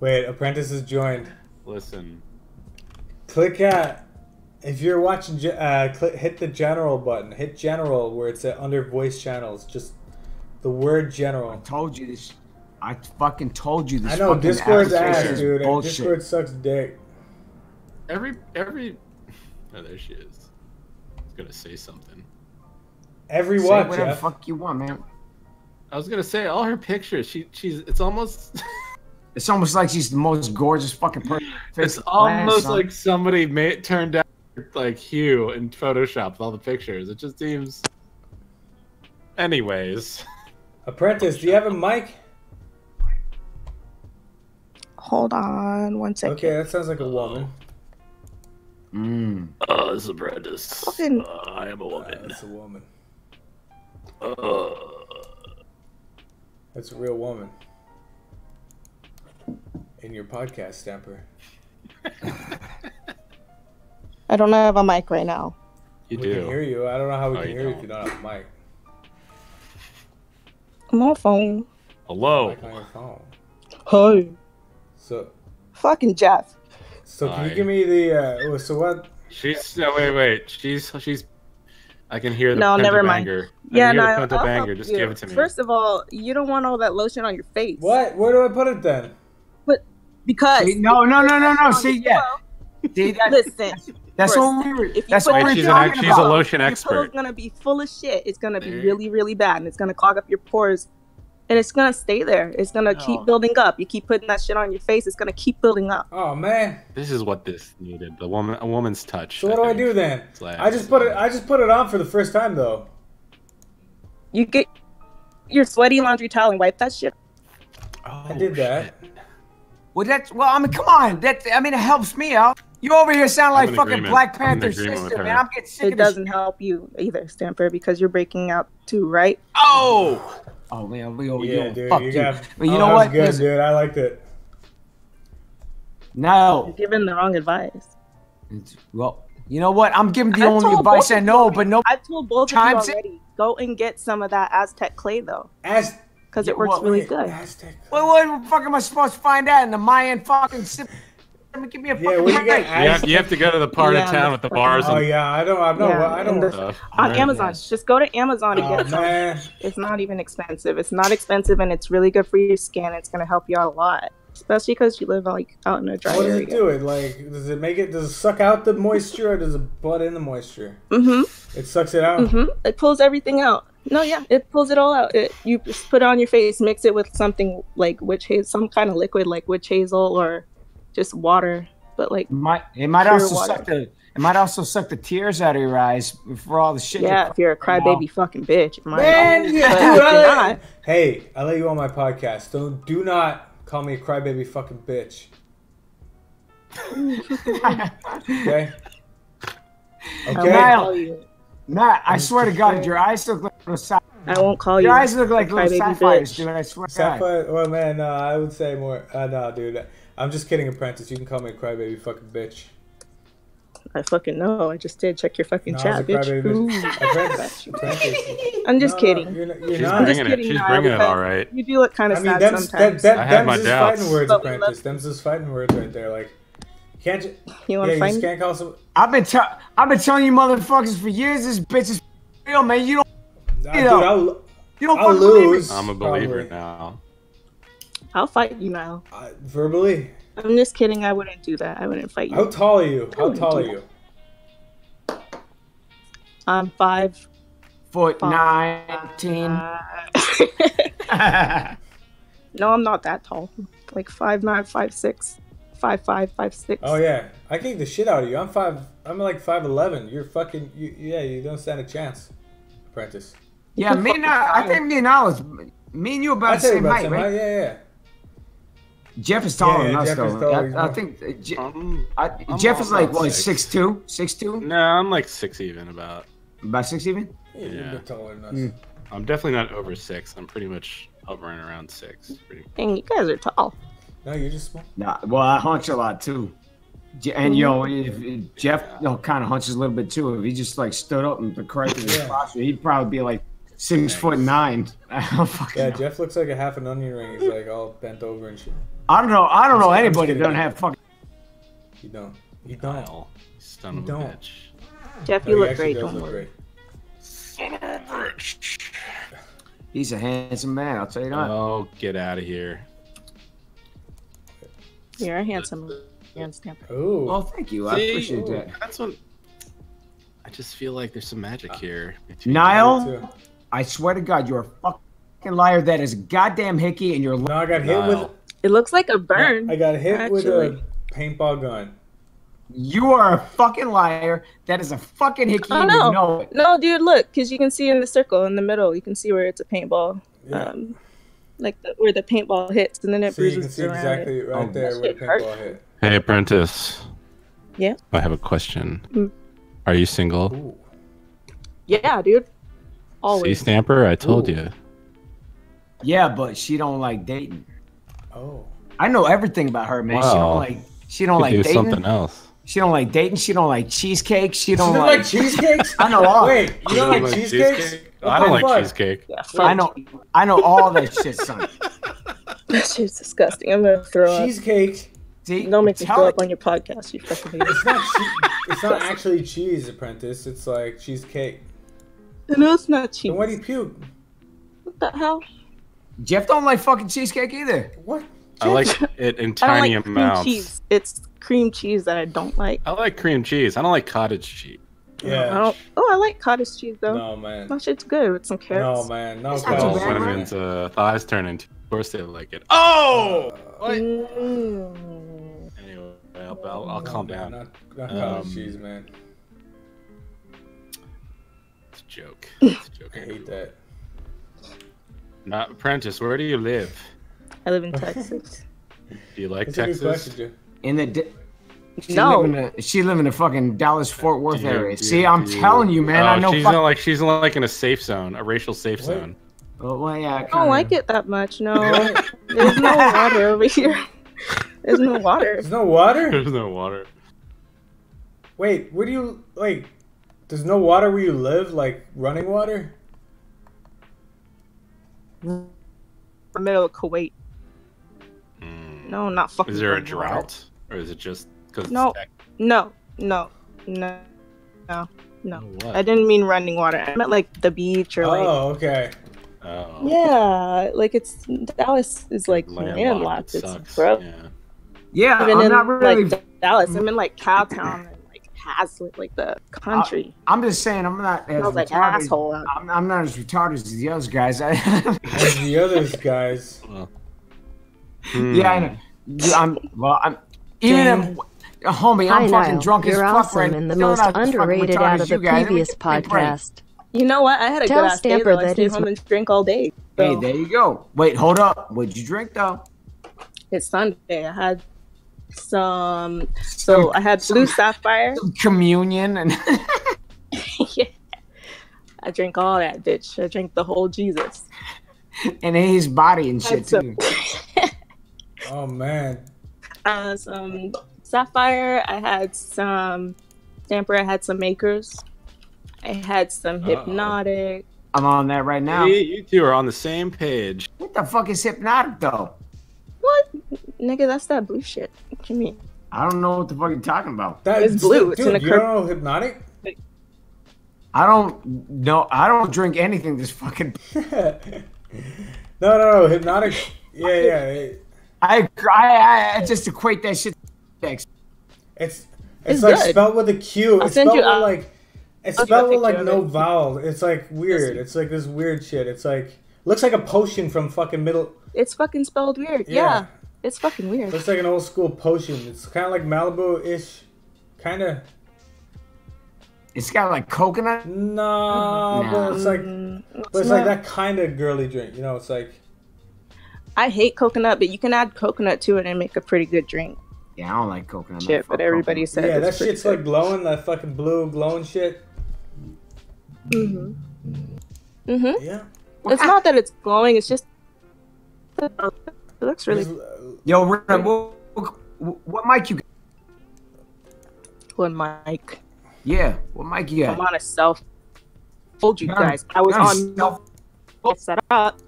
wait, Apprentice has joined. Listen, Click at. If you're watching, uh, click, hit the general button. Hit general where it's uh, under voice channels. Just the word general. I told you this. I fucking told you this. I know fucking Discord's ass, dude. and Discord sucks dick. every every. Oh, there she is. I was gonna say something. Every Say what, whatever Jeff? fuck you want, man. I was gonna say all her pictures. She she's. It's almost. <laughs> It's almost like she's the most gorgeous fucking person. It's almost like somebody made turned out like Hugh in Photoshop with all the pictures. It just seems. Anyways, Apprentice, do you have a mic? Hold on one second. Okay, that sounds like a woman. Mm. uh, this is apprentice. Fucking- Uh, I am a Uh, woman. that's a woman. Uh, That's a real woman. In your podcast, Stamper. <laughs> I don't have a mic right now. you do? we can hear you. I don't know how we Oh, can you hear you don't. if you don't have a mic. I'm on a phone. Hello. Mic on your phone. Hey. So, Fucking Jeff. so can Hi. you give me the? Uh, oh, so what? She's no wait wait. She's she's. I can hear the No, Penta never mind. banger. Yeah, I can no, hear I'll the Penta help banger. Just you. give it to me. First of all, you don't want all that lotion on your face. What? Where do I put it then? Because See, no, no, no, no, no. Oh, See, yeah. See, that, Listen, that's first, what we were. if That's put what we're she's shit an on talking she's a about. lotion your expert. pillow's gonna be full of shit. It's gonna be really, really bad, and it's gonna clog up your pores, and it's gonna stay there. It's gonna No. keep building up. You keep putting that shit on your face, it's gonna keep building up. Oh man. This is what this needed. The woman, a woman's touch. So what do I do then? Like- I just put it. I just put it on for the first time though. You get your sweaty laundry towel and wipe that shit. Oh, I did oh, that. shit. Well, that's well. I mean, come on. That I mean, it helps me out. You over here sound like fucking agreement. Black I'm Panther agreement sister, man. I'm getting sick It of this. doesn't help you either, Stamper, because you're breaking out too, right? Oh. Oh man, we over Yeah, here. dude. Fuck you you. got. But you oh, know that what? Good, Listen, dude. I liked it. No. Giving the wrong advice. Well, you know what? I'm giving the I've only advice I of know, but no. I've told both Times of you already. Go and get some of that Aztec clay though, As because it works well, really wait, good. Aztec. What, what the fuck am I supposed to find out in the Mayan fucking? Sip- Give me a fucking Yeah, what do you break. got? You have, you have to go to the part Yeah, of town with the bars Oh and yeah, I don't. I know. Yeah, I don't. the- stuff. On Right. Amazon, yes. just go to Amazon and Oh get some. man. It's not even expensive. It's not expensive, and it's really good for your skin. It's gonna help you out a lot, especially because you live like out in a dry What does area. it do? It like does it make it? Does it suck out the moisture or does it butt in the moisture? Mm-hmm. It sucks it out. Mm-hmm. It pulls everything out. No, yeah, it pulls it all out. It, you just put it on your face, mix it with something like witch hazel, some kind of liquid like witch hazel or just water. But like, Might it might also water. suck the it might also suck the tears out of your eyes for all the shit. you yeah, if you're a crybaby fucking bitch, it might Man, yeah, <laughs> But dude, I you're let- not, Hey, I let you on my podcast. Don't do not call me a crybaby fucking bitch. <laughs> Okay. I Okay. Niall. call you. Matt, I swear to God, your eyes look like little sa- I won't call you. your eyes look like a little crybaby sapphires, bitch. dude. I swear to God. Sapphire, well, man, no, I would say more. Uh, no, dude, I'm just kidding, apprentice. You can call me a crybaby fucking bitch. I fucking know. I just did check your fucking No, chat, was bitch. crybaby Ooh. bitch. <laughs> Apprentice, apprentice. <laughs> I'm just No, kidding. You're, not- you're She's not. I'm bringing just it. kidding, She's Niall, bringing it all right. You do look kind of I of mean, sad them's, them, sometimes. them, I have them's my is doubts. fighting words, apprentice. love- Them's is fighting words right there. Like, can't you? you Yeah, want to you fight me? can't call some. I've been tell I've been telling you motherfuckers for years this bitch is real, man. You don't Nah, You dude, know, I'll, you don't I'll believe lose. I'm a believer probably. now. I'll fight you now. Uh, verbally. I'm just kidding. I wouldn't do that. I wouldn't fight you. How tall are you? How tall are do you? I'm five. Foot five. nineteen. <laughs> no, I'm not that tall. Like five nine, five six, five five, five six. Oh yeah, I kick the shit out of you. I'm five. I'm like five eleven. You're fucking. You, yeah, you don't stand a chance, apprentice. yeah, me and I, I think me and I was me and you about I the same height, right? Yeah, yeah. Jeff is taller Yeah, than yeah, us, Jeff though. taller, I, I think uh, Je- Um, I, I'm Jeff is like about what six. six two, six two, no, I'm like six even about. about six even. yeah. You're Yeah. taller than us. Mm. I'm definitely not over six. I'm pretty much hovering around six. Pretty. Dang, you guys are tall. No, you're just small. Nah, well, I hunch a lot too. And yo, if, if Jeff you know, kind of hunches a little bit too. If he just like stood up and corrected his Yeah. posture, he'd probably be like six foot nine. <laughs> I don't fucking Yeah, know. Jeff looks like a half an onion ring. He's like all bent over and shit. I don't know. I don't know I'm just anybody that kidding. doesn't have fucking. You don't. You don't. Kyle, you son You of a don't. bitch. Jeff, you he look great. does Don't look worry. great. Son of a bitch. He's a handsome man. I'll tell you that. Oh, get out of here. You're a handsome man, Stamp. Ooh. well, thank you. I See? appreciate that. That's what. I just feel like there's some magic uh, here. between- Niall, I swear to God, you're a fucking liar. That is goddamn hickey, and you're. No, I got hit Niall. with. It looks like a burn. I got hit with a paintball gun. You are a fucking liar. That is a fucking hickey, Oh and you know it. no, dude, look, because you can see in the circle in the middle, you can see where it's a paintball, Yeah. um, like the, where the paintball hits, and then it so you can bruises see around exactly it. right Oh, there where the shit hurt. paintball hit. Hey, apprentice. Yeah? I have a question. Mm. Are you single? Ooh. Yeah, dude. Always. See, Stamper, I told Ooh. you. Yeah, but she don't like dating. Oh. I know everything about her, man. She don't like. She don't Could like do dating. something else. She don't like dating. She don't like cheesecake. She don't don't like. like cheesecakes? <laughs> I know all. Wait, you don't like cheesecakes? cheesecake? I don't like fuck? cheesecake. Yeah, I know. I know all that shit, son. <laughs> That shit's disgusting. I'm gonna throw up. Cheesecake. Don't make me tell throw it- up on your podcast, you fucking <laughs> idiot. It's not. Che- it's not actually cheese, apprentice. It's like cheesecake. No, it's not cheese. Then why do you puke? What the hell? Jeff don't like fucking cheesecake either. What? I like it in <laughs> I don't tiny like cream amounts. cheese. It's cream cheese that I don't like. I like cream cheese. I don't like cottage cheese. I Yeah. don't. Oh, I like cottage cheese though. No man. That shit's good with some carrots. No man. No That's not too cottage cheese, women's uh, thighs turn into, of course they like it. Oh! Mm. Anyway, I'll, I'll, I'll No, calm down. Not, not cottage Um, cheese, man. It's a joke. <laughs> It's a joke. I hate that. Uh, not apprentice. Where do you live? I live in <laughs> Texas. Do you like That's Texas? In the. Di- she No. Live in the, she live in the fucking Dallas uh, Fort Worth you- area. do See, you- I'm you- telling you, man. Oh, I know. she's Fuck- not like she's not like in a safe zone, a racial safe What? zone. Oh, well, yeah, I I don't like it that much. No, there's no water over here. There's no water. There's no water. <laughs> There's no water. Wait, where do you like? There's no water where you live, like running water. The middle of Kuwait. Hmm. No, not fucking. Is there a running water. drought, or is it just because? No, no, no, no, no, no. What? I didn't mean running water. I meant like the beach or like. Oh, okay. Oh. Yeah, like it's Dallas is like Landlocked, landlocked. it It's sucks, bro. Yeah. Yeah, Even I'm in not really. like Dallas, I'm in like Cowtown and like Haslet, the uh, country. I'm just saying, I'm not as I was like retarded. asshole. I'm, I'm not as retarded as the other guys. <laughs> As the others guys. <laughs> yeah, I know. Yeah, I'm well. I'm even Dang. if, homie, I'm Hi, fucking Niall. drunk as You're fuck awesome right and the now. most I'm not as fucking underrated out of the you guys. Let me previous give me a break. podcast. You know what? I had a Tell good ass day. Stamper though. I that stayed his- home and drink all day. Hey, there you go. Wait, hold up. What'd you drink though? it's Sunday. I had some. So I had blue sapphire. Some communion and <laughs> <laughs> yeah. I drank all that, bitch. I drank the whole Jesus. and his body and shit some- too. <laughs> Oh man. uh, some sapphire. I had some stamper. I had some makers. I had some Hpnotiq. I'm on that right now. See, you two are on the same page. What the fuck is Hpnotiq though? What, nigga? That's that blue shit. What you mean? I don't know what the fuck you're talking about. That is It's blue. It's Dude, in a you cur- don't know Hpnotiq? I don't know. I don't drink anything. This fucking. <laughs> no, no, no. Hpnotiq. Yeah, yeah. I I I just equate that shit. to sex. It's it's, It's like good. spelled with a Q. I'll It's send spelled you with a- like it's I'll send you a spelled with like no it. vowel. It's like weird. It's like this weird shit. It's like looks like a potion from fucking middle. It's fucking spelled weird. Yeah. Yeah, it's fucking weird. Looks like an old school potion. It's kind of like Malibu ish. Kind of. It's got like coconut. No, but it's like Mm, but it's not- like that kind of girly drink. You know, it's like I hate coconut, but you can add coconut to it and make a pretty good drink. Yeah, I don't like coconut. Shit, but everybody coconut. said yeah, that shit's good. like glowing. That fucking blue glowing shit. Mhm. Mhm. Yeah. It's not that it's glowing. It's just it looks really uh, Yo, Red, what, what, what mic you got? good, Mike. Yeah, what mic you I'm on a self. Told you guys, I was on on self- no set up.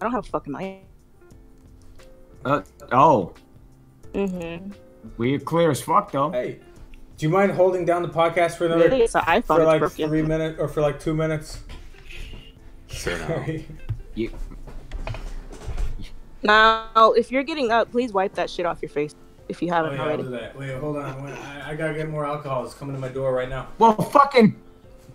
I don't have a fucking mic. Uh, oh, Mm-hmm. we're clear as fuck though. Hey, do you mind holding down the podcast for another Really, it's an iPhone. for like broken. three minutes or for like two minutes? Sure. No. <laughs> Sorry. You, Now, if you're getting up, please wipe that shit off your face if you Oh, haven't yeah, I'll already. do that. Wait, hold on. Wait, I, I gotta get more alcohol. It's coming to my door right now. well, fucking,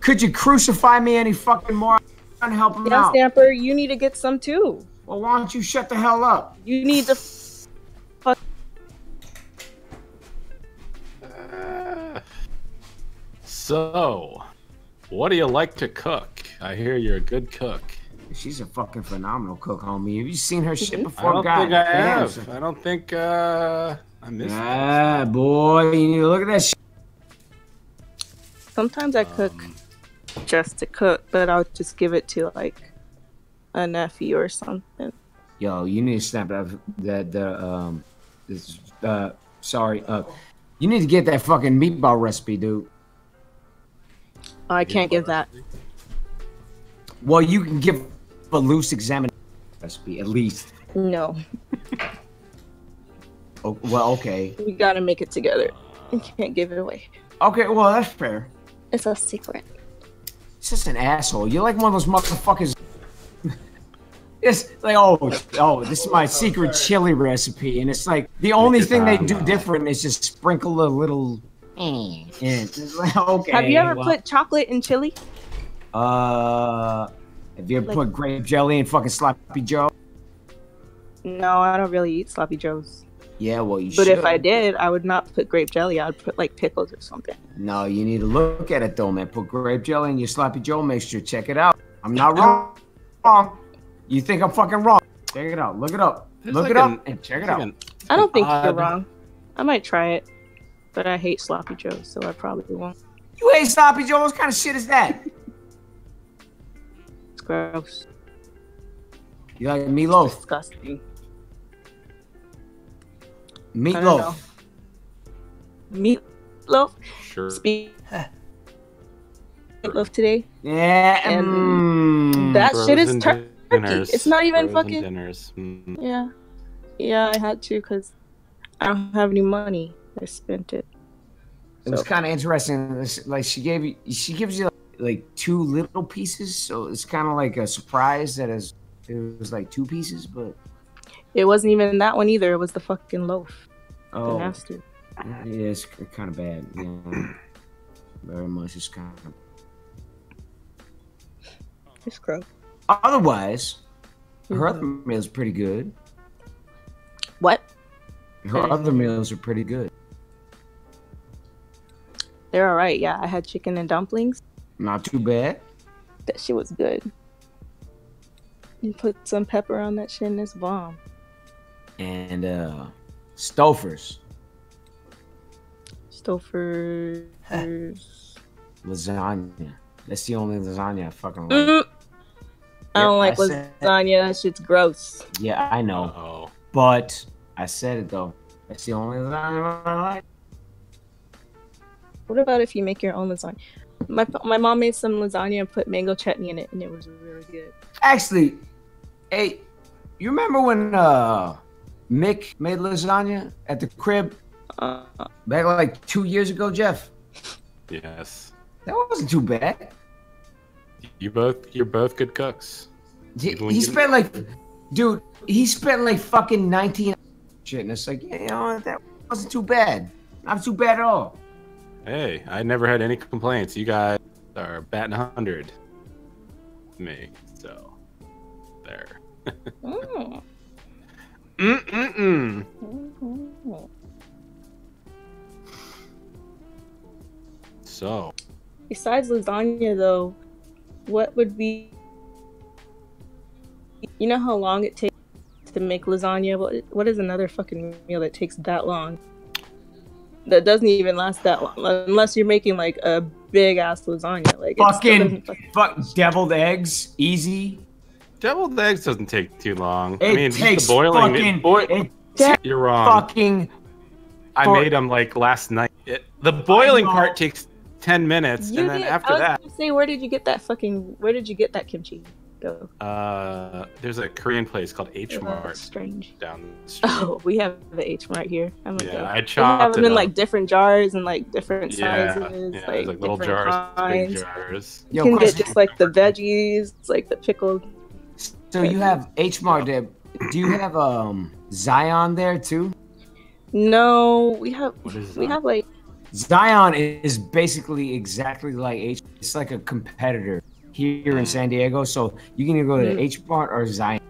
could you crucify me any fucking more? I'm trying to help him Yeah, out. Stamper, you need to get some too. Well, why don't you shut the hell up? You need to. Fuck. So, what do you like to cook? I hear you're a good cook. She's a fucking phenomenal cook, homie. Have you seen her shit before? I before? don't God think I damn, have. son. I don't think uh, I missed. Ah, boy, you need to look at that shit. Sometimes I cook Um, just to cook, but I'll just give it to like a nephew or something. Yo, you need to snap that that the um this uh sorry uh you need to get that fucking meatball recipe, dude. Oh, I can't give that. Well, you can give a loose examination recipe at least. No, Oh, well, okay, we gotta make it together. I can't give it away. okay. Well, that's fair. It's a secret. It's just an asshole. You're like one of those motherfuckers. <laughs> It's like, oh, oh, this is my secret chili recipe, and it's like the only thing they do different is just sprinkle a little. in. Like, <laughs> okay. Have you ever well, put chocolate in chili? Uh, have you ever Like- put grape jelly in fucking sloppy Joe? No, I don't really eat sloppy joes. Yeah, well, you should. But should. if I did, I would not put grape jelly. I'd put like pickles or something. No, you need to look at it though, man. Put grape jelly in your sloppy Joe mixture. Check it out. I'm not wrong. Wrong. You think I'm fucking wrong? Check it out. Look it up. There's look like it up and check it there's out. an- I don't think Odd. you're wrong. I might try it, but I hate sloppy joes, so I probably won't. You hate sloppy Joe? What kind of shit is that? <laughs> It's gross. You like meatloaf? Disgusting. Meatloaf. Meatloaf. Sure. Speak. Meatloaf today. Yeah. And mm, that shit is Frozen turkey. dinners. It's not even Frozen fucking. dinners. Mm. Yeah. Yeah, I had to because I don't have any money. I spent it. It was kind of interesting. Like she gave you, she gives you like two little pieces, so it's kind of like a surprise that is it was like two pieces, but It wasn't even that one either. It was the fucking loaf. The oh, yeah, it's kind of bad. Yeah, <clears throat> very much. It's kind of. It's gross. Otherwise, her Mhm. other meals pretty good. What? Her Okay. other meals are pretty good. They're all right. Yeah, I had chicken and dumplings. Not too bad. That shit was good. You put some pepper on that shit and it's bomb. And uh Stofers Stouffer's. <laughs> lasagna. That's the only lasagna I fucking like. Mm. I don't Yep, like I said- lasagna. That shit's gross. Yeah, I know. Oh. But I said it though. That's the only lasagna I like. What about if you make your own lasagna? My my mom made some lasagna and put mango chutney in it, and it was really good. Actually, hey, you remember when uh Mick made lasagna at the crib Uh, back like two years ago, Jeff? Yes. That wasn't too bad. You both. You're both good cooks. He, he you- spent like, dude, he spent like fucking 19 shit, and it's like, yeah, you know, that wasn't too bad. Not too bad at all. Hey, I never had any complaints. You guys are batting a hundred. Me. So. There. mm, <laughs> Mm-mm-mm. mm. So. Besides lasagna, though, what would be? You know how long it takes to make lasagna? What What is another fucking meal that takes that long? That doesn't even last that long, unless you're making like a big ass lasagna. Like Fucking, fucking- fuck, deviled eggs, easy. Deviled eggs doesn't take too long. It I mean, takes the boiling. fucking, it, boi- it you're wrong. fucking I for- made them like last night. It, the boiling part takes ten minutes, You and then get- after I was that, say, where did you get that fucking? Where did you get that kimchi? Go. uh, there's a Korean place called H That's Mart strange. down the <laughs> street. Oh, we have the H Mart here. I'm like, Yeah, uh, I we have chopped them it in up. like different jars and like different yeah, sizes, yeah, like, like little different jars, big kinds. jars. You Yo, can get just like the veggies, like the pickled. So you have H Mart there. Do you have um Zion there too? No, we have we have like Zion is basically exactly like H. It's like a competitor here in San Diego. So you can either go to Mhm. H Mart or Zion.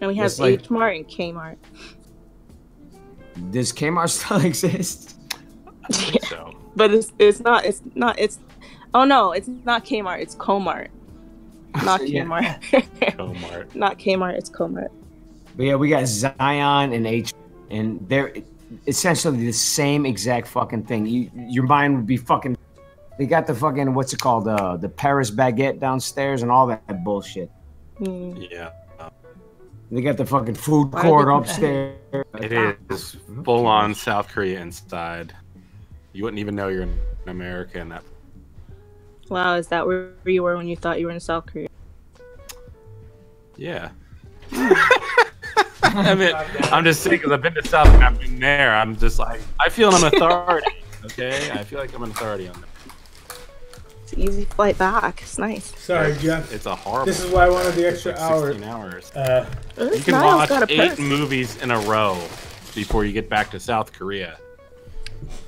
and we have It's like- H Mart and Kmart. Does Kmart <laughs> still exist? So <laughs> But it's it's not it's not it's oh no it's not Kmart it's Comart, <laughs> not Yeah. Kmart, Comart. not Kmart it's Comart. But yeah, we got Zion and H, and they're essentially the same exact fucking thing. You, your mind would be fucking. They got the fucking what's it called? Uh, the Paris baguette downstairs and all that bullshit. Hmm. Yeah, They got the fucking food court upstairs. it is full on South Korea inside. You wouldn't even know you're in America in that. Wow, is that where you were when you thought you were in South Korea? Yeah. <laughs> I mean, I'm just saying because I've been to South and I've been there. I'm just like I feel I'm an authority. Okay, I feel like I'm an authority on that. It's an easy flight back. It's nice. Sorry, Jeff. It's a horrible. This is why I wanted the extra like hour. 16 hours. Uh, You can Niall's watch got a eight purse. movies in a row before you get back to South Korea.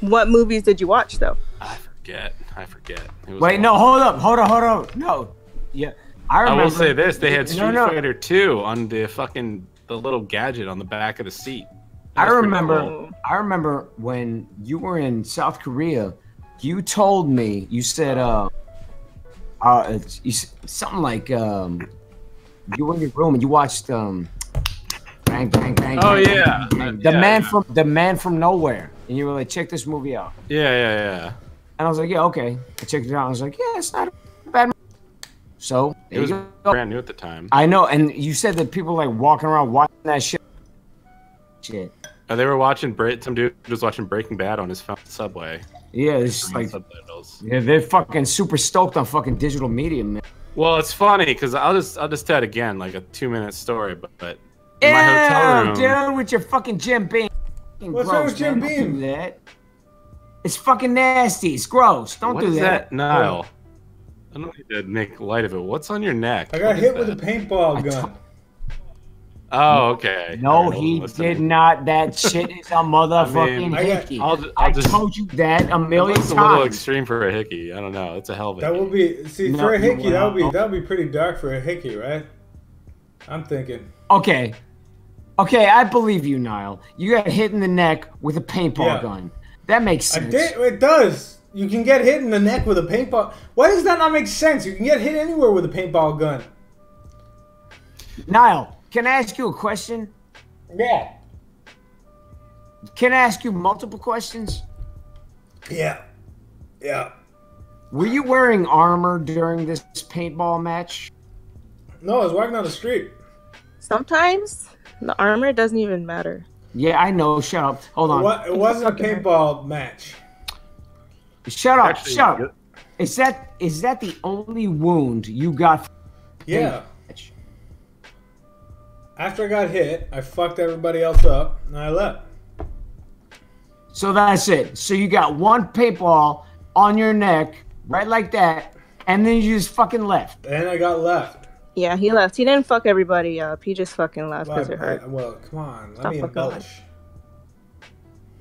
What movies did you watch though? I forget. I forget. It was Wait, no, hold up, hold on, hold on. No, yeah, I I will say this: they had Street no. Fighter 2 on the fucking the little gadget on the back of the seat. That I remember. cool. I remember when you were in South Korea. You told me. You said, uh, uh, you, something like, um, you were in your room and you watched, um, bang, bang, bang. Oh, bang, yeah. bang, bang. the Yeah, man yeah. from the man from nowhere, and you were like, check this movie out. Yeah, yeah, yeah. And I was like, yeah, okay. I checked it out. I was like, yeah, it's not a bad. Movie. So It was brand new at the time. I know, and you said that people like walking around watching that shit. Shit. Uh, they were watching some dude was watching Breaking Bad on his phone subway. Yeah, it's like subtitles. yeah, they're fucking super stoked on fucking digital media, man. Well, it's funny because I'll just I'll just tell it again, like a two minute story, but, but in my hotel room, dude, with your fucking Jim Beam. Fucking What's wrong with Jim man. Beam? Don't that. It's fucking nasty. It's gross. Don't what do is that. that, Niall? I don't need to make light of it. What's on your neck? I got What is hit with a paintball gun. Oh, okay. No, Alright, well, he listen. did not. That shit is a <laughs> motherfucking I got- hickey. I'll, ju- I I'll just. told you that a million That's a little extreme for a hickey. I don't know. It's a hell of a. That hickey. would be see No, for a hickey. That would be that would be pretty dark for a hickey, right? I'm thinking. Okay. Okay, I believe you, Niall. You got hit in the neck with a paintball Yeah. gun. That makes I sense. did. It does. You can get hit in the neck with a paintball. Why does that not make sense? You can get hit anywhere with a paintball gun. Niall, can I ask you a question? Yeah. Can I ask you multiple questions? Yeah. Yeah. Were you wearing armor during this paintball match? No, I was walking down the street. Sometimes the armor doesn't even matter. Yeah, I know. Shut up. Hold on. What? It wasn't a paintball match. Shut up. Actually, shut up. Is that is that the only wound you got? from the Yeah. Match? After I got hit, I fucked everybody else up, and I left. So that's it. So you got one paintball on your neck, right like that, and then you just fucking left. And I got left. Yeah, he left. He didn't fuck everybody up. He just fucking left Well, because it hurt. I- well, come on. Let Stop me fucking embellish.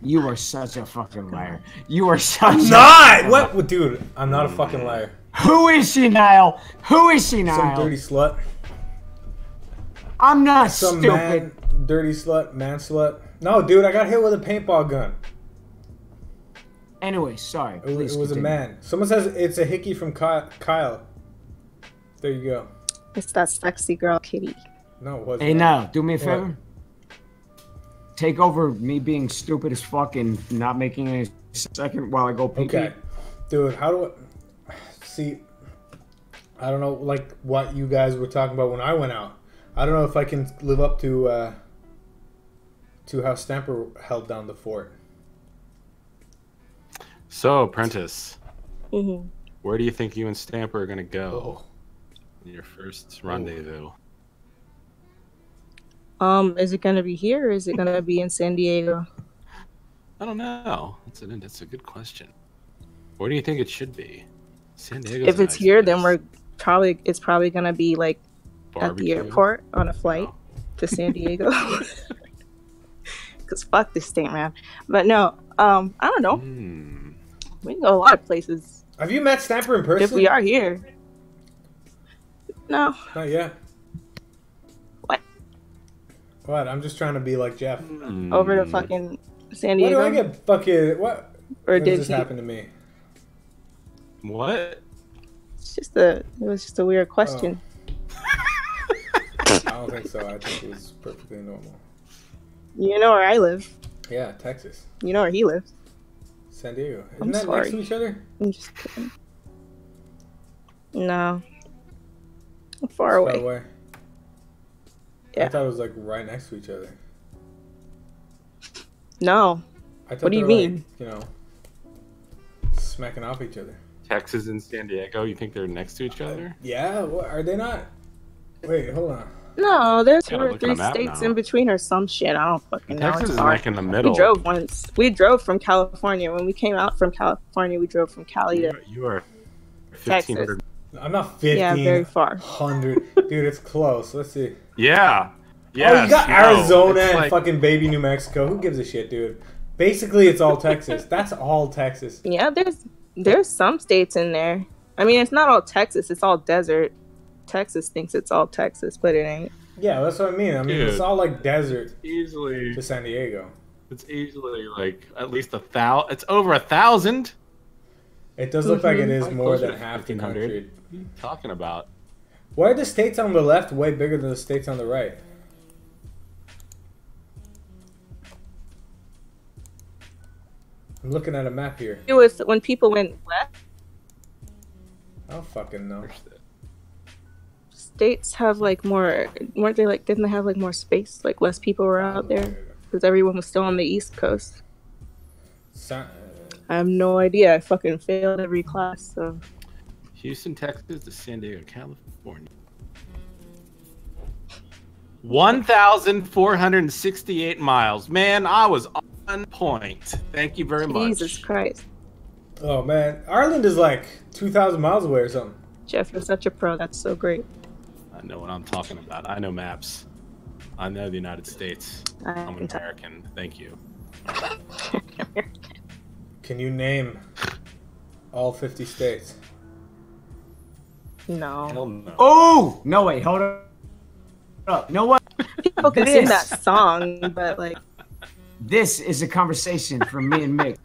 You are such a fucking liar. You are such. I'm a not. What? Dude? I'm not a fucking liar. Who is she, Niall? Who is she, Niall? Some dirty slut. I'm not Some stupid. man, dirty slut, man slut. No, dude, I got hit with a paintball gun. Anyway, sorry. It, was- it was a man. Someone says it's a hickey from Kyle. There you go. It's that sexy girl kitty. No, it wasn't. Hey, now, do me a What? favor. Take over me being stupid as fuck and not making any second while I go pee. Okay, dude, how do I see? I don't know, like what you guys were talking about when I went out. I don't know if I can live up to uh, to how Stamper held down the fort. So, apprentice, hmm where do you think you and Stamper are gonna go Oh, in your first rendezvous? Um, is it gonna be here or is it gonna be in San Diego? I don't know. That's a that's a good question. Where do you think it should be? San Diego. if it's here, then we're probably it's probably gonna be like at the airport on a flight to San Diego. <laughs> Cause fuck this state, man. But no, um, I don't know. Hmm. We can go a lot of places have you met Stamper in person? if we are here. No, Not yet. What? What? I'm just trying to be like Jeff. over to fucking San Diego. Why do I get fucking what? or did did this he? happen to me? What? It's just a it was just a weird question. I don't think so. I think it was perfectly normal. You know where I live. Yeah, Texas, You know where he lives. San Diego. Isn't I'm that next to each other? I'm just kidding. No. I'm far away. Far away. Yeah. I thought it was like right next to each other. No. I What do you were, like, mean? you know, smacking off each other. Texas and San Diego. You think they're next to each other? Yeah, what, are they not? Wait, hold on. No, there's two or three on a map states now. in between or some shit. I don't fucking know. Texas is hard. like in the middle. We middle. drove once. We drove from California. When we came out from California, we drove from Cali You to are, you are Texas. I'm not 15. Yeah, very far. 100. Dude, it's close. Let's see. Yeah. Oh, yeah. oh, you got no, Arizona and like- fucking baby New Mexico. Who gives a shit, dude? Basically, it's all Texas. <laughs> That's all Texas. Yeah, there's there's some states in there. I mean, it's not all Texas. It's all desert. Texas thinks it's all Texas, but it ain't. Yeah, that's what I mean. I mean, it's all like desert easily. to San Diego. It's easily like at least a thousand. It's over a thousand. It does look like it is Like more than half the 1500. country. What are you talking about? Why are the states on the left way bigger than the states on the right? I'm looking at a map here. It was when people went west. I don't fucking know. States have like more. weren't they like? Didn't they have like more space? Like less people were out there. because everyone was still on the East Coast. So- I have no idea. I fucking failed every class. So Houston, Texas to San Diego, California. 1,468 miles. Man, I was on point. Thank you very much. Jesus Christ, Oh man, Ireland is like two thousand miles away or something. Jeff, you're such a pro. That's so great. I know what I'm talking about. I know maps. I know the United States. I I'm can tell. American. Thank you. <laughs> Can you name all fifty states? No. No. Oh no! Wait, hold up. No, what? People can sing that song, but like, This is a conversation for me and Mick.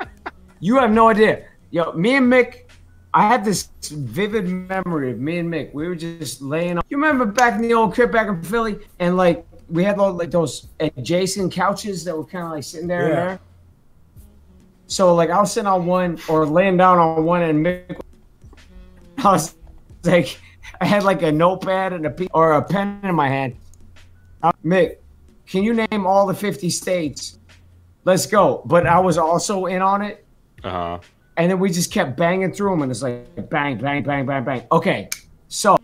You have no idea. Yo, me and Mick, I had this vivid memory of me and Mick. We were just laying on. You remember back in the old crib back in Philly? And like, we had all, like those adjacent couches that were kind of like sitting there and Yeah. there. So like, I was sitting on one or laying down on one, and Mick, I was like, I had like a notepad and a pe- or a pen in my hand. Uh, Mick, can you name all the 50 states? Let's go. But I was also in on it. Uh huh. And then we just kept banging through them. And it's like bang, bang, bang, bang, bang. Okay. So,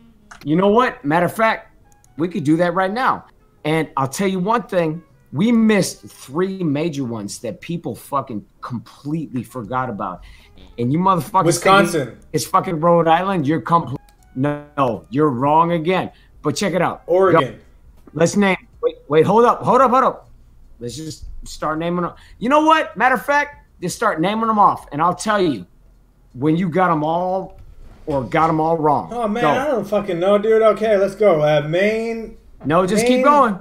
you know what? Matter of fact, we could do that right now. And I'll tell you one thing we missed three major ones that people fucking completely forgot about. And you motherfuckers. Wisconsin, It's fucking Rhode Island. You're complete. No, you're wrong again. But check it out. Oregon. Let's name. Wait, wait, hold up, hold up, hold up. Let's just start naming them. You know what? Matter of fact, just start naming them off, and I'll tell you when you got them all or got them all wrong. Oh man, Go. I don't fucking know, dude. Okay, let's go. Uh, Maine, No, just Maine- keep going.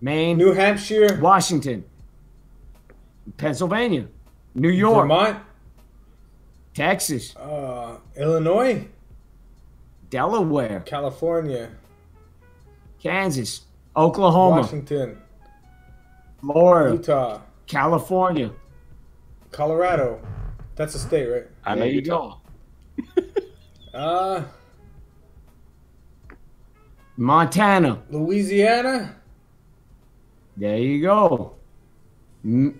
Maine, New Hampshire, Washington, Pennsylvania, New York, Vermont, Texas, uh, Illinois, Delaware, California, Kansas, Oklahoma, Washington, Florida, Utah, California. Colorado. That's a state, right? I know There you Utah. <laughs> Uh, Montana. Louisiana, There you go.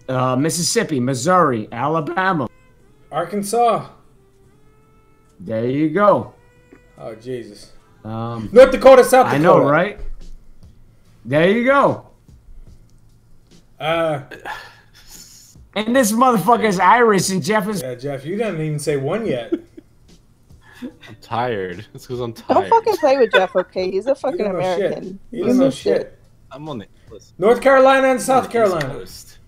Uh, Mississippi, Missouri, Alabama. Arkansas. There you go. Oh Jesus. Um, North Dakota, South Dakota. I know, right? There you go. Uh, And this motherfucker's Irish, and Jeff is. yeah, Jeff, you didn't even say one yet. <laughs> I'm tired. It's because I'm tired. don't fucking play with Jeff. Okay, he's a fucking don't shit. American. You You don't know missed shit. I'm on the listen, North Carolina and South East Carolina. Coast.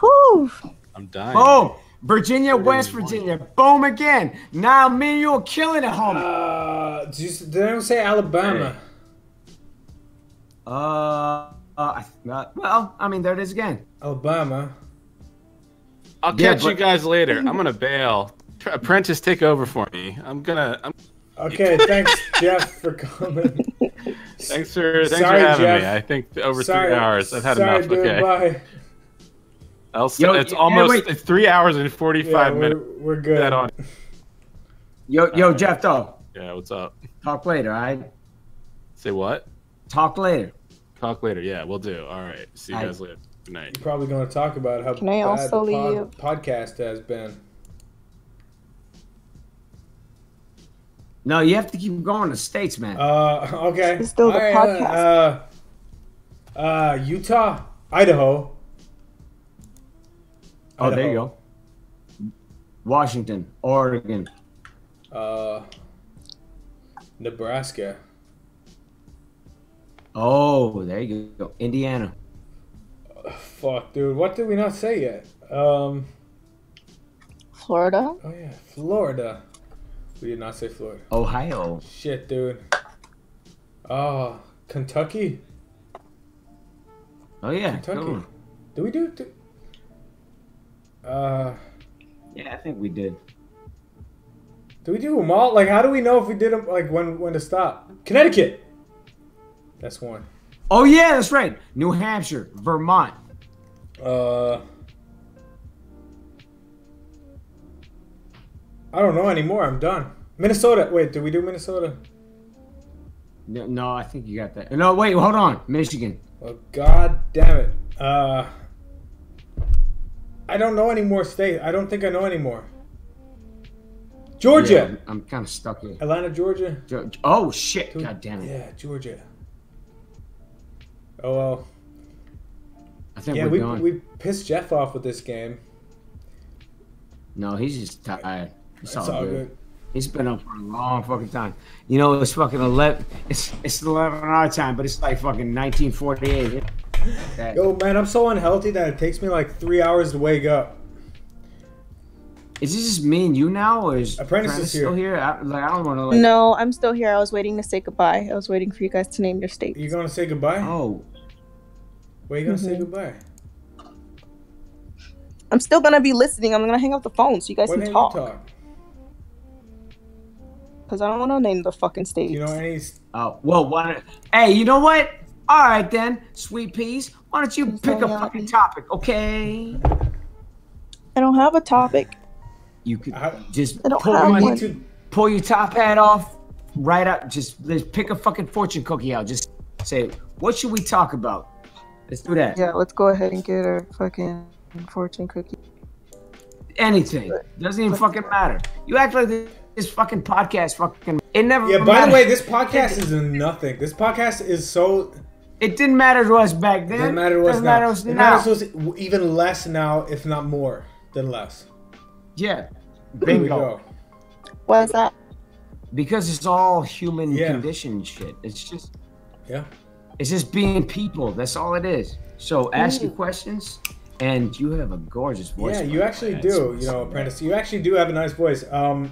Whew. I'm dying. Boom! Virginia, West Virginia. Boom again. Now me and you are killing it, homie. Uh, did, you, did anyone say Alabama? Uh, uh, I- uh, well, I mean, there it is again. Alabama. I'll Yeah, catch you guys later. I'm gonna <laughs> bail. Apprentice, take over for me. I'm gonna. I'm, Okay, thanks, Jeff, for coming. thanks for thanks Sorry, for having Jeff. me. I think over Sorry, three hours. I've had sorry, enough. Dude, okay. Bye. Else, Yo, it's hey, almost wait. three hours and Yeah, 45 we're, minutes. we're good. That on. Yo, yo, uh, Jeff, though. Yeah, what's up? Talk later, all right? Say what? Talk later. Talk later. Yeah, we'll do. All right. See you Aight. guys later. Good night. You're probably going to talk about how Can I bad also the pod- podcast has been. No, you have to keep going to states, man. Uh, okay. It's still the podcast. Uh, uh, Utah, Idaho. oh, there you go. Washington, Oregon. Uh, Nebraska. Oh, there you go. Indiana. Fuck, dude. What did we not say yet? Um, Florida. oh yeah, Florida. We did not say Florida. Ohio. Shit, dude. Oh, Kentucky. Oh yeah. Kentucky. come on. Did we do? do uh, Yeah, I think we did. do we do them all? Like, how do we know if we did them? Like, when when to stop? Connecticut. That's one. Oh yeah, that's right. New Hampshire, Vermont. Uh, I don't know anymore. I'm done. Minnesota. Wait, did we do Minnesota? No, no, I think you got that. No, wait, hold on. Michigan. Oh God damn it! Uh, I don't know any more state. I don't think I know anymore. Georgia, Yeah, I'm, I'm kind of stuck here. Atlanta, Georgia. Oh shit! God damn it! Yeah, Georgia. Oh well. I think Yeah, we're we going. we pissed Jeff off with this game. No, he's just tired. It's, all, all good. good. He's been up for a long fucking time. You know, it's fucking eleven. It's it's eleven our time, but it's like fucking nineteen forty eight. <laughs> Yo, man, I'm so unhealthy that it takes me like three hours to wake up. Is this just me and you now, or is Apprentice is still here? I, like I don't want to like. No, I'm still here. I was waiting to say goodbye. I was waiting for you guys to name your state. You gonna say goodbye? Oh, Where are you gonna say Mhm. goodbye? I'm still gonna be listening. I'm gonna hang up the phone so you guys Why can didn't talk. talk? Because I don't want to name the fucking states. You know any? oh, well, why don't, Hey, you know what? All right then, sweet peas. Why don't you pick a fucking topic, okay? I don't have a topic. You could I, just I don't pull, have your, one. pull your top hat off, right up. Just let's pick a fucking fortune cookie out. Just say, what should we talk about? Let's do that. Yeah, let's go ahead and get our fucking fortune cookie. Anything doesn't even fucking matter. You act like this fucking podcast fucking. It never. yeah. By the way, this podcast is nothing. This podcast is so. It didn't matter to us back then. Doesn't matter to us Doesn't now. matter to us It now. matters to us even less now, if not more than less. Yeah. Bingo. go. What is that? Because it's all human Yeah. condition shit. It's just Yeah. It's just being people. That's all it is. So ask your questions, and you have a gorgeous voice. Yeah, you actually do. That's- You know, apprentice. You actually do have a nice voice. Um,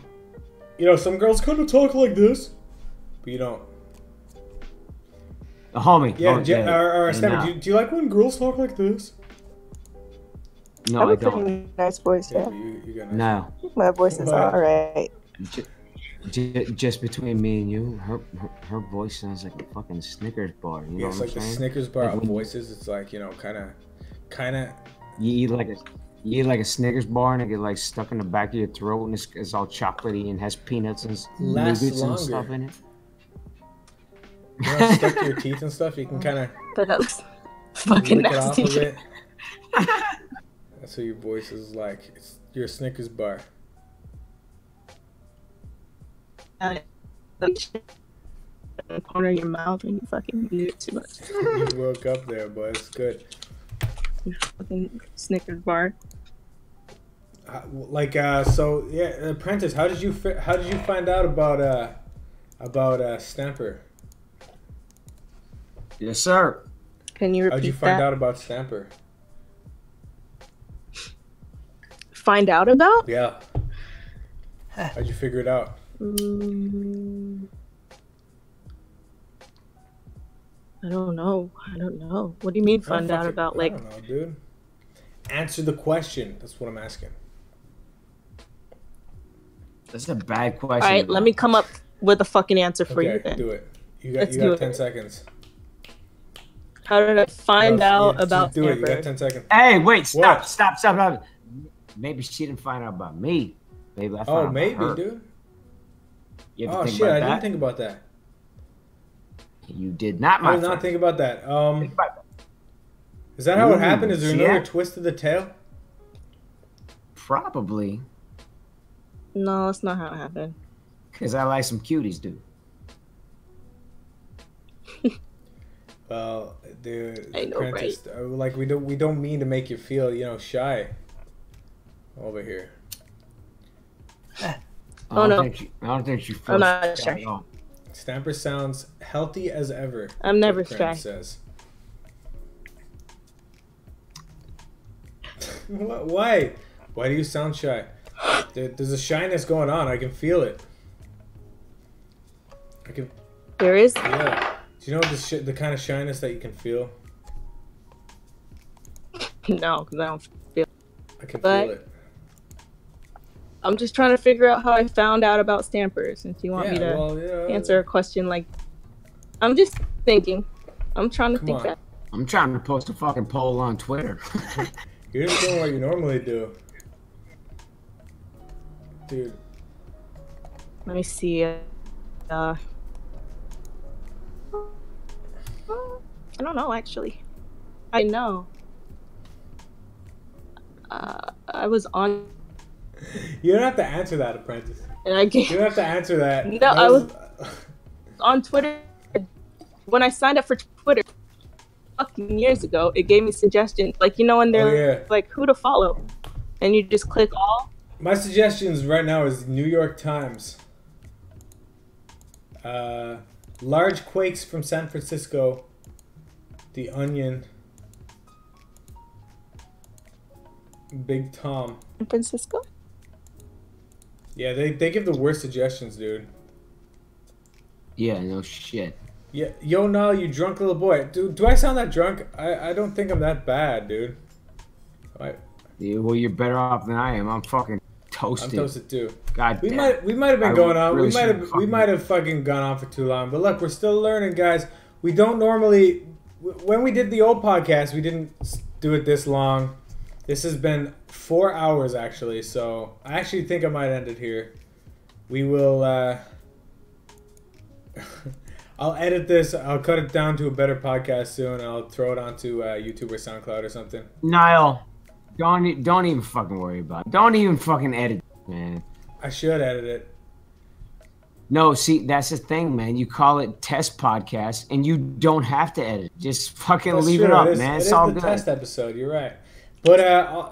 you know, some girls kind of talk like this, but you don't. A homie. Yeah, homie, Je- or, or And do, you, do you like when girls talk like this? No, I have I a don't. nice voice. Yeah, you, you got No. my voice is all right. Ju- ju- Just between me and you, her her, her voice sounds like a fucking Snickers bar. You know Yeah, it's what like I'm the saying? Snickers bar Like of voices. It's like you know, kind of, kind of. You eat like a you eat like a Snickers bar and it get like stuck in the back of your throat and it's, it's all chocolatey and has peanuts and s- nougats and stuff in it. You know, stuck to your <laughs> teeth and stuff. You can kind of But that looks fucking lick it off nasty. of it. <laughs> That's what your voice is like. It's your Snickers bar. And in the corner of your mouth when you fucking eat it too much. <laughs> you woke up there, but it's good. You fucking Snickers bar. Uh, Like uh, so, yeah, apprentice. How did you fi- how did you find out about uh about uh Stamper? Yes, sir. Can you repeat How'd you find that? out about Stamper? Find out about? Yeah. How'd you figure it out? Mm, I don't know. I don't know. What do you mean find out fucking- about I like don't know, dude. Answer the question. That's what I'm asking. That's a bad question. All right, let me come up with a fucking answer for you Okay, then. do it. You got Let's you do got it. ten seconds. How did I find No, out yeah, about just do it. You got ten seconds. Hey, wait, stop, What? stop, stop, stop. Maybe she didn't find out about me. Maybe I found out Oh, about maybe, her. dude. You ever Oh think shit! about I that? didn't think about that. You did not, I my did not think about that. Um, Think about that. is that how it happened? Is there see another that? twist to the tail? Probably, No, that's not how it happened. because I like some cuties, dude. <laughs> Well, dude, I know, apprentice, uh, like we don't we don't mean to make you feel you know shy over here. <laughs> I Oh, don't no. think you, I don't think you feel I'm not shy shy. at all. Stamper sounds healthy as ever. I'm never Grant shy. Says. <laughs> Wh- Why? Why do you sound shy? There, there's a shyness going on. I can feel it. I can. There is. Yeah. Do you know the sh- the kind of shyness that you can feel? <laughs> No, because I don't feel. I can But- feel it. I'm just trying to figure out how I found out about Stamper. Since you want Yeah, me to well, yeah. answer a question like, I'm just thinking. I'm trying to Come think on. that. I'm trying to post a fucking poll on Twitter. <laughs> You're just doing what you normally do, dude. Let me see. Uh, I don't know actually. I know. Uh, I was on You don't have to answer that, apprentice. and I can't. You don't have to answer that. <laughs> No, That I on Twitter. When I signed up for Twitter fucking years ago, it gave me suggestions. Like you know when they're Oh, yeah. like who to follow, and you just click all. My suggestions right now is New York Times. Uh, large quakes from San Francisco. The Onion. Big Tom. San Francisco. Yeah, they, they give the worst suggestions, dude. Yeah, no shit. Yeah, yo, no, you drunk little boy. Do, do I sound that drunk? I, I don't think I'm that bad, dude. I, Yeah, well, you're better off than I am. I'm fucking toasted. I'm toasted. too. God We damn. might we might have been I going on. really we might have we might have fucking gone on for too long. But look, we're still learning, guys. We don't normally when we did the old podcast, we didn't do it this long. This has been four hours actually, so I actually think I might end it here. We will. uh <laughs> I'll edit this. I'll cut it down to a better podcast soon. I'll throw it onto uh, YouTube or SoundCloud or something. Niall, don't don't even fucking worry about it. Don't even fucking edit, man. I should edit it. No, see, that's the thing, man. You call it test podcast, and you don't have to edit. Just fucking That's leave true. it up, is- man. It It's is all the good. test episode. You're right. But uh,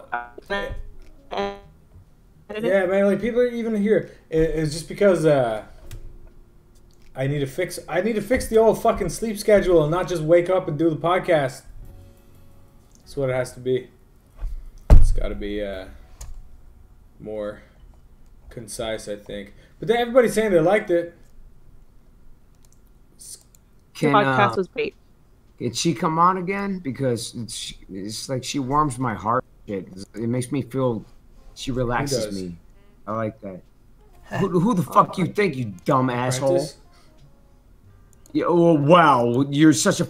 Yeah, man. Like people are even here. It's just because uh, I need to fix. I need to fix the old fucking sleep schedule and not just wake up and do the podcast. That's what it has to be. It's got to be uh, more concise, I think. But then everybody's saying they liked it. Can, podcast uh, was great. Can she come on again? Because it's, it's like she warms my heart. It, it makes me feel. She relaxes me. I like that. <laughs> Who, who the fuck you think, you dumb asshole? Apprentice? Yeah, oh, wow, you're such a.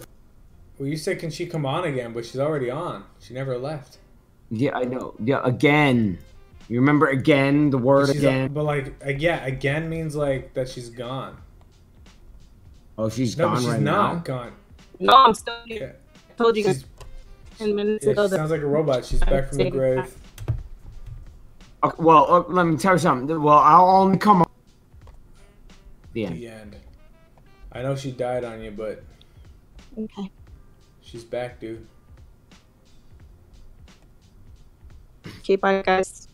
Well, you said can she come on again, but she's already on. She never left. Yeah, I know. Yeah, again. You remember again the word She's again? but like, yeah, again means like that she's gone. oh, she's No, gone but she's right not now. gone. No, I'm still Yeah. here. I told you She's, ten minutes yeah, ago she that sounds like a robot. She's back from the grave. Okay, well, uh, let me tell you something. Well, I'll only come on. The end. The end. I know she died on you, but okay. she's back, dude. Okay, bye guys.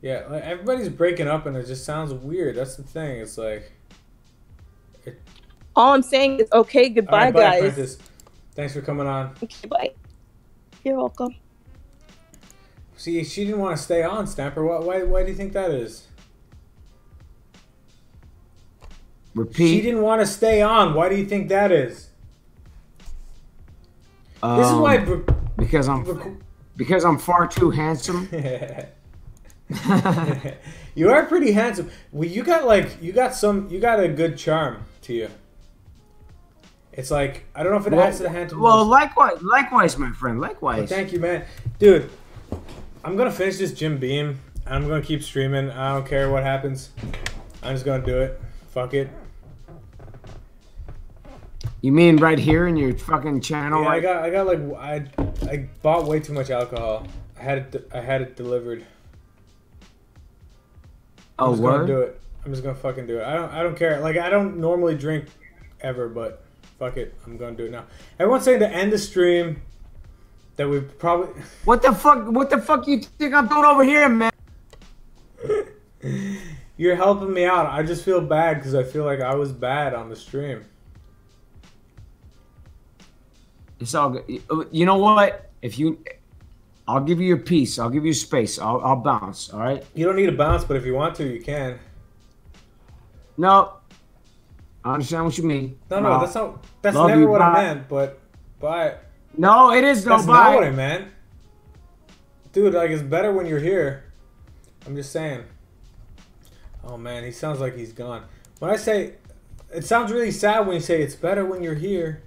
Yeah, like, everybody's breaking up, and it just sounds weird. That's the thing. It's like, All I'm saying is okay, goodbye, right, bye, guys. Apprentice. Thanks for coming on. Okay, bye. You're welcome. See, she didn't want to stay on, Snapper. Why? Why, why do you think that is? Repeat. She didn't want to stay on. Why do you think that is? This is Um, why. br- because I'm br- because I'm far too handsome. <laughs> you are pretty handsome. Well, you got like you got some. You got a good charm to you. It's like I don't know if it adds to the handsome. well, likewise, likewise, my friend. Well, Likewise. thank you, man. Dude, I'm gonna finish this Jim Beam. and I'm gonna keep streaming. I don't care what happens. I'm just gonna do it. Fuck it. You mean right here in your fucking channel? Yeah, I got, I got like, I, I bought way too much alcohol. I had it, I had it delivered. I'm oh, just gonna do it. I'm just gonna fucking do it. I don't, I don't care. Like, I don't normally drink ever, but fuck it. I'm gonna do it now. Everyone's saying to end the stream. That we probably. <laughs> What the fuck? What the fuck you think I'm doing over here, man? <laughs> You're helping me out. I just feel bad because I feel like I was bad on the stream. It's all good. Uh, you know what? If you, I'll give you your piece. I'll give you space. I'll, I'll bounce. All right. You don't need to bounce, but if you want to, you can. No. I understand what you mean. No, no, that's not. That's Love never you, what I meant. But, but No, it is though. that's not what I meant, dude. Like it's better when you're here. I'm just saying. Oh man, he sounds like he's gone. When I say, it sounds really sad when you say it's better when you're here.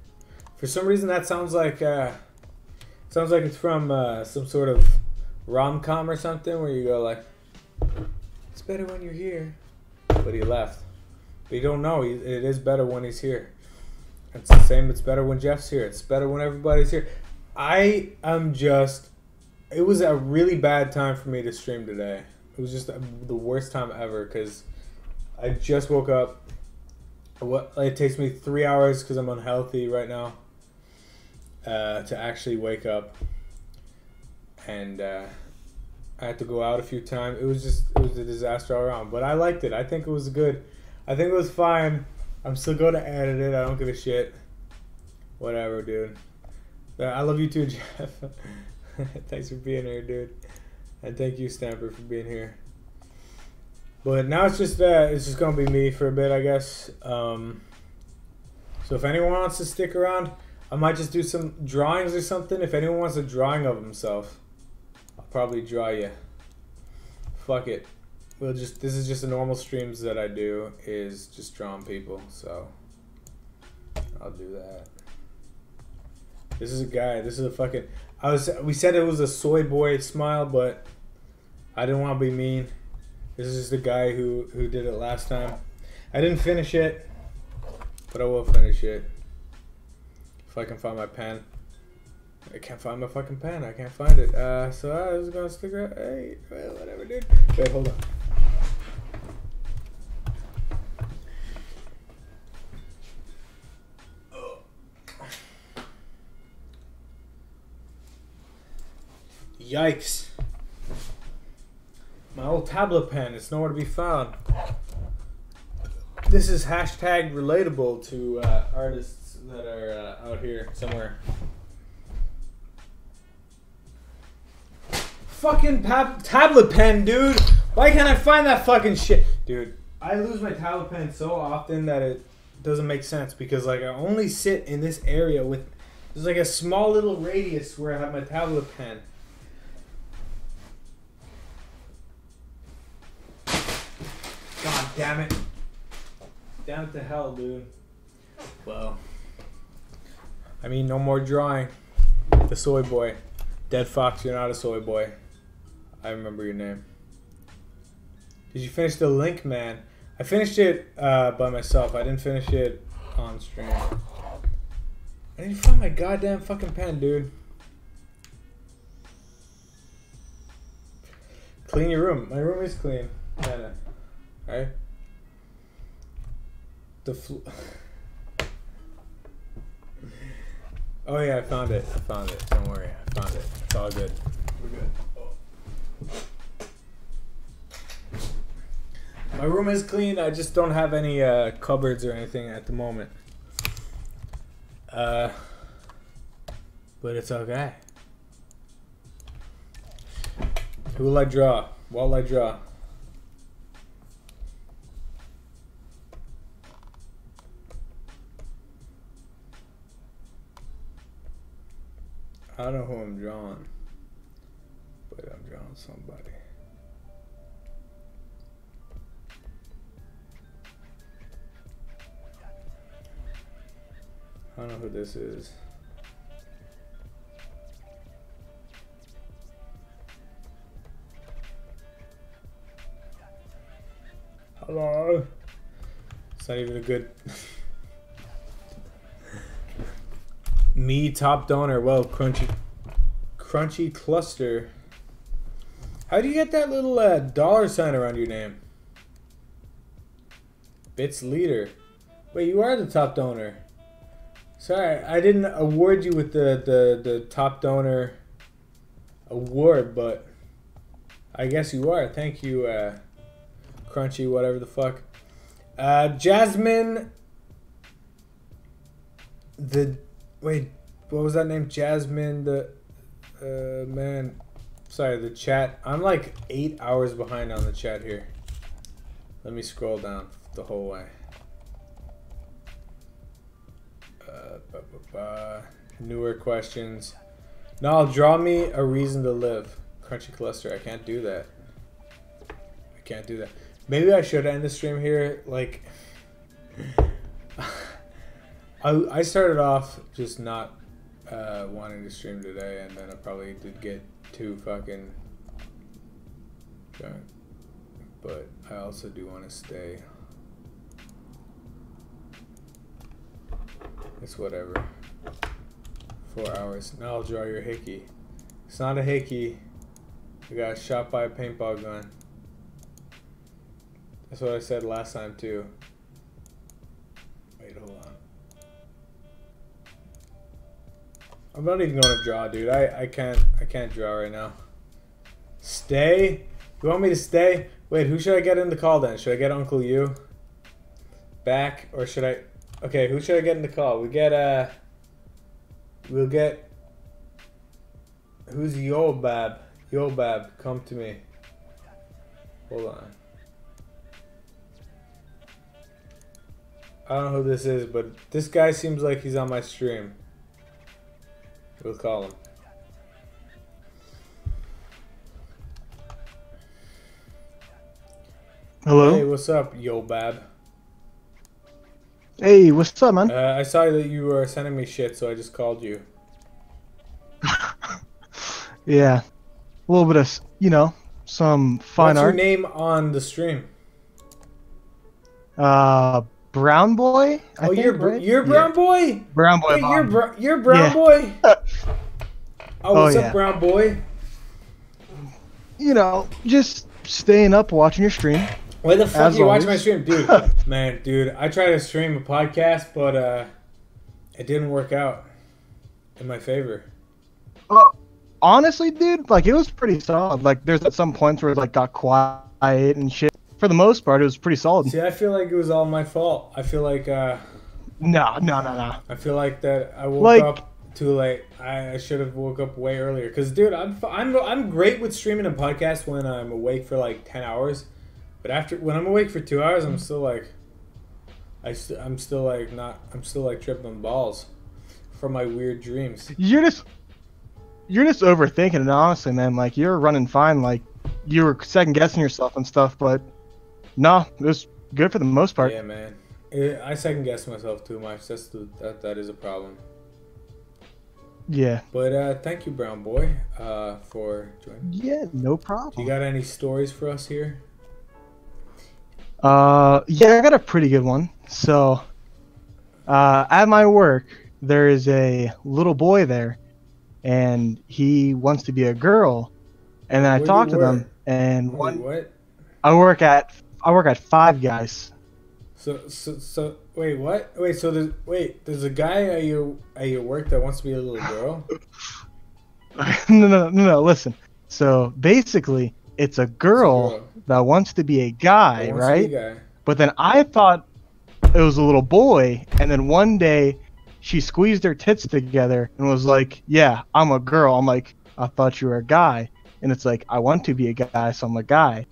For some reason, that sounds like uh, sounds like it's from uh, some sort of rom com or something where you go like, it's better when you're here, but he left. You don't know. It is better when he's here. It's the same. It's better when Jeff's here. It's better when everybody's here. I am just it was a really bad time for me to stream today. It was just the worst time ever because I just woke up. What it takes me three hours because I'm unhealthy right now uh, to actually wake up, and uh, I had to go out a few times. It was just it was a disaster all around. But I liked it. I think it was good. I think it was fine. I'm still going to edit it. I don't give a shit. Whatever, dude. I love you too, <laughs> Jeff. Thanks for being here, dude. And thank you, Stamper, for being here. But now it's just uh, it's just gonna be me for a bit, I guess. Um, so if anyone wants to stick around, I might just do some drawings or something. If anyone wants a drawing of himself, I'll probably draw you. Fuck it. We'll just this is just the normal streams that I do is just drawing people. So I'll do that. This is a guy. This is a fucking. I was. We said it was a soy boy smile, but I didn't want to be mean. This is the guy who who did it last time. I didn't finish it, but I will finish it if I can find my pen. I can't find my fucking pen. I can't find it. Uh, so I was gonna stick around. Hey, whatever, dude. Wait, hold on. Yikes. My old tablet pen, it's nowhere to be found. This is hashtag relatable to uh, artists that are uh, out here somewhere. Fucking tab- tablet pen, dude! Why can't I find that fucking shit? Dude, I lose my tablet pen so often that it doesn't make sense because, like, I only sit in this area with. There's like a small little radius where I have my tablet pen. Damn it. Damn it to hell, dude. Well. I mean, no more drawing. The soy boy. Dead Fox, you're not a soy boy. I remember your name. Did you finish the link, man? I finished it uh, by myself. I didn't finish it on stream. I didn't find my goddamn fucking pen, dude. Clean your room. My room is clean. Kinda. Right? The fl- Oh yeah, I found it. I found it. Don't worry. I found it. It's all good. We're good. My room is clean. I just don't have any uh, cupboards or anything at the moment. Uh, but it's okay. Who will I draw? What will I draw? I don't know who I'm drawing, but I'm drawing somebody. I don't know who this is. Hello. It's not even a good. <laughs> Me top donor. Well, crunchy, crunchy cluster. How do you get that little uh, dollar sign around your name? Bits leader. Wait, you are the top donor. Sorry, I didn't award you with the the the top donor award, but I guess you are. Thank you, uh, Crunchy, whatever the fuck. Uh, Jasmine. The wait, what was that name? Jasmine. The uh, man. Sorry, the chat. I'm like eight hours behind on the chat here. Let me scroll down the whole way. Uh, ba, ba, ba. Newer questions. Now draw me a reason to live. Crunchy cluster. I can't do that. I can't do that. Maybe I should end the stream here. Like, <laughs> I, I started off just not uh, wanting to stream today, and then I probably did get too fucking drunk. But I also do want to stay. It's whatever. Four hours. Now I'll draw your hickey. It's not a hickey. We got shot by a paintball gun. That's what I said last time too. Wait, hold on. I'm not even gonna draw, dude. I, I can't I can't draw right now. Stay? You want me to stay? Wait, who should I get in the call then? Should I get Uncle You? Back or should I Okay, who should I get in the call? We get uh we'll get Who's Yobab? Yobab, come to me. Hold on. I don't know who this is, but this guy seems like he's on my stream. We'll call him. Hello. Hey, what's up, Yobab? Hey, what's up, man? Uh, I saw that you were sending me shit, so I just called you. <laughs> Yeah, a little bit of you know some fine What's art. your name on the stream? Uh, Brown Boy. I oh, think, you're right? you're Brown Boy. Brown Boy. Wait, you're br- you're Brown Yeah. Boy. Oh, <laughs> Oh, what's yeah. up, Brown Boy? You know, just staying up watching your stream. Why the fuck As you watch my stream, dude? <laughs> man, dude, I tried to stream a podcast, but uh, it didn't work out in my favor. Uh, honestly, dude, like it was pretty solid. Like there's at some points where it like got quiet and shit. For the most part, it was pretty solid. See, I feel like it was all my fault. I feel like uh, No, no, no, no. I feel like that I woke Like- up too late. I, I should have woke up way earlier. Cause, dude, I'm I'm I'm great with streaming a podcast when I'm awake for like ten hours, but after when I'm awake for two hours, I'm still like, I st- I'm still like not I'm still like tripping balls from my weird dreams. You're just you're just overthinking it, honestly, man. Like you're running fine. Like you were second guessing yourself and stuff, but no, it was good for the most part. Yeah, man. I second guess myself too much. That's the, that that is a problem. Yeah. But uh, thank you, Brown Boy, uh, for joining. Yeah, no problem. You got any stories for us here? Uh, yeah, I got a pretty good one. So, uh, at my work, there is a little boy there, and he wants to be a girl. And then I Where do talked you to them, and Wait, one what? I work at I work at Five Guys. So, so, so, wait, what? Wait, so there's, wait, there's a guy at your at your work that wants to be a little girl. <laughs> <laughs> no, no, no, no. Listen. So basically, it's a girl, girl. that wants to be a guy, That wants to right? a guy. But then I thought it was a little boy, and then one day she squeezed her tits together and was like, "Yeah, I'm a girl." I'm like, "I thought you were a guy," and it's like, "I want to be a guy, so I'm a guy,"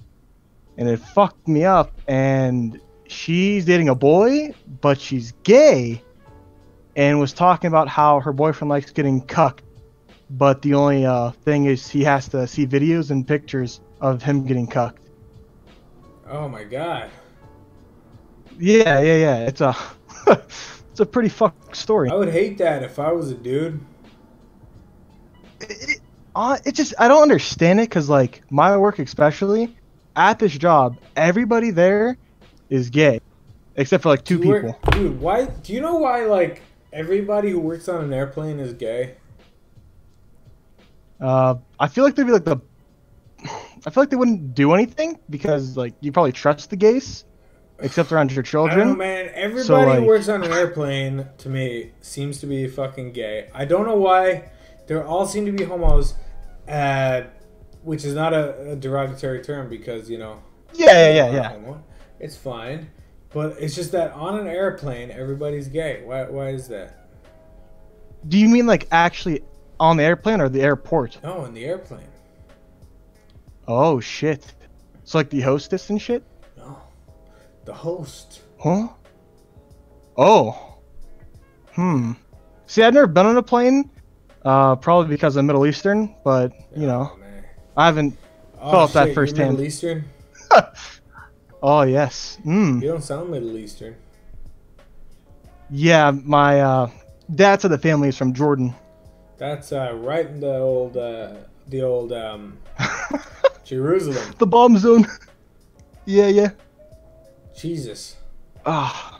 and it fucked me up. And she's dating a boy, but she's gay, and was talking about how her boyfriend likes getting cucked, but the only uh, thing is he has to see videos and pictures of him getting cucked. Oh my god! Yeah, yeah, yeah. It's a <laughs> it's a pretty fucked story. I would hate that if I was a dude. It, uh, it just I don't understand it because like my work especially at this job, everybody there is gay, except for like two people. dude. Why? Do you know why? Like everybody who works on an airplane is gay. Uh, I feel like they'd be like the. <sighs> I feel like they wouldn't do anything because like you probably trust the gays, except around your I know, children. man. Everybody So, like- who works on an airplane, to me, seems to be fucking gay. I don't know why. They all seem to be homos, uh, which is not a, a derogatory term because you know. Yeah, yeah, yeah, yeah. It's fine, but it's just that on an airplane, everybody's gay. Why? Why is that? Do you mean like actually on the airplane or the airport? No, in the airplane. Oh shit! It's like the hostess and shit. No, the host. Huh? Oh. Hmm. See, I've never been on a plane. Uh, probably because I'm Middle Eastern, but you know. I haven't Oh, felt that shit, you're firsthand. Middle Eastern. <laughs> Oh yes. Hmm. You don't sound Middle Eastern. Yeah, my uh, dad's of the family is from Jordan. That's uh, right in the old, uh, the old um, <laughs> Jerusalem. The bomb zone. <laughs> yeah, yeah. Jesus, Ah.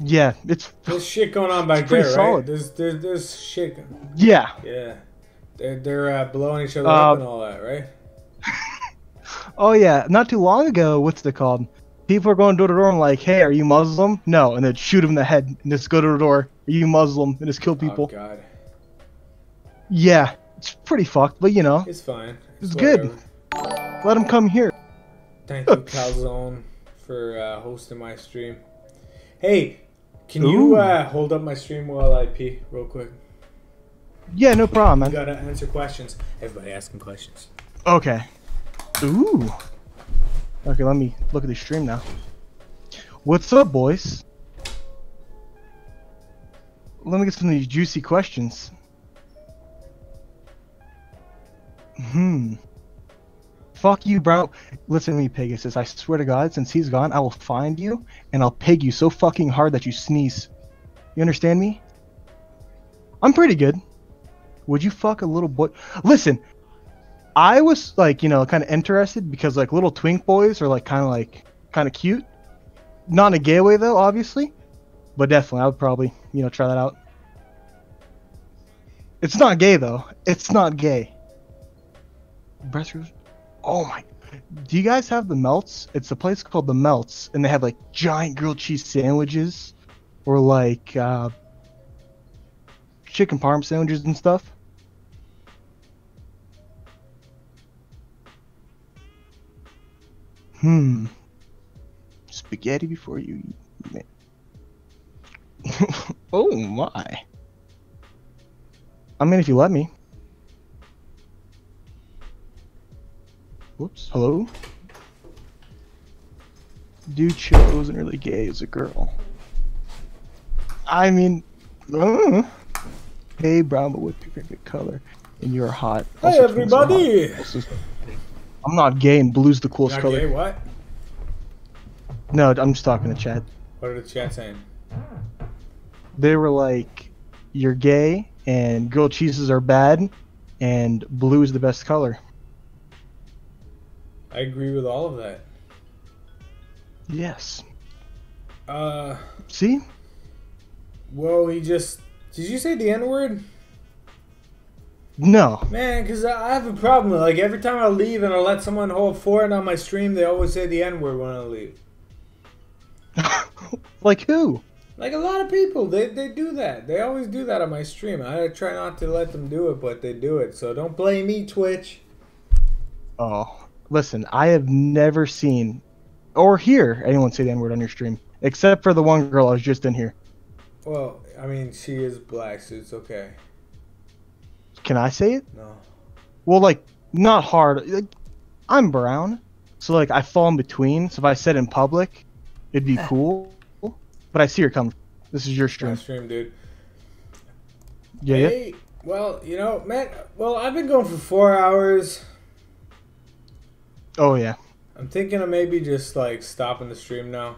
yeah, it's there's shit going on back there, right? solid. There's, there's, there's shit. yeah. Yeah, They're they're uh, blowing each other Uh, up and all that, right? <laughs> Oh yeah, not too long ago, what's it called? People are going door to door and like, hey, are you Muslim? No, and then shoot him in the head and just go to the door. Are you Muslim? And just kill people. Oh God, Yeah, it's pretty fucked, but you know, it's fine. it's good. whatever. Let him come here. Thank you, <laughs> Calzone, for uh, hosting my stream. Hey, can you uh, hold up my stream while I pee real quick? Yeah, no problem, You gotta answer questions. Everybody asking questions. Okay. Ooh. Okay, let me look at the stream now. What's up, boys? Let me get some of these juicy questions. Hmm. Fuck you, bro. Listen to me, Pegasus. I swear to God, since he's gone, I will find you and I'll peg you so fucking hard that you sneeze. You understand me? I'm pretty good. Would you fuck a little boy? Listen, I was like, you know, kind of interested because like little twink boys are like kind of like kind of cute. Not in a gay way though, obviously, but definitely I would probably, you know, try that out. It's not gay though. It's not gay. Breast Oh my. Do you guys have the Melts? It's a place called the Melts, and they have like giant grilled cheese sandwiches, or like uh, chicken parm sandwiches and stuff. Hmm. Spaghetti before you eat. <laughs> Oh my. I mean, if you let me. Whoops. Hello? Dude chill wasn't really gay as a girl. I mean, uh, hey, brown, but what's your favorite color? And you're hot. Hey, Also, hot. everybody! Also- I'm not gay, and blue's the coolest Not color. gay, what? No, I'm just talking to chat. What are the chat saying? They were like, "You're gay, and grilled cheeses are bad, and blue is the best color." I agree with all of that. Yes. Uh, See? Well, he just. Did you say the N word? No. Man, because I have a problem. Like, every time I leave and I let someone hold for it on my stream, they always say the N word when I leave. <laughs> Like who? Like, a lot of people, they, they do that. They always do that on my stream. I try not to let them do it, but they do it. So don't blame me, Twitch. Oh, listen, I have never seen or hear anyone say the N word on your stream, except for the one girl I was just in here. Well, I mean, she is black, so it's okay. Can I say it? No. Well, like not hard. Like, I'm brown, so like I fall in between. So if I said in public, it'd be <laughs> cool. But I see her coming. This is your My stream. stream, dude. Yeah, yeah. Well, you know, man, well, I've been going for four hours. Oh yeah. I'm thinking of maybe just like stopping the stream now.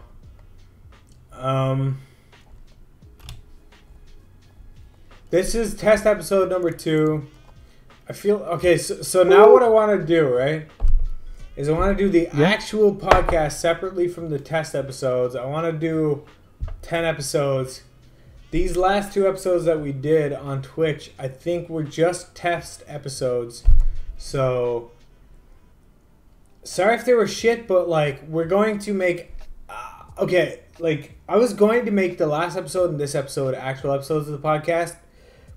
Um, this is test episode number two. I feel okay. So, so now what I want to do, right, is I want to do the Yeah. actual podcast separately from the test episodes. I want to do ten episodes. These last two episodes that we did on Twitch, I think were just test episodes. So sorry if they were shit, but like we're going to make. Uh, okay, like I was going to make the last episode and this episode actual episodes of the podcast,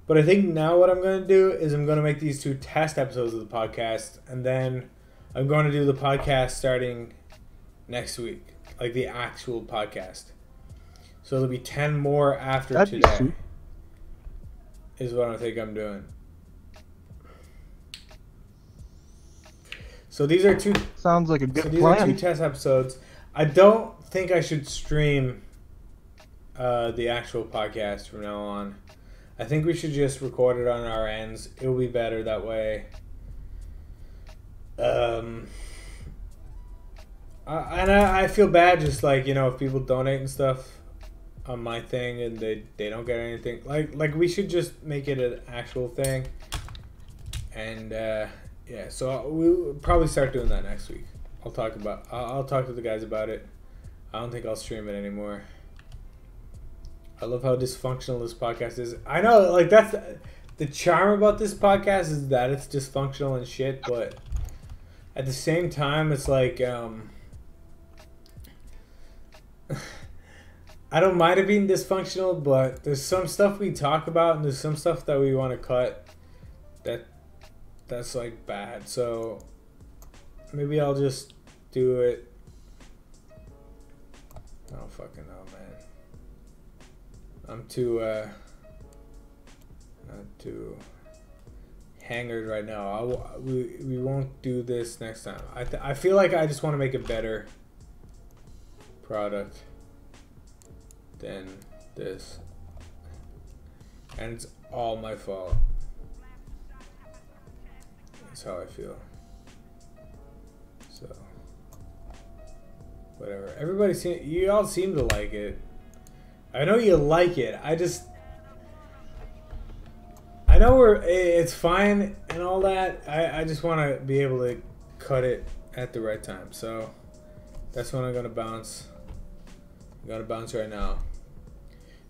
but I think now what I'm going to do is I'm going to make these two test episodes of the podcast, and then I'm going to do the podcast starting next week, like the actual podcast. So there'll be ten more after That'd today. Is what I think I'm doing. So these are two Sounds like a so good these are two test episodes. I don't think I should stream uh, the actual podcast from now on. I think we should just record it on our ends. It will be better that way. Um, I, and I, I feel bad just like you know if people donate and stuff on my thing and they, they don't get anything. Like like we should just make it an actual thing. And uh, yeah so we'll probably start doing that next week. I'll talk about I'll, I'll talk to the guys about it. I don't think i'll stream it anymore i love how dysfunctional this podcast is i know like that's the charm about this podcast is that it's dysfunctional and shit, but at the same time, it's like um, <sighs> I don't mind it being dysfunctional, but there's some stuff we talk about and there's some stuff that we want to cut that that's like bad. So maybe I'll just do it. I don't fucking know. I'm too uh not too hangered right now. We we won't do this next time. I I feel like I just want to make a better product than this, and it's all my fault. That's how I feel. So whatever. Everybody seem you all seem to like it. I know you like it. I just I know we're it's fine and all that. I I just want to be able to cut it at the right time. So that's when I'm gonna bounce. I'm gonna bounce right now.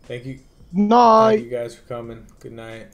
Thank you. Night. Thank you guys for coming. Good night.